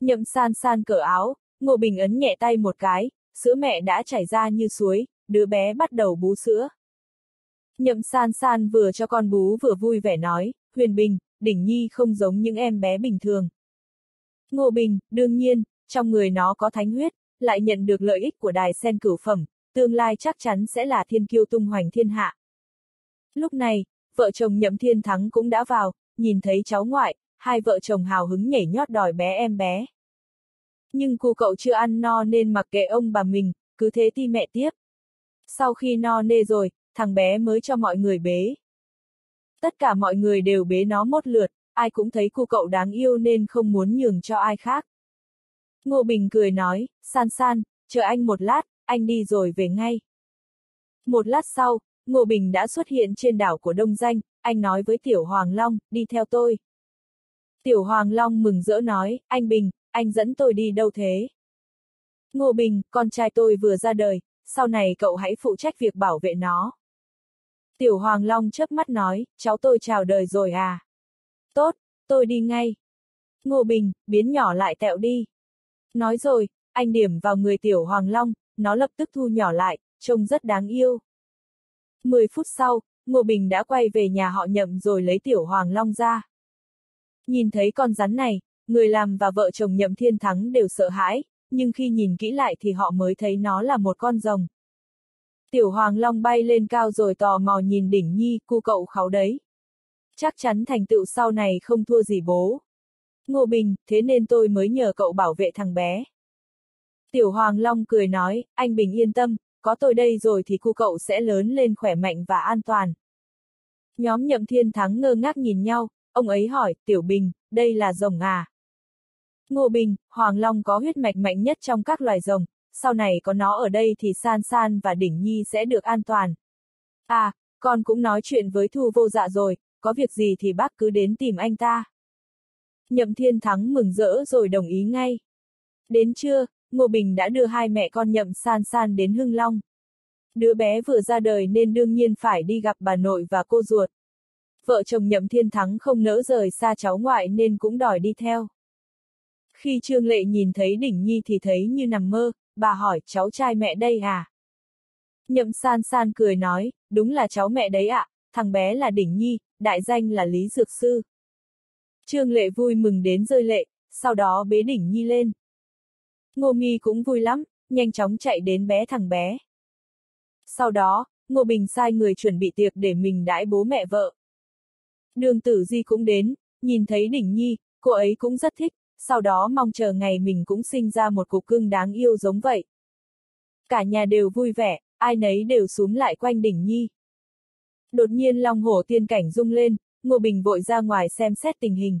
Nhậm san san cởi áo, Ngô Bình ấn nhẹ tay một cái, sữa mẹ đã chảy ra như suối, đứa bé bắt đầu bú sữa. Nhậm san san vừa cho con bú vừa vui vẻ nói, Huyền Bình, Đỉnh Nhi không giống những em bé bình thường. Ngô Bình, đương nhiên, trong người nó có thánh huyết, lại nhận được lợi ích của đài sen cửu phẩm, tương lai chắc chắn sẽ là thiên kiêu tung hoành thiên hạ. Lúc này, vợ chồng Nhậm Thiên Thắng cũng đã vào, nhìn thấy cháu ngoại, hai vợ chồng hào hứng nhảy nhót đòi bé em bé. Nhưng cô cậu chưa ăn no nên mặc kệ ông bà mình, cứ thế ti mẹ tiếp. Sau khi no nê rồi, thằng bé mới cho mọi người bế. Tất cả mọi người đều bế nó một lượt, ai cũng thấy cô cậu đáng yêu nên không muốn nhường cho ai khác. Ngô Bình cười nói, san san, chờ anh một lát, anh đi rồi về ngay. Một lát sau, Ngô Bình đã xuất hiện trên đảo của Đông Danh, anh nói với Tiểu Hoàng Long, đi theo tôi. Tiểu Hoàng Long mừng rỡ nói, anh Bình, anh dẫn tôi đi đâu thế? Ngô Bình, con trai tôi vừa ra đời, sau này cậu hãy phụ trách việc bảo vệ nó. Tiểu Hoàng Long chớp mắt nói, cháu tôi chào đời rồi à? Tốt, tôi đi ngay. Ngô Bình, biến nhỏ lại tẹo đi. Nói rồi, anh điểm vào người Tiểu Hoàng Long, nó lập tức thu nhỏ lại, trông rất đáng yêu. Mười phút sau, Ngô Bình đã quay về nhà họ nhậm rồi lấy Tiểu Hoàng Long ra. Nhìn thấy con rắn này, người làm và vợ chồng nhậm thiên thắng đều sợ hãi, nhưng khi nhìn kỹ lại thì họ mới thấy nó là một con rồng. Tiểu Hoàng Long bay lên cao rồi tò mò nhìn đỉnh nhi, cu cậu kháu đấy. Chắc chắn thành tựu sau này không thua gì bố. Ngô Bình, thế nên tôi mới nhờ cậu bảo vệ thằng bé. Tiểu Hoàng Long cười nói, anh Bình yên tâm, có tôi đây rồi thì cu cậu sẽ lớn lên khỏe mạnh và an toàn. Nhóm nhậm thiên thắng ngơ ngác nhìn nhau, ông ấy hỏi, Tiểu Bình, đây là rồng à? Ngô Bình, Hoàng Long có huyết mạch mạnh nhất trong các loài rồng, sau này có nó ở đây thì San San và Đỉnh Nhi sẽ được an toàn. À, con cũng nói chuyện với Thu vô dạ rồi, có việc gì thì bác cứ đến tìm anh ta. Nhậm Thiên Thắng mừng rỡ rồi đồng ý ngay. Đến trưa, Ngô Bình đã đưa hai mẹ con Nhậm San San đến Hưng Long. Đứa bé vừa ra đời nên đương nhiên phải đi gặp bà nội và cô ruột. Vợ chồng Nhậm Thiên Thắng không nỡ rời xa cháu ngoại nên cũng đòi đi theo. Khi Trương Lệ nhìn thấy Đỉnh Nhi thì thấy như nằm mơ, bà hỏi cháu trai mẹ đây à? Nhậm san san cười nói, đúng là cháu mẹ đấy ạ, thằng bé là Đỉnh Nhi, đại danh là Lý Dược Sư. Trương Lệ vui mừng đến rơi lệ, sau đó bế Đỉnh Nhi lên. Ngô Mi cũng vui lắm, nhanh chóng chạy đến bé thằng bé. Sau đó, Ngô Bình sai người chuẩn bị tiệc để mình đãi bố mẹ vợ. Đường tử di cũng đến, nhìn thấy đỉnh nhi, cô ấy cũng rất thích, sau đó mong chờ ngày mình cũng sinh ra một cục cưng đáng yêu giống vậy. Cả nhà đều vui vẻ, ai nấy đều súm lại quanh đỉnh nhi. Đột nhiên long hổ tiên cảnh rung lên, Ngô Bình vội ra ngoài xem xét tình hình.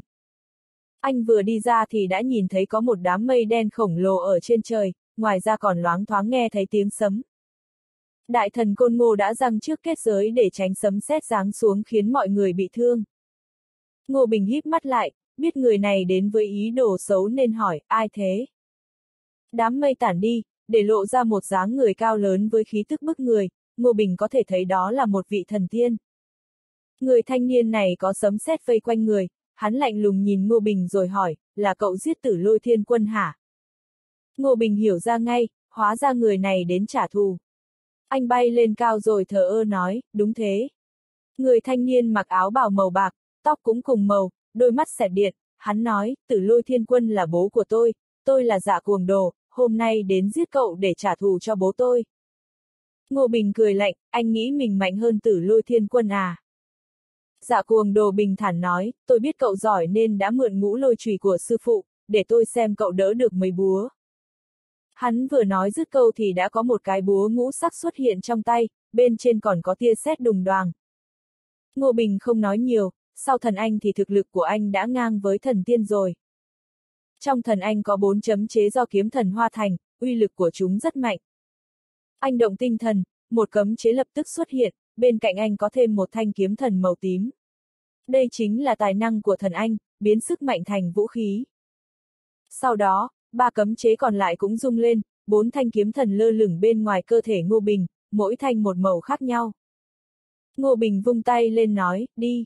Anh vừa đi ra thì đã nhìn thấy có một đám mây đen khổng lồ ở trên trời, ngoài ra còn loáng thoáng nghe thấy tiếng sấm. Đại thần Côn Ngô đã răng trước kết giới để tránh sấm sét giáng xuống khiến mọi người bị thương. Ngô Bình híp mắt lại, biết người này đến với ý đồ xấu nên hỏi, ai thế? Đám mây tản đi, để lộ ra một dáng người cao lớn với khí tức bức người, Ngô Bình có thể thấy đó là một vị thần tiên. Người thanh niên này có sấm sét vây quanh người, hắn lạnh lùng nhìn Ngô Bình rồi hỏi, là cậu giết tử lôi thiên quân hả? Ngô Bình hiểu ra ngay, hóa ra người này đến trả thù. Anh bay lên cao rồi thờ ơ nói, đúng thế. Người thanh niên mặc áo bào màu bạc, tóc cũng cùng màu, đôi mắt xẹt điện, hắn nói, tử lôi thiên quân là bố của tôi, tôi là dạ cuồng đồ, hôm nay đến giết cậu để trả thù cho bố tôi. Ngô Bình cười lạnh, anh nghĩ mình mạnh hơn tử lôi thiên quân à? Dạ cuồng đồ bình thản nói, tôi biết cậu giỏi nên đã mượn ngũ lôi trùy của sư phụ, để tôi xem cậu đỡ được mấy búa. Hắn vừa nói dứt câu thì đã có một cái búa ngũ sắc xuất hiện trong tay, bên trên còn có tia sét đùng đoàng. Ngô Bình không nói nhiều, sau thần anh thì thực lực của anh đã ngang với thần tiên rồi. Trong thần anh có bốn chấm chế do kiếm thần hoa thành, uy lực của chúng rất mạnh. Anh động tinh thần, một cấm chế lập tức xuất hiện, bên cạnh anh có thêm một thanh kiếm thần màu tím. Đây chính là tài năng của thần anh, biến sức mạnh thành vũ khí. Sau đó, ba cấm chế còn lại cũng rung lên, bốn thanh kiếm thần lơ lửng bên ngoài cơ thể Ngô Bình, mỗi thanh một màu khác nhau. Ngô Bình vung tay lên nói, đi.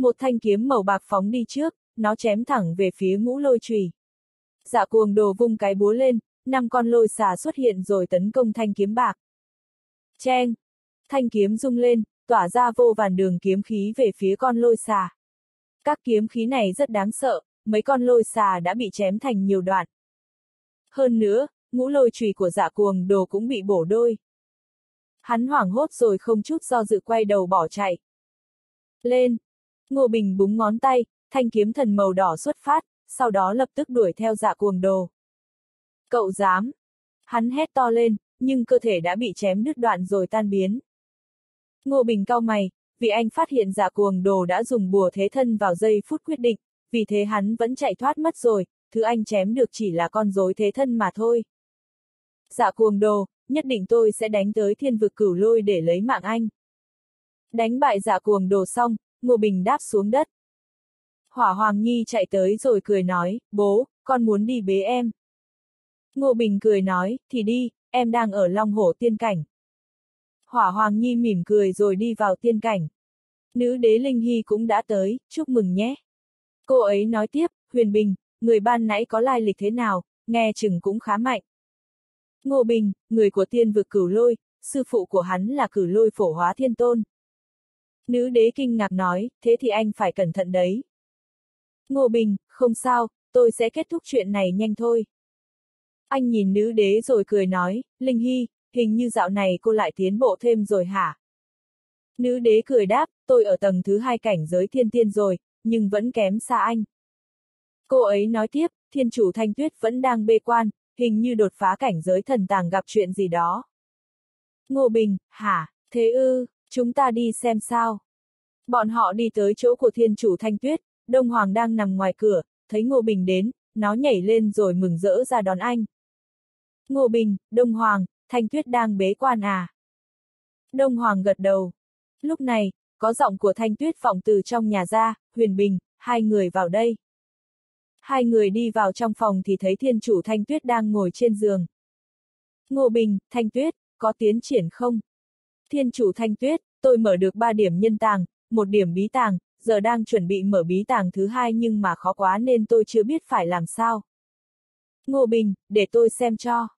Một thanh kiếm màu bạc phóng đi trước, nó chém thẳng về phía ngũ lôi trùy. Dạ cuồng đồ vung cái búa lên, năm con lôi xà xuất hiện rồi tấn công thanh kiếm bạc. Cheng! Thanh kiếm rung lên, tỏa ra vô vàn đường kiếm khí về phía con lôi xà. Các kiếm khí này rất đáng sợ, mấy con lôi xà đã bị chém thành nhiều đoạn. Hơn nữa, ngũ lôi trùy của dạ cuồng đồ cũng bị bổ đôi. Hắn hoảng hốt rồi không chút do dự quay đầu bỏ chạy. Lên! Ngô Bình búng ngón tay, thanh kiếm thần màu đỏ xuất phát, sau đó lập tức đuổi theo dạ cuồng đồ. Cậu dám! Hắn hét to lên, nhưng cơ thể đã bị chém đứt đoạn rồi tan biến. Ngô Bình cao mày, vì anh phát hiện dạ cuồng đồ đã dùng bùa thế thân vào giây phút quyết định, vì thế hắn vẫn chạy thoát mất rồi, thứ anh chém được chỉ là con rối thế thân mà thôi. Dạ cuồng đồ, nhất định tôi sẽ đánh tới thiên vực cửu lôi để lấy mạng anh. Đánh bại dạ cuồng đồ xong, Ngô Bình đáp xuống đất. Hỏa Hoàng Nhi chạy tới rồi cười nói, bố, con muốn đi bế em. Ngô Bình cười nói, thì đi, em đang ở Long Hổ tiên cảnh. Hỏa Hoàng Nhi mỉm cười rồi đi vào tiên cảnh. Nữ đế Linh Hy cũng đã tới, chúc mừng nhé. Cô ấy nói tiếp, Huyền Bình, người ban nãy có lai lịch thế nào, nghe chừng cũng khá mạnh. Ngô Bình, người của tiên vực cửu lôi, sư phụ của hắn là cửu lôi phổ hóa thiên tôn. Nữ đế kinh ngạc nói, thế thì anh phải cẩn thận đấy. Ngô Bình, không sao, tôi sẽ kết thúc chuyện này nhanh thôi. Anh nhìn nữ đế rồi cười nói, Linh Hy, hình như dạo này cô lại tiến bộ thêm rồi hả? Nữ đế cười đáp, tôi ở tầng thứ hai cảnh giới thiên tiên rồi, nhưng vẫn kém xa anh. Cô ấy nói tiếp, thiên chủ thanh tuyết vẫn đang bê quan, hình như đột phá cảnh giới thần tàng gặp chuyện gì đó. Ngô Bình, hả, thế ư, chúng ta đi xem sao. Bọn họ đi tới chỗ của thiên chủ thanh tuyết, Đông Hoàng đang nằm ngoài cửa, thấy Ngô Bình đến, nó nhảy lên rồi mừng rỡ ra đón anh. Ngô Bình, Đông Hoàng, Thanh Tuyết đang bế quan à? Đông Hoàng gật đầu. Lúc này, có giọng của Thanh Tuyết vọng từ trong nhà ra, Huyền Bình, hai người vào đây. Hai người đi vào trong phòng thì thấy thiên chủ Thanh Tuyết đang ngồi trên giường. Ngô Bình, Thanh Tuyết, có tiến triển không? Thiên chủ Thanh Tuyết, tôi mở được ba điểm nhân tàng, một điểm bí tàng, giờ đang chuẩn bị mở bí tàng thứ hai nhưng mà khó quá nên tôi chưa biết phải làm sao. Ngô Bình, để tôi xem cho.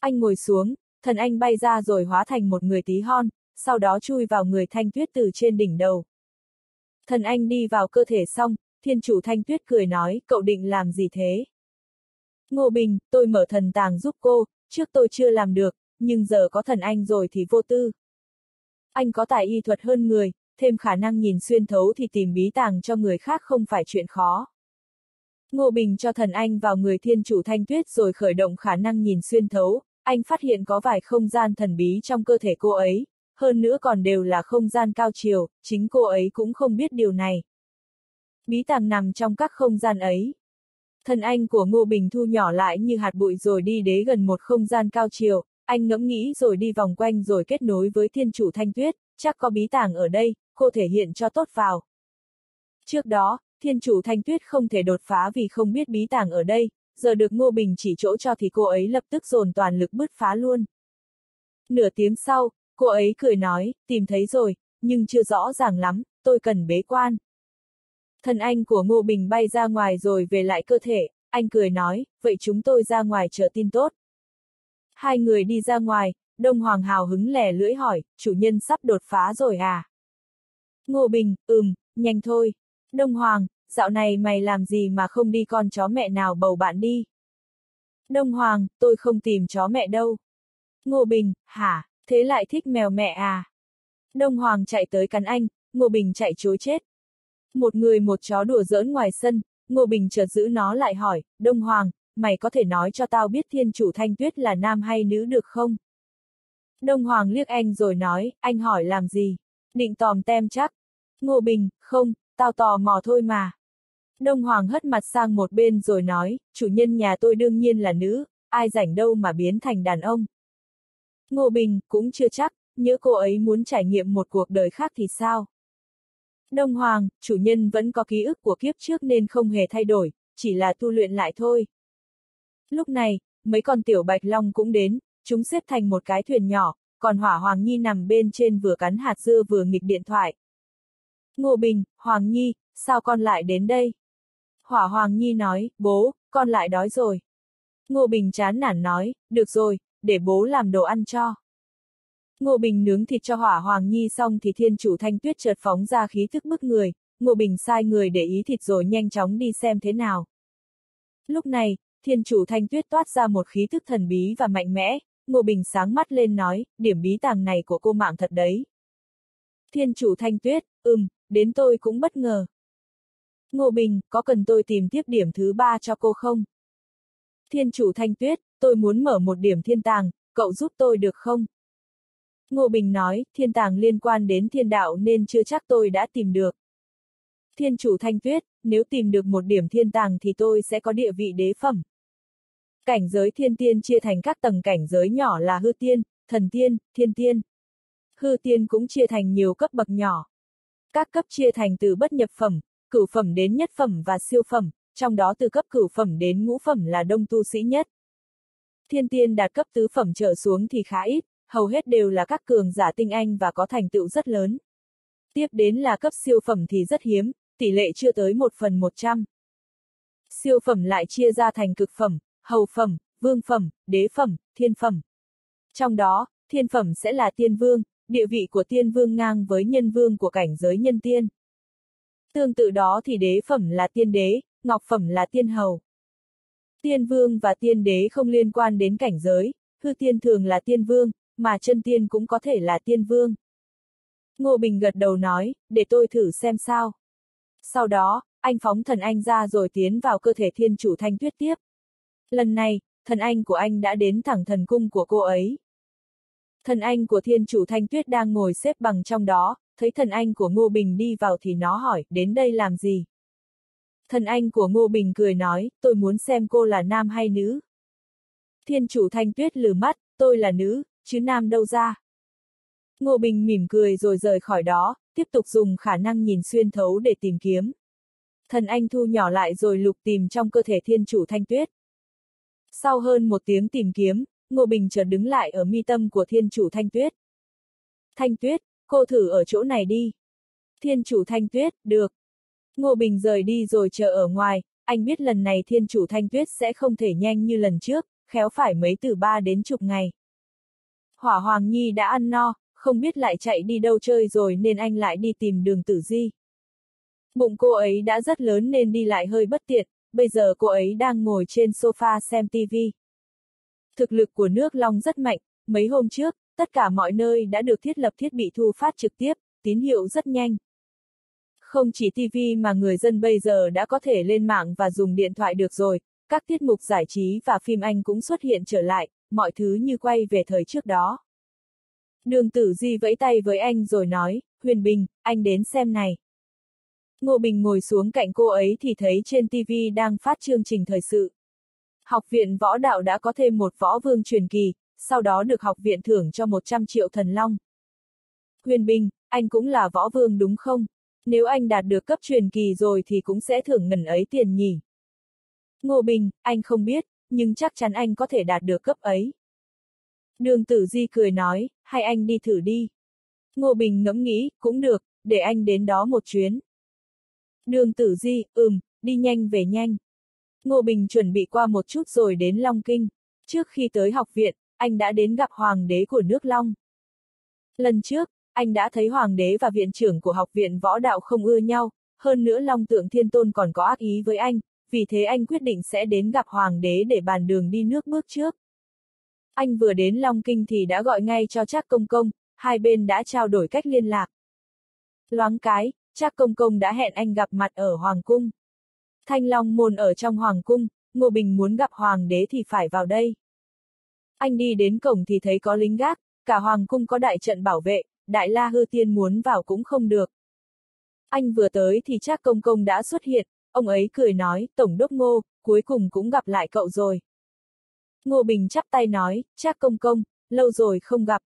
Anh ngồi xuống, thần anh bay ra rồi hóa thành một người tí hon, sau đó chui vào người thanh tuyết từ trên đỉnh đầu. Thần anh đi vào cơ thể xong, thiên chủ thanh tuyết cười nói, cậu định làm gì thế? Ngô Bình, tôi mở thần tàng giúp cô, trước tôi chưa làm được, nhưng giờ có thần anh rồi thì vô tư. Anh có tài y thuật hơn người, thêm khả năng nhìn xuyên thấu thì tìm bí tàng cho người khác không phải chuyện khó. Ngô Bình cho thần anh vào người thiên chủ thanh tuyết rồi khởi động khả năng nhìn xuyên thấu, anh phát hiện có vài không gian thần bí trong cơ thể cô ấy, hơn nữa còn đều là không gian cao chiều, chính cô ấy cũng không biết điều này. Bí tàng nằm trong các không gian ấy. Thần anh của Ngô Bình thu nhỏ lại như hạt bụi rồi đi đế gần một không gian cao chiều, anh ngẫm nghĩ rồi đi vòng quanh rồi kết nối với thiên chủ thanh tuyết, chắc có bí tàng ở đây, cô thể hiện cho tốt vào. Trước đó, thiên chủ thanh tuyết không thể đột phá vì không biết bí tàng ở đây, giờ được Ngô Bình chỉ chỗ cho thì cô ấy lập tức dồn toàn lực bứt phá luôn. Nửa tiếng sau, cô ấy cười nói, tìm thấy rồi, nhưng chưa rõ ràng lắm, tôi cần bế quan. Thần anh của Ngô Bình bay ra ngoài rồi về lại cơ thể, anh cười nói, vậy chúng tôi ra ngoài chờ tin tốt. Hai người đi ra ngoài, Đông Hoàng hào hứng lẻ lưỡi hỏi, chủ nhân sắp đột phá rồi à? Ngô Bình, ừm, nhanh thôi. Đông Hoàng, dạo này mày làm gì mà không đi con chó mẹ nào bầu bạn đi? Đông Hoàng, tôi không tìm chó mẹ đâu. Ngô Bình, hả, thế lại thích mèo mẹ à? Đông Hoàng chạy tới cắn anh, Ngô Bình chạy chối chết. Một người một chó đùa giỡn ngoài sân, Ngô Bình chợt giữ nó lại hỏi, Đông Hoàng, mày có thể nói cho tao biết thiên chủ thanh tuyết là nam hay nữ được không? Đông Hoàng liếc anh rồi nói, anh hỏi làm gì? Định tòm tem chắc. Ngô Bình, không, tao tò mò thôi mà. Đông Hoàng hất mặt sang một bên rồi nói, chủ nhân nhà tôi đương nhiên là nữ, ai rảnh đâu mà biến thành đàn ông. Ngô Bình, cũng chưa chắc, nhớ cô ấy muốn trải nghiệm một cuộc đời khác thì sao? Đông Hoàng, chủ nhân vẫn có ký ức của kiếp trước nên không hề thay đổi, chỉ là tu luyện lại thôi. Lúc này, mấy con tiểu bạch long cũng đến, chúng xếp thành một cái thuyền nhỏ, còn hỏa Hoàng Nhi nằm bên trên vừa cắn hạt dưa vừa nghịch điện thoại. Ngô Bình, Hoàng Nhi, sao con lại đến đây? Hỏa Hoàng Nhi nói, bố, con lại đói rồi. Ngô Bình chán nản nói, được rồi, để bố làm đồ ăn cho. Ngô Bình nướng thịt cho Hỏa Hoàng Nhi xong thì thiên chủ thanh tuyết chợt phóng ra khí thức bức người, Ngô Bình sai người để ý thịt rồi nhanh chóng đi xem thế nào. Lúc này, thiên chủ thanh tuyết toát ra một khí thức thần bí và mạnh mẽ, Ngô Bình sáng mắt lên nói, điểm bí tàng này của cô mạng thật đấy. Thiên chủ thanh tuyết, ừm, đến tôi cũng bất ngờ. Ngô Bình, có cần tôi tìm tiếp điểm thứ ba cho cô không? Thiên chủ thanh tuyết, tôi muốn mở một điểm thiên tàng, cậu giúp tôi được không? Ngô Bình nói, thiên tàng liên quan đến thiên đạo nên chưa chắc tôi đã tìm được. Thiên chủ thanh tuyết, nếu tìm được một điểm thiên tàng thì tôi sẽ có địa vị đế phẩm. Cảnh giới thiên tiên chia thành các tầng cảnh giới nhỏ là hư tiên, thần tiên, thiên tiên. Hư tiên cũng chia thành nhiều cấp bậc nhỏ. Các cấp chia thành từ bất nhập phẩm, cửu phẩm đến nhất phẩm và siêu phẩm, trong đó từ cấp cửu phẩm đến ngũ phẩm là đông tu sĩ nhất. Thiên tiên đạt cấp tứ phẩm trở xuống thì khá ít, hầu hết đều là các cường giả tinh anh và có thành tựu rất lớn. Tiếp đến là cấp siêu phẩm thì rất hiếm, tỷ lệ chưa tới một phần một trăm. Siêu phẩm lại chia ra thành cực phẩm, hầu phẩm, vương phẩm, đế phẩm, thiên phẩm. Trong đó, thiên phẩm sẽ là tiên vương, địa vị của tiên vương ngang với nhân vương của cảnh giới nhân tiên. Tương tự đó thì đế phẩm là tiên đế, ngọc phẩm là tiên hầu. Tiên vương và tiên đế không liên quan đến cảnh giới, hư tiên thường là tiên vương, mà chân tiên cũng có thể là tiên vương. Ngô Bình gật đầu nói, để tôi thử xem sao. Sau đó, anh phóng thần anh ra rồi tiến vào cơ thể thiên chủ thanh tuyết tiếp. Lần này, thần anh của anh đã đến thẳng thần cung của cô ấy. Thần anh của thiên chủ thanh tuyết đang ngồi xếp bằng trong đó, thấy thần anh của Ngô Bình đi vào thì nó hỏi, đến đây làm gì? Thần anh của Ngô Bình cười nói, tôi muốn xem cô là nam hay nữ. Thiên chủ thanh tuyết lừ mắt, tôi là nữ, chứ nam đâu ra. Ngô Bình mỉm cười rồi rời khỏi đó, tiếp tục dùng khả năng nhìn xuyên thấu để tìm kiếm. Thần anh thu nhỏ lại rồi lục tìm trong cơ thể thiên chủ thanh tuyết. Sau hơn một tiếng tìm kiếm, Ngô Bình chợt đứng lại ở mi tâm của thiên chủ thanh tuyết. Thanh tuyết, cô thử ở chỗ này đi. Thiên chủ thanh tuyết, được. Ngô Bình rời đi rồi chờ ở ngoài, anh biết lần này thiên chủ thanh tuyết sẽ không thể nhanh như lần trước, khéo phải mấy từ ba đến chục ngày. Hỏa Hoàng Nhi đã ăn no, không biết lại chạy đi đâu chơi rồi nên anh lại đi tìm đường tử di. Bụng cô ấy đã rất lớn nên đi lại hơi bất tiện, bây giờ cô ấy đang ngồi trên sofa xem TV. Thực lực của nước Long rất mạnh, mấy hôm trước, tất cả mọi nơi đã được thiết lập thiết bị thu phát trực tiếp, tín hiệu rất nhanh. Không chỉ TV mà người dân bây giờ đã có thể lên mạng và dùng điện thoại được rồi, các tiết mục giải trí và phim Anh cũng xuất hiện trở lại, mọi thứ như quay về thời trước đó. Đường tử di vẫy tay với anh rồi nói, Huyền Bình, anh đến xem này. Ngô Bình ngồi xuống cạnh cô ấy thì thấy trên TV đang phát chương trình thời sự. Học viện võ đạo đã có thêm một võ vương truyền kỳ, sau đó được học viện thưởng cho 100 triệu thần long. Huyền Bình, anh cũng là võ vương đúng không? Nếu anh đạt được cấp truyền kỳ rồi thì cũng sẽ thưởng ngần ấy tiền nhỉ. Ngô Bình, anh không biết, nhưng chắc chắn anh có thể đạt được cấp ấy. Đường tử di cười nói, hay anh đi thử đi. Ngô Bình ngẫm nghĩ, cũng được, để anh đến đó một chuyến. Đường tử di, ừm, đi nhanh về nhanh. Ngô Bình chuẩn bị qua một chút rồi đến Long Kinh. Trước khi tới học viện, anh đã đến gặp hoàng đế của nước Long. Lần trước, anh đã thấy hoàng đế và viện trưởng của học viện võ đạo không ưa nhau, hơn nữa Long Tượng Thiên Tôn còn có ác ý với anh, vì thế anh quyết định sẽ đến gặp hoàng đế để bàn đường đi nước bước trước. Anh vừa đến Long Kinh thì đã gọi ngay cho Trác Công Công, hai bên đã trao đổi cách liên lạc. Loáng cái, Trác Công Công đã hẹn anh gặp mặt ở Hoàng Cung. Thanh Long môn ở trong Hoàng Cung, Ngô Bình muốn gặp Hoàng đế thì phải vào đây. Anh đi đến cổng thì thấy có lính gác, cả Hoàng Cung có đại trận bảo vệ, Đại La Hư Tiên muốn vào cũng không được. Anh vừa tới thì Trác Công Công đã xuất hiện, ông ấy cười nói, Tổng đốc Ngô, cuối cùng cũng gặp lại cậu rồi. Ngô Bình chắp tay nói, Trác Công Công, lâu rồi không gặp.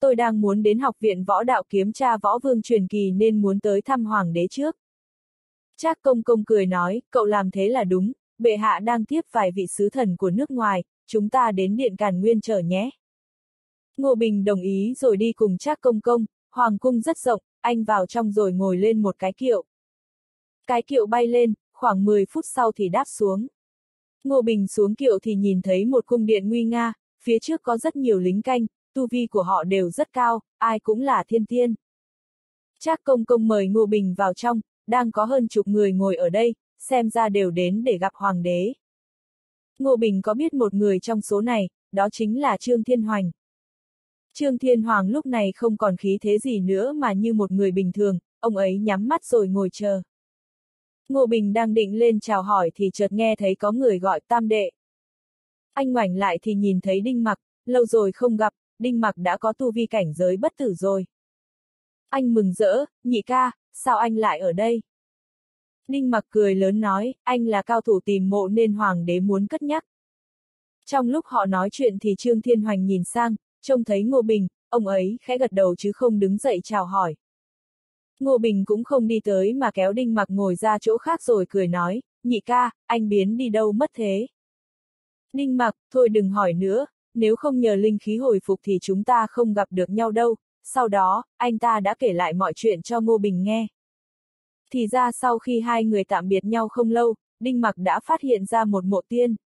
Tôi đang muốn đến học viện võ đạo kiếm tra võ vương truyền kỳ nên muốn tới thăm hoàng đế trước. Trác công công cười nói, cậu làm thế là đúng, bệ hạ đang tiếp vài vị sứ thần của nước ngoài, chúng ta đến điện càn nguyên chờ nhé. Ngô Bình đồng ý rồi đi cùng Trác công công, hoàng cung rất rộng, anh vào trong rồi ngồi lên một cái kiệu. Cái kiệu bay lên, khoảng 10 phút sau thì đáp xuống. Ngô Bình xuống kiệu thì nhìn thấy một cung điện nguy nga, phía trước có rất nhiều lính canh, tu vi của họ đều rất cao, ai cũng là thiên tiên. Trác công công mời Ngô Bình vào trong, đang có hơn chục người ngồi ở đây, xem ra đều đến để gặp hoàng đế. Ngô Bình có biết một người trong số này, đó chính là Trương Thiên Hoành. Trương Thiên Hoàng lúc này không còn khí thế gì nữa mà như một người bình thường, ông ấy nhắm mắt rồi ngồi chờ. Ngô Bình đang định lên chào hỏi thì chợt nghe thấy có người gọi tam đệ. Anh ngoảnh lại thì nhìn thấy Đinh Mặc, lâu rồi không gặp, Đinh Mặc đã có tu vi cảnh giới bất tử rồi. Anh mừng rỡ, nhị ca, sao anh lại ở đây? Đinh Mặc cười lớn nói, anh là cao thủ tìm mộ nên hoàng đế muốn cất nhắc. Trong lúc họ nói chuyện thì Trương Thiên Hoành nhìn sang, trông thấy Ngô Bình, ông ấy khẽ gật đầu chứ không đứng dậy chào hỏi. Ngô Bình cũng không đi tới mà kéo Đinh Mặc ngồi ra chỗ khác rồi cười nói, nhị ca, anh biến đi đâu mất thế? Đinh Mặc, thôi đừng hỏi nữa, nếu không nhờ linh khí hồi phục thì chúng ta không gặp được nhau đâu. Sau đó, anh ta đã kể lại mọi chuyện cho Ngô Bình nghe. Thì ra sau khi hai người tạm biệt nhau không lâu, Đinh Mặc đã phát hiện ra một mộ tiên.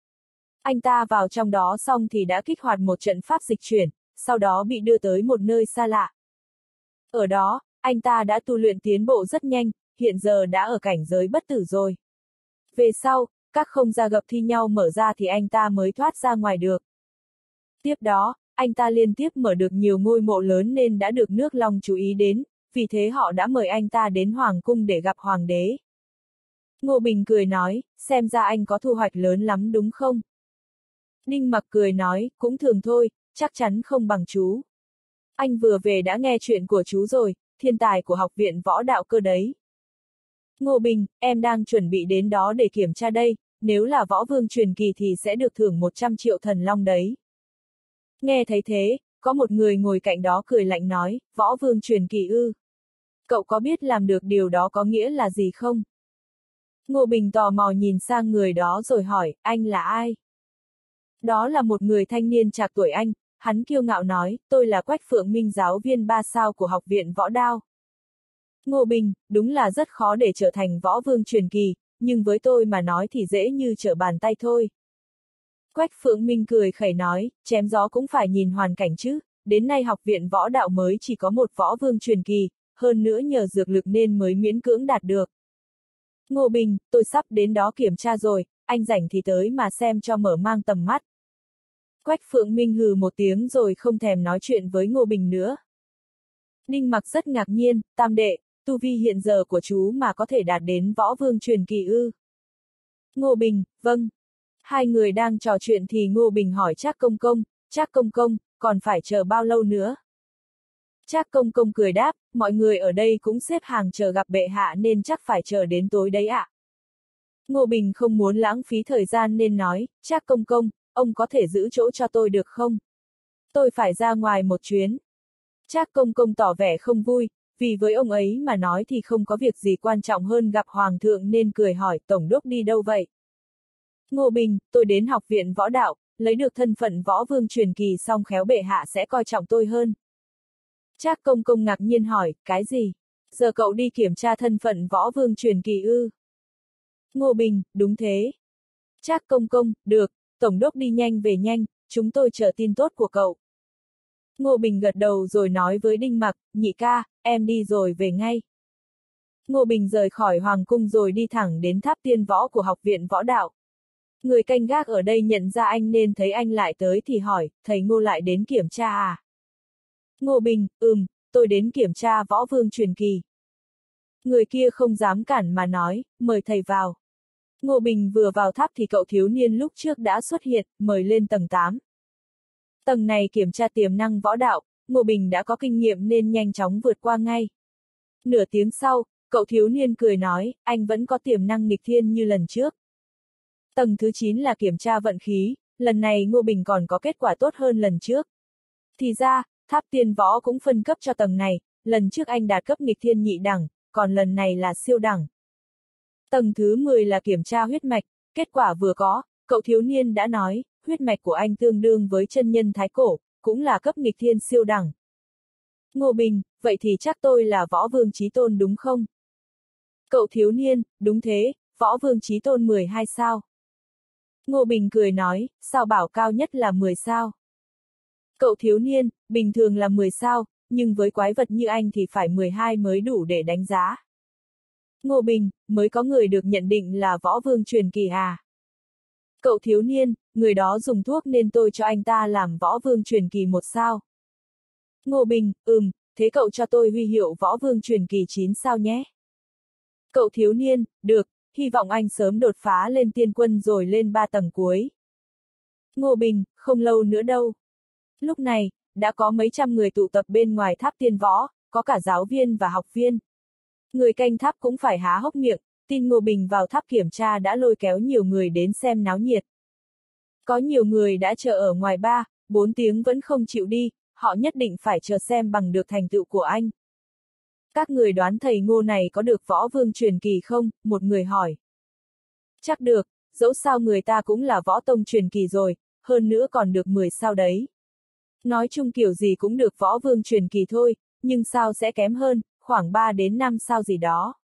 Anh ta vào trong đó xong thì đã kích hoạt một trận pháp dịch chuyển, sau đó bị đưa tới một nơi xa lạ. Ở đó, anh ta đã tu luyện tiến bộ rất nhanh, hiện giờ đã ở cảnh giới bất tử rồi. Về sau, các không gia gặp thi nhau mở ra thì anh ta mới thoát ra ngoài được. Tiếp đó, anh ta liên tiếp mở được nhiều ngôi mộ lớn nên đã được nước Long chú ý đến, vì thế họ đã mời anh ta đến Hoàng cung để gặp Hoàng đế. Ngô Bình cười nói, xem ra anh có thu hoạch lớn lắm đúng không? Ninh mặc cười nói, cũng thường thôi, chắc chắn không bằng chú. Anh vừa về đã nghe chuyện của chú rồi, thiên tài của học viện võ đạo cơ đấy. Ngô Bình, em đang chuẩn bị đến đó để kiểm tra đây, nếu là võ vương truyền kỳ thì sẽ được thưởng 100 triệu thần long đấy. Nghe thấy thế, có một người ngồi cạnh đó cười lạnh nói, võ vương truyền kỳ ư. Cậu có biết làm được điều đó có nghĩa là gì không? Ngô Bình tò mò nhìn sang người đó rồi hỏi, anh là ai? Đó là một người thanh niên trạc tuổi anh, hắn kiêu ngạo nói, tôi là Quách Phượng Minh giáo viên ba sao của học viện võ đao. Ngô Bình, đúng là rất khó để trở thành võ vương truyền kỳ, nhưng với tôi mà nói thì dễ như trở bàn tay thôi. Quách Phượng Minh cười khẩy nói, chém gió cũng phải nhìn hoàn cảnh chứ, đến nay học viện võ đạo mới chỉ có một võ vương truyền kỳ, hơn nữa nhờ dược lực nên mới miễn cưỡng đạt được. Ngô Bình, tôi sắp đến đó kiểm tra rồi, anh rảnh thì tới mà xem cho mở mang tầm mắt. Quách Phượng Minh hừ một tiếng rồi không thèm nói chuyện với Ngô Bình nữa. Ninh mặc rất ngạc nhiên, tam đệ, tu vi hiện giờ của chú mà có thể đạt đến võ vương truyền kỳ ư. Ngô Bình, vâng. Hai người đang trò chuyện thì Ngô Bình hỏi Trác Công Công, Trác Công Công, còn phải chờ bao lâu nữa? Trác Công Công cười đáp, mọi người ở đây cũng xếp hàng chờ gặp bệ hạ nên chắc phải chờ đến tối đấy ạ. À. Ngô Bình không muốn lãng phí thời gian nên nói, Trác Công Công, ông có thể giữ chỗ cho tôi được không? Tôi phải ra ngoài một chuyến. Trác Công Công tỏ vẻ không vui, vì với ông ấy mà nói thì không có việc gì quan trọng hơn gặp Hoàng thượng nên cười hỏi Tổng đốc đi đâu vậy? Ngô Bình, tôi đến học viện võ đạo, lấy được thân phận võ vương truyền kỳ xong khéo bệ hạ sẽ coi trọng tôi hơn. Trác công công ngạc nhiên hỏi, cái gì? Giờ cậu đi kiểm tra thân phận võ vương truyền kỳ ư? Ngô Bình, đúng thế. Trác công công, được, tổng đốc đi nhanh về nhanh, chúng tôi chờ tin tốt của cậu. Ngô Bình gật đầu rồi nói với Đinh Mặc, nhị ca, em đi rồi về ngay. Ngô Bình rời khỏi Hoàng Cung rồi đi thẳng đến tháp tiên võ của học viện võ đạo. Người canh gác ở đây nhận ra anh nên thấy anh lại tới thì hỏi, thầy Ngô lại đến kiểm tra à? Ngô Bình, ừm, tôi đến kiểm tra võ vương truyền kỳ. Người kia không dám cản mà nói, mời thầy vào. Ngô Bình vừa vào tháp thì cậu thiếu niên lúc trước đã xuất hiện, mời lên tầng 8. Tầng này kiểm tra tiềm năng võ đạo, Ngô Bình đã có kinh nghiệm nên nhanh chóng vượt qua ngay. Nửa tiếng sau, cậu thiếu niên cười nói, anh vẫn có tiềm năng nghịch thiên như lần trước. Tầng thứ 9 là kiểm tra vận khí, lần này Ngô Bình còn có kết quả tốt hơn lần trước. Thì ra, tháp tiên võ cũng phân cấp cho tầng này, lần trước anh đạt cấp nghịch thiên nhị đẳng, còn lần này là siêu đẳng. Tầng thứ 10 là kiểm tra huyết mạch, kết quả vừa có, cậu thiếu niên đã nói, huyết mạch của anh tương đương với chân nhân thái cổ, cũng là cấp nghịch thiên siêu đẳng. Ngô Bình, vậy thì chắc tôi là võ vương trí tôn đúng không? Cậu thiếu niên, đúng thế, võ vương trí tôn 12 sao. Ngô Bình cười nói, sao bảo cao nhất là 10 sao. Cậu thiếu niên, bình thường là 10 sao, nhưng với quái vật như anh thì phải 12 mới đủ để đánh giá. Ngô Bình, mới có người được nhận định là võ vương truyền kỳ à. Cậu thiếu niên, người đó dùng thuốc nên tôi cho anh ta làm võ vương truyền kỳ một sao. Ngô Bình, ừm, thế cậu cho tôi huy hiệu võ vương truyền kỳ 9 sao nhé. Cậu thiếu niên, được, hy vọng anh sớm đột phá lên tiên quân rồi lên ba tầng cuối. Ngô Bình, không lâu nữa đâu. Lúc này, đã có mấy trăm người tụ tập bên ngoài tháp tiên võ, có cả giáo viên và học viên. Người canh tháp cũng phải há hốc miệng, tin Ngô Bình vào tháp kiểm tra đã lôi kéo nhiều người đến xem náo nhiệt. Có nhiều người đã chờ ở ngoài ba, bốn tiếng vẫn không chịu đi, họ nhất định phải chờ xem bằng được thành tựu của anh. Các người đoán thầy ngô này có được võ vương truyền kỳ không? Một người hỏi. Chắc được, dẫu sao người ta cũng là võ tông truyền kỳ rồi, hơn nữa còn được 10 sao đấy. Nói chung kiểu gì cũng được võ vương truyền kỳ thôi, nhưng sao sẽ kém hơn, khoảng 3 đến 5 sao gì đó.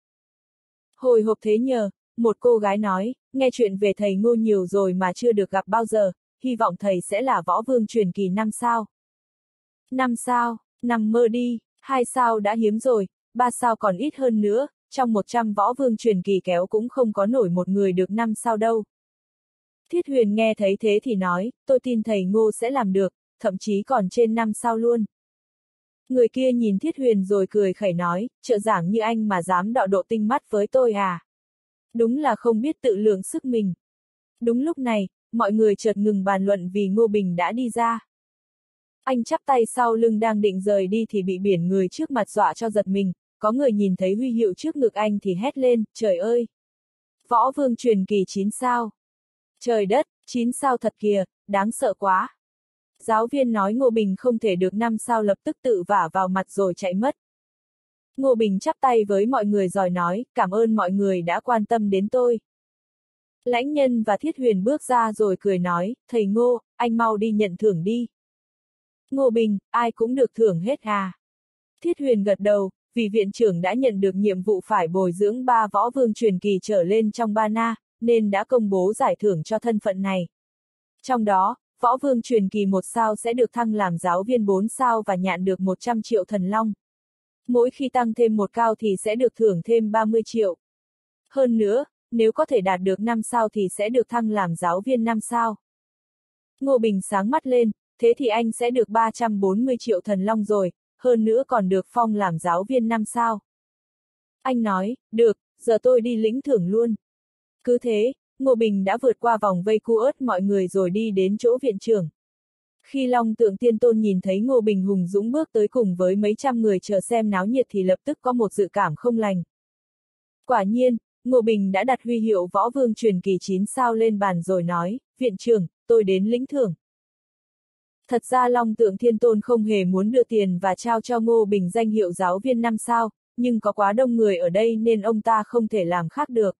Hồi hộp thế nhờ, một cô gái nói, nghe chuyện về thầy ngô nhiều rồi mà chưa được gặp bao giờ, hy vọng thầy sẽ là võ vương truyền kỳ 5 sao. 5 sao, nằm mơ đi, 2 sao đã hiếm rồi, ba sao còn ít hơn nữa, trong 100 võ vương truyền kỳ kéo cũng không có nổi một người được năm sao đâu. Thiết huyền nghe thấy thế thì nói, tôi tin thầy ngô sẽ làm được, thậm chí còn trên năm sao luôn. Người kia nhìn thiết huyền rồi cười khẩy nói, trợ giảng như anh mà dám đọ độ tinh mắt với tôi à. Đúng là không biết tự lượng sức mình. Đúng lúc này, mọi người chợt ngừng bàn luận vì Ngô Bình đã đi ra. Anh chắp tay sau lưng đang định rời đi thì bị biển người trước mặt dọa cho giật mình, có người nhìn thấy huy hiệu trước ngực anh thì hét lên, trời ơi! Võ vương truyền kỳ 9 sao! Trời đất, 9 sao thật kìa, đáng sợ quá! Giáo viên nói Ngô Bình không thể được 5 sao lập tức tự vả vào mặt rồi chạy mất. Ngô Bình chắp tay với mọi người rồi nói, cảm ơn mọi người đã quan tâm đến tôi. Lãnh nhân và thiết huyền bước ra rồi cười nói, thầy Ngô, anh mau đi nhận thưởng đi. Ngô Bình, ai cũng được thưởng hết à. Thiết huyền gật đầu, vì viện trưởng đã nhận được nhiệm vụ phải bồi dưỡng ba võ vương truyền kỳ trở lên trong ba na, nên đã công bố giải thưởng cho thân phận này. Trong đó, võ vương truyền kỳ một sao sẽ được thăng làm giáo viên bốn sao và nhận được 100 triệu thần long. Mỗi khi tăng thêm một cao thì sẽ được thưởng thêm 30 triệu. Hơn nữa, nếu có thể đạt được 5 sao thì sẽ được thăng làm giáo viên 5 sao. Ngô Bình sáng mắt lên, thế thì anh sẽ được 340 triệu thần long rồi, hơn nữa còn được phong làm giáo viên năm sao. Anh nói, được, giờ tôi đi lĩnh thưởng luôn. Cứ thế, Ngô Bình đã vượt qua vòng vây cu ớt mọi người rồi đi đến chỗ viện trưởng. Khi Long tượng tiên tôn nhìn thấy Ngô Bình hùng dũng bước tới cùng với mấy trăm người chờ xem náo nhiệt thì lập tức có một dự cảm không lành. Quả nhiên, Ngô Bình đã đặt huy hiệu võ vương truyền kỳ 9 sao lên bàn rồi nói, viện trưởng, tôi đến lĩnh thưởng. Thật ra Long Tượng Thiên Tôn không hề muốn đưa tiền và trao cho Ngô Bình danh hiệu giáo viên năm sao, nhưng có quá đông người ở đây nên ông ta không thể làm khác được.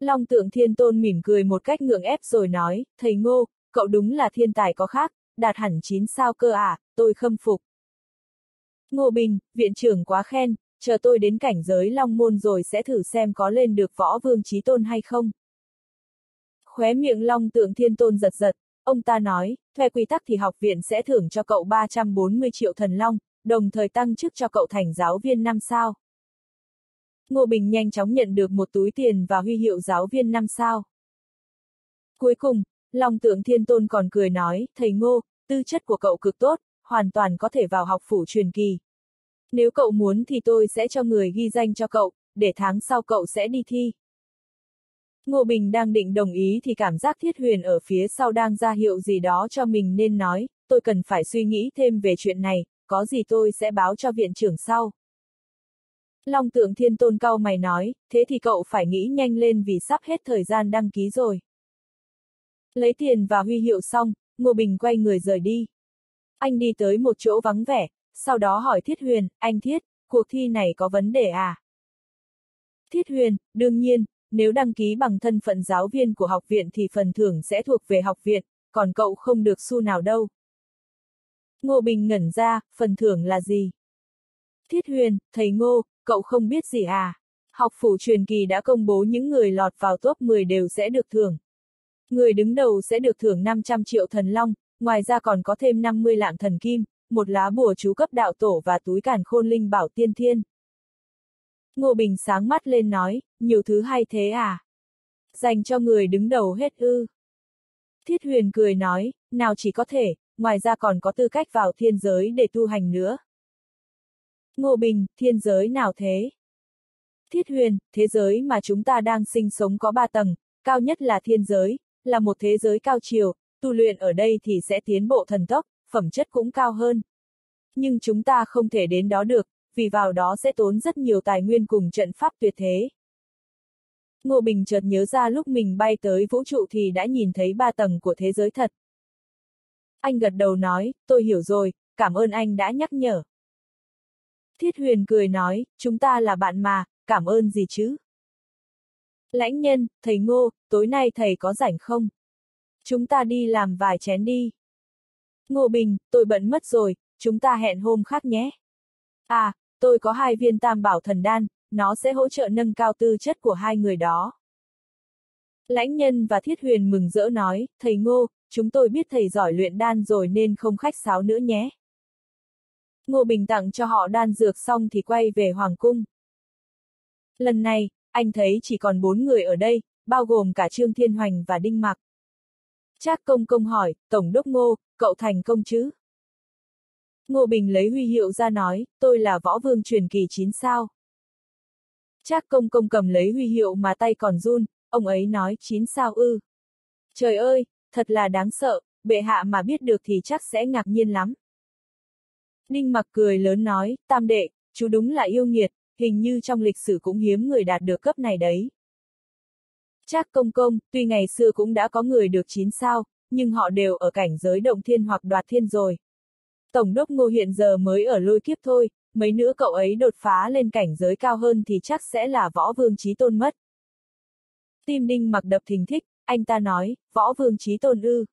Long Tượng Thiên Tôn mỉm cười một cách ngượng ép rồi nói, thầy Ngô, cậu đúng là thiên tài có khác, đạt hẳn 9 sao cơ à, tôi khâm phục. Ngô Bình, viện trưởng quá khen, chờ tôi đến cảnh giới Long Môn rồi sẽ thử xem có lên được võ vương trí tôn hay không. Khóe miệng Long Tượng Thiên Tôn giật giật, ông ta nói, theo quy tắc thì học viện sẽ thưởng cho cậu 340 triệu thần long, đồng thời tăng chức cho cậu thành giáo viên năm sao. Ngô Bình nhanh chóng nhận được một túi tiền và huy hiệu giáo viên năm sao. Cuối cùng, Long Tượng Thiên Tôn còn cười nói, thầy Ngô, tư chất của cậu cực tốt, hoàn toàn có thể vào học phủ truyền kỳ. Nếu cậu muốn thì tôi sẽ cho người ghi danh cho cậu, để tháng sau cậu sẽ đi thi. Ngô Bình đang định đồng ý thì cảm giác thiết huyền ở phía sau đang ra hiệu gì đó cho mình nên nói, tôi cần phải suy nghĩ thêm về chuyện này, có gì tôi sẽ báo cho viện trưởng sau. Long tượng thiên tôn cao mày nói, thế thì cậu phải nghĩ nhanh lên vì sắp hết thời gian đăng ký rồi. Lấy tiền và huy hiệu xong, Ngô Bình quay người rời đi. Anh đi tới một chỗ vắng vẻ, sau đó hỏi Thiết Huyền, anh Thiết, cuộc thi này có vấn đề à? Thiết Huyền, đương nhiên, nếu đăng ký bằng thân phận giáo viên của học viện thì phần thưởng sẽ thuộc về học viện, còn cậu không được xu nào đâu. Ngô Bình ngẩn ra, phần thưởng là gì? Thiết Huyền, thầy Ngô, cậu không biết gì à? Học phủ truyền kỳ đã công bố những người lọt vào top 10 đều sẽ được thưởng. Người đứng đầu sẽ được thưởng 500 triệu thần long, ngoài ra còn có thêm 50 lạng thần kim, một lá bùa chú cấp đạo tổ và túi càn khôn linh bảo tiên thiên. Ngô Bình sáng mắt lên nói, nhiều thứ hay thế à? Dành cho người đứng đầu hết ư. Thiết huyền cười nói, nào chỉ có thể, ngoài ra còn có tư cách vào thiên giới để tu hành nữa. Ngô Bình, thiên giới nào thế? Thiết huyền, thế giới mà chúng ta đang sinh sống có ba tầng, cao nhất là thiên giới, là một thế giới cao chiều, tu luyện ở đây thì sẽ tiến bộ thần tốc, phẩm chất cũng cao hơn. Nhưng chúng ta không thể đến đó được, vì vào đó sẽ tốn rất nhiều tài nguyên cùng trận pháp tuyệt thế. Ngô Bình chợt nhớ ra lúc mình bay tới vũ trụ thì đã nhìn thấy ba tầng của thế giới thật. Anh gật đầu nói, tôi hiểu rồi, cảm ơn anh đã nhắc nhở. Thiết huyền cười nói, chúng ta là bạn mà, cảm ơn gì chứ? Lãnh nhân, thầy Ngô, tối nay thầy có rảnh không? Chúng ta đi làm vài chén đi. Ngô Bình, tôi bận mất rồi, chúng ta hẹn hôm khác nhé. À, tôi có hai viên tam bảo thần đan, nó sẽ hỗ trợ nâng cao tư chất của hai người đó. Lãnh nhân và thiết huyền mừng rỡ nói, thầy Ngô, chúng tôi biết thầy giỏi luyện đan rồi nên không khách sáo nữa nhé. Ngô Bình tặng cho họ đan dược xong thì quay về Hoàng Cung. Lần này, anh thấy chỉ còn bốn người ở đây, bao gồm cả Trương Thiên Hoành và Đinh Mặc. Trác công công hỏi, Tổng đốc Ngô, cậu thành công chứ? Ngô Bình lấy huy hiệu ra nói, tôi là võ vương truyền kỳ 9 sao. Trác công công cầm lấy huy hiệu mà tay còn run, ông ấy nói 9 sao ư. Trời ơi, thật là đáng sợ, bệ hạ mà biết được thì chắc sẽ ngạc nhiên lắm. Ninh mặc cười lớn nói, tam đệ, chú đúng là yêu nghiệt, hình như trong lịch sử cũng hiếm người đạt được cấp này đấy. Trác công công, tuy ngày xưa cũng đã có người được 9 sao, nhưng họ đều ở cảnh giới động thiên hoặc đoạt thiên rồi. Tổng đốc ngô hiện giờ mới ở lôi kiếp thôi, mấy nữa cậu ấy đột phá lên cảnh giới cao hơn thì chắc sẽ là võ vương trí tôn mất. Tim đinh mặc đập thình thích, anh ta nói, võ vương trí tôn ư.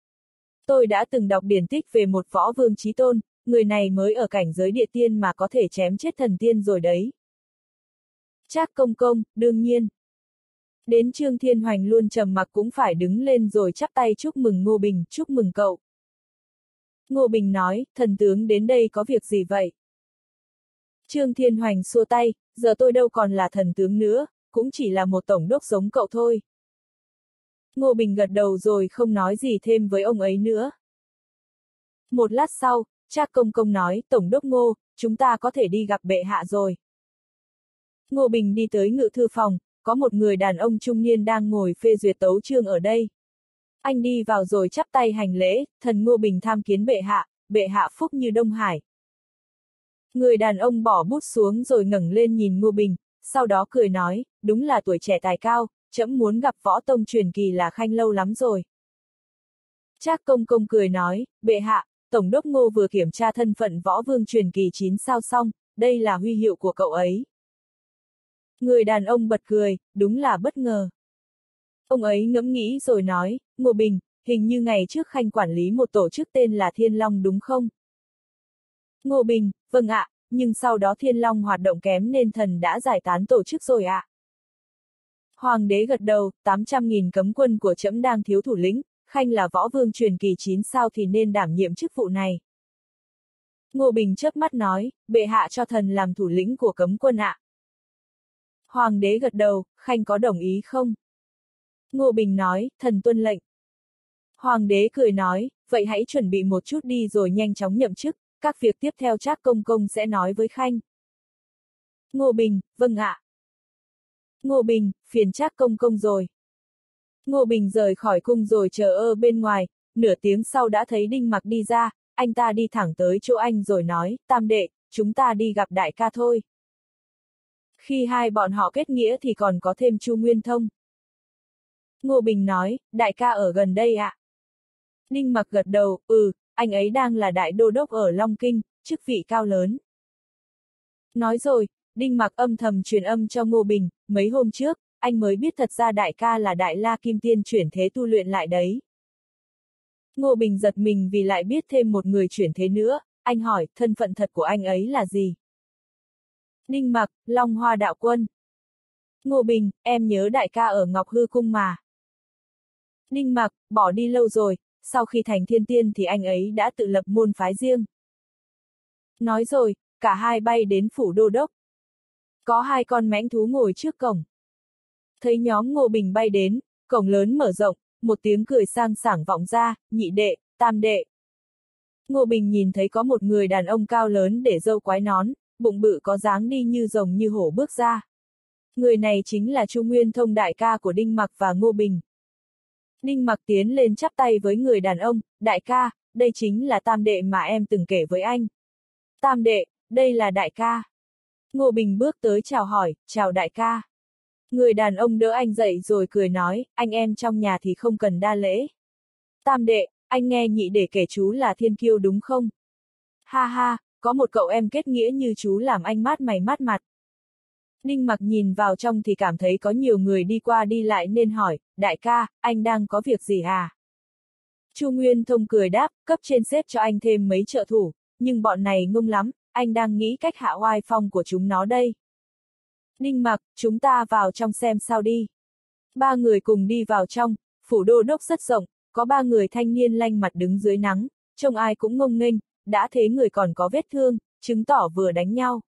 Tôi đã từng đọc điển tích về một võ vương trí tôn, người này mới ở cảnh giới địa tiên mà có thể chém chết thần tiên rồi đấy. Trác công công, đương nhiên. Đến Trương Thiên Hoành luôn trầm mặc cũng phải đứng lên rồi chắp tay chúc mừng Ngô Bình, chúc mừng cậu. Ngô Bình nói, thần tướng đến đây có việc gì vậy? Trương Thiên Hoành xua tay, giờ tôi đâu còn là thần tướng nữa, cũng chỉ là một tổng đốc giống cậu thôi. Ngô Bình gật đầu rồi không nói gì thêm với ông ấy nữa. Một lát sau, Trác Công Công nói, Tổng đốc Ngô, chúng ta có thể đi gặp bệ hạ rồi. Ngô Bình đi tới ngự thư phòng, có một người đàn ông trung niên đang ngồi phê duyệt tấu chương ở đây. Anh đi vào rồi chắp tay hành lễ, thần Ngô Bình tham kiến bệ hạ, bệ hạ phúc như Đông Hải. Người đàn ông bỏ bút xuống rồi ngẩng lên nhìn Ngô Bình, sau đó cười nói, đúng là tuổi trẻ tài cao, trẫm muốn gặp võ tông truyền kỳ là khanh lâu lắm rồi. Trác công công cười nói, bệ hạ, Tổng đốc Ngô vừa kiểm tra thân phận võ vương truyền kỳ 9 sao xong, đây là huy hiệu của cậu ấy. Người đàn ông bật cười, đúng là bất ngờ. Ông ấy ngẫm nghĩ rồi nói, Ngô Bình, hình như ngày trước Khanh quản lý một tổ chức tên là Thiên Long đúng không? Ngô Bình, vâng ạ, nhưng sau đó Thiên Long hoạt động kém nên thần đã giải tán tổ chức rồi ạ. Hoàng đế gật đầu, 800.000 cấm quân của trẫm đang thiếu thủ lĩnh, Khanh là võ vương truyền kỳ 9 sao thì nên đảm nhiệm chức vụ này. Ngô Bình chớp mắt nói, bệ hạ cho thần làm thủ lĩnh của cấm quân ạ. Hoàng đế gật đầu, Khanh có đồng ý không? Ngô Bình nói, thần tuân lệnh. Hoàng đế cười nói, vậy hãy chuẩn bị một chút đi rồi nhanh chóng nhậm chức, các việc tiếp theo chắc công công sẽ nói với Khanh. Ngô Bình, vâng ạ. Ngô Bình, phiền chắc công công rồi. Ngô Bình rời khỏi cung rồi chờ ở bên ngoài, nửa tiếng sau đã thấy Đinh Mặc đi ra, anh ta đi thẳng tới chỗ anh rồi nói, tam đệ, chúng ta đi gặp đại ca thôi. Khi hai bọn họ kết nghĩa thì còn có thêm Chu Nguyên Thông. Ngô Bình nói, đại ca ở gần đây ạ. À? Ninh mặc gật đầu, ừ, anh ấy đang là đại đô đốc ở Long Kinh, chức vị cao lớn. Nói rồi, Đinh mặc âm thầm truyền âm cho Ngô Bình, mấy hôm trước, anh mới biết thật ra đại ca là đại la kim tiên chuyển thế tu luyện lại đấy. Ngô Bình giật mình vì lại biết thêm một người chuyển thế nữa, anh hỏi, thân phận thật của anh ấy là gì? Ninh Mặc, Long Hoa Đạo Quân. Ngô Bình, em nhớ đại ca ở Ngọc Hư Cung mà. Ninh Mặc, bỏ đi lâu rồi, sau khi thành thiên tiên thì anh ấy đã tự lập môn phái riêng. Nói rồi, cả hai bay đến phủ đô đốc. Có hai con mãnh thú ngồi trước cổng. Thấy nhóm Ngô Bình bay đến, cổng lớn mở rộng, một tiếng cười sang sảng vọng ra, nhị đệ, tam đệ. Ngô Bình nhìn thấy có một người đàn ông cao lớn để dâu quái nón, bụng bự có dáng đi như rồng như hổ bước ra. Người này chính là Chu Nguyên Thông đại ca của Đinh Mặc và Ngô Bình. Ninh Mặc tiến lên chắp tay với người đàn ông, đại ca, đây chính là tam đệ mà em từng kể với anh. Tam đệ, đây là đại ca. Ngô Bình bước tới chào hỏi, chào đại ca. Người đàn ông đỡ anh dậy rồi cười nói, anh em trong nhà thì không cần đa lễ. Tam đệ, anh nghe nhị để kể chú là thiên kiêu đúng không? Ha ha, có một cậu em kết nghĩa như chú làm anh mát mày mát mặt. Ninh mặc nhìn vào trong thì cảm thấy có nhiều người đi qua đi lại nên hỏi, đại ca, anh đang có việc gì à? Chu Nguyên Thông cười đáp, cấp trên xếp cho anh thêm mấy trợ thủ, nhưng bọn này ngông lắm, anh đang nghĩ cách hạ oai phong của chúng nó đây. Ninh mặc, chúng ta vào trong xem sao đi. Ba người cùng đi vào trong, phủ đô đốc rất rộng, có ba người thanh niên lanh mặt đứng dưới nắng, trông ai cũng ngông nghênh, đã thế người còn có vết thương, chứng tỏ vừa đánh nhau.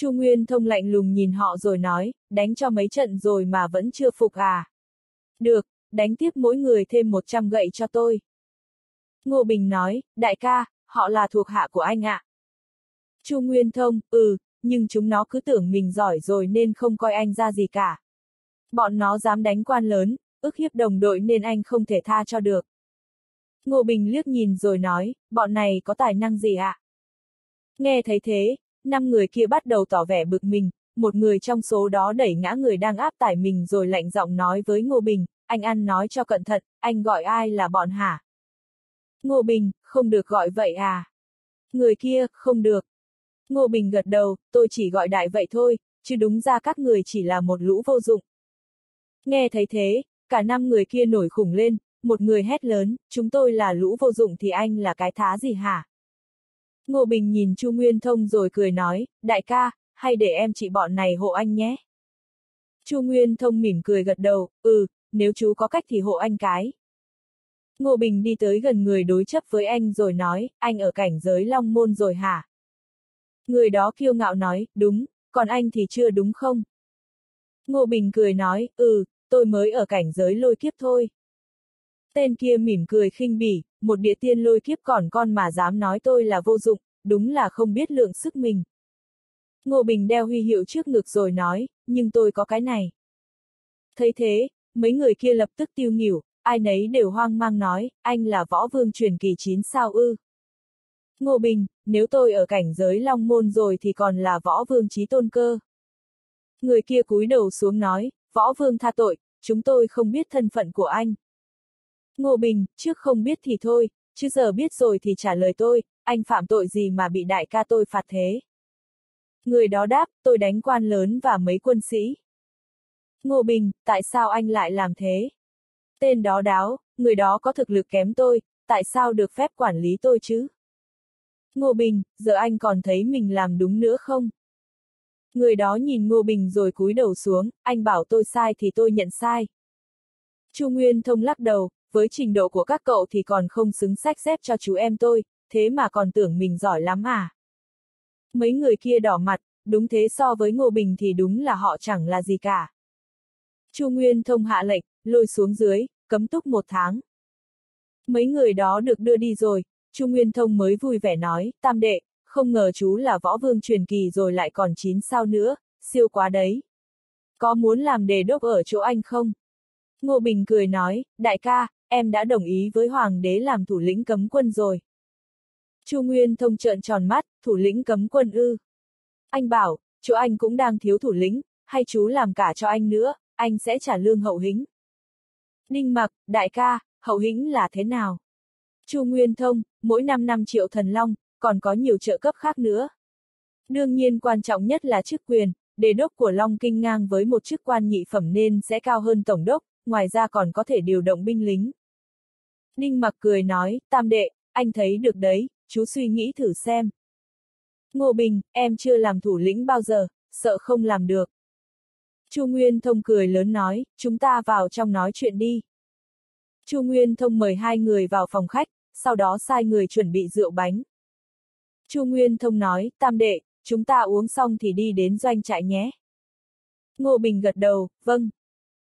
Chu Nguyên thông lạnh lùng nhìn họ rồi nói, đánh cho mấy trận rồi mà vẫn chưa phục à. Được, đánh tiếp mỗi người thêm 100 gậy cho tôi. Ngô Bình nói, đại ca, họ là thuộc hạ của anh ạ. Chu Nguyên thông, ừ, nhưng chúng nó cứ tưởng mình giỏi rồi nên không coi anh ra gì cả. Bọn nó dám đánh quan lớn, ức hiếp đồng đội nên anh không thể tha cho được. Ngô Bình liếc nhìn rồi nói, bọn này có tài năng gì ạ? À? Nghe thấy thế, năm người kia bắt đầu tỏ vẻ bực mình, một người trong số đó đẩy ngã người đang áp tải mình rồi lạnh giọng nói với Ngô Bình, anh ăn nói cho cẩn thận, anh gọi ai là bọn hả? Ngô Bình, không được gọi vậy à? Người kia, không được. Ngô Bình gật đầu, tôi chỉ gọi đại vậy thôi, chứ đúng ra các người chỉ là một lũ vô dụng. Nghe thấy thế, cả năm người kia nổi khủng lên, một người hét lớn, chúng tôi là lũ vô dụng thì anh là cái thá gì hả? Ngô Bình nhìn Chu Nguyên Thông rồi cười nói, đại ca, hay để em chị bọn này hộ anh nhé. Chu Nguyên Thông mỉm cười gật đầu, ừ, nếu chú có cách thì hộ anh cái. Ngô Bình đi tới gần người đối chấp với anh rồi nói, anh ở cảnh giới long môn rồi hả? Người đó kiêu ngạo nói, đúng, còn anh thì chưa đúng không? Ngô Bình cười nói, ừ, tôi mới ở cảnh giới lôi kiếp thôi. Tên kia mỉm cười khinh bỉ, một địa tiên lôi kiếp còn con mà dám nói tôi là vô dụng, đúng là không biết lượng sức mình. Ngô Bình đeo huy hiệu trước ngực rồi nói, nhưng tôi có cái này. Thấy thế, mấy người kia lập tức tiêu nghỉu, ai nấy đều hoang mang nói, anh là võ vương truyền kỳ chín sao ư. Ngô Bình, nếu tôi ở cảnh giới long môn rồi thì còn là võ vương trí tôn cơ. Người kia cúi đầu xuống nói, võ vương tha tội, chúng tôi không biết thân phận của anh. Ngô Bình, trước không biết thì thôi, chứ giờ biết rồi thì trả lời tôi, anh phạm tội gì mà bị đại ca tôi phạt thế. Người đó đáp, tôi đánh quan lớn và mấy quân sĩ. Ngô Bình, tại sao anh lại làm thế? Tên đó đáo, người đó có thực lực kém tôi, tại sao được phép quản lý tôi chứ? Ngô Bình, giờ anh còn thấy mình làm đúng nữa không? Người đó nhìn Ngô Bình rồi cúi đầu xuống, anh bảo tôi sai thì tôi nhận sai. Chu Nguyên Thông lắc đầu, với trình độ của các cậu thì còn không xứng sách xếp cho chú em tôi, thế mà còn tưởng mình giỏi lắm à? Mấy người kia đỏ mặt, đúng thế so với Ngô Bình thì đúng là họ chẳng là gì cả. Chu Nguyên Thông hạ lệnh, lôi xuống dưới, cấm túc một tháng. Mấy người đó được đưa đi rồi, Chu Nguyên Thông mới vui vẻ nói, tam đệ, không ngờ chú là võ vương truyền kỳ rồi lại còn chín sao nữa, siêu quá đấy. Có muốn làm đề đốc ở chỗ anh không? Ngô Bình cười nói, đại ca, em đã đồng ý với hoàng đế làm thủ lĩnh cấm quân rồi. Chu Nguyên Thông trợn tròn mắt, thủ lĩnh cấm quân ư. Anh bảo, chỗ anh cũng đang thiếu thủ lĩnh, hay chú làm cả cho anh nữa, anh sẽ trả lương hậu hĩnh. Ninh mặc, đại ca, hậu hĩnh là thế nào? Chu Nguyên Thông, mỗi năm 5 triệu thần long, còn có nhiều trợ cấp khác nữa. Đương nhiên quan trọng nhất là chức quyền, đề đốc của Long Kinh ngang với một chức quan nhị phẩm nên sẽ cao hơn tổng đốc, ngoài ra còn có thể điều động binh lính. Ninh mặc cười nói, tam đệ, anh thấy được đấy, chú suy nghĩ thử xem. Ngô Bình, em chưa làm thủ lĩnh bao giờ, sợ không làm được. Chu Nguyên Thông cười lớn nói, chúng ta vào trong nói chuyện đi. Chu Nguyên Thông mời hai người vào phòng khách, sau đó sai người chuẩn bị rượu bánh. Chu Nguyên Thông nói, tam đệ, chúng ta uống xong thì đi đến doanh trại nhé. Ngô Bình gật đầu, vâng.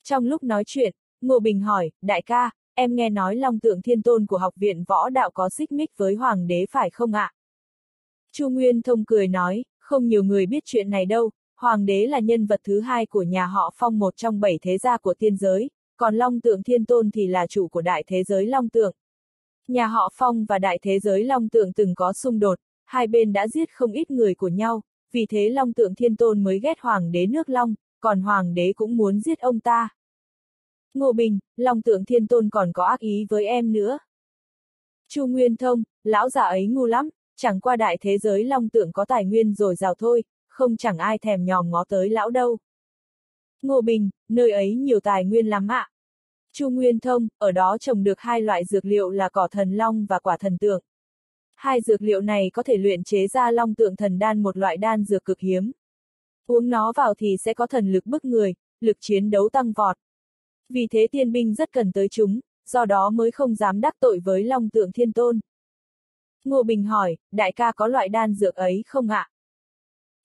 Trong lúc nói chuyện, Ngô Bình hỏi, đại ca, em nghe nói Long Tượng Thiên Tôn của học viện võ đạo có xích mích với Hoàng đế phải không ạ? Chu Nguyên Thông cười nói, không nhiều người biết chuyện này đâu, Hoàng đế là nhân vật thứ hai của nhà họ Phong một trong bảy thế gia của tiên giới, còn Long Tượng Thiên Tôn thì là chủ của đại thế giới Long Tượng. Nhà họ Phong và đại thế giới Long Tượng từng có xung đột, hai bên đã giết không ít người của nhau, vì thế Long Tượng Thiên Tôn mới ghét Hoàng đế nước Long, còn Hoàng đế cũng muốn giết ông ta. Ngô Bình, Long Tượng Thiên Tôn còn có ác ý với em nữa. Chu Nguyên Thông, lão già ấy ngu lắm, chẳng qua đại thế giới Long Tượng có tài nguyên rồi rào thôi, không chẳng ai thèm nhòm ngó tới lão đâu. Ngô Bình, nơi ấy nhiều tài nguyên lắm ạ. Chu Nguyên Thông, ở đó trồng được hai loại dược liệu là cỏ thần long và quả thần tượng. Hai dược liệu này có thể luyện chế ra long tượng thần đan một loại đan dược cực hiếm. Uống nó vào thì sẽ có thần lực bức người, lực chiến đấu tăng vọt. Vì thế tiên binh rất cần tới chúng, do đó mới không dám đắc tội với long tượng thiên tôn. Ngô Bình hỏi, đại ca có loại đan dược ấy không ạ?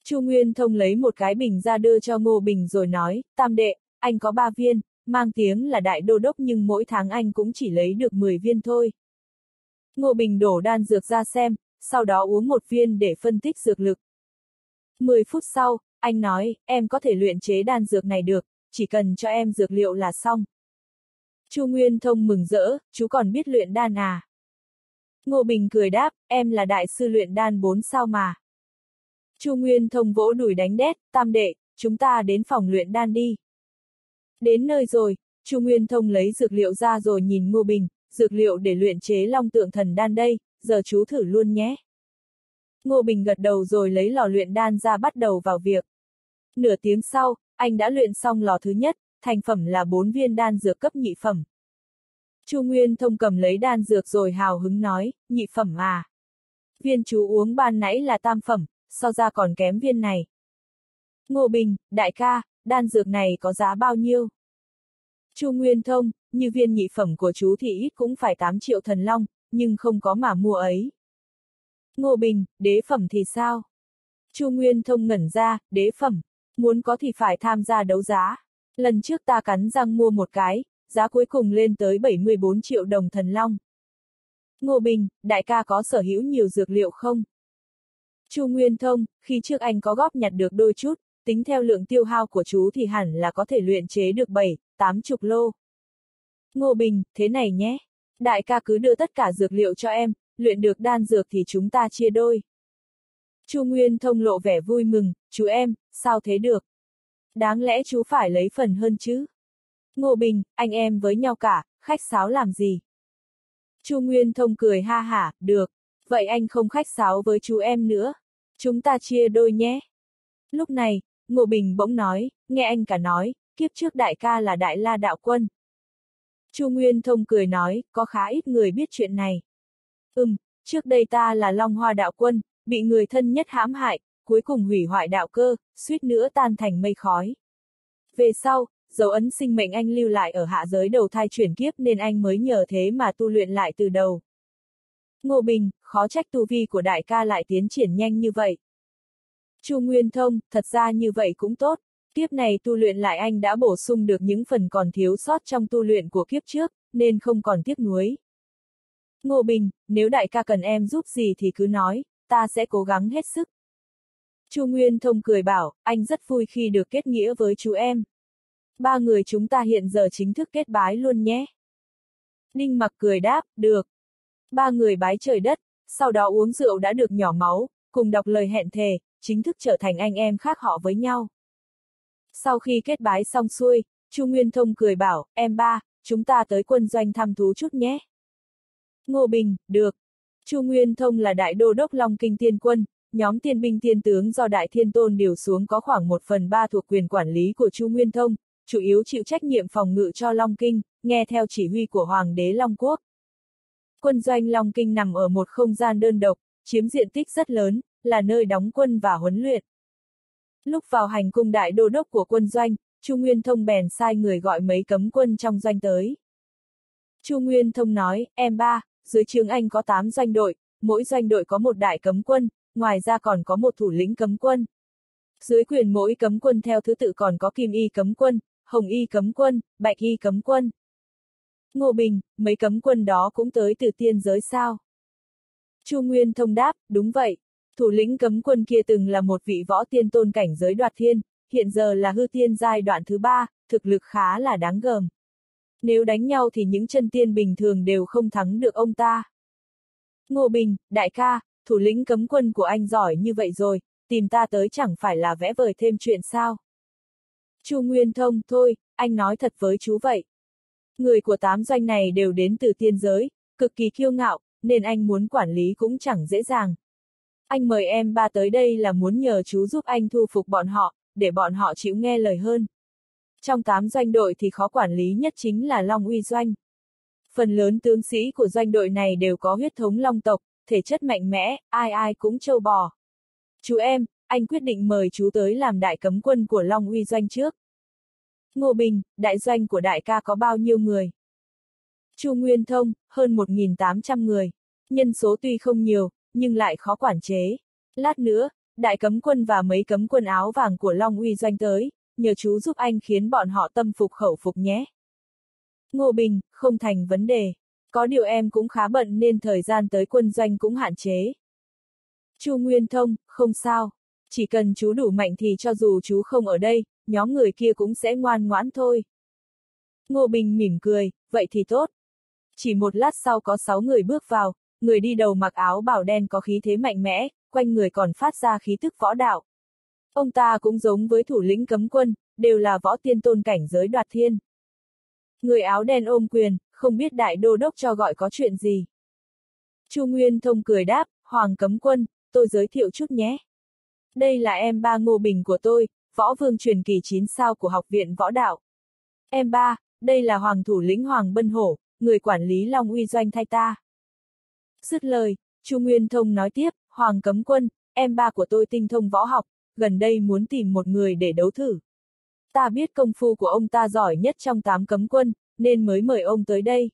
Chu Nguyên Thông lấy một cái bình ra đưa cho Ngô Bình rồi nói, tam đệ, anh có ba viên, mang tiếng là đại đô đốc nhưng mỗi tháng anh cũng chỉ lấy được 10 viên thôi. Ngô Bình đổ đan dược ra xem, sau đó uống một viên để phân tích dược lực. 10 phút sau, anh nói, em có thể luyện chế đan dược này được, chỉ cần cho em dược liệu là xong. Chu Nguyên Thông mừng rỡ, chú còn biết luyện đan à? Ngô Bình cười đáp, em là đại sư luyện đan bốn sao mà. Chu Nguyên Thông vỗ đùi đánh đét, tam đệ, chúng ta đến phòng luyện đan đi. Đến nơi rồi, Chu Nguyên Thông lấy dược liệu ra rồi nhìn Ngô Bình, dược liệu để luyện chế long tượng thần đan đây, giờ chú thử luôn nhé. Ngô Bình gật đầu rồi lấy lò luyện đan ra bắt đầu vào việc. Nửa tiếng sau, anh đã luyện xong lò thứ nhất, thành phẩm là bốn viên đan dược cấp nhị phẩm. Chu Nguyên Thông cầm lấy đan dược rồi hào hứng nói, nhị phẩm à. Viên chú uống ban nãy là tam phẩm, so ra còn kém viên này. Ngô Bình, đại ca, đan dược này có giá bao nhiêu? Chu Nguyên Thông, như viên nhị phẩm của chú thì ít cũng phải 8 triệu thần long, nhưng không có mà mua ấy. Ngô Bình, đế phẩm thì sao? Chu Nguyên Thông ngẩn ra, đế phẩm, muốn có thì phải tham gia đấu giá. Lần trước ta cắn răng mua một cái, giá cuối cùng lên tới 74 triệu đồng thần long. Ngô Bình, đại ca có sở hữu nhiều dược liệu không? Chu Nguyên Thông, khi trước anh có góp nhặt được đôi chút, tính theo lượng tiêu hao của chú thì hẳn là có thể luyện chế được 7, 8 chục lô. Ngô Bình, thế này nhé. Đại ca cứ đưa tất cả dược liệu cho em, luyện được đan dược thì chúng ta chia đôi. Chu Nguyên Thông lộ vẻ vui mừng, chú em, sao thế được? Đáng lẽ chú phải lấy phần hơn chứ? Ngô Bình, anh em với nhau cả, khách sáo làm gì? Chu Nguyên Thông cười ha hả, được, vậy anh không khách sáo với chú em nữa. Chúng ta chia đôi nhé. Lúc này, Ngô Bình bỗng nói, nghe anh cả nói, kiếp trước đại ca là đại la đạo quân. Chu Nguyên Thông cười nói, có khá ít người biết chuyện này. Ừm, trước đây ta là Long Hoa đạo quân, bị người thân nhất hãm hại, cuối cùng hủy hoại đạo cơ, suýt nữa tan thành mây khói. Về sau, dấu ấn sinh mệnh anh lưu lại ở hạ giới đầu thai chuyển kiếp nên anh mới nhờ thế mà tu luyện lại từ đầu. Ngô Bình, khó trách tu vi của đại ca lại tiến triển nhanh như vậy. Chu Nguyên Thông, thật ra như vậy cũng tốt. kiếp này tu luyện lại anh đã bổ sung được những phần còn thiếu sót trong tu luyện của kiếp trước, nên không còn tiếc nuối. Ngô Bình, nếu đại ca cần em giúp gì thì cứ nói, ta sẽ cố gắng hết sức. Chu Nguyên Thông cười bảo, anh rất vui khi được kết nghĩa với chú em. Ba người chúng ta hiện giờ chính thức kết bái luôn nhé. Ninh mặc cười đáp, được. Ba người bái trời đất, sau đó uống rượu đã được nhỏ máu, cùng đọc lời hẹn thề, chính thức trở thành anh em khác họ với nhau. Sau khi kết bái xong xuôi, Chu Nguyên Thông cười bảo, em ba, chúng ta tới quân doanh thăm thú chút nhé. Ngô Bình, được. Chu Nguyên Thông là đại đô đốc Long Kinh Tiên Quân, nhóm tiên binh tiên tướng do Đại Thiên Tôn điều xuống có khoảng một phần ba thuộc quyền quản lý của Chu Nguyên Thông, chủ yếu chịu trách nhiệm phòng ngự cho Long Kinh, nghe theo chỉ huy của Hoàng đế Long Quốc. Quân doanh Long Kinh nằm ở một không gian đơn độc, chiếm diện tích rất lớn, là nơi đóng quân và huấn luyện. Lúc vào hành cung đại đô đốc của quân doanh, Chu Nguyên Thông bèn sai người gọi mấy cấm quân trong doanh tới. Chu Nguyên Thông nói, em ba, dưới trường anh có 8 doanh đội, mỗi doanh đội có một đại cấm quân, ngoài ra còn có một thủ lĩnh cấm quân. Dưới quyền mỗi cấm quân theo thứ tự còn có kim y cấm quân, hồng y cấm quân, bạch y cấm quân. Ngô Bình, mấy cấm quân đó cũng tới từ tiên giới sao? Chu Nguyên thông đáp, đúng vậy. Thủ lĩnh cấm quân kia từng là một vị võ tiên tôn cảnh giới đoạt thiên, hiện giờ là hư tiên giai đoạn thứ ba, thực lực khá là đáng gờm. Nếu đánh nhau thì những chân tiên bình thường đều không thắng được ông ta. Ngô Bình, đại ca, thủ lĩnh cấm quân của anh giỏi như vậy rồi, tìm ta tới chẳng phải là vẽ vời thêm chuyện sao. Chu Nguyên Thông, thôi, anh nói thật với chú vậy. Người của tám doanh này đều đến từ tiên giới, cực kỳ kiêu ngạo, nên anh muốn quản lý cũng chẳng dễ dàng. Anh mời em ba tới đây là muốn nhờ chú giúp anh thu phục bọn họ, để bọn họ chịu nghe lời hơn. Trong tám doanh đội thì khó quản lý nhất chính là Long Uy Doanh. Phần lớn tướng sĩ của doanh đội này đều có huyết thống Long tộc, thể chất mạnh mẽ, ai ai cũng trâu bò. Chú em, anh quyết định mời chú tới làm đại cấm quân của Long Uy Doanh trước. Ngô Bình, đại doanh của đại ca có bao nhiêu người? Chu Nguyên Thông, hơn 1.800 người. Nhân số tuy không nhiều, nhưng lại khó quản chế. Lát nữa, đại cấm quân và mấy cấm quân áo vàng của Long Uy Doanh tới, nhờ chú giúp anh khiến bọn họ tâm phục khẩu phục nhé. Ngô Bình, không thành vấn đề. Có điều em cũng khá bận nên thời gian tới quân doanh cũng hạn chế. Chu Nguyên Thông, không sao. Chỉ cần chú đủ mạnh thì cho dù chú không ở đây, nhóm người kia cũng sẽ ngoan ngoãn thôi. Ngô Bình mỉm cười, vậy thì tốt. Chỉ một lát sau có sáu người bước vào, người đi đầu mặc áo bảo đen có khí thế mạnh mẽ, quanh người còn phát ra khí tức võ đạo. Ông ta cũng giống với thủ lĩnh cấm quân, đều là võ tiên tôn cảnh giới đoạt thiên. Người áo đen ôm quyền, không biết đại đô đốc cho gọi có chuyện gì. Chu Nguyên Thông cười đáp, Hoàng cấm quân, tôi giới thiệu chút nhé. Đây là em ba Ngô Bình của tôi, võ vương truyền kỳ 9 sao của học viện võ đạo. Em ba, đây là Hoàng thủ lĩnh Hoàng Bân Hổ, người quản lý Long Uy Doanh thay ta. Dứt lời, Chu Nguyên Thông nói tiếp, Hoàng cấm quân, em ba của tôi tinh thông võ học, gần đây muốn tìm một người để đấu thử. Ta biết công phu của ông ta giỏi nhất trong tám cấm quân, nên mới mời ông tới đây.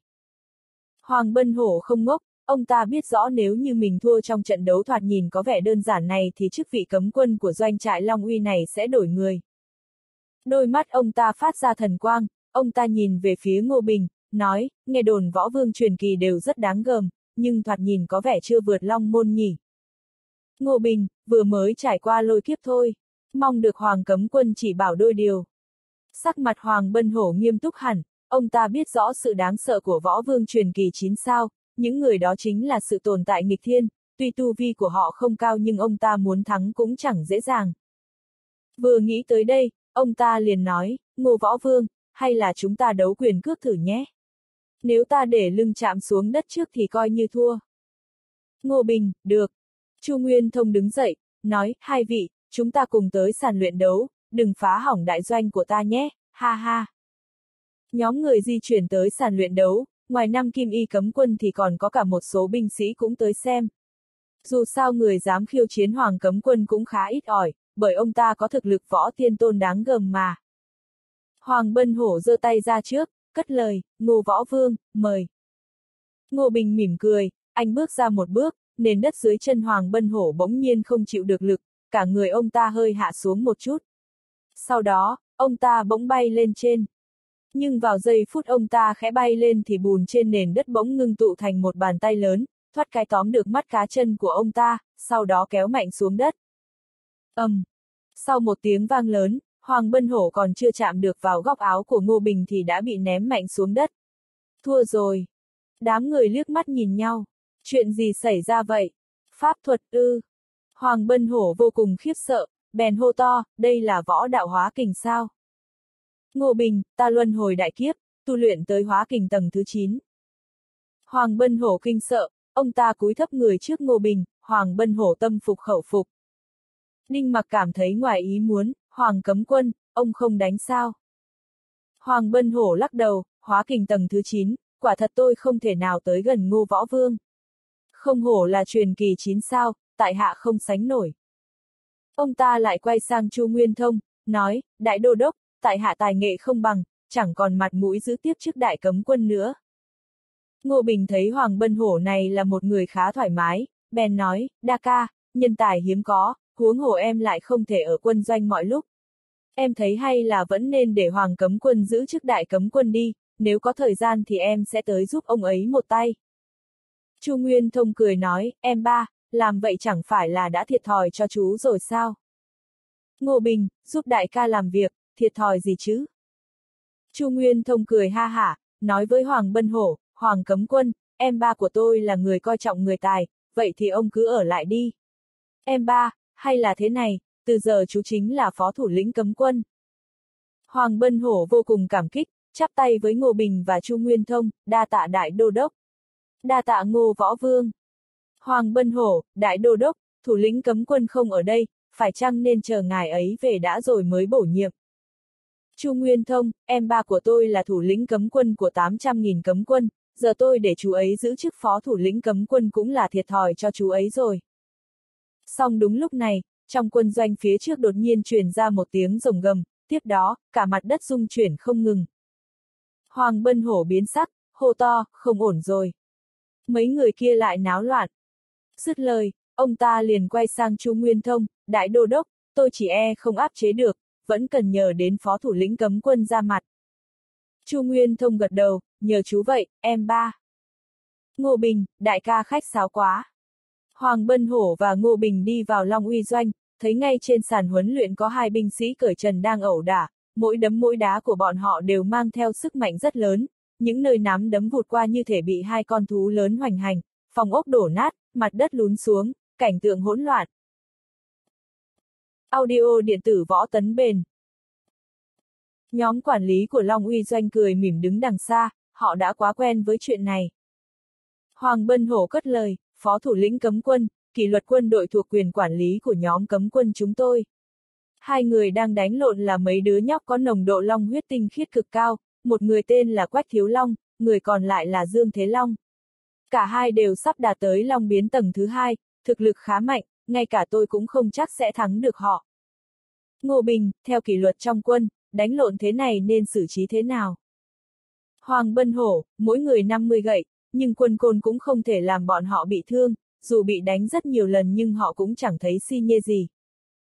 Hoàng Bân Hổ không ngốc, ông ta biết rõ nếu như mình thua trong trận đấu thoạt nhìn có vẻ đơn giản này thì chức vị cấm quân của doanh trại Long Uy này sẽ đổi người. Đôi mắt ông ta phát ra thần quang, ông ta nhìn về phía Ngô Bình, nói, nghe đồn võ vương truyền kỳ đều rất đáng gờm, nhưng thoạt nhìn có vẻ chưa vượt long môn nhỉ. Ngô Bình, vừa mới trải qua lôi kiếp thôi, mong được Hoàng cấm quân chỉ bảo đôi điều. Sắc mặt Hoàng Bân Hổ nghiêm túc hẳn, ông ta biết rõ sự đáng sợ của võ vương truyền kỳ chín sao, những người đó chính là sự tồn tại nghịch thiên, tuy tu vi của họ không cao nhưng ông ta muốn thắng cũng chẳng dễ dàng. Vừa nghĩ tới đây, ông ta liền nói, Ngô Võ Vương, hay là chúng ta đấu quyền cước thử nhé. Nếu ta để lưng chạm xuống đất trước thì coi như thua. Ngô Bình, được. Chu Nguyên Thông đứng dậy, nói, hai vị, chúng ta cùng tới sàn luyện đấu, đừng phá hỏng đại doanh của ta nhé, ha ha. Nhóm người di chuyển tới sàn luyện đấu, ngoài năm kim y cấm quân thì còn có cả một số binh sĩ cũng tới xem. Dù sao người dám khiêu chiến hoàng cấm quân cũng khá ít ỏi, bởi ông ta có thực lực võ tiên tôn đáng gờm mà. Hoàng Bân Hổ giơ tay ra trước, cất lời, Ngô Võ Vương, mời. Ngô Bình mỉm cười, anh bước ra một bước, nền đất dưới chân Hoàng Bân Hổ bỗng nhiên không chịu được lực, cả người ông ta hơi hạ xuống một chút. Sau đó, ông ta bỗng bay lên trên. Nhưng vào giây phút ông ta khẽ bay lên thì bùn trên nền đất bỗng ngưng tụ thành một bàn tay lớn, thoát cái tóm được mắt cá chân của ông ta, sau đó kéo mạnh xuống đất. ầm, um. Sau một tiếng vang lớn, Hoàng Bân Hổ còn chưa chạm được vào góc áo của Ngô Bình thì đã bị ném mạnh xuống đất. Thua rồi. Đám người liếc mắt nhìn nhau. Chuyện gì xảy ra vậy? Pháp thuật ư. Hoàng Bân Hổ vô cùng khiếp sợ, bèn hô to, đây là võ đạo hóa kình sao? Ngô Bình, ta luân hồi đại kiếp, tu luyện tới hóa kình tầng thứ 9. Hoàng Bân Hổ kinh sợ, ông ta cúi thấp người trước Ngô Bình, Hoàng Bân Hổ tâm phục khẩu phục. Ninh mặc cảm thấy ngoài ý muốn, Hoàng cấm quân, ông không đánh sao? Hoàng Bân Hổ lắc đầu, hóa kình tầng thứ 9, quả thật tôi không thể nào tới gần ngô võ vương. Không hổ là truyền kỳ 9 sao, tại hạ không sánh nổi. Ông ta lại quay sang Chu Nguyên Thông, nói, đại đô đốc, tại hạ tài nghệ không bằng, chẳng còn mặt mũi giữ tiếp trước đại cấm quân nữa. Ngô Bình thấy Hoàng Bân Hổ này là một người khá thoải mái, bèn nói, đa ca, nhân tài hiếm có, huống hồ em lại không thể ở quân doanh mọi lúc. Em thấy hay là vẫn nên để Hoàng cấm quân giữ chức đại cấm quân đi, nếu có thời gian thì em sẽ tới giúp ông ấy một tay. Chu Nguyên Thông cười nói, em ba, làm vậy chẳng phải là đã thiệt thòi cho chú rồi sao? Ngô Bình, giúp đại ca làm việc, thiệt thòi gì chứ? Chu Nguyên Thông cười ha hả, nói với Hoàng Bân Hổ, Hoàng Cấm Quân, em ba của tôi là người coi trọng người tài, vậy thì ông cứ ở lại đi. Em ba, hay là thế này, từ giờ chú chính là phó thủ lĩnh cấm quân. Hoàng Bân Hổ vô cùng cảm kích, chắp tay với Ngô Bình và Chu Nguyên Thông, đa tạ đại đô đốc. Đa tạ Ngô Võ Vương. Hoàng Bân Hổ, đại đô đốc, thủ lĩnh cấm quân không ở đây, phải chăng nên chờ ngài ấy về đã rồi mới bổ nhiệm. Chu Nguyên Thông, em ba của tôi là thủ lĩnh cấm quân của 800.000 cấm quân, giờ tôi để chú ấy giữ chức phó thủ lĩnh cấm quân cũng là thiệt thòi cho chú ấy rồi. Song đúng lúc này, trong quân doanh phía trước đột nhiên truyền ra một tiếng rồng gầm, tiếp đó, cả mặt đất rung chuyển không ngừng. Hoàng Bân Hổ biến sắc, hô to, không ổn rồi. Mấy người kia lại náo loạn. Dứt lời, ông ta liền quay sang Chu Nguyên Thông, đại đô đốc, tôi chỉ e không áp chế được, vẫn cần nhờ đến phó thủ lĩnh cấm quân ra mặt. Chu Nguyên Thông gật đầu, nhờ chú vậy, em ba. Ngô Bình, đại ca khách sáo quá. Hoàng Bân Hổ và Ngô Bình đi vào Long Uy Doanh, thấy ngay trên sàn huấn luyện có hai binh sĩ cởi trần đang ẩu đả, mỗi đấm mỗi đá của bọn họ đều mang theo sức mạnh rất lớn, những nơi nắm đấm vụt qua như thể bị hai con thú lớn hoành hành, phòng ốc đổ nát, mặt đất lún xuống, cảnh tượng hỗn loạn. Audio điện tử võ tấn bền Nhóm quản lý của Long Uy Doanh cười mỉm đứng đằng xa, họ đã quá quen với chuyện này. Hoàng Bân Hổ cất lời, phó thủ lĩnh cấm quân, kỷ luật quân đội thuộc quyền quản lý của nhóm cấm quân chúng tôi. Hai người đang đánh lộn là mấy đứa nhóc có nồng độ long huyết tinh khiết cực cao, một người tên là Quách Thiếu Long, người còn lại là Dương Thế Long. Cả hai đều sắp đạt tới long biến tầng thứ hai, thực lực khá mạnh, ngay cả tôi cũng không chắc sẽ thắng được họ. Ngô Bình, theo kỷ luật trong quân, đánh lộn thế này nên xử trí thế nào? Hoàng Bân Hổ, mỗi người 50 gậy, nhưng quân côn cũng không thể làm bọn họ bị thương, dù bị đánh rất nhiều lần nhưng họ cũng chẳng thấy si nhê gì.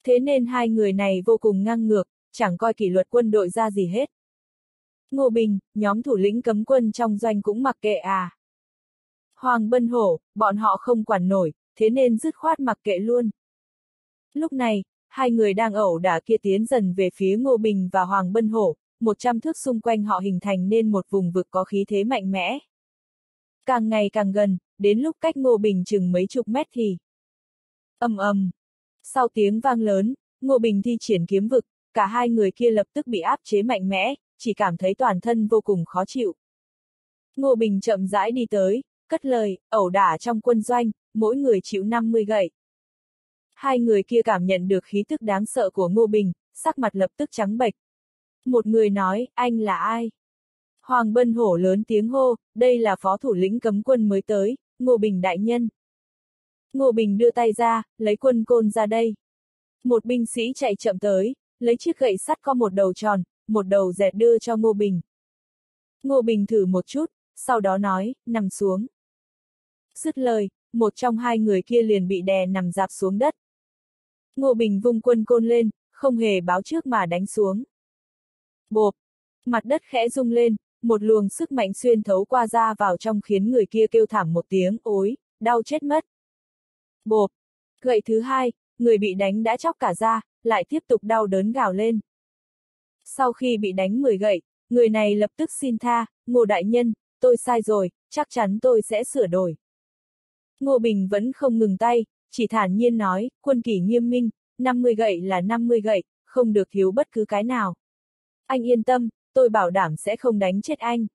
Thế nên hai người này vô cùng ngang ngược, chẳng coi kỷ luật quân đội ra gì hết. Ngô Bình, nhóm thủ lĩnh cấm quân trong doanh cũng mặc kệ à. Hoàng Bân Hổ, bọn họ không quản nổi, thế nên dứt khoát mặc kệ luôn. Lúc này, hai người đang ẩu đả kia tiến dần về phía Ngô Bình và Hoàng Bân Hổ, một trăm thước xung quanh họ hình thành nên một vùng vực có khí thế mạnh mẽ. Càng ngày càng gần, đến lúc cách Ngô Bình chừng mấy chục mét thì... ầm ầm. Sau tiếng vang lớn, Ngô Bình thi triển kiếm vực, cả hai người kia lập tức bị áp chế mạnh mẽ, chỉ cảm thấy toàn thân vô cùng khó chịu. Ngô Bình chậm rãi đi tới, cất lời, ẩu đả trong quân doanh, mỗi người chịu 50 gậy. Hai người kia cảm nhận được khí tức đáng sợ của Ngô Bình, sắc mặt lập tức trắng bệch. Một người nói, anh là ai? Hoàng Bân Hổ lớn tiếng hô, đây là phó thủ lĩnh cấm quân mới tới, Ngô Bình đại nhân. Ngô Bình đưa tay ra, lấy quân côn ra đây. Một binh sĩ chạy chậm tới, lấy chiếc gậy sắt có một đầu tròn, một đầu dẹt đưa cho Ngô Bình. Ngô Bình thử một chút, sau đó nói, nằm xuống. Dứt lời, một trong hai người kia liền bị đè nằm dạp xuống đất. Ngô Bình vung quân côn lên, không hề báo trước mà đánh xuống. Bộp! Mặt đất khẽ rung lên, một luồng sức mạnh xuyên thấu qua da vào trong khiến người kia kêu thảm một tiếng, ối, đau chết mất. Bộp! Gậy thứ hai, người bị đánh đã chóc cả da, lại tiếp tục đau đớn gào lên. Sau khi bị đánh 10 gậy, người này lập tức xin tha, ngô đại nhân, tôi sai rồi, chắc chắn tôi sẽ sửa đổi. Ngô Bình vẫn không ngừng tay, chỉ thản nhiên nói, quân kỷ nghiêm minh, 50 gậy là 50 gậy, không được thiếu bất cứ cái nào. Anh yên tâm, tôi bảo đảm sẽ không đánh chết anh.